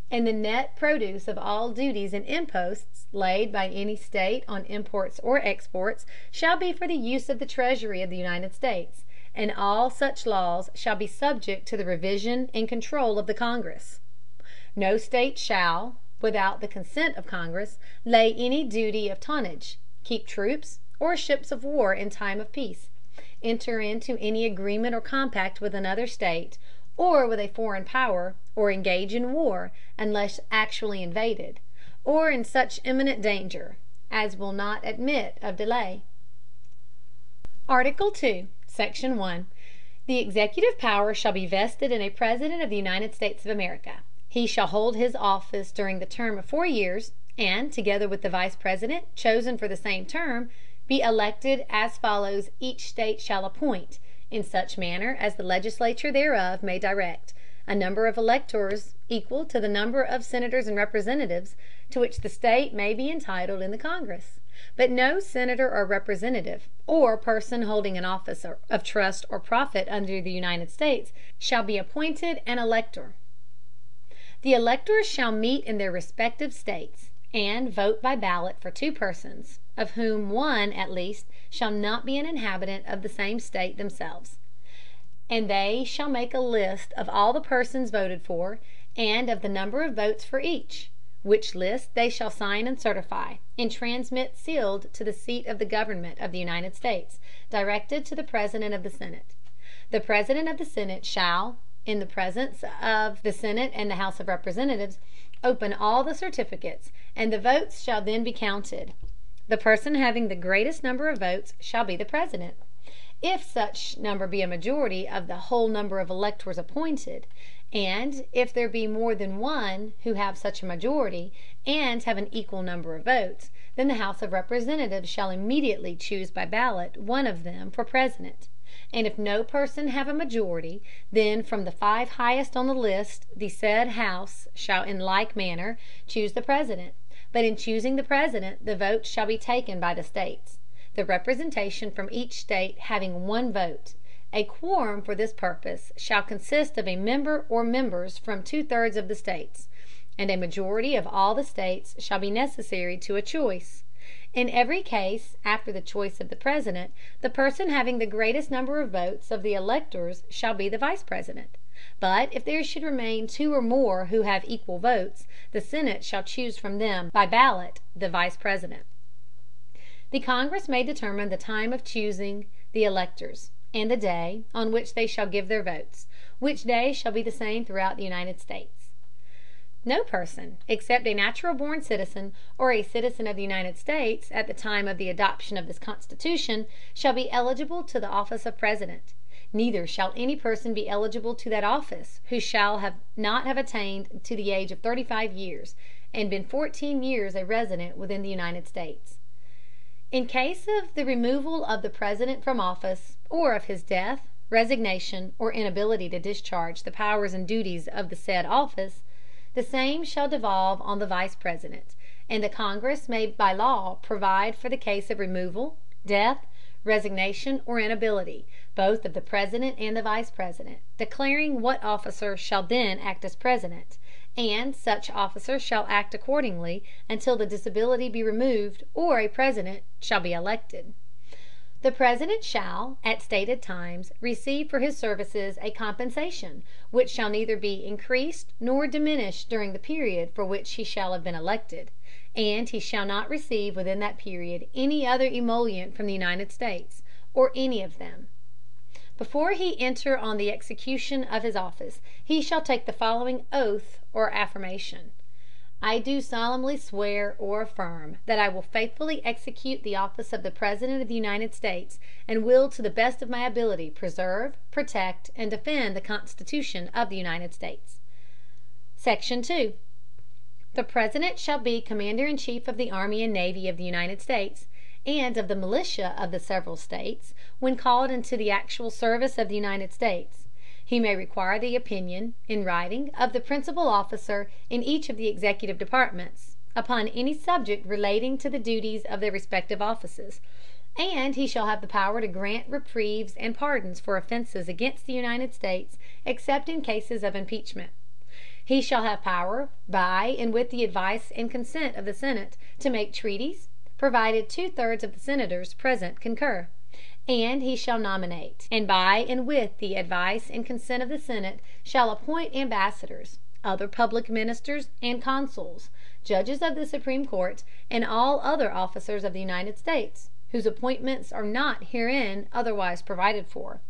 and the net produce of all duties and imposts laid by any state on imports or exports shall be for the use of the Treasury of the United States, and all such laws shall be subject to the revision and control of the Congress. No state shall, without the consent of Congress, lay any duty of tonnage, keep troops or ships of war in time of peace, enter into any agreement or compact with another state, or with a foreign power, or engage in war, unless actually invaded, or in such imminent danger as will not admit of delay. Article 2, Section 1. The executive power shall be vested in a President of the United States of America. He shall hold his office during the term of four years, and, together with the Vice President, chosen for the same term, be elected as follows each state shall appoint, in such manner as the legislature thereof may direct, a number of electors equal to the number of senators and representatives to which the state may be entitled in the Congress; but no senator or representative, or person holding an office of trust or profit under the United States, shall be appointed an elector. The electors shall meet in their respective states, and vote by ballot for two persons, of whom one at least shall not be an inhabitant of the same state themselves; and they shall make a list of all the persons voted for, and of the number of votes for each; which list they shall sign and certify, and transmit sealed to the seat of the Government of the United States, directed to the President of the Senate. The President of the Senate shall, in the presence of the Senate and the House of Representatives, open all the certificates, and the votes shall then be counted. The person having the greatest number of votes shall be the President, if such number be a majority of the whole number of electors appointed; and if there be more than one who have such a majority, and have an equal number of votes, then the House of Representatives shall immediately choose by ballot one of them for President; and if no person have a majority, then from the five highest on the list the said House shall in like manner choose the President. But in choosing the President the votes shall be taken by the states, the representation from each state having one vote. A quorum for this purpose shall consist of a member or members from two thirds of the states, and a majority of all the states shall be necessary to a choice. In every case, after the choice of the President, the person having the greatest number of votes of the electors shall be the Vice President. But if there should remain two or more who have equal votes, the Senate shall choose from them by ballot the Vice President. The Congress may determine the time of choosing the electors, and the day on which they shall give their votes, which day shall be the same throughout the United States. No person, except a natural born citizen, or a citizen of the United States at the time of the adoption of this Constitution, shall be eligible to the office of President neither shall any person be eligible to that office who shall have not have attained to the age of thirty five years, and been fourteen years a resident within the United States. In case of the removal of the President from office, or of his death, resignation, or inability to discharge the powers and duties of the said office, the same shall devolve on the Vice President, and the Congress may by law provide for the case of removal, death, resignation, or inability, both of the President and the Vice President, declaring what officer shall then act as President, and such officer shall act accordingly until the disability be removed or a President shall be elected. The President shall, at stated times, receive for his services a compensation, which shall neither be increased nor diminished during the period for which he shall have been elected, and he shall not receive within that period any other emolument from the United States, or any of them. Before he enter on the execution of his office, he shall take the following oath or affirmation: I do solemnly swear or affirm that I will faithfully execute the office of the President of the United States, and will to the best of my ability preserve, protect, and defend the Constitution of the United States. SECTION 2. The President shall be Commander in Chief of the Army and Navy of the United States, and of the militia of the several States, when called into the actual service of the United States. He may require the opinion, in writing, of the principal officer in each of the executive departments, upon any subject relating to the duties of their respective offices; and he shall have the power to grant reprieves and pardons for offenses against the United States, except in cases of impeachment. He shall have power, by and with the advice and consent of the Senate, to make treaties provided two thirds of the Senators present concur; and he shall nominate, and by and with the advice and consent of the Senate shall appoint ambassadors, other public ministers and consuls, judges of the Supreme Court, and all other officers of the United States, whose appointments are not herein otherwise provided for,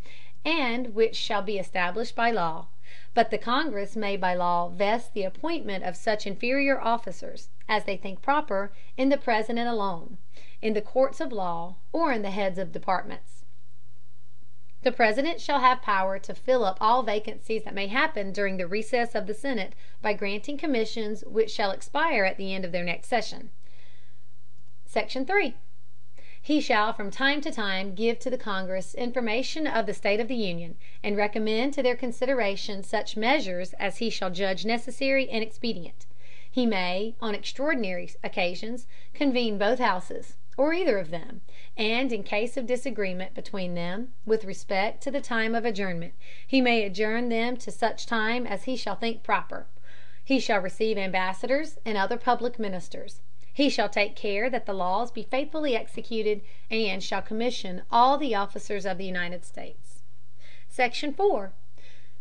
and which shall be established by law; but the Congress may by law vest the appointment of such inferior officers, as they think proper, in the President alone, in the courts of law, or in the heads of departments. The President shall have power to fill up all vacancies that may happen during the recess of the Senate by granting commissions which shall expire at the end of their next session. SECTION 3. He shall from time to time give to the Congress information of the state of the Union, and recommend to their consideration such measures as he shall judge necessary and expedient. He may, on extraordinary occasions, convene both houses, or either of them, and in case of disagreement between them with respect to the time of adjournment, he may adjourn them to such time as he shall think proper. He shall receive ambassadors and other public ministers. He shall take care that the laws be faithfully executed, and shall commission all the officers of the United States. Section 4.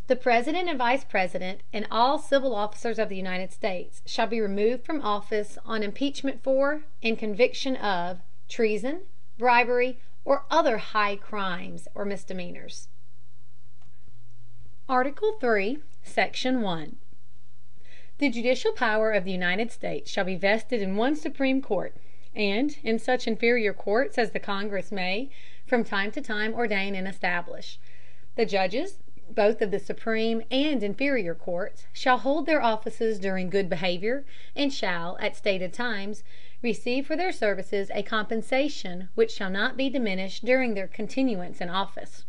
The President and Vice President and all civil officers of the United States shall be removed from office on impeachment for, and conviction of, treason, bribery, or other high crimes or misdemeanors. Article III. Section 1. The judicial power of the United States shall be vested in one Supreme Court, and in such inferior courts as the Congress may from time to time ordain and establish. The judges, both of the supreme and inferior courts, shall hold their offices during good behavior, and shall, at stated times, receive for their services a compensation which shall not be diminished during their continuance in office.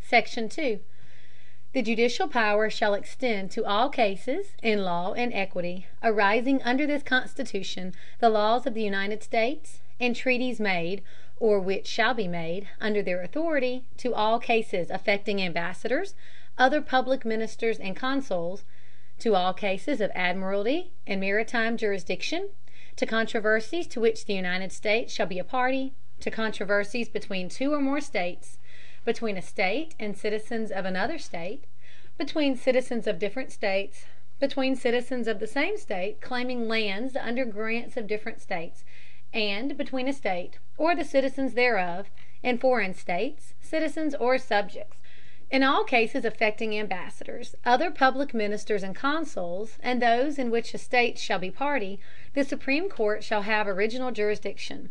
Section 2. The judicial power shall extend to all cases, in law and equity, arising under this Constitution, the laws of the United States, and treaties made, or which shall be made, under their authority; to all cases affecting ambassadors, other public ministers and consuls; to all cases of admiralty and maritime jurisdiction; to controversies to which the United States shall be a party; to controversies between two or more states between a state and citizens of another state, between citizens of different states, between citizens of the same state claiming lands under grants of different states, and between a state, or the citizens thereof, and foreign states, citizens or subjects. In all cases affecting ambassadors, other public ministers and consuls, and those in which a state shall be party, the Supreme Court shall have original jurisdiction.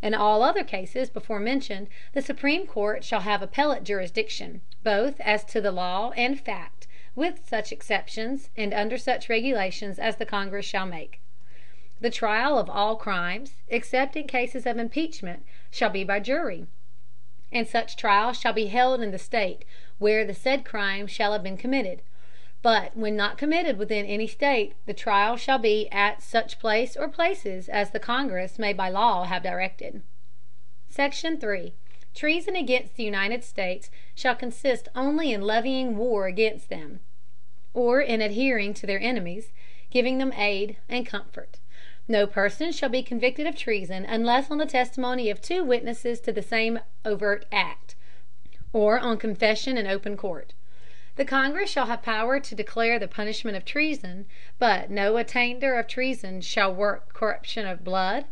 In all other cases before mentioned, the Supreme Court shall have appellate jurisdiction, both as to the law and fact, with such exceptions and under such regulations as the Congress shall make. The trial of all crimes, except in cases of impeachment, shall be by jury; and such trial shall be held in the state where the said crime shall have been committed. But when not committed within any state, the trial shall be at such place or places as the Congress may by law have directed. SECTION 3. Treason against the United States shall consist only in levying war against them, or in adhering to their enemies, giving them aid and comfort. No person shall be convicted of treason unless on the testimony of two witnesses to the same overt act, or on confession in open court. The Congress shall have power to declare the punishment of treason, but no attainder of treason shall work corruption of blood,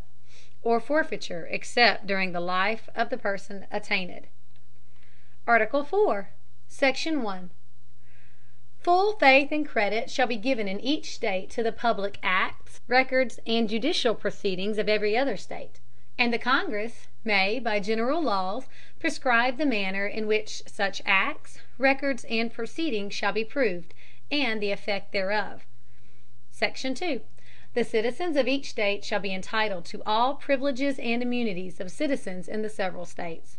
or forfeiture except during the life of the person attainted. ARTICLE IV. SECTION 1. Full faith and credit shall be given in each state to the public acts, records, and judicial proceedings of every other state; and the Congress may by general laws prescribe the manner in which such acts, records, and proceedings shall be proved, and the effect thereof. SECTION 2. The citizens of each state shall be entitled to all privileges and immunities of citizens in the several states.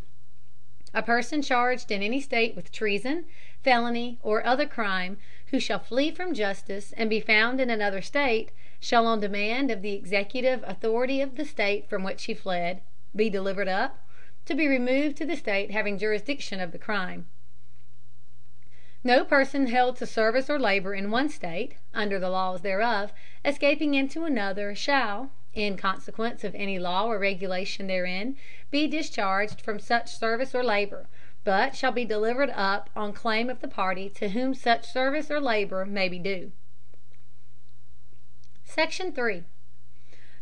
A person charged in any state with treason, felony, or other crime, who shall flee from justice and be found in another state, shall on demand of the executive authority of the state from which he fled, be delivered up, to be removed to the state having jurisdiction of the crime. No person held to service or labor in one state, under the laws thereof, escaping into another, shall, in consequence of any law or regulation therein, be discharged from such service or labor, but shall be delivered up on claim of the party to whom such service or labor may be due. SECTION 3.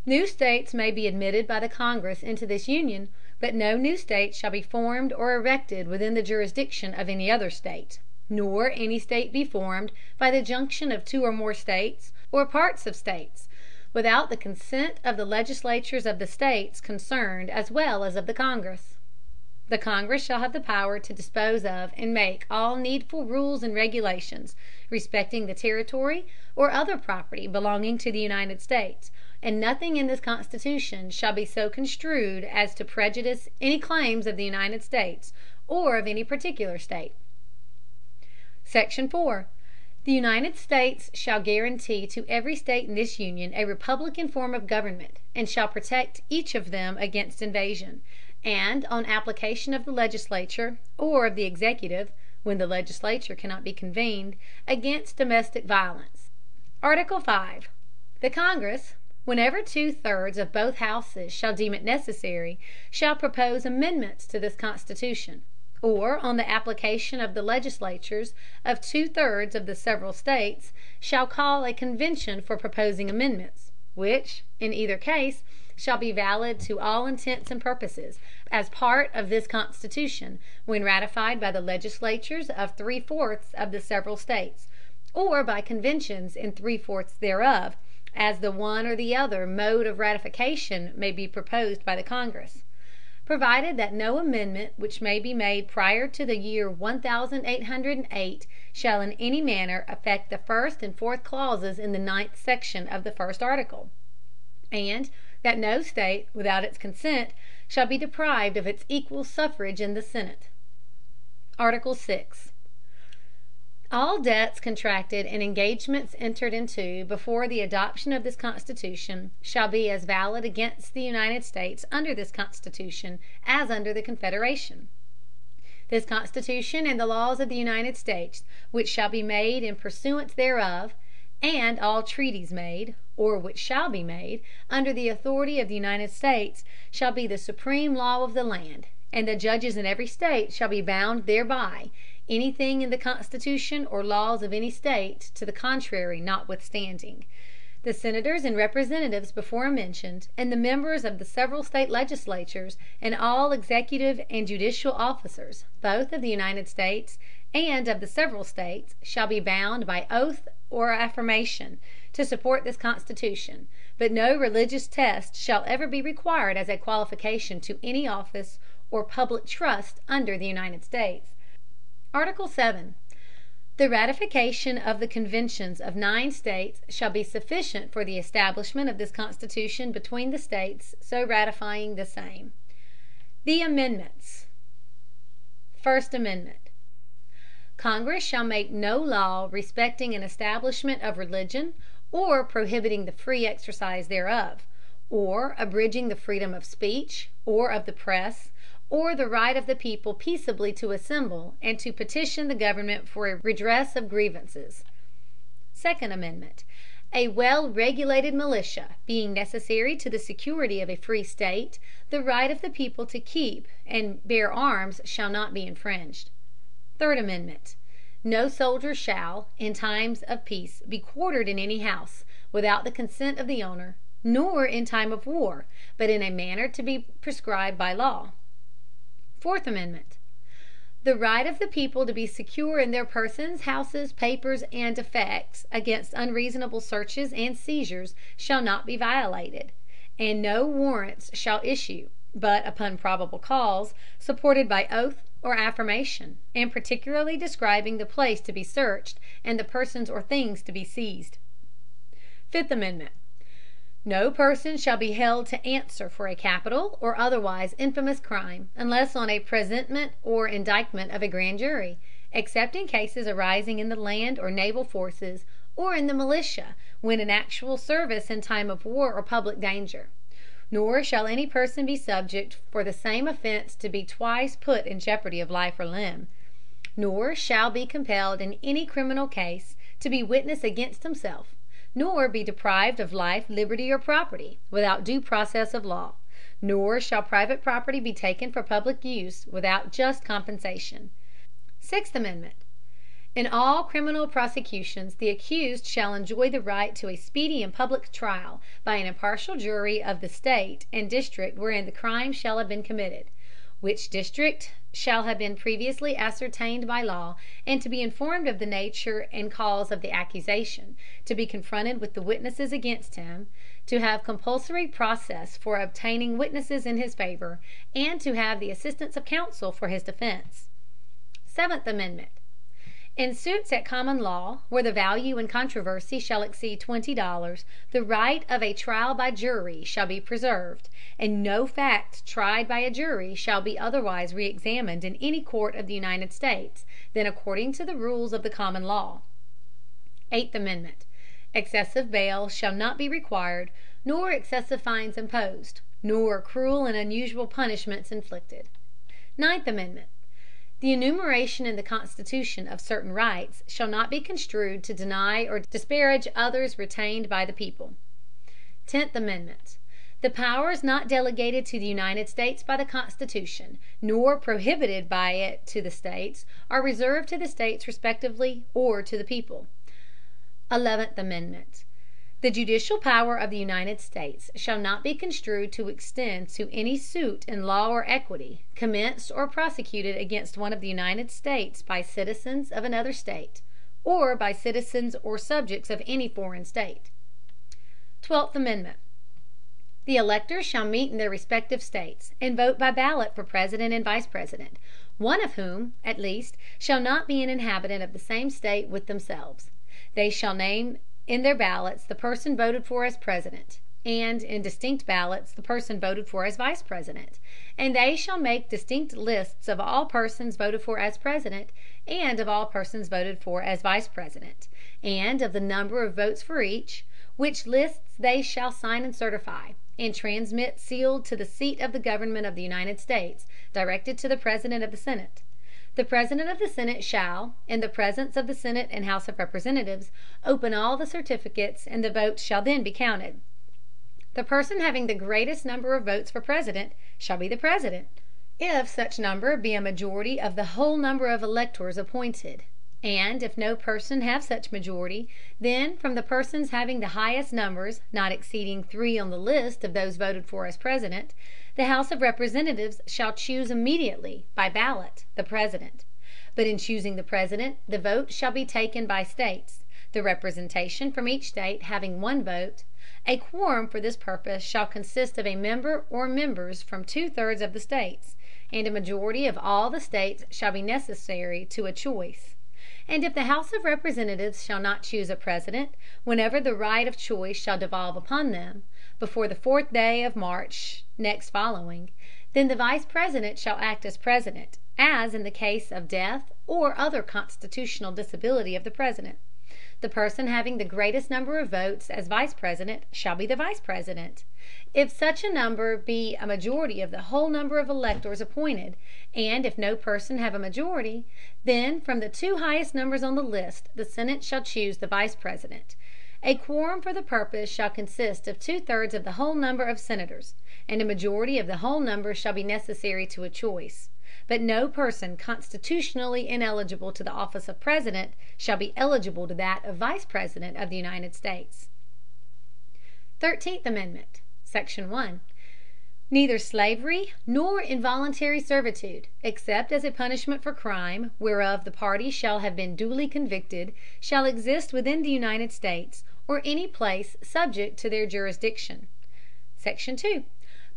New states may be admitted by the Congress into this Union, but no new state shall be formed or erected within the jurisdiction of any other state, nor any state be formed by the junction of two or more states, or parts of states, without the consent of the legislatures of the states concerned as well as of the Congress. The Congress shall have the power to dispose of and make all needful rules and regulations respecting the territory or other property belonging to the United States, and nothing in this Constitution shall be so construed as to prejudice any claims of the United States or of any particular state. SECTION 4. The United States shall guarantee to every state in this Union a republican form of government, and shall protect each of them against invasion, and, on application of the legislature, or of the executive (when the legislature cannot be convened), against domestic violence. Article V. The Congress, whenever two thirds of both houses shall deem it necessary, shall propose amendments to this Constitution or on the application of the legislatures of two thirds of the several states, shall call a convention for proposing amendments, which, in either case, shall be valid to all intents and purposes, as part of this Constitution, when ratified by the legislatures of three fourths of the several states, or by conventions in three fourths thereof, as the one or the other mode of ratification may be proposed by the Congress provided that no amendment which may be made prior to the year 1808 shall in any manner affect the first and fourth clauses in the ninth section of the first article; and that no state, without its consent, shall be deprived of its equal suffrage in the Senate. Article VI. All debts contracted and engagements entered into before the adoption of this Constitution shall be as valid against the United States under this Constitution as under the Confederation. This Constitution and the laws of the United States which shall be made in pursuance thereof, and all treaties made, or which shall be made, under the authority of the United States, shall be the supreme law of the land, and the judges in every state shall be bound thereby anything in the constitution or laws of any state to the contrary notwithstanding. The Senators and Representatives before mentioned, and the members of the several state legislatures, and all executive and judicial officers, both of the United States and of the several states, shall be bound by oath or affirmation to support this Constitution, but no religious test shall ever be required as a qualification to any office or public trust under the United States. Article VII. The ratification of the conventions of nine states shall be sufficient for the establishment of this Constitution between the states so ratifying the same. The Amendments. First Amendment. Congress shall make no law respecting an establishment of religion, or prohibiting the free exercise thereof, or abridging the freedom of speech, or of the press or the right of the people peaceably to assemble and to petition the government for a redress of grievances. Second Amendment. A well regulated militia being necessary to the security of a free state, the right of the people to keep and bear arms shall not be infringed. Third Amendment. No soldier shall, in times of peace, be quartered in any house, without the consent of the owner, nor in time of war, but in a manner to be prescribed by law. Fourth Amendment. The right of the people to be secure in their persons, houses, papers, and effects against unreasonable searches and seizures shall not be violated, and no warrants shall issue, but upon probable cause, supported by oath or affirmation, and particularly describing the place to be searched and the persons or things to be seized. Fifth Amendment. No person shall be held to answer for a capital or otherwise infamous crime, unless on a presentment or indictment of a grand jury, except in cases arising in the land or naval forces, or in the militia, when in actual service in time of war or public danger. Nor shall any person be subject for the same offense to be twice put in jeopardy of life or limb. Nor shall be compelled in any criminal case to be witness against himself nor be deprived of life, liberty, or property, without due process of law; nor shall private property be taken for public use without just compensation. Sixth Amendment. In all criminal prosecutions the accused shall enjoy the right to a speedy and public trial by an impartial jury of the State and district wherein the crime shall have been committed which district shall have been previously ascertained by law, and to be informed of the nature and cause of the accusation, to be confronted with the witnesses against him, to have compulsory process for obtaining witnesses in his favor, and to have the assistance of counsel for his defense. Seventh Amendment. In suits at common law, where the value in controversy shall exceed twenty dollars, the right of a trial by jury shall be preserved, and no fact tried by a jury shall be otherwise re examined in any court of the United States than according to the rules of the common law. Eighth Amendment. Excessive bail shall not be required, nor excessive fines imposed, nor cruel and unusual punishments inflicted. Ninth Amendment. The enumeration in the Constitution of certain rights shall not be construed to deny or disparage others retained by the people. Tenth Amendment. The powers not delegated to the United States by the Constitution, nor prohibited by it to the States, are reserved to the States respectively, or to the people. Eleventh Amendment. The judicial power of the United States shall not be construed to extend to any suit in law or equity, commenced or prosecuted against one of the United States by citizens of another state, or by citizens or subjects of any foreign state. Twelfth Amendment. The electors shall meet in their respective states, and vote by ballot for President and Vice President, one of whom, at least, shall not be an inhabitant of the same state with themselves. They shall name in their ballots the person voted for as President, and in distinct ballots the person voted for as Vice President, and they shall make distinct lists of all persons voted for as President, and of all persons voted for as Vice President, and of the number of votes for each, which lists they shall sign and certify, and transmit sealed to the seat of the Government of the United States, directed to the President of the Senate. The President of the Senate shall, in the presence of the Senate and House of Representatives, open all the certificates, and the votes shall then be counted. The person having the greatest number of votes for President shall be the President, if such number be a majority of the whole number of electors appointed; and if no person have such majority, then from the persons having the highest numbers, not exceeding three on the list of those voted for as President, the House of Representatives shall choose immediately, by ballot, the President. But in choosing the President the vote shall be taken by states, the representation from each state having one vote; a quorum for this purpose shall consist of a member or members from two thirds of the states, and a majority of all the states shall be necessary to a choice; and if the House of Representatives shall not choose a President, whenever the right of choice shall devolve upon them, before the fourth day of March next following, then the Vice President shall act as President, as in the case of death or other constitutional disability of the President. The person having the greatest number of votes as Vice President shall be the Vice President. If such a number be a majority of the whole number of electors appointed, and if no person have a majority, then from the two highest numbers on the list the Senate shall choose the Vice President. A quorum for the purpose shall consist of two thirds of the whole number of Senators, and a majority of the whole number shall be necessary to a choice. But no person constitutionally ineligible to the office of President shall be eligible to that of Vice President of the United States. Thirteenth Amendment, Section 1. Neither slavery nor involuntary servitude, except as a punishment for crime whereof the party shall have been duly convicted, shall exist within the United States or any place subject to their jurisdiction. Section 2.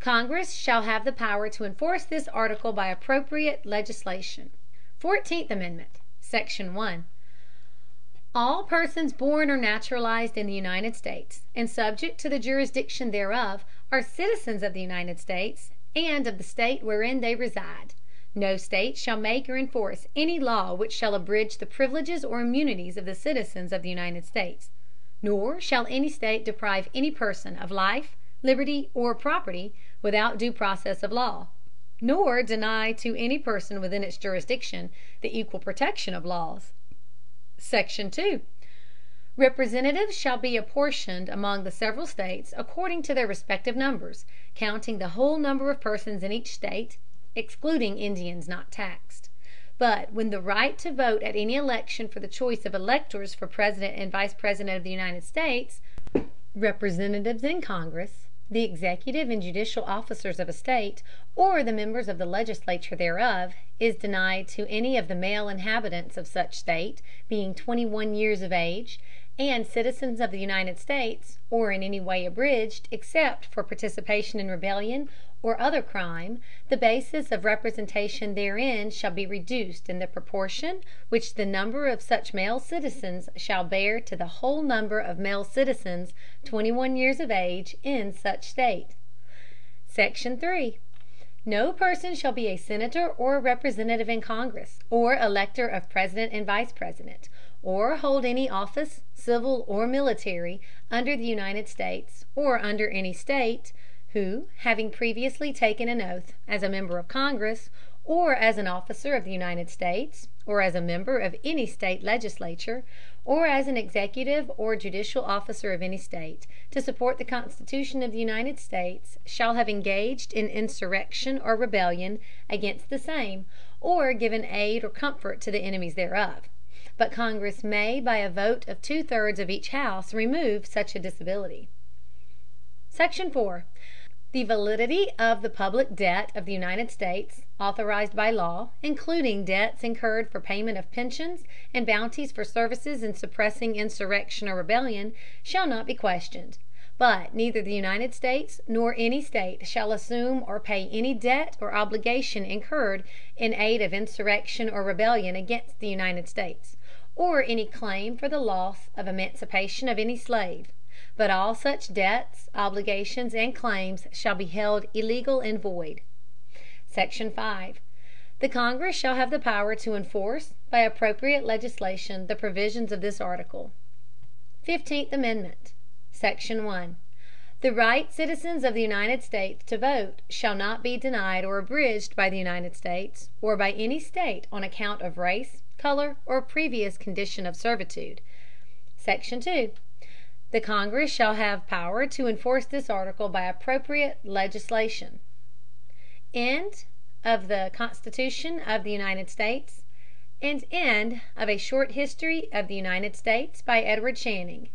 Congress shall have the power to enforce this article by appropriate legislation. Fourteenth Amendment, Section 1. All persons born or naturalized in the United States, and subject to the jurisdiction thereof, are citizens of the United States, and of the state wherein they reside. No state shall make or enforce any law which shall abridge the privileges or immunities of the citizens of the United States nor shall any state deprive any person of life, liberty, or property without due process of law, nor deny to any person within its jurisdiction the equal protection of laws. Section 2. Representatives shall be apportioned among the several states according to their respective numbers, counting the whole number of persons in each state, excluding Indians not taxed. But when the right to vote at any election for the choice of electors for President and Vice President of the United States, Representatives in Congress, the executive and judicial officers of a state, or the members of the legislature thereof, is denied to any of the male inhabitants of such state being twenty one years of age, and citizens of the United States, or in any way abridged, except for participation in rebellion or other crime, the basis of representation therein shall be reduced in the proportion which the number of such male citizens shall bear to the whole number of male citizens twenty one years of age in such state. Section 3. No person shall be a senator or representative in Congress, or elector of President and Vice President, or hold any office, civil or military, under the United States or under any state, who, having previously taken an oath as a member of Congress, or as an officer of the United States, or as a member of any state legislature, or as an executive or judicial officer of any state, to support the Constitution of the United States, shall have engaged in insurrection or rebellion against the same, or given aid or comfort to the enemies thereof. But Congress may by a vote of two thirds of each house remove such a disability. Section 4. The validity of the public debt of the United States, authorized by law, including debts incurred for payment of pensions and bounties for services in suppressing insurrection or rebellion, shall not be questioned. But neither the United States nor any state shall assume or pay any debt or obligation incurred in aid of insurrection or rebellion against the United States, or any claim for the loss of emancipation of any slave but all such debts, obligations, and claims shall be held illegal and void. Section 5. The Congress shall have the power to enforce, by appropriate legislation, the provisions of this article. Fifteenth Amendment, Section 1. The right citizens of the United States to vote shall not be denied or abridged by the United States or by any state on account of race, color, or previous condition of servitude. Section 2. The Congress shall have power to enforce this article by appropriate legislation. End of the Constitution of the United States, and end of a short history of the United States by Edward Channing.